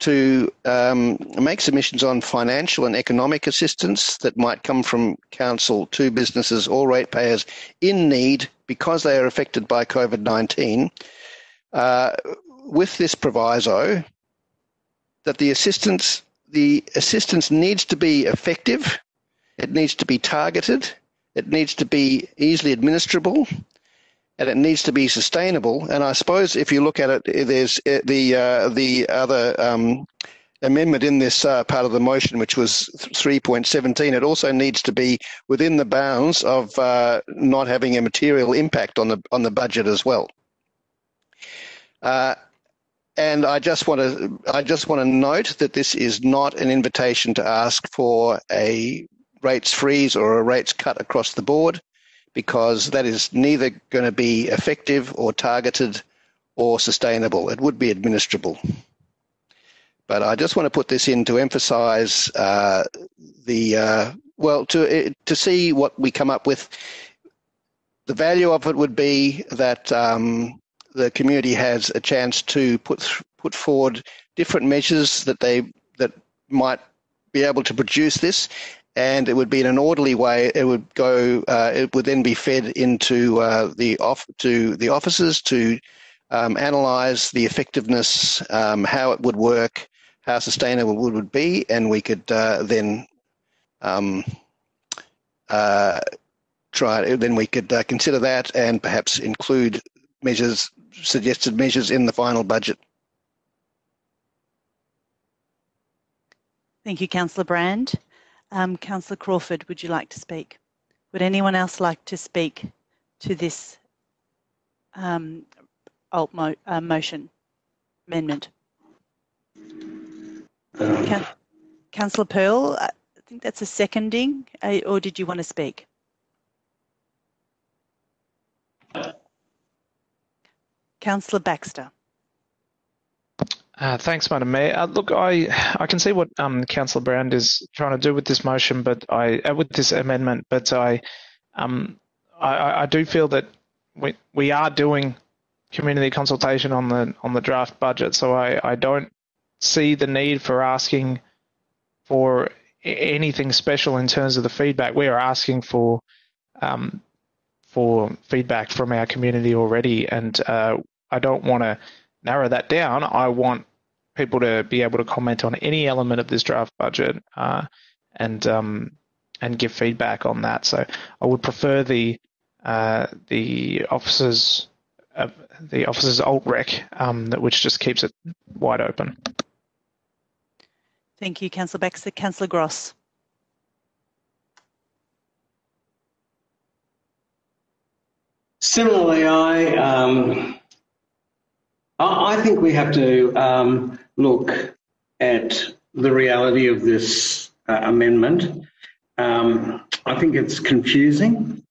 to um, make submissions on financial and economic assistance that might come from council to businesses or ratepayers in need because they are affected by COVID 19. Uh, with this proviso that the assistance the assistance needs to be effective, it needs to be targeted, it needs to be easily administrable, and it needs to be sustainable. And I suppose if you look at it, there's uh, the uh, the other um, amendment in this uh, part of the motion, which was 3.17. It also needs to be within the bounds of uh, not having a material impact on the on the budget as well. Uh, and I just want to I just want to note that this is not an invitation to ask for a rates freeze or a rates cut across the board because that is neither going to be effective or targeted or sustainable. It would be administrable. But I just want to put this in to emphasise uh, the uh, well to to see what we come up with. The value of it would be that um, the community has a chance to put put forward different measures that they that might be able to produce this and it would be in an orderly way. It would go. Uh, it would then be fed into uh, the off to the officers to um, analyse the effectiveness, um, how it would work, how sustainable it would be, and we could uh, then um, uh, try. Then we could uh, consider that and perhaps include measures, suggested measures in the final budget. Thank you, Councillor Brand. Um, Councillor Crawford, would you like to speak? Would anyone else like to speak to this um, alt mo uh, motion amendment? Um. Councillor Pearl, I think that's a seconding, uh, or did you want to speak? Councillor Baxter. Uh, thanks, Madam Mayor. Uh, look, I I can see what um, Councillor Brand is trying to do with this motion, but I uh, with this amendment, but I um I, I do feel that we we are doing community consultation on the on the draft budget, so I, I don't see the need for asking for anything special in terms of the feedback. We are asking for um, for feedback from our community already, and uh, I don't want to narrow that down. I want people to be able to comment on any element of this draft budget uh, and um, and give feedback on that. So I would prefer the uh, the officers uh, the officers alt rec um, which just keeps it wide open. Thank you, Councillor Baxter. Councillor Gross. Similarly, I um, I think we have to um, look at the reality of this uh, amendment. Um, I think it's confusing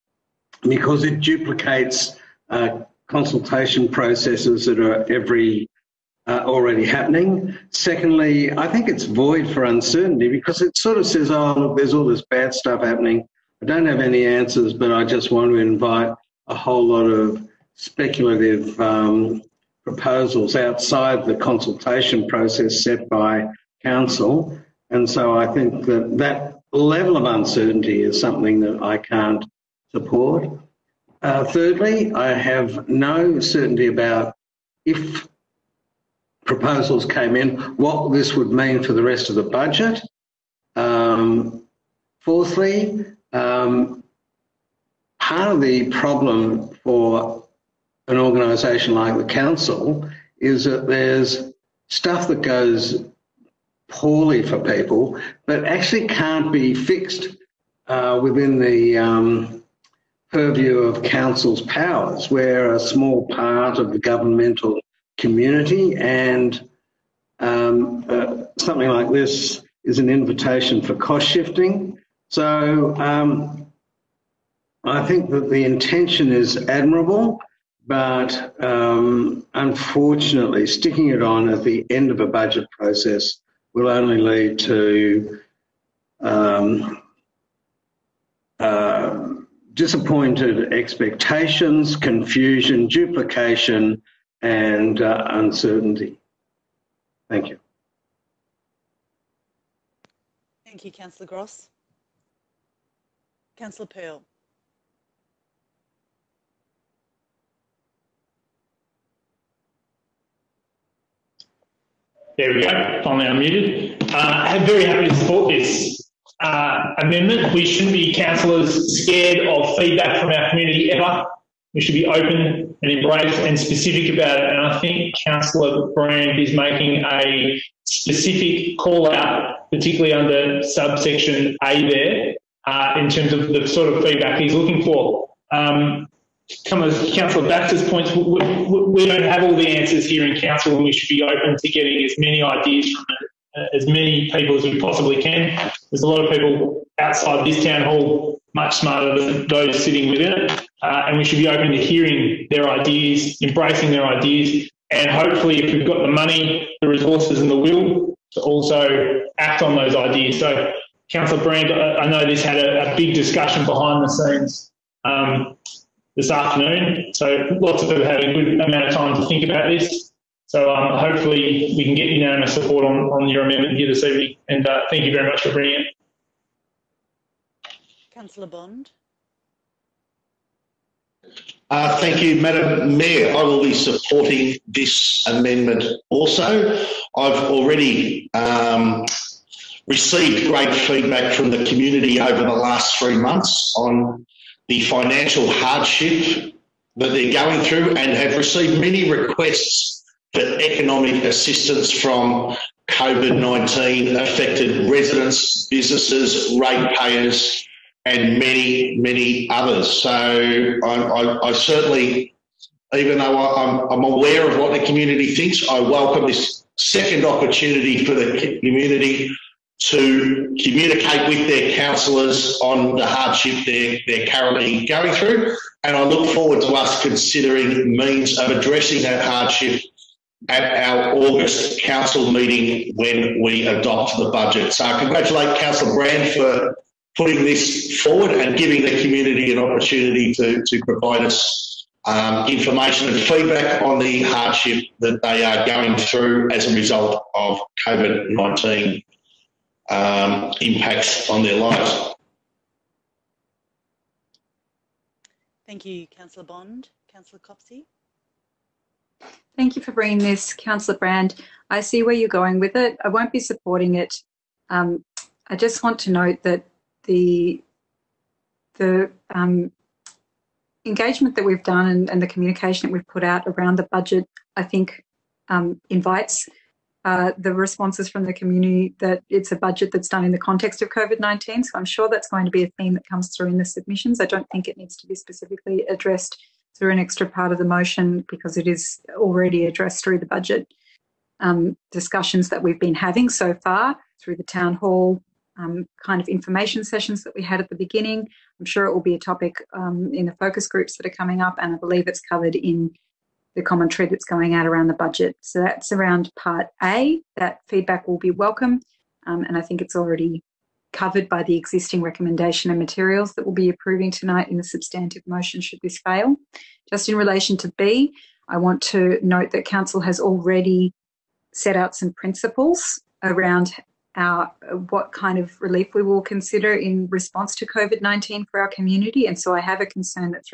because it duplicates uh, consultation processes that are every uh, already happening. Secondly, I think it's void for uncertainty because it sort of says, oh, look, there's all this bad stuff happening. I don't have any answers, but I just want to invite a whole lot of speculative um, proposals outside the consultation process set by council. And so I think that that level of uncertainty is something that I can't support. Uh, thirdly, I have no certainty about if proposals came in, what this would mean for the rest of the budget. Um, fourthly, um, part of the problem for an organisation like the council is that there's stuff that goes poorly for people, but actually can't be fixed uh, within the um, purview of council's powers. We're a small part of the governmental community, and um, uh, something like this is an invitation for cost shifting. So um, I think that the intention is admirable, but um, unfortunately, sticking it on at the end of a budget process will only lead to um, uh, disappointed expectations, confusion, duplication, and uh, uncertainty. Thank you. Thank you, Councillor Gross. Councillor Pearl. There we go, finally unmuted. Uh, I'm very happy to support this uh, amendment. We shouldn't be councillors scared of feedback from our community ever. We should be open and embrace and specific about it. And I think Councillor Brand is making a specific call out, particularly under subsection A there, uh, in terms of the sort of feedback he's looking for. Um, Councillor Baxter's points, we, we, we, don't have all the answers here in council and we should be open to getting as many ideas from uh, as many people as we possibly can. There's a lot of people outside this town hall much smarter than those sitting within it, uh, and we should be open to hearing their ideas, embracing their ideas, and hopefully, if we've got the money, the resources, and the will to also act on those ideas. So, Councillor Brand, I know this had a, a big discussion behind the scenes um, this afternoon, so lots of people had a good amount of time to think about this. So um, hopefully we can get unanimous support on, on your amendment here this evening. And uh, thank you very much for bringing it. Councillor Bond. Uh, thank you, Madam Mayor. I will be supporting this amendment also. I've already um, received great feedback from the community over the last three months on the financial hardship that they're going through and have received many requests for economic assistance from COVID 19 affected residents, businesses, ratepayers, and many, many others. So I, I, I certainly, even though I'm, I'm aware of what the community thinks, I welcome this second opportunity for the community to communicate with their councillors on the hardship they're, they're currently going through. And I look forward to us considering means of addressing that hardship at our August council meeting when we adopt the budget. So I congratulate Councillor Brand for putting this forward and giving the community an opportunity to, to provide us um, information and feedback on the hardship that they are going through as a result of COVID-19 um, impacts on their lives. Thank you, Councillor Bond. Councillor Copsey. Thank you for bringing this, Councillor Brand. I see where you're going with it. I won't be supporting it. Um, I just want to note that the the um, engagement that we've done and, and, the communication that we've put out around the budget, I think, um, invites uh, the responses from the community that it's a budget that's done in the context of COVID 19. So I'm sure that's going to be a theme that comes through in the submissions. I don't think it needs to be specifically addressed through an extra part of the motion because it is already addressed through the budget um, discussions that we've been having so far through the town hall um, kind of information sessions that we had at the beginning. I'm sure it will be a topic um, in the focus groups that are coming up, and I believe it's covered in the commentary that's going out around the budget. So that's around part A. That feedback will be welcome, um, and I think it's already covered by the existing recommendation and materials that we'll be approving tonight in the substantive motion should this fail. Just in relation to B, I want to note that Council has already set out some principles around our, what kind of relief we will consider in response to COVID 19 for our community. And so I have a concern that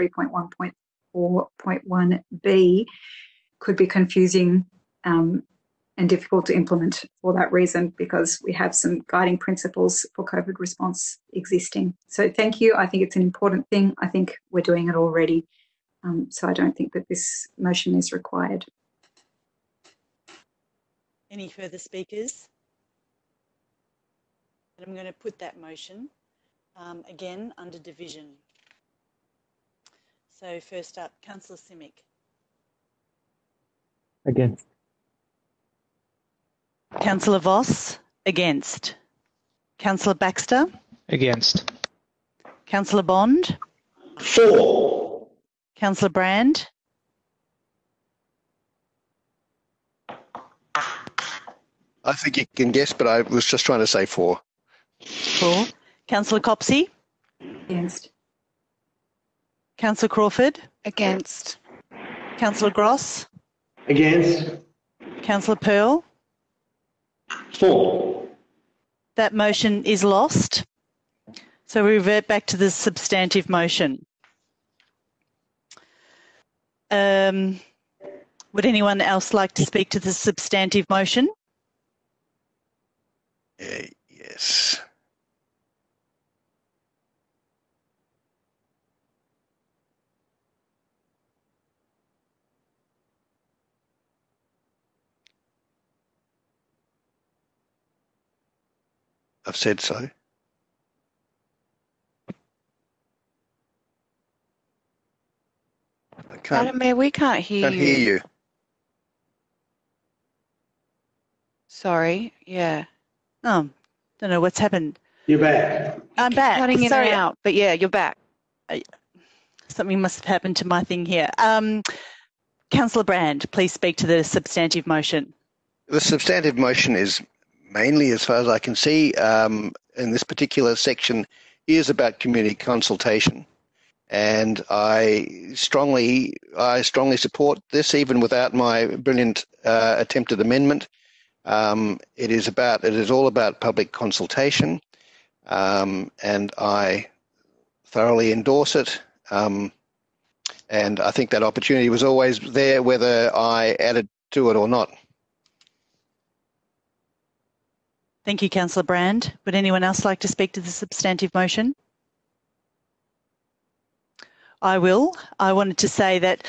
3.1.4.1b could be confusing um, and difficult to implement for that reason because we have some guiding principles for COVID response existing. So thank you. I think it's an important thing. I think we're doing it already. Um, so I don't think that this motion is required. Any further speakers? And I'm going to put that motion um, again under division. So first up, Councillor Simic. Against. Councillor Voss, against. Councillor Baxter? Against. Councillor Bond? For. Councillor Brand? I think you can guess, but I was just trying to say for. For. Councillor Copsey? Against. Councillor Crawford? Against. Councillor Gross? Against. Councillor Pearl? For. That motion is lost. So we revert back to the substantive motion. Um, would anyone else like to speak to the substantive motion? Uh, yes. I've said so. I can't, Madam Mayor, we can't hear can't you. hear you. Sorry. Yeah. Oh, don't know what's happened. You're back. I'm back. Cutting in Sorry, and out. But yeah, you're back. something must have happened to my thing here. Um, Councillor Brand, please speak to the substantive motion. The substantive motion is mainly, as far as I can see, um, in this particular section, is about community consultation, and I strongly, I strongly support this, even without my brilliant uh, attempted amendment. Um, it is about, it is all about public consultation, um, and I thoroughly endorse it. Um, and I think that opportunity was always there, whether I added to it or not. Thank you, Councillor Brand. Would anyone else like to speak to the substantive motion? I will. I wanted to say that,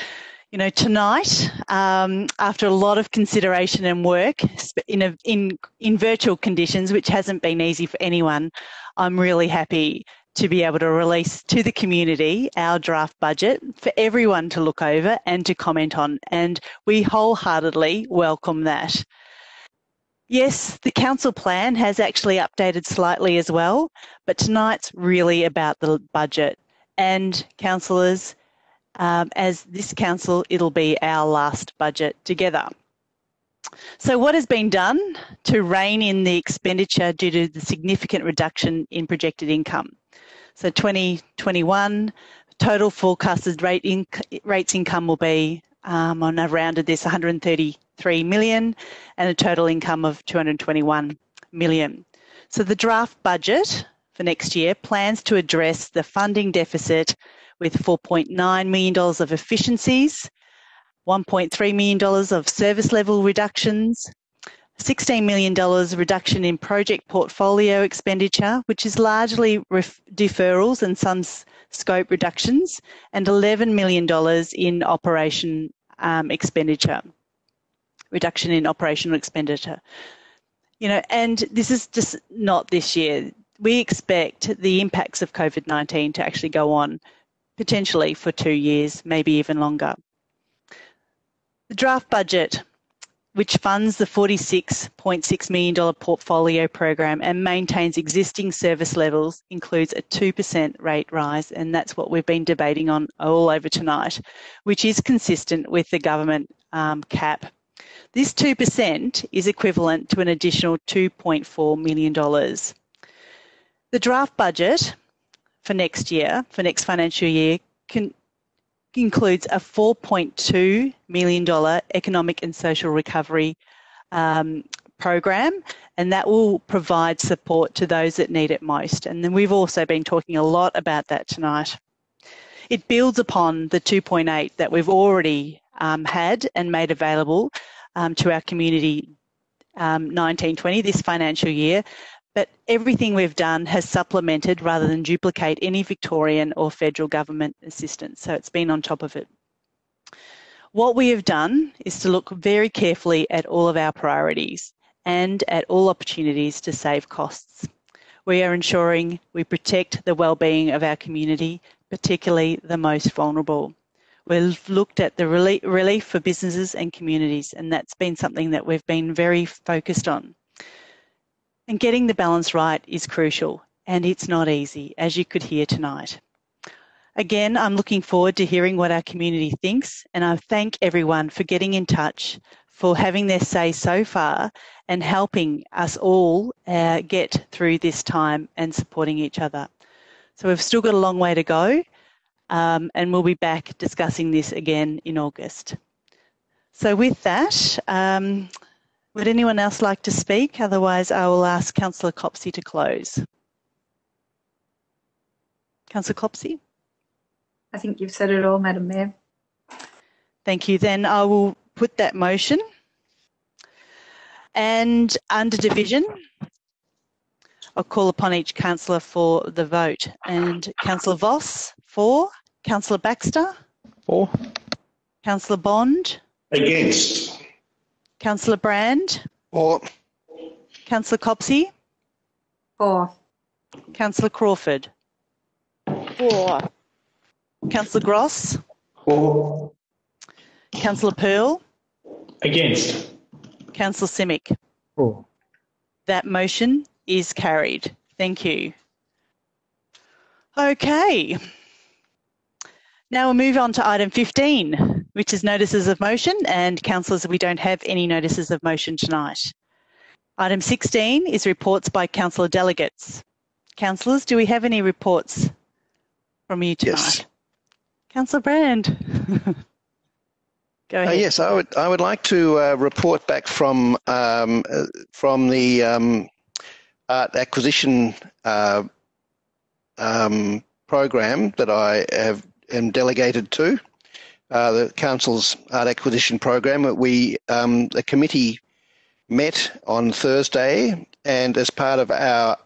you know, tonight, um, after a lot of consideration and work in, a, in, in virtual conditions, which hasn't been easy for anyone, I'm really happy to be able to release to the community our draft budget for everyone to look over and to comment on. And we wholeheartedly welcome that. Yes, the council plan has actually updated slightly as well, but tonight's really about the budget. And councillors, um, as this council, it'll be our last budget together. So, what has been done to rein in the expenditure due to the significant reduction in projected income? So, 2021 total forecasted rate rates income will be um, on a rounded this 133 million and a total income of 221 million. So the draft budget for next year plans to address the funding deficit with $4.9 million of efficiencies, $1.3 million of service level reductions, $16 million reduction in project portfolio expenditure, which is largely deferrals and some scope reductions, and $11 million in operation um, expenditure, reduction in operational expenditure. You know, and this is just not this year. We expect the impacts of COVID 19 to actually go on potentially for two years, maybe even longer. The draft budget which funds the $46.6 million portfolio program and maintains existing service levels, includes a 2% rate rise, and that's what we've been debating on all over tonight, which is consistent with the government um, cap. This 2% is equivalent to an additional $2.4 million. The draft budget for next year, for next financial year, can, includes a $4.2 million economic and social recovery um, program, and that will provide support to those that need it most. And then we've also been talking a lot about that tonight. It builds upon the 2.8 that we've already um, had and made available um, to our community um, 1920 this financial year, but everything we've done has supplemented rather than duplicate any Victorian or federal government assistance. So it's been on top of it. What we have done is to look very carefully at all of our priorities and at all opportunities to save costs. We are ensuring we protect the well-being of our community, particularly the most vulnerable. We've looked at the relief for businesses and communities, and that's been something that we've been very focused on. And getting the balance right is crucial, and it's not easy, as you could hear tonight. Again, I'm looking forward to hearing what our community thinks, and I thank everyone for getting in touch, for having their say so far, and helping us all uh, get through this time and supporting each other. So we've still got a long way to go, um, and we'll be back discussing this again in August. So with that, um, would anyone else like to speak? Otherwise, I will ask Councillor Copsey to close. Councillor Copsey? I think you've said it all, Madam Mayor. Thank you. Then I will put that motion. And under division, I'll call upon each councillor for the vote. And Councillor Voss, for. Councillor Baxter? For. Councillor Bond? Against. Councillor Brand? For. Councillor Copsey? For. Councillor Crawford? For. Councillor Gross? For. Councillor Pearl? Against. Councillor Simic? For. That motion is carried. Thank you. Okay. Now we'll move on to item 15 which is notices of motion, and councillors, we don't have any notices of motion tonight. Item 16 is reports by councillor delegates. Councillors, do we have any reports from you tonight? Yes. Councillor Brand. <laughs> Go Uh, ahead. yes, I would. I would like to uh, report back from um, uh, from the um, art acquisition uh, um, program that I have am delegated to. Uh, the council's art acquisition program. We um, the committee met on Thursday, and as part of our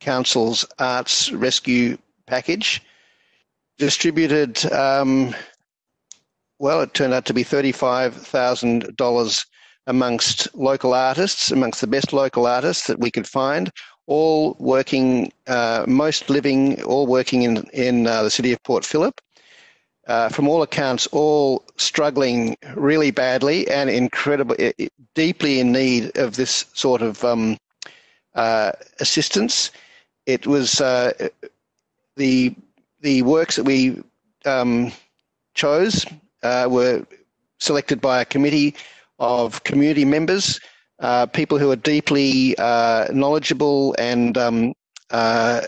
council's arts rescue package, distributed. Um, well, it turned out to be $35,000 amongst local artists, amongst the best local artists that we could find, all working, uh, most living, all working in, in uh, the city of Port Phillip. Uh, from all accounts, all struggling really badly and incredibly, deeply in need of this sort of um, uh, assistance. It was uh, the the works that we um, chose uh, were selected by a committee of community members, uh, people who are deeply uh, knowledgeable and um, uh,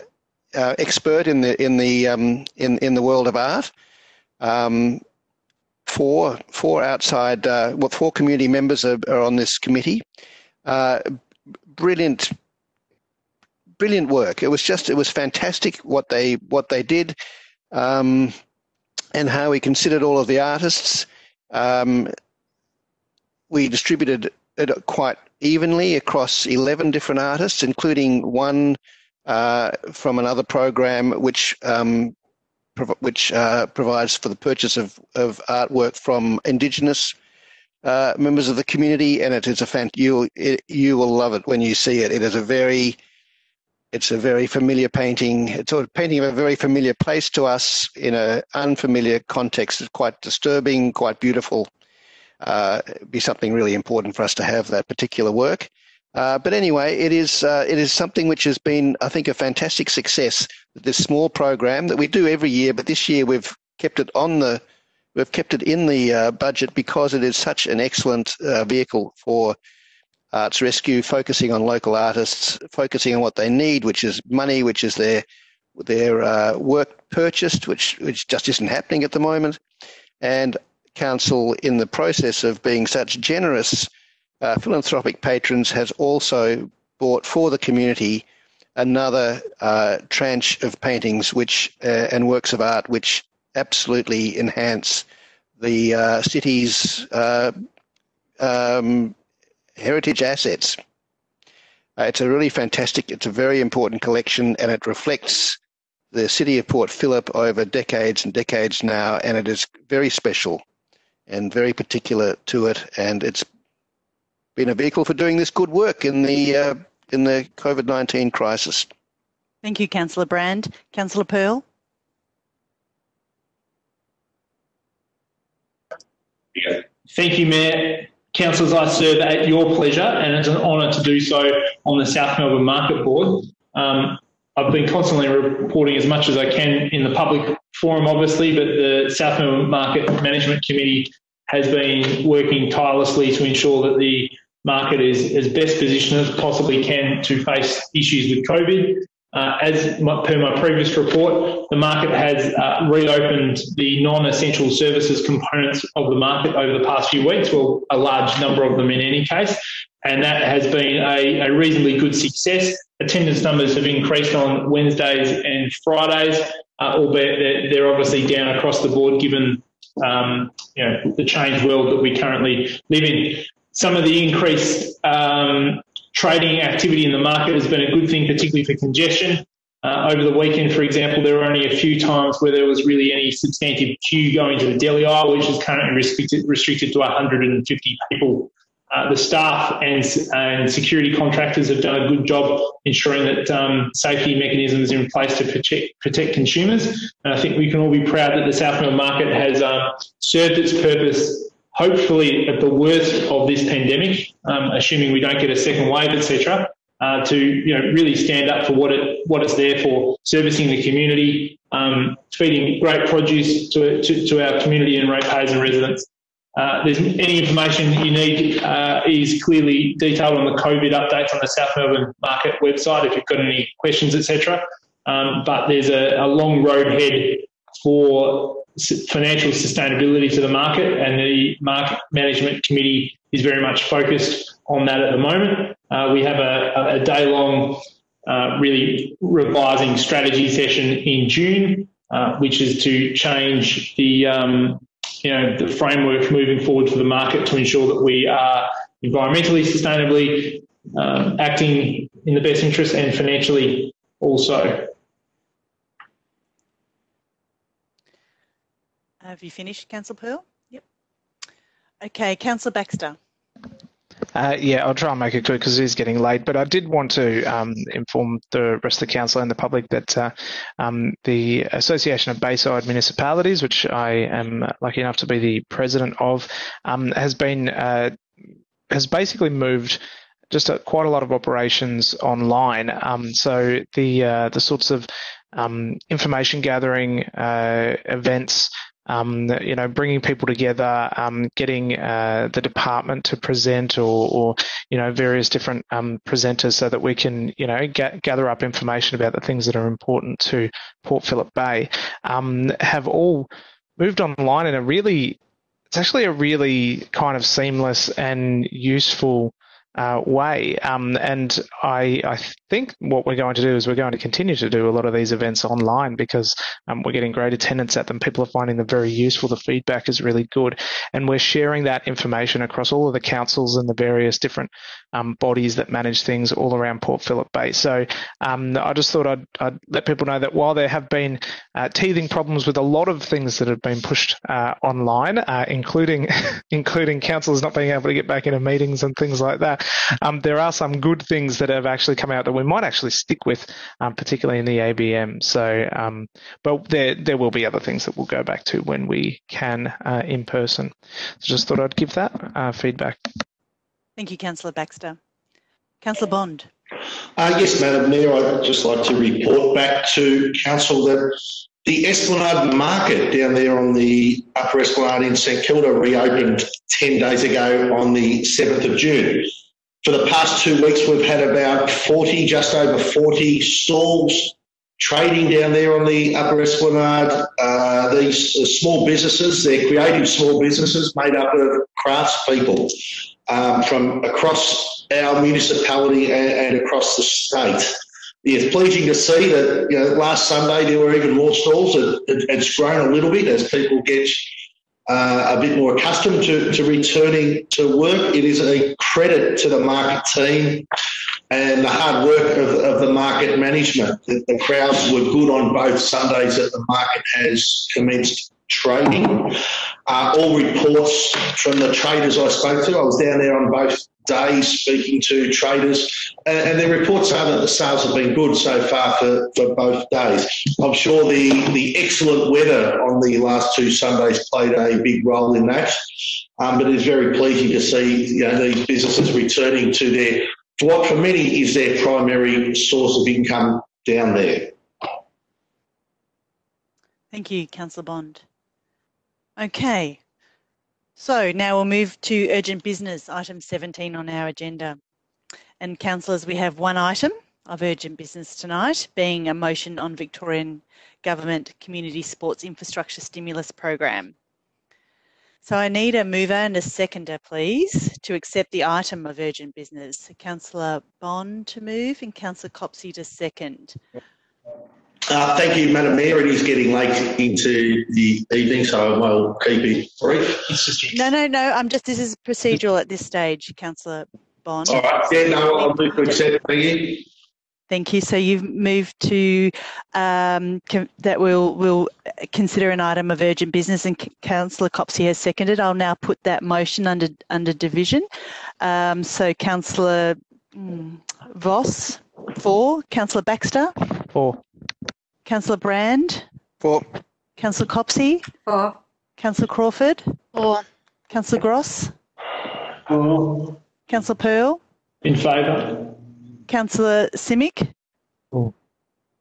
uh, expert in the in the um, in in the world of art. Um, four four outside uh, well four community members are, are on this committee. brilliant brilliant work. It was just it was fantastic what they what they did. Um, and how we considered all of the artists. Um, we distributed it quite evenly across 11 different artists, including one uh, from another program which um, prov- which uh, provides for the purchase of, of artwork from Indigenous uh, members of the community. And it is a fan- you it, you will love it when you see it. It is a very it's a very familiar painting. It's a painting of a very familiar place to us in an unfamiliar context. It's quite disturbing, quite beautiful. Uh, be something really important for us to have that particular work. Uh, but anyway, it is uh, it is something which has been, I think, a fantastic success. This small program that we do every year, but this year we've kept it on the we've kept it in the uh, budget because it is such an excellent uh, vehicle for Arts Rescue, focusing on local artists, focusing on what they need, which is money, which is their their uh, work purchased, which which just isn't happening at the moment, and council in the process of being such generous uh, philanthropic patrons has also bought for the community another uh, tranche of paintings which uh, and works of art which absolutely enhance the uh, city's uh, um, heritage assets. Uh, it's a really fantastic, it's a very important collection, and it reflects the city of Port Phillip over decades and decades now, and it is very special and very particular to it, and it's been a vehicle for doing this good work in the uh, in the COVID nineteen crisis. Thank you, Councillor Brand. Councillor Pearl. Yeah. Thank you, Mayor. Councillors, I serve at your pleasure, and it's an honour to do so on the South Melbourne Market Board. Um, I've been constantly reporting as much as I can in the public forum, obviously, but the South Melbourne Market Management Committee has been working tirelessly to ensure that the market is as best positioned as possibly can to face issues with COVID. Uh, as my, per my previous report, the market has uh, reopened the non-essential services components of the market over the past few weeks, well, a large number of them in any case, and that has been a, a reasonably good success. Attendance numbers have increased on Wednesdays and Fridays, uh, albeit they're, they're, obviously down across the board given um, you know, the changed world that we currently live in. Some of the increased um, trading activity in the market has been a good thing, particularly for congestion. Uh, over the weekend, for example, there were only a few times where there was really any substantive queue going to the deli aisle, which is currently restricted, restricted to 150 people uh, the staff and, and security contractors have done a good job ensuring that um, safety mechanisms are in place to protect, protect consumers. And I think we can all be proud that the South Melbourne market has um, served its purpose, hopefully at the worst of this pandemic, um, assuming we don't get a second wave, etc. Uh, to you know really stand up for what it what it's there for, servicing the community, um, feeding great produce to, to, to our community and ratepayers and residents. Uh, there's any information you need uh, is clearly detailed on the COVID updates on the South Melbourne Market website if you've got any questions, etc. Um, but there's a, a, long road ahead for financial sustainability to the market, and the Market Management Committee is very much focused on that at the moment. Uh, we have a, a day long, uh, really revising strategy session in June, uh, which is to change the um, you know, the framework moving forward for the market to ensure that we are environmentally sustainably um, acting in the best interest and financially also. Have you finished, Councillor Pearl? Yep. Okay, Councillor Baxter. Uh, yeah, I'll try and make it quick because it is getting late. But I did want to um, inform the rest of the council and the public that uh, um, the Association of Bayside Municipalities, which I am lucky enough to be the president of, um, has been uh, has basically moved just a, quite a lot of operations online. Um, so the uh, the sorts of um, information gathering uh, events um, you know, bringing people together, um, getting uh, the department to present, or, or you know, various different um, presenters, so that we can, you know, ga- gather up information about the things that are important to Port Phillip Bay, um, have all moved online in a really, it's actually a really kind of seamless and useful uh, way. Um, and I, I think what we're going to do is we're going to continue to do a lot of these events online because um, we're getting great attendance at them. People are finding them very useful. The feedback is really good. And we're sharing that information across all of the councils and the various different um, bodies that manage things all around Port Phillip Bay. So um, I just thought I'd, I'd, let people know that while there have been uh, teething problems with a lot of things that have been pushed uh, online, uh, including <laughs> including councils not being able to get back into meetings and things like that, um, there are some good things that have actually come out that we might actually stick with, um, particularly in the ABM. So, um, but there there will be other things that we'll go back to when we can uh, in person. So just thought I'd give that uh, feedback. Thank you, Councillor Baxter. Councillor Bond. Uh, yes, Madam Mayor, I'd just like to report back to Council that the Esplanade Market down there on the Upper Esplanade in St Kilda reopened 10 days ago on the 7th of June. For the past two weeks, we've had about 40, just over 40 stalls trading down there on the Upper Esplanade. Uh, these small businesses, they're creative small businesses made up of craftspeople um, from across our municipality and, and across the state. It's pleasing to see that you know, last Sunday there were even more stalls. It, it, it's grown a little bit as people get uh, a bit more accustomed to, to returning to work. It is a credit to the market team and the hard work of, of the market management. The, the, crowds were good on both Sundays that the market has commenced trading. Uh, all reports from the traders I spoke to, I was down there on both days speaking to traders, and, and their reports are that the sales have been good so far for, for both days. I'm sure the, the excellent weather on the last two Sundays played a big role in that. Um, but it's very pleasing to see you know, these businesses returning to their what for many is their primary source of income down there. Thank you, Councillor Bond. Okay, so now we'll move to urgent business, item 17 on our agenda. And councillors, we have one item of urgent business tonight, being a motion on Victorian Government Community Sports Infrastructure Stimulus Program. So I need a mover and a seconder, please, to accept the item of urgent business. Councillor Bond to move and Councillor Copsey to second. Uh, thank you, Madam Mayor. It is getting late into the evening, so I will keep it brief. No, no, no. I'm just. This is procedural at this stage, Councillor Bond. All right. Yeah, no, I'll move to accept. Thank you. Thank you. So you've moved to um, that we'll we'll consider an item of urgent business, and Councillor Copsey has seconded. I'll now put that motion under under division. Um, so Councillor mm, Voss for, Councillor Baxter for, Councillor Brand for, Councillor Copsey for, Councillor Crawford for, Councillor Gross for, Councillor Pearl in favour. Councillor Simic? Oh.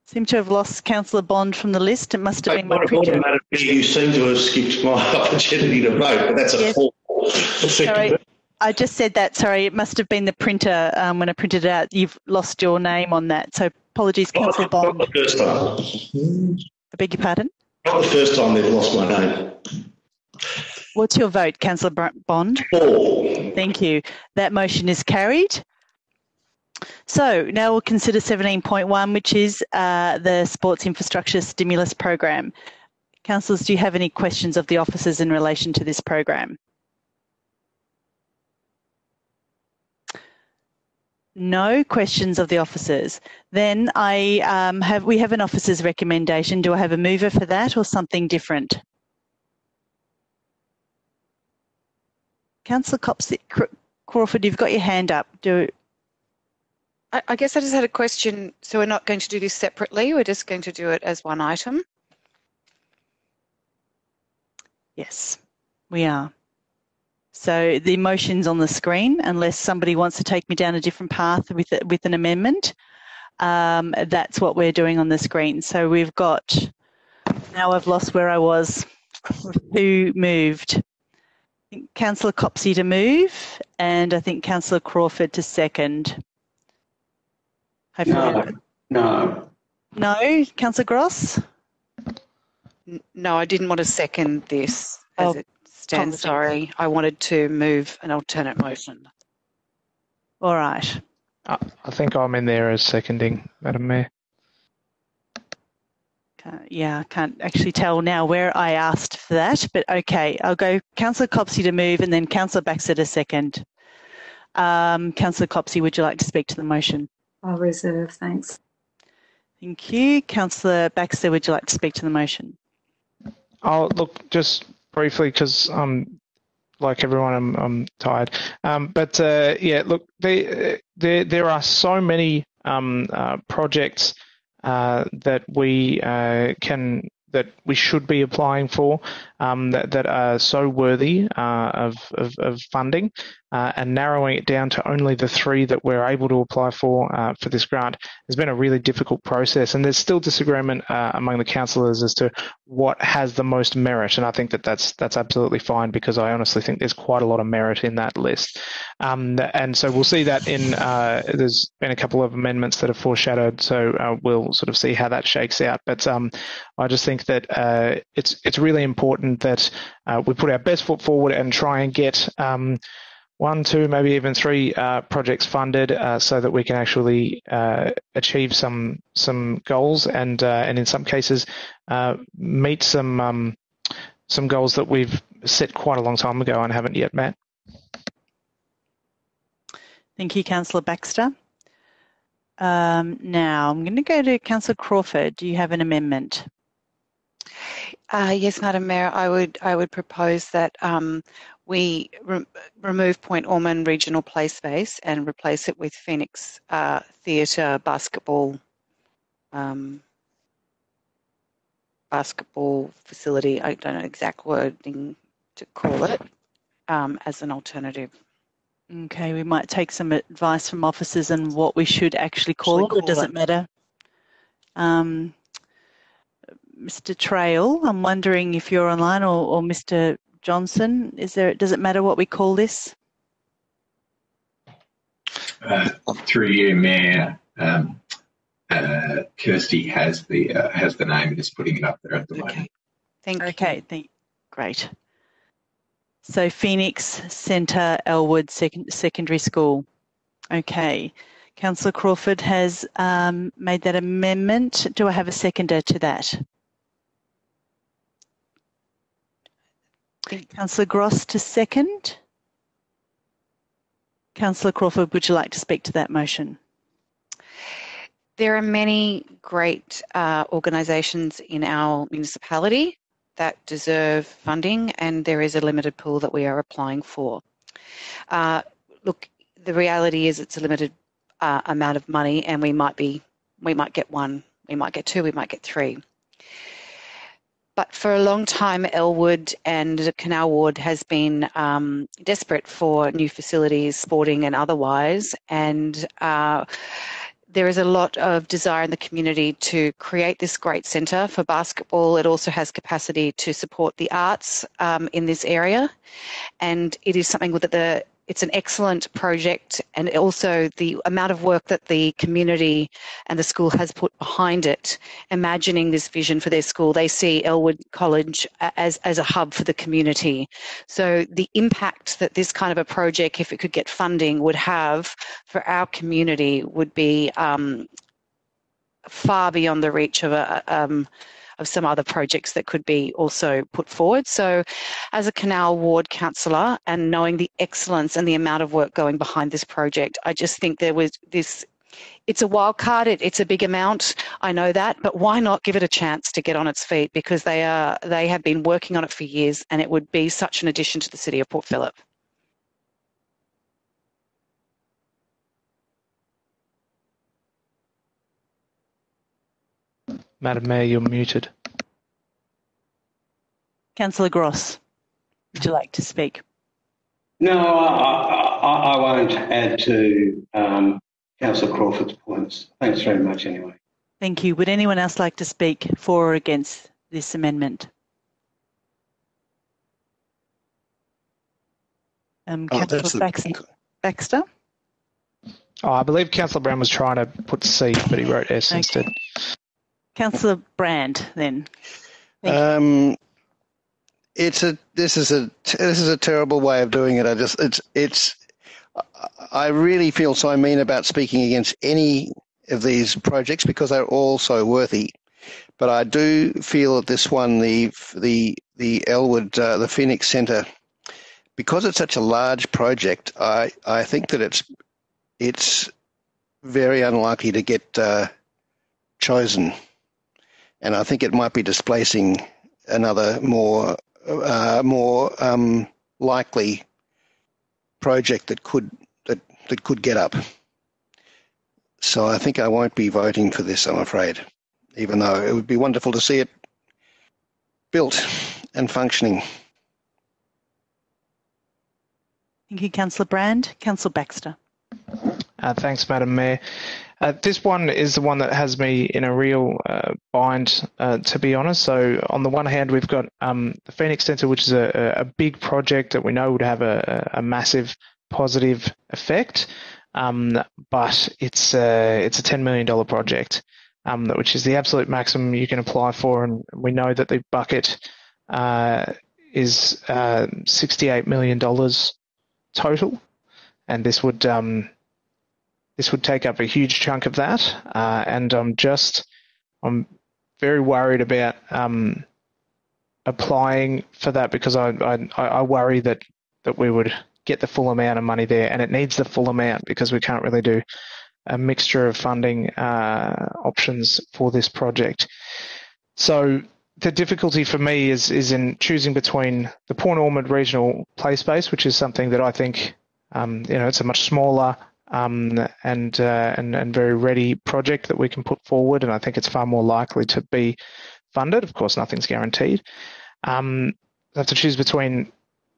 Seem to have lost Councillor Bond from the list. It must have been my printer. You seem to have skipped my <laughs> opportunity to vote, but that's a Yes. four. Sorry, I just said that. Sorry, it must have been the printer um, when I printed it out. You've lost your name on that. So apologies, Councillor Not Bond. the first time. I beg your pardon? Not the first time they've lost my name. What's your vote, Councillor Bond? Four. Thank you. That motion is carried. So now we'll consider 17.1, which is uh, the Sports Infrastructure Stimulus Program. Councillors, do you have any questions of the officers in relation to this program? No questions of the officers. Then I um, have we have an officer's recommendation. Do I have a mover for that or something different? Councillor Crawford, you've got your hand up. Do I, I guess I just had a question. So we're not going to do this separately. We're just going to do it as one item. Yes, we are. So the motion's on the screen, unless somebody wants to take me down a different path with with an amendment. Um, that's what we're doing on the screen. So we've got. Now I've lost where I was. <laughs> Who moved? I think Councillor Copsey to move, and I think Councillor Crawford to second. Hopefully, No. no, Councillor Gross. No, I didn't want to second this as Oh, it stands. Sorry, I wanted to move an alternate motion. All right. I, I think I'm in there as seconding, Madam Mayor. Can't- yeah, I can't actually tell now where I asked for that, but okay, I'll go Councillor Copsey to move and then Councillor Baxter to second. Um, Councillor Copsey, would you like to speak to the motion? I'll reserve, thanks. Thank you. Councillor Baxter, would you like to speak to the motion? Oh, look, just briefly, because um, like everyone, I'm, I'm tired. Um, but uh, yeah, look, they, there there are so many um, uh, projects uh, that we uh, can that we should be applying for um, that, that are so worthy uh, of, of, of funding. Uh, and narrowing it down to only the three that we're able to apply for uh, for this grant has been a really difficult process. And there's still disagreement uh, among the councillors as to what has the most merit. And I think that that's that's absolutely fine because I honestly think there's quite a lot of merit in that list. Um, and so we'll see that in uh, there's been a couple of amendments that are foreshadowed. So uh, we'll sort of see how that shakes out. But um, I just think that uh, it's it's really important that we put our best foot forward and try and get um, one, two, maybe even three uh, projects funded uh, so that we can actually uh, achieve some some goals and uh, and in some cases uh, meet some um, some goals that we've set quite a long time ago and haven't yet met. Thank you, Councillor Baxter. Um, now I'm going to go to Councillor Crawford. Do you have an amendment? Uh, yes, Madam Mayor, I would I would propose that um, we re- remove Point Ormond Regional Play Space and replace it with Phoenix uh, Theatre Basketball um, basketball facility. I don't know exact wording to call it um, as an alternative. Okay, we might take some advice from officers on what we should actually call actually it, call or does it, it matter? Um, Mr. Trail, I'm wondering if you're online or, or Mr. Johnson, is there? Does it matter what we call this? Uh, through you, Mayor. Um, uh, Kirsty has the uh, has the name and is putting it up there at the okay. moment. Thank okay, thank, great. So Phoenix Centre Elwood Sec- Secondary School. Okay. Councillor Crawford has um, made that amendment. Do I have a seconder to that? Councillor Gross to second. Councillor Crawford, would you like to speak to that motion? There are many great uh, organisations in our municipality that deserve funding, and there is a limited pool that we are applying for. Uh, look, the reality is it's a limited uh, amount of money, and we might be, we might get one, we might get two, we might get three. But for a long time, Elwood and Canal Ward has been um, desperate for new facilities, sporting and otherwise, and uh, there is a lot of desire in the community to create this great centre for basketball. It also has capacity to support the arts um, in this area, and it is something that the it's an excellent project and also the amount of work that the community and the school has put behind it. Imagining this vision for their school they see elwood college as, as a hub for the community. So the impact that this kind of a project if it could get funding would have for our community would be um, far beyond the reach of a um, of some other projects that could be also put forward. So, as a Canal Ward councillor and knowing the excellence and the amount of work going behind this project, I just think there was this. It's a wild card. It, it's a big amount. I know that, but why not give it a chance to get on its feet? Because they are they have been working on it for years, and it would be such an addition to the city of Port Phillip. Madam Mayor, you're muted. Councillor Gross, would you like to speak? No, I, I, I won't add to um, Councillor Crawford's points. Thanks very much anyway. Thank you. Would anyone else like to speak for or against this amendment? Um, oh, Councillor Baxter. Baxter? Oh, I believe Councillor Brown was trying to put C, but he wrote S okay. instead. Councillor Brand, then. Um, it's a this is a this is a terrible way of doing it. I just it's it's I really feel so mean about speaking against any of these projects because they're all so worthy. But I do feel that this one, the the the Elwood, uh, the Phoenix Centre, because it's such a large project, I I think that it's it's very unlikely to get uh, chosen and I think it might be displacing another more uh, more um, likely project that could that that could get up. So I think I won't be voting for this. I'm afraid, even though it would be wonderful to see it built and functioning. Thank you, Councillor Brand. Councillor Baxter. Uh, thanks, Madam Mayor. Uh, this one is the one that has me in a real uh, bind, uh, to be honest. So, on the one hand, we've got um, the Phoenix Centre, which is a, a, big project that we know would have a, a massive positive effect, um, but it's a, it's a $10 million project, um, which is the absolute maximum you can apply for. And we know that the bucket uh, is uh, $68 million total. And this would um, this would take up a huge chunk of that, uh, and I'm just I'm very worried about um, applying for that because I, I I worry that that we would get the full amount of money there, and it needs the full amount because we can't really do a mixture of funding uh, options for this project. So the difficulty for me is is in choosing between the Point Ormond Regional Play Space, which is something that I think um, you know it's a much smaller um, and, uh, and and very ready project that we can put forward, and I think it's far more likely to be funded. Of course, nothing's guaranteed. Um, I have to choose between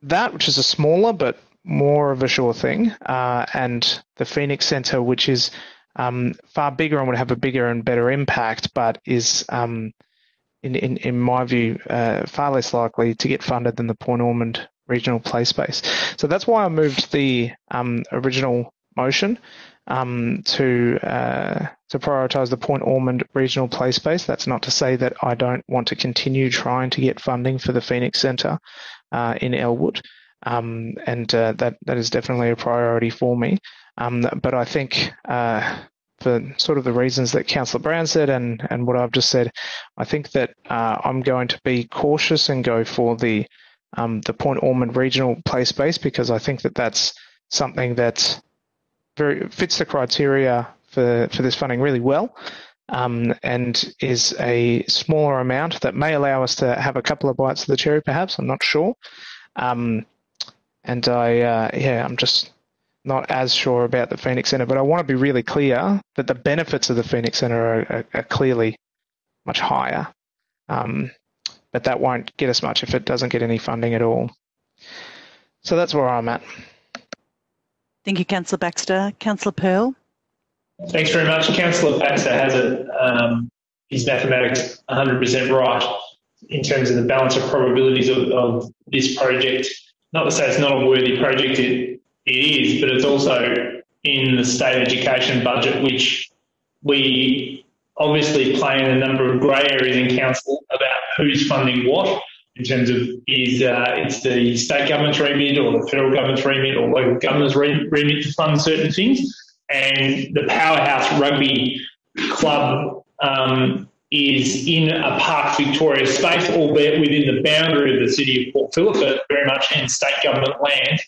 that, which is a smaller but more of a sure thing, uh, and the Phoenix Centre, which is um, far bigger and would have a bigger and better impact, but is um, in, in, in my view, uh, far less likely to get funded than the Point Ormond regional play space. So that's why I moved the um, original motion um, to uh, to prioritise the Point Ormond regional play space. That's not to say that I don't want to continue trying to get funding for the Phoenix Centre uh, in Elwood, um, and uh, that that is definitely a priority for me. Um, but I think uh, for sort of the reasons that Councillor Brand said and and what I've just said, I think that uh, I'm going to be cautious and go for the um, the Point Ormond regional play space because I think that that's something that very fits the criteria for, for this funding really well. Um, and is a smaller amount that may allow us to have a couple of bites of the cherry, perhaps. I'm not sure. Um, and I, uh, yeah, I'm just not as sure about the Phoenix Centre, but I want to be really clear that the benefits of the Phoenix Centre are, are, are clearly much higher. Um, but that won't get us much if it doesn't get any funding at all. So that's where I'm at. Thank you, Councillor Baxter. Councillor Pearl. Thanks very much. Councillor Baxter has it, um, his mathematics 100% right in terms of the balance of probabilities of, of, this project. Not to say it's not a worthy project, it, it is, but it's also in the state education budget, which we obviously play in a number of grey areas in council about who's funding what in terms of is uh, it's the state government's remit or the federal government's remit or local government's remit to fund certain things. And the Powerhouse Rugby Club um, is in a Park Victoria space, albeit within the boundary of the city of Port Phillip, but very much in state government land.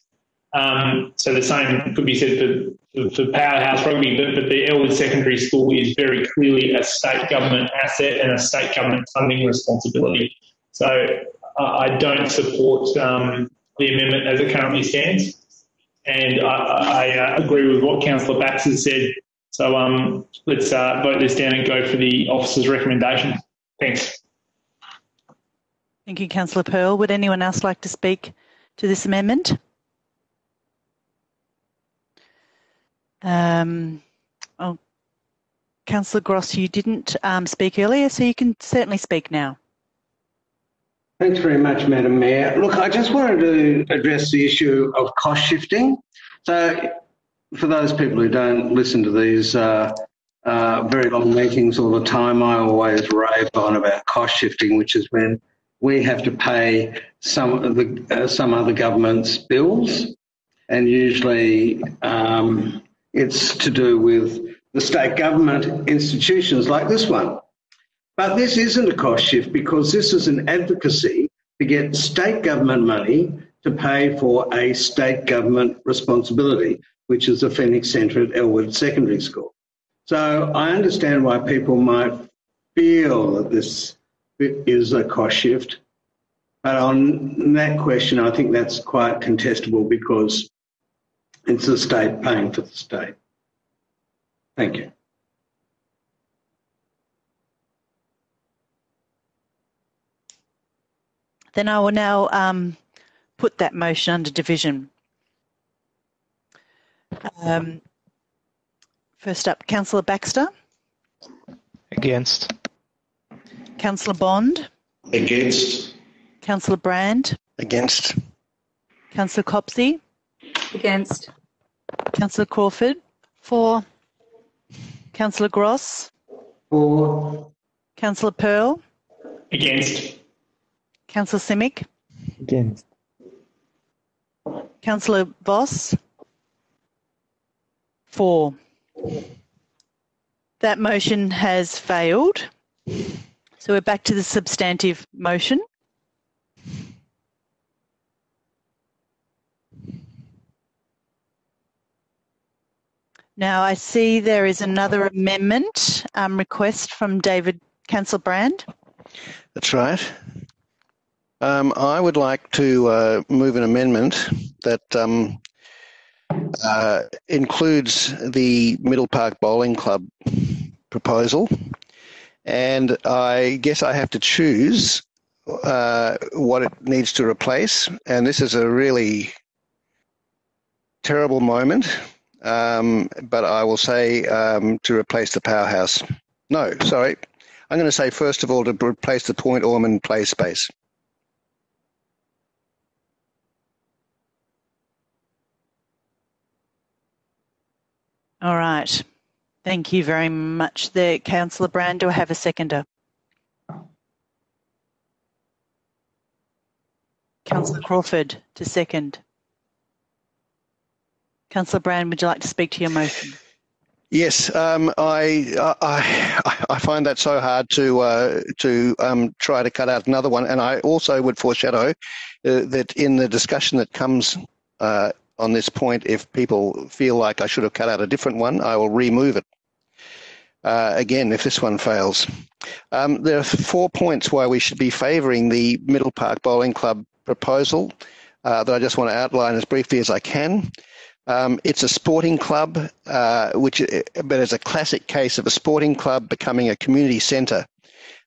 Um, so the same could be said for, for Powerhouse Rugby, but, but the Elwood Secondary School is very clearly a state government asset and a state government funding responsibility. So I don't support um, the amendment as it currently stands. And I, I uh, agree with what Councillor Baxter said. So um, let's uh, vote this down and go for the officer's recommendation. Thanks. Thank you, Councillor Pearl. Would anyone else like to speak to this amendment? Um, oh, Councillor Gross, you didn't um, speak earlier, so you can certainly speak now. Thanks very much, Madam Mayor. Look, I just wanted to address the issue of cost shifting. So, for those people who don't listen to these uh, uh, very long meetings all the time, I always rave on about cost shifting, which is when we have to pay some of the uh, some other government's bills, and usually um, it's to do with the state government institutions like this one. But this isn't a cost shift because this is an advocacy to get state government money to pay for a state government responsibility, which is the Phoenix Centre at Elwood Secondary School. So I understand why people might feel that this is a cost shift. But on that question, I think that's quite contestable because it's the state paying for the state. Thank you. Then I will now um, put that motion under division. Um, first up, Councillor Baxter. Against. Councillor Bond. Against. Councillor Brand. Against. Councillor Copsey. Against. Councillor Crawford. For. Councillor Gross. For. Councillor Pearl. Against. Councillor Simic. Against. Councillor Voss. For. That motion has failed. So we're back to the substantive motion. Now I see there is another amendment um, request from David Council Brand. That's right. Um, I would like to uh, move an amendment that um, uh, includes the Middle Park Bowling Club proposal, and I guess I have to choose uh, what it needs to replace. And this is a really terrible moment, um, but I will say um, to replace the powerhouse. No, sorry. I'm going to say first of all to replace the Point Ormond play space. All right. Thank you very much there, Councillor Brand. Do I have a seconder? Councillor Crawford to second. Councillor Brand, would you like to speak to your motion? Yes, um, I, I I find that so hard to uh, to um, try to cut out another one, and I also would foreshadow uh, that in the discussion that comes uh, on this point, if people feel like I should have cut out a different one, I will remove it. Uh, again, if this one fails, um, there are four points why we should be favouring the Middle Park Bowling Club proposal uh, that I just want to outline as briefly as I can. Um, it's a sporting club, uh, which, but it's a classic case of a sporting club becoming a community centre.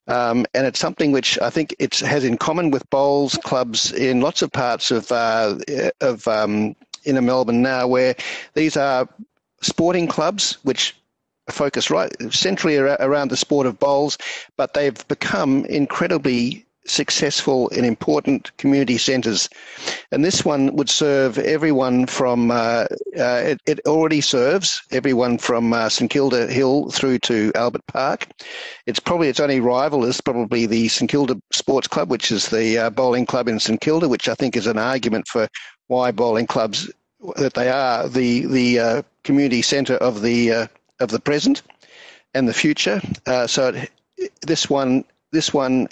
Um, and it's something which I think it has in common with bowls clubs in lots of parts of uh, of um, inner Melbourne now, where these are sporting clubs which focus right centrally around the sport of bowls, but they've become incredibly successful and important community centres. And this one would serve everyone from, uh, uh, it, it, already serves everyone from uh, St Kilda Hill through to Albert Park. It's probably its only rival is probably the St Kilda Sports Club, which is the uh, bowling club in St Kilda, which I think is an argument for why bowling clubs that they are the the uh, community centre of the uh, of the present and the future. so it, this one this one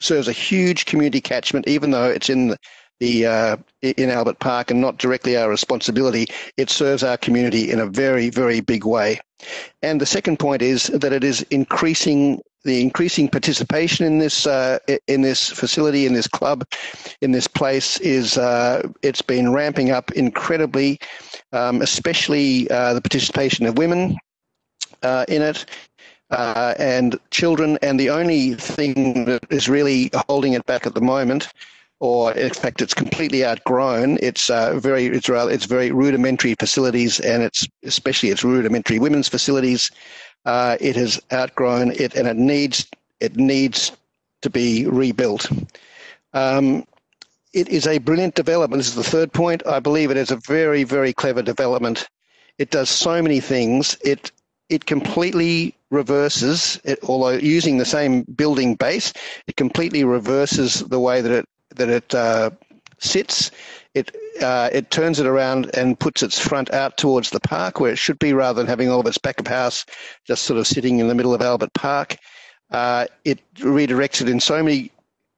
serves a huge community catchment, even though it's in the, the uh, in Albert Park and not directly our responsibility. It serves our community in a very, very big way. And the second point is that it is increasing the increasing participation in this uh, in this facility, in this club, in this place is uh, it's been ramping up incredibly, um, especially uh, the participation of women uh, in it uh, and children. And the only thing that is really holding it back at the moment, or in fact, it's completely outgrown. It's uh, very, it's it's very rudimentary facilities, and it's especially its rudimentary women's facilities. Uh, it has outgrown it, and it needs it needs to be rebuilt. Um, it is a brilliant development. This is the third point. I believe it is a very, very clever development. It does so many things. It it completely reverses it, although using the same building base, it completely reverses the way that it that it uh, sits. It uh, it turns it around and puts its front out towards the park where it should be, rather than having all of its back of house just sort of sitting in the middle of Albert Park. Uh, it redirects it in so many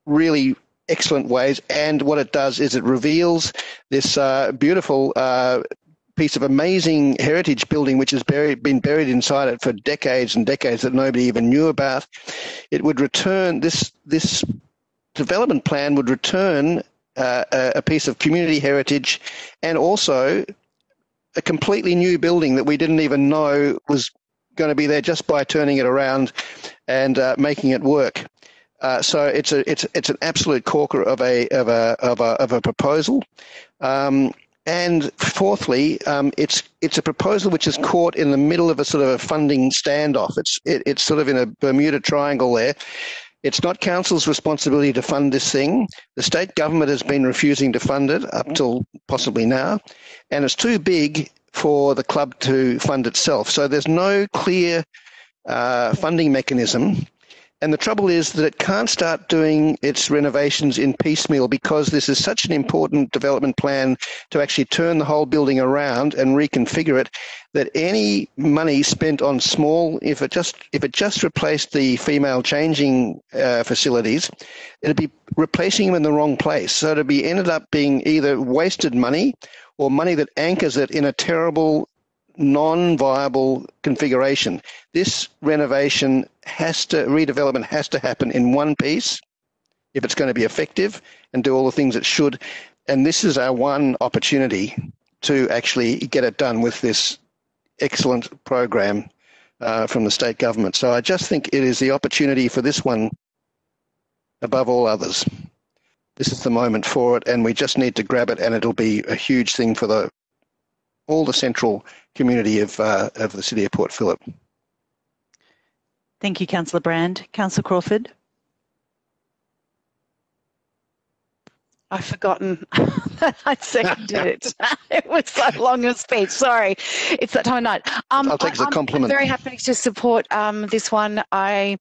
really excellent ways, and what it does is it reveals this uh, beautiful uh, piece of amazing heritage building which has buried, been buried inside it for decades and decades that nobody even knew about. It would return this this development plan would return uh, a piece of community heritage and also a completely new building that we didn't even know was going to be there just by turning it around and uh, making it work. Uh, so it's a it's it's an absolute corker of a of a of a of a proposal. Um, and fourthly, um, it's it's a proposal which is caught in the middle of a sort of a funding standoff. It's it, it's sort of in a Bermuda Triangle there. It's not council's responsibility to fund this thing. The state government has been refusing to fund it up till possibly now, and it's too big for the club to fund itself. So there's no clear uh, funding mechanism and the trouble is that it can't start doing its renovations in piecemeal because this is such an important development plan to actually turn the whole building around and reconfigure it that any money spent on small, if it just if it just replaced the female changing uh, facilities, it'd be replacing them in the wrong place. So it'd be ended up being either wasted money or money that anchors it in a terrible non-viable configuration. This renovation has to, redevelopment has to happen in one piece if it's going to be effective and do all the things it should. And this is our one opportunity to actually get it done with this excellent program uh, from the state government. So I just think it is the opportunity for this one above all others. This is the moment for it, and we just need to grab it, and it'll be a huge thing for the all the central community of, uh, of the city of Port Phillip. Thank you, Councillor Brand. Councillor Crawford. I've forgotten that <laughs> I seconded it. <laughs> it was so long a speech. Sorry, it's that time of night. Um, I'll take I, a compliment. I'm very happy to support um, this one. I,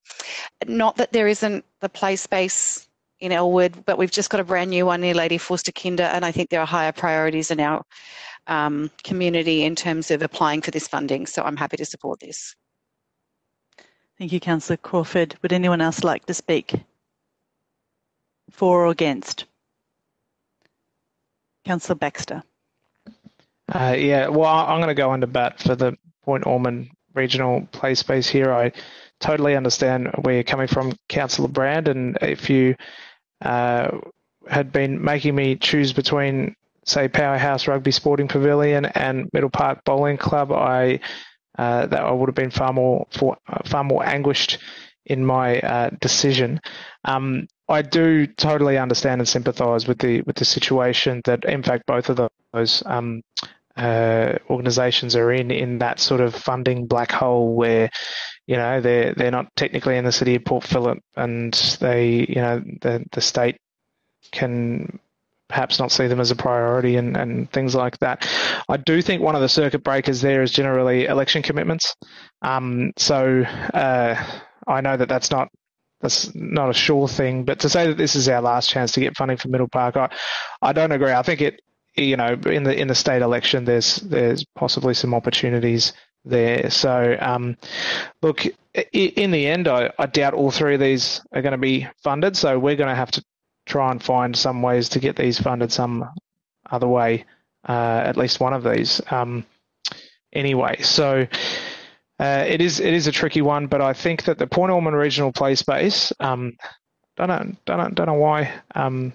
not that there isn't the play space in Elwood, but we've just got a brand new one near Lady Forster Kinder, and I think there are higher priorities in our um, community in terms of applying for this funding. So I'm happy to support this. Thank you, Councillor Crawford. Would anyone else like to speak? For or against? Councillor Baxter. Uh, yeah, well, I'm going to go under bat for the Point Ormond regional play space here. I totally understand where you're coming from, Councillor Brand, and if you uh, had been making me choose between say Powerhouse Rugby Sporting Pavilion and Middle Park Bowling Club, I uh, that I would have been far more for, uh, far more anguished in my uh, decision. Um, I do totally understand and sympathise with the with the situation that, in fact, both of those um, uh, organisations are in in that sort of funding black hole where you know they're they're not technically in the city of Port Phillip and they you know the the state can perhaps not see them as a priority and, and things like that. I do think one of the circuit breakers there is generally election commitments. Um, so uh, I know that that's not that's not a sure thing, but to say that this is our last chance to get funding for Middle Park, I, I don't agree. I think it, you know, in the in the state election, there's there's possibly some opportunities there. So, um, look, in the end, I, I doubt all three of these are going to be funded. So we're going to have to try and find some ways to get these funded some other way, uh, at least one of these. Um, anyway, so uh, it is it is a tricky one, but I think that the Point Ormond Regional Play Space, um, don't know, don't know, don't know why. Um,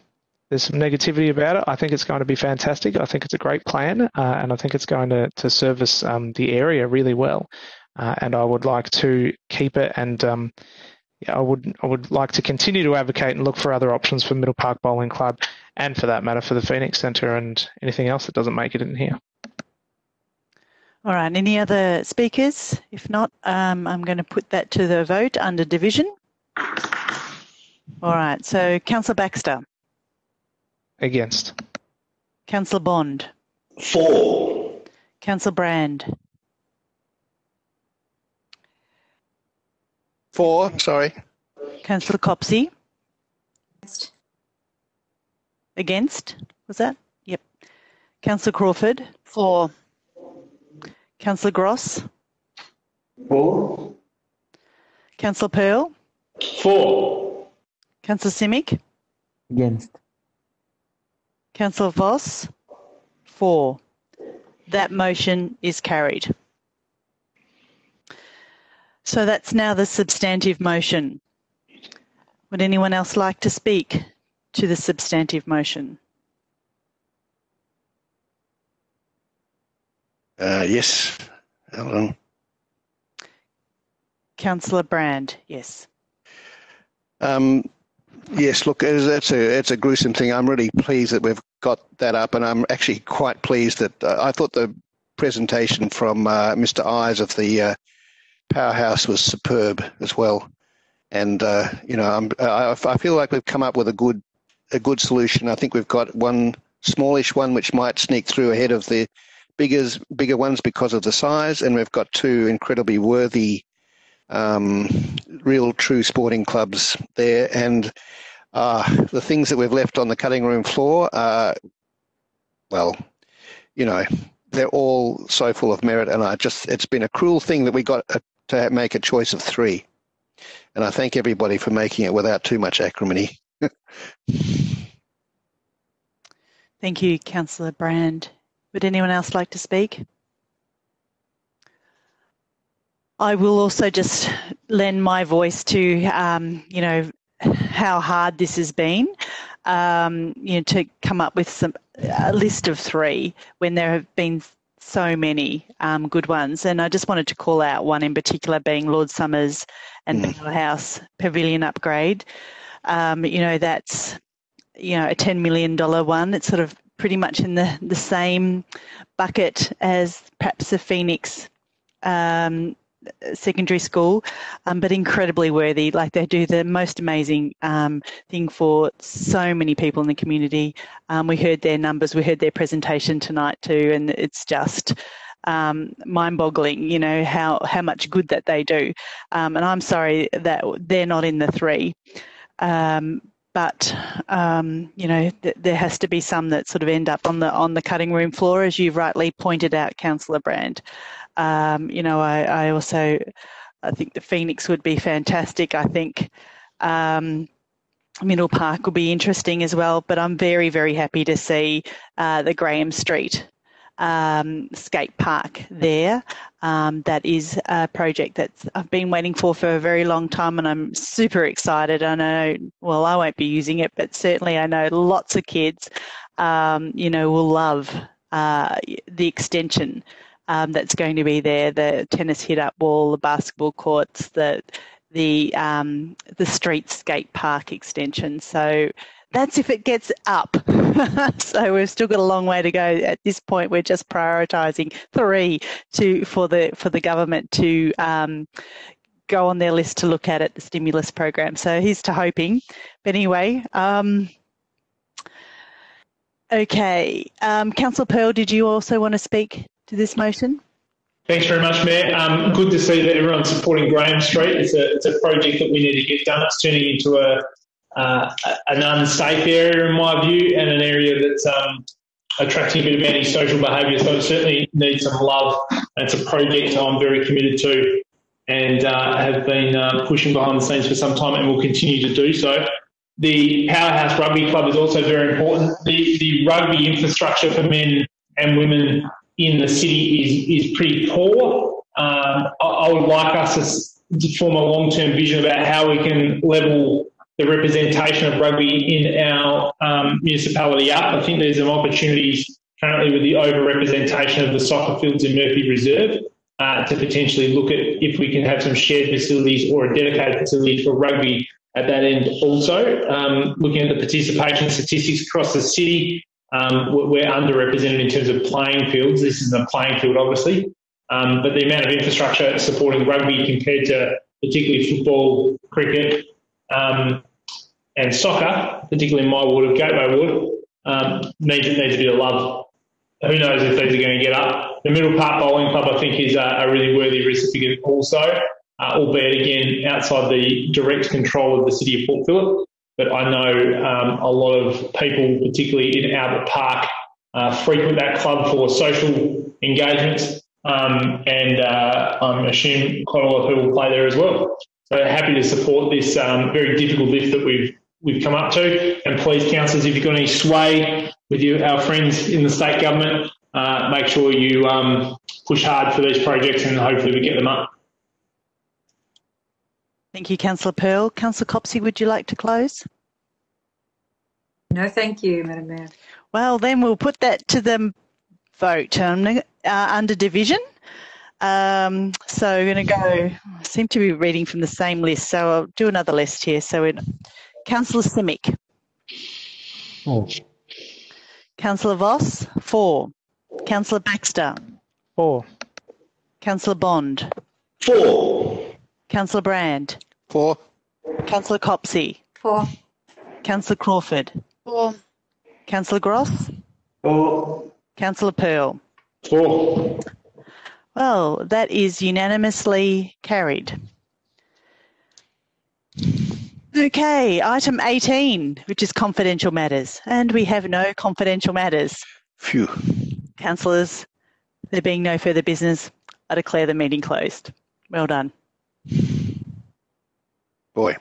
there's some negativity about it. I think it's going to be fantastic. I think it's a great plan, uh, and I think it's going to to service um, the area really well. Uh, and I would like to keep it and um, yeah, I would I would like to continue to advocate and look for other options for Middle Park Bowling Club, and for that matter for the Phoenix Centre and anything else that doesn't make it in here. All right. Any other speakers? If not, um, I'm going to put that to the vote under division. All right. So, Councillor Baxter. Against. Councillor Bond. For. Councillor Brand. For, sorry. Councillor Copsey. Against. Was that? Yep. Councillor Crawford. Four. Councillor Gross. Four. Councillor Pearl. Four. Councillor Simic. Against. Councillor Voss. Four. That motion is carried. So that's now the substantive motion. Would anyone else like to speak to the substantive motion? Uh, yes, Alan. Councillor Brand, yes. Um, Yes, look, it's a it's a gruesome thing. I'm really pleased that we've got that up, and I'm actually quite pleased that uh, I thought the presentation from uh, Mr. Eyes of the uh, powerhouse was superb as well. And uh, you know, I'm, I, I feel like we've come up with a good a good solution. I think we've got one smallish one which might sneak through ahead of the bigger bigger ones because of the size, and we've got two incredibly worthy, um, real true sporting clubs there. And uh, the things that we've left on the cutting room floor are, well, you know, they're all so full of merit, and I just it's been a cruel thing that we got to make a choice of three. And I thank everybody for making it without too much acrimony. <laughs> Thank you, Councillor Brand. Would anyone else like to speak? I will also just lend my voice to, um, you know, how hard this has been. Um, you know, to come up with some a list of three when there have been so many um, good ones. And I just wanted to call out one in particular, being Lord Somers and mm. House Pavilion upgrade. Um, you know, that's you know a ten million dollar one. It's sort of pretty much in the the same bucket as perhaps the Phoenix um, secondary school, um, but incredibly worthy. Like they do the most amazing um, thing for so many people in the community. Um, we heard their numbers, we heard their presentation tonight too, and it's just um, mind-boggling. You know how how much good that they do. Um, and I'm sorry that they're not in the three. Um, but you know th- there has to be some that sort of end up on the on the cutting room floor, as you've rightly pointed out, Councillor Brand. Um, you know, I, I, also I think the Phoenix would be fantastic. I think um, Middle Park will be interesting as well. But I'm very very happy to see uh, the Graham Street um, skate park there. Um, that is a project that I've been waiting for for a very long time, and I'm super excited. I know, well, I won't be using it, but certainly I know lots of kids, um, you know, will love uh, the extension um, that's going to be there: the tennis hit-up wall, the basketball courts, the the um, the street skate park extension. So that's if it gets up. <laughs> so we've still got a long way to go. At this point, we're just prioritising three to for the for the government to um, go on their list to look at it, the stimulus program. So here's to hoping. But anyway, um, okay. Um, Councillor Pearl, did you also want to speak to this motion? Thanks very much, Mayor. Um, good to see that everyone's supporting Graham Street. It's a, it's a project that we need to get done. It's turning into a, uh, an unsafe area, in my view, and an area that's um, attracting a bit of antisocial behaviour. So it certainly needs some love. It's a project I'm very committed to and uh, have been uh, pushing behind the scenes for some time and will continue to do so. The Powerhouse Rugby Club is also very important. The, the rugby infrastructure for men and women in the city is, is pretty poor. Um, I, I, would like us to form a long term vision about how we can level the representation of rugby in our um, municipality up. I think there's some opportunities currently with the over-representation of the soccer fields in Murphy Reserve uh, to potentially look at if we can have some shared facilities or a dedicated facility for rugby at that end also. Um, looking at the participation statistics across the city, um, we're underrepresented in terms of playing fields. This is a playing field, obviously, um, but the amount of infrastructure supporting rugby compared to particularly football, cricket, um, and soccer, particularly in my ward of Gateway Ward, um, needs, needs a bit of love. Who knows if these are going to get up? The Middle Park Bowling Club, I think, is a, a really worthy recipient also, uh, albeit again outside the direct control of the City of Port Phillip. But I know um, a lot of people, particularly in Albert Park, uh, frequent that club for social engagements, um, and uh, I'm assuming quite a lot of people play there as well. So happy to support this um, very difficult lift that we've we've come up to. And please, councillors, if you've got any sway with you, our friends in the state government, uh, make sure you um, push hard for these projects and hopefully we get them up. Thank you, Councillor Pearl. Councillor Copsey, would you like to close? No, thank you, Madam Mayor. Well, then we'll put that to the vote um, uh, under division. Um, so we're going to go, I seem to be reading from the same list, so I'll do another list here. So we're Councillor Simic. Four. Councillor Voss, four. Councillor Baxter. Four. Councillor Bond. Four. Councillor Brand. Four. Councillor Copsey. Four. Councillor Crawford. Four. Councillor Gross. Four. Councillor Pearl. Four. Well, that is unanimously carried. Okay, item 18, which is confidential matters. And we have no confidential matters. Phew. Councillors, there being no further business, I declare the meeting closed. Well done. Boy.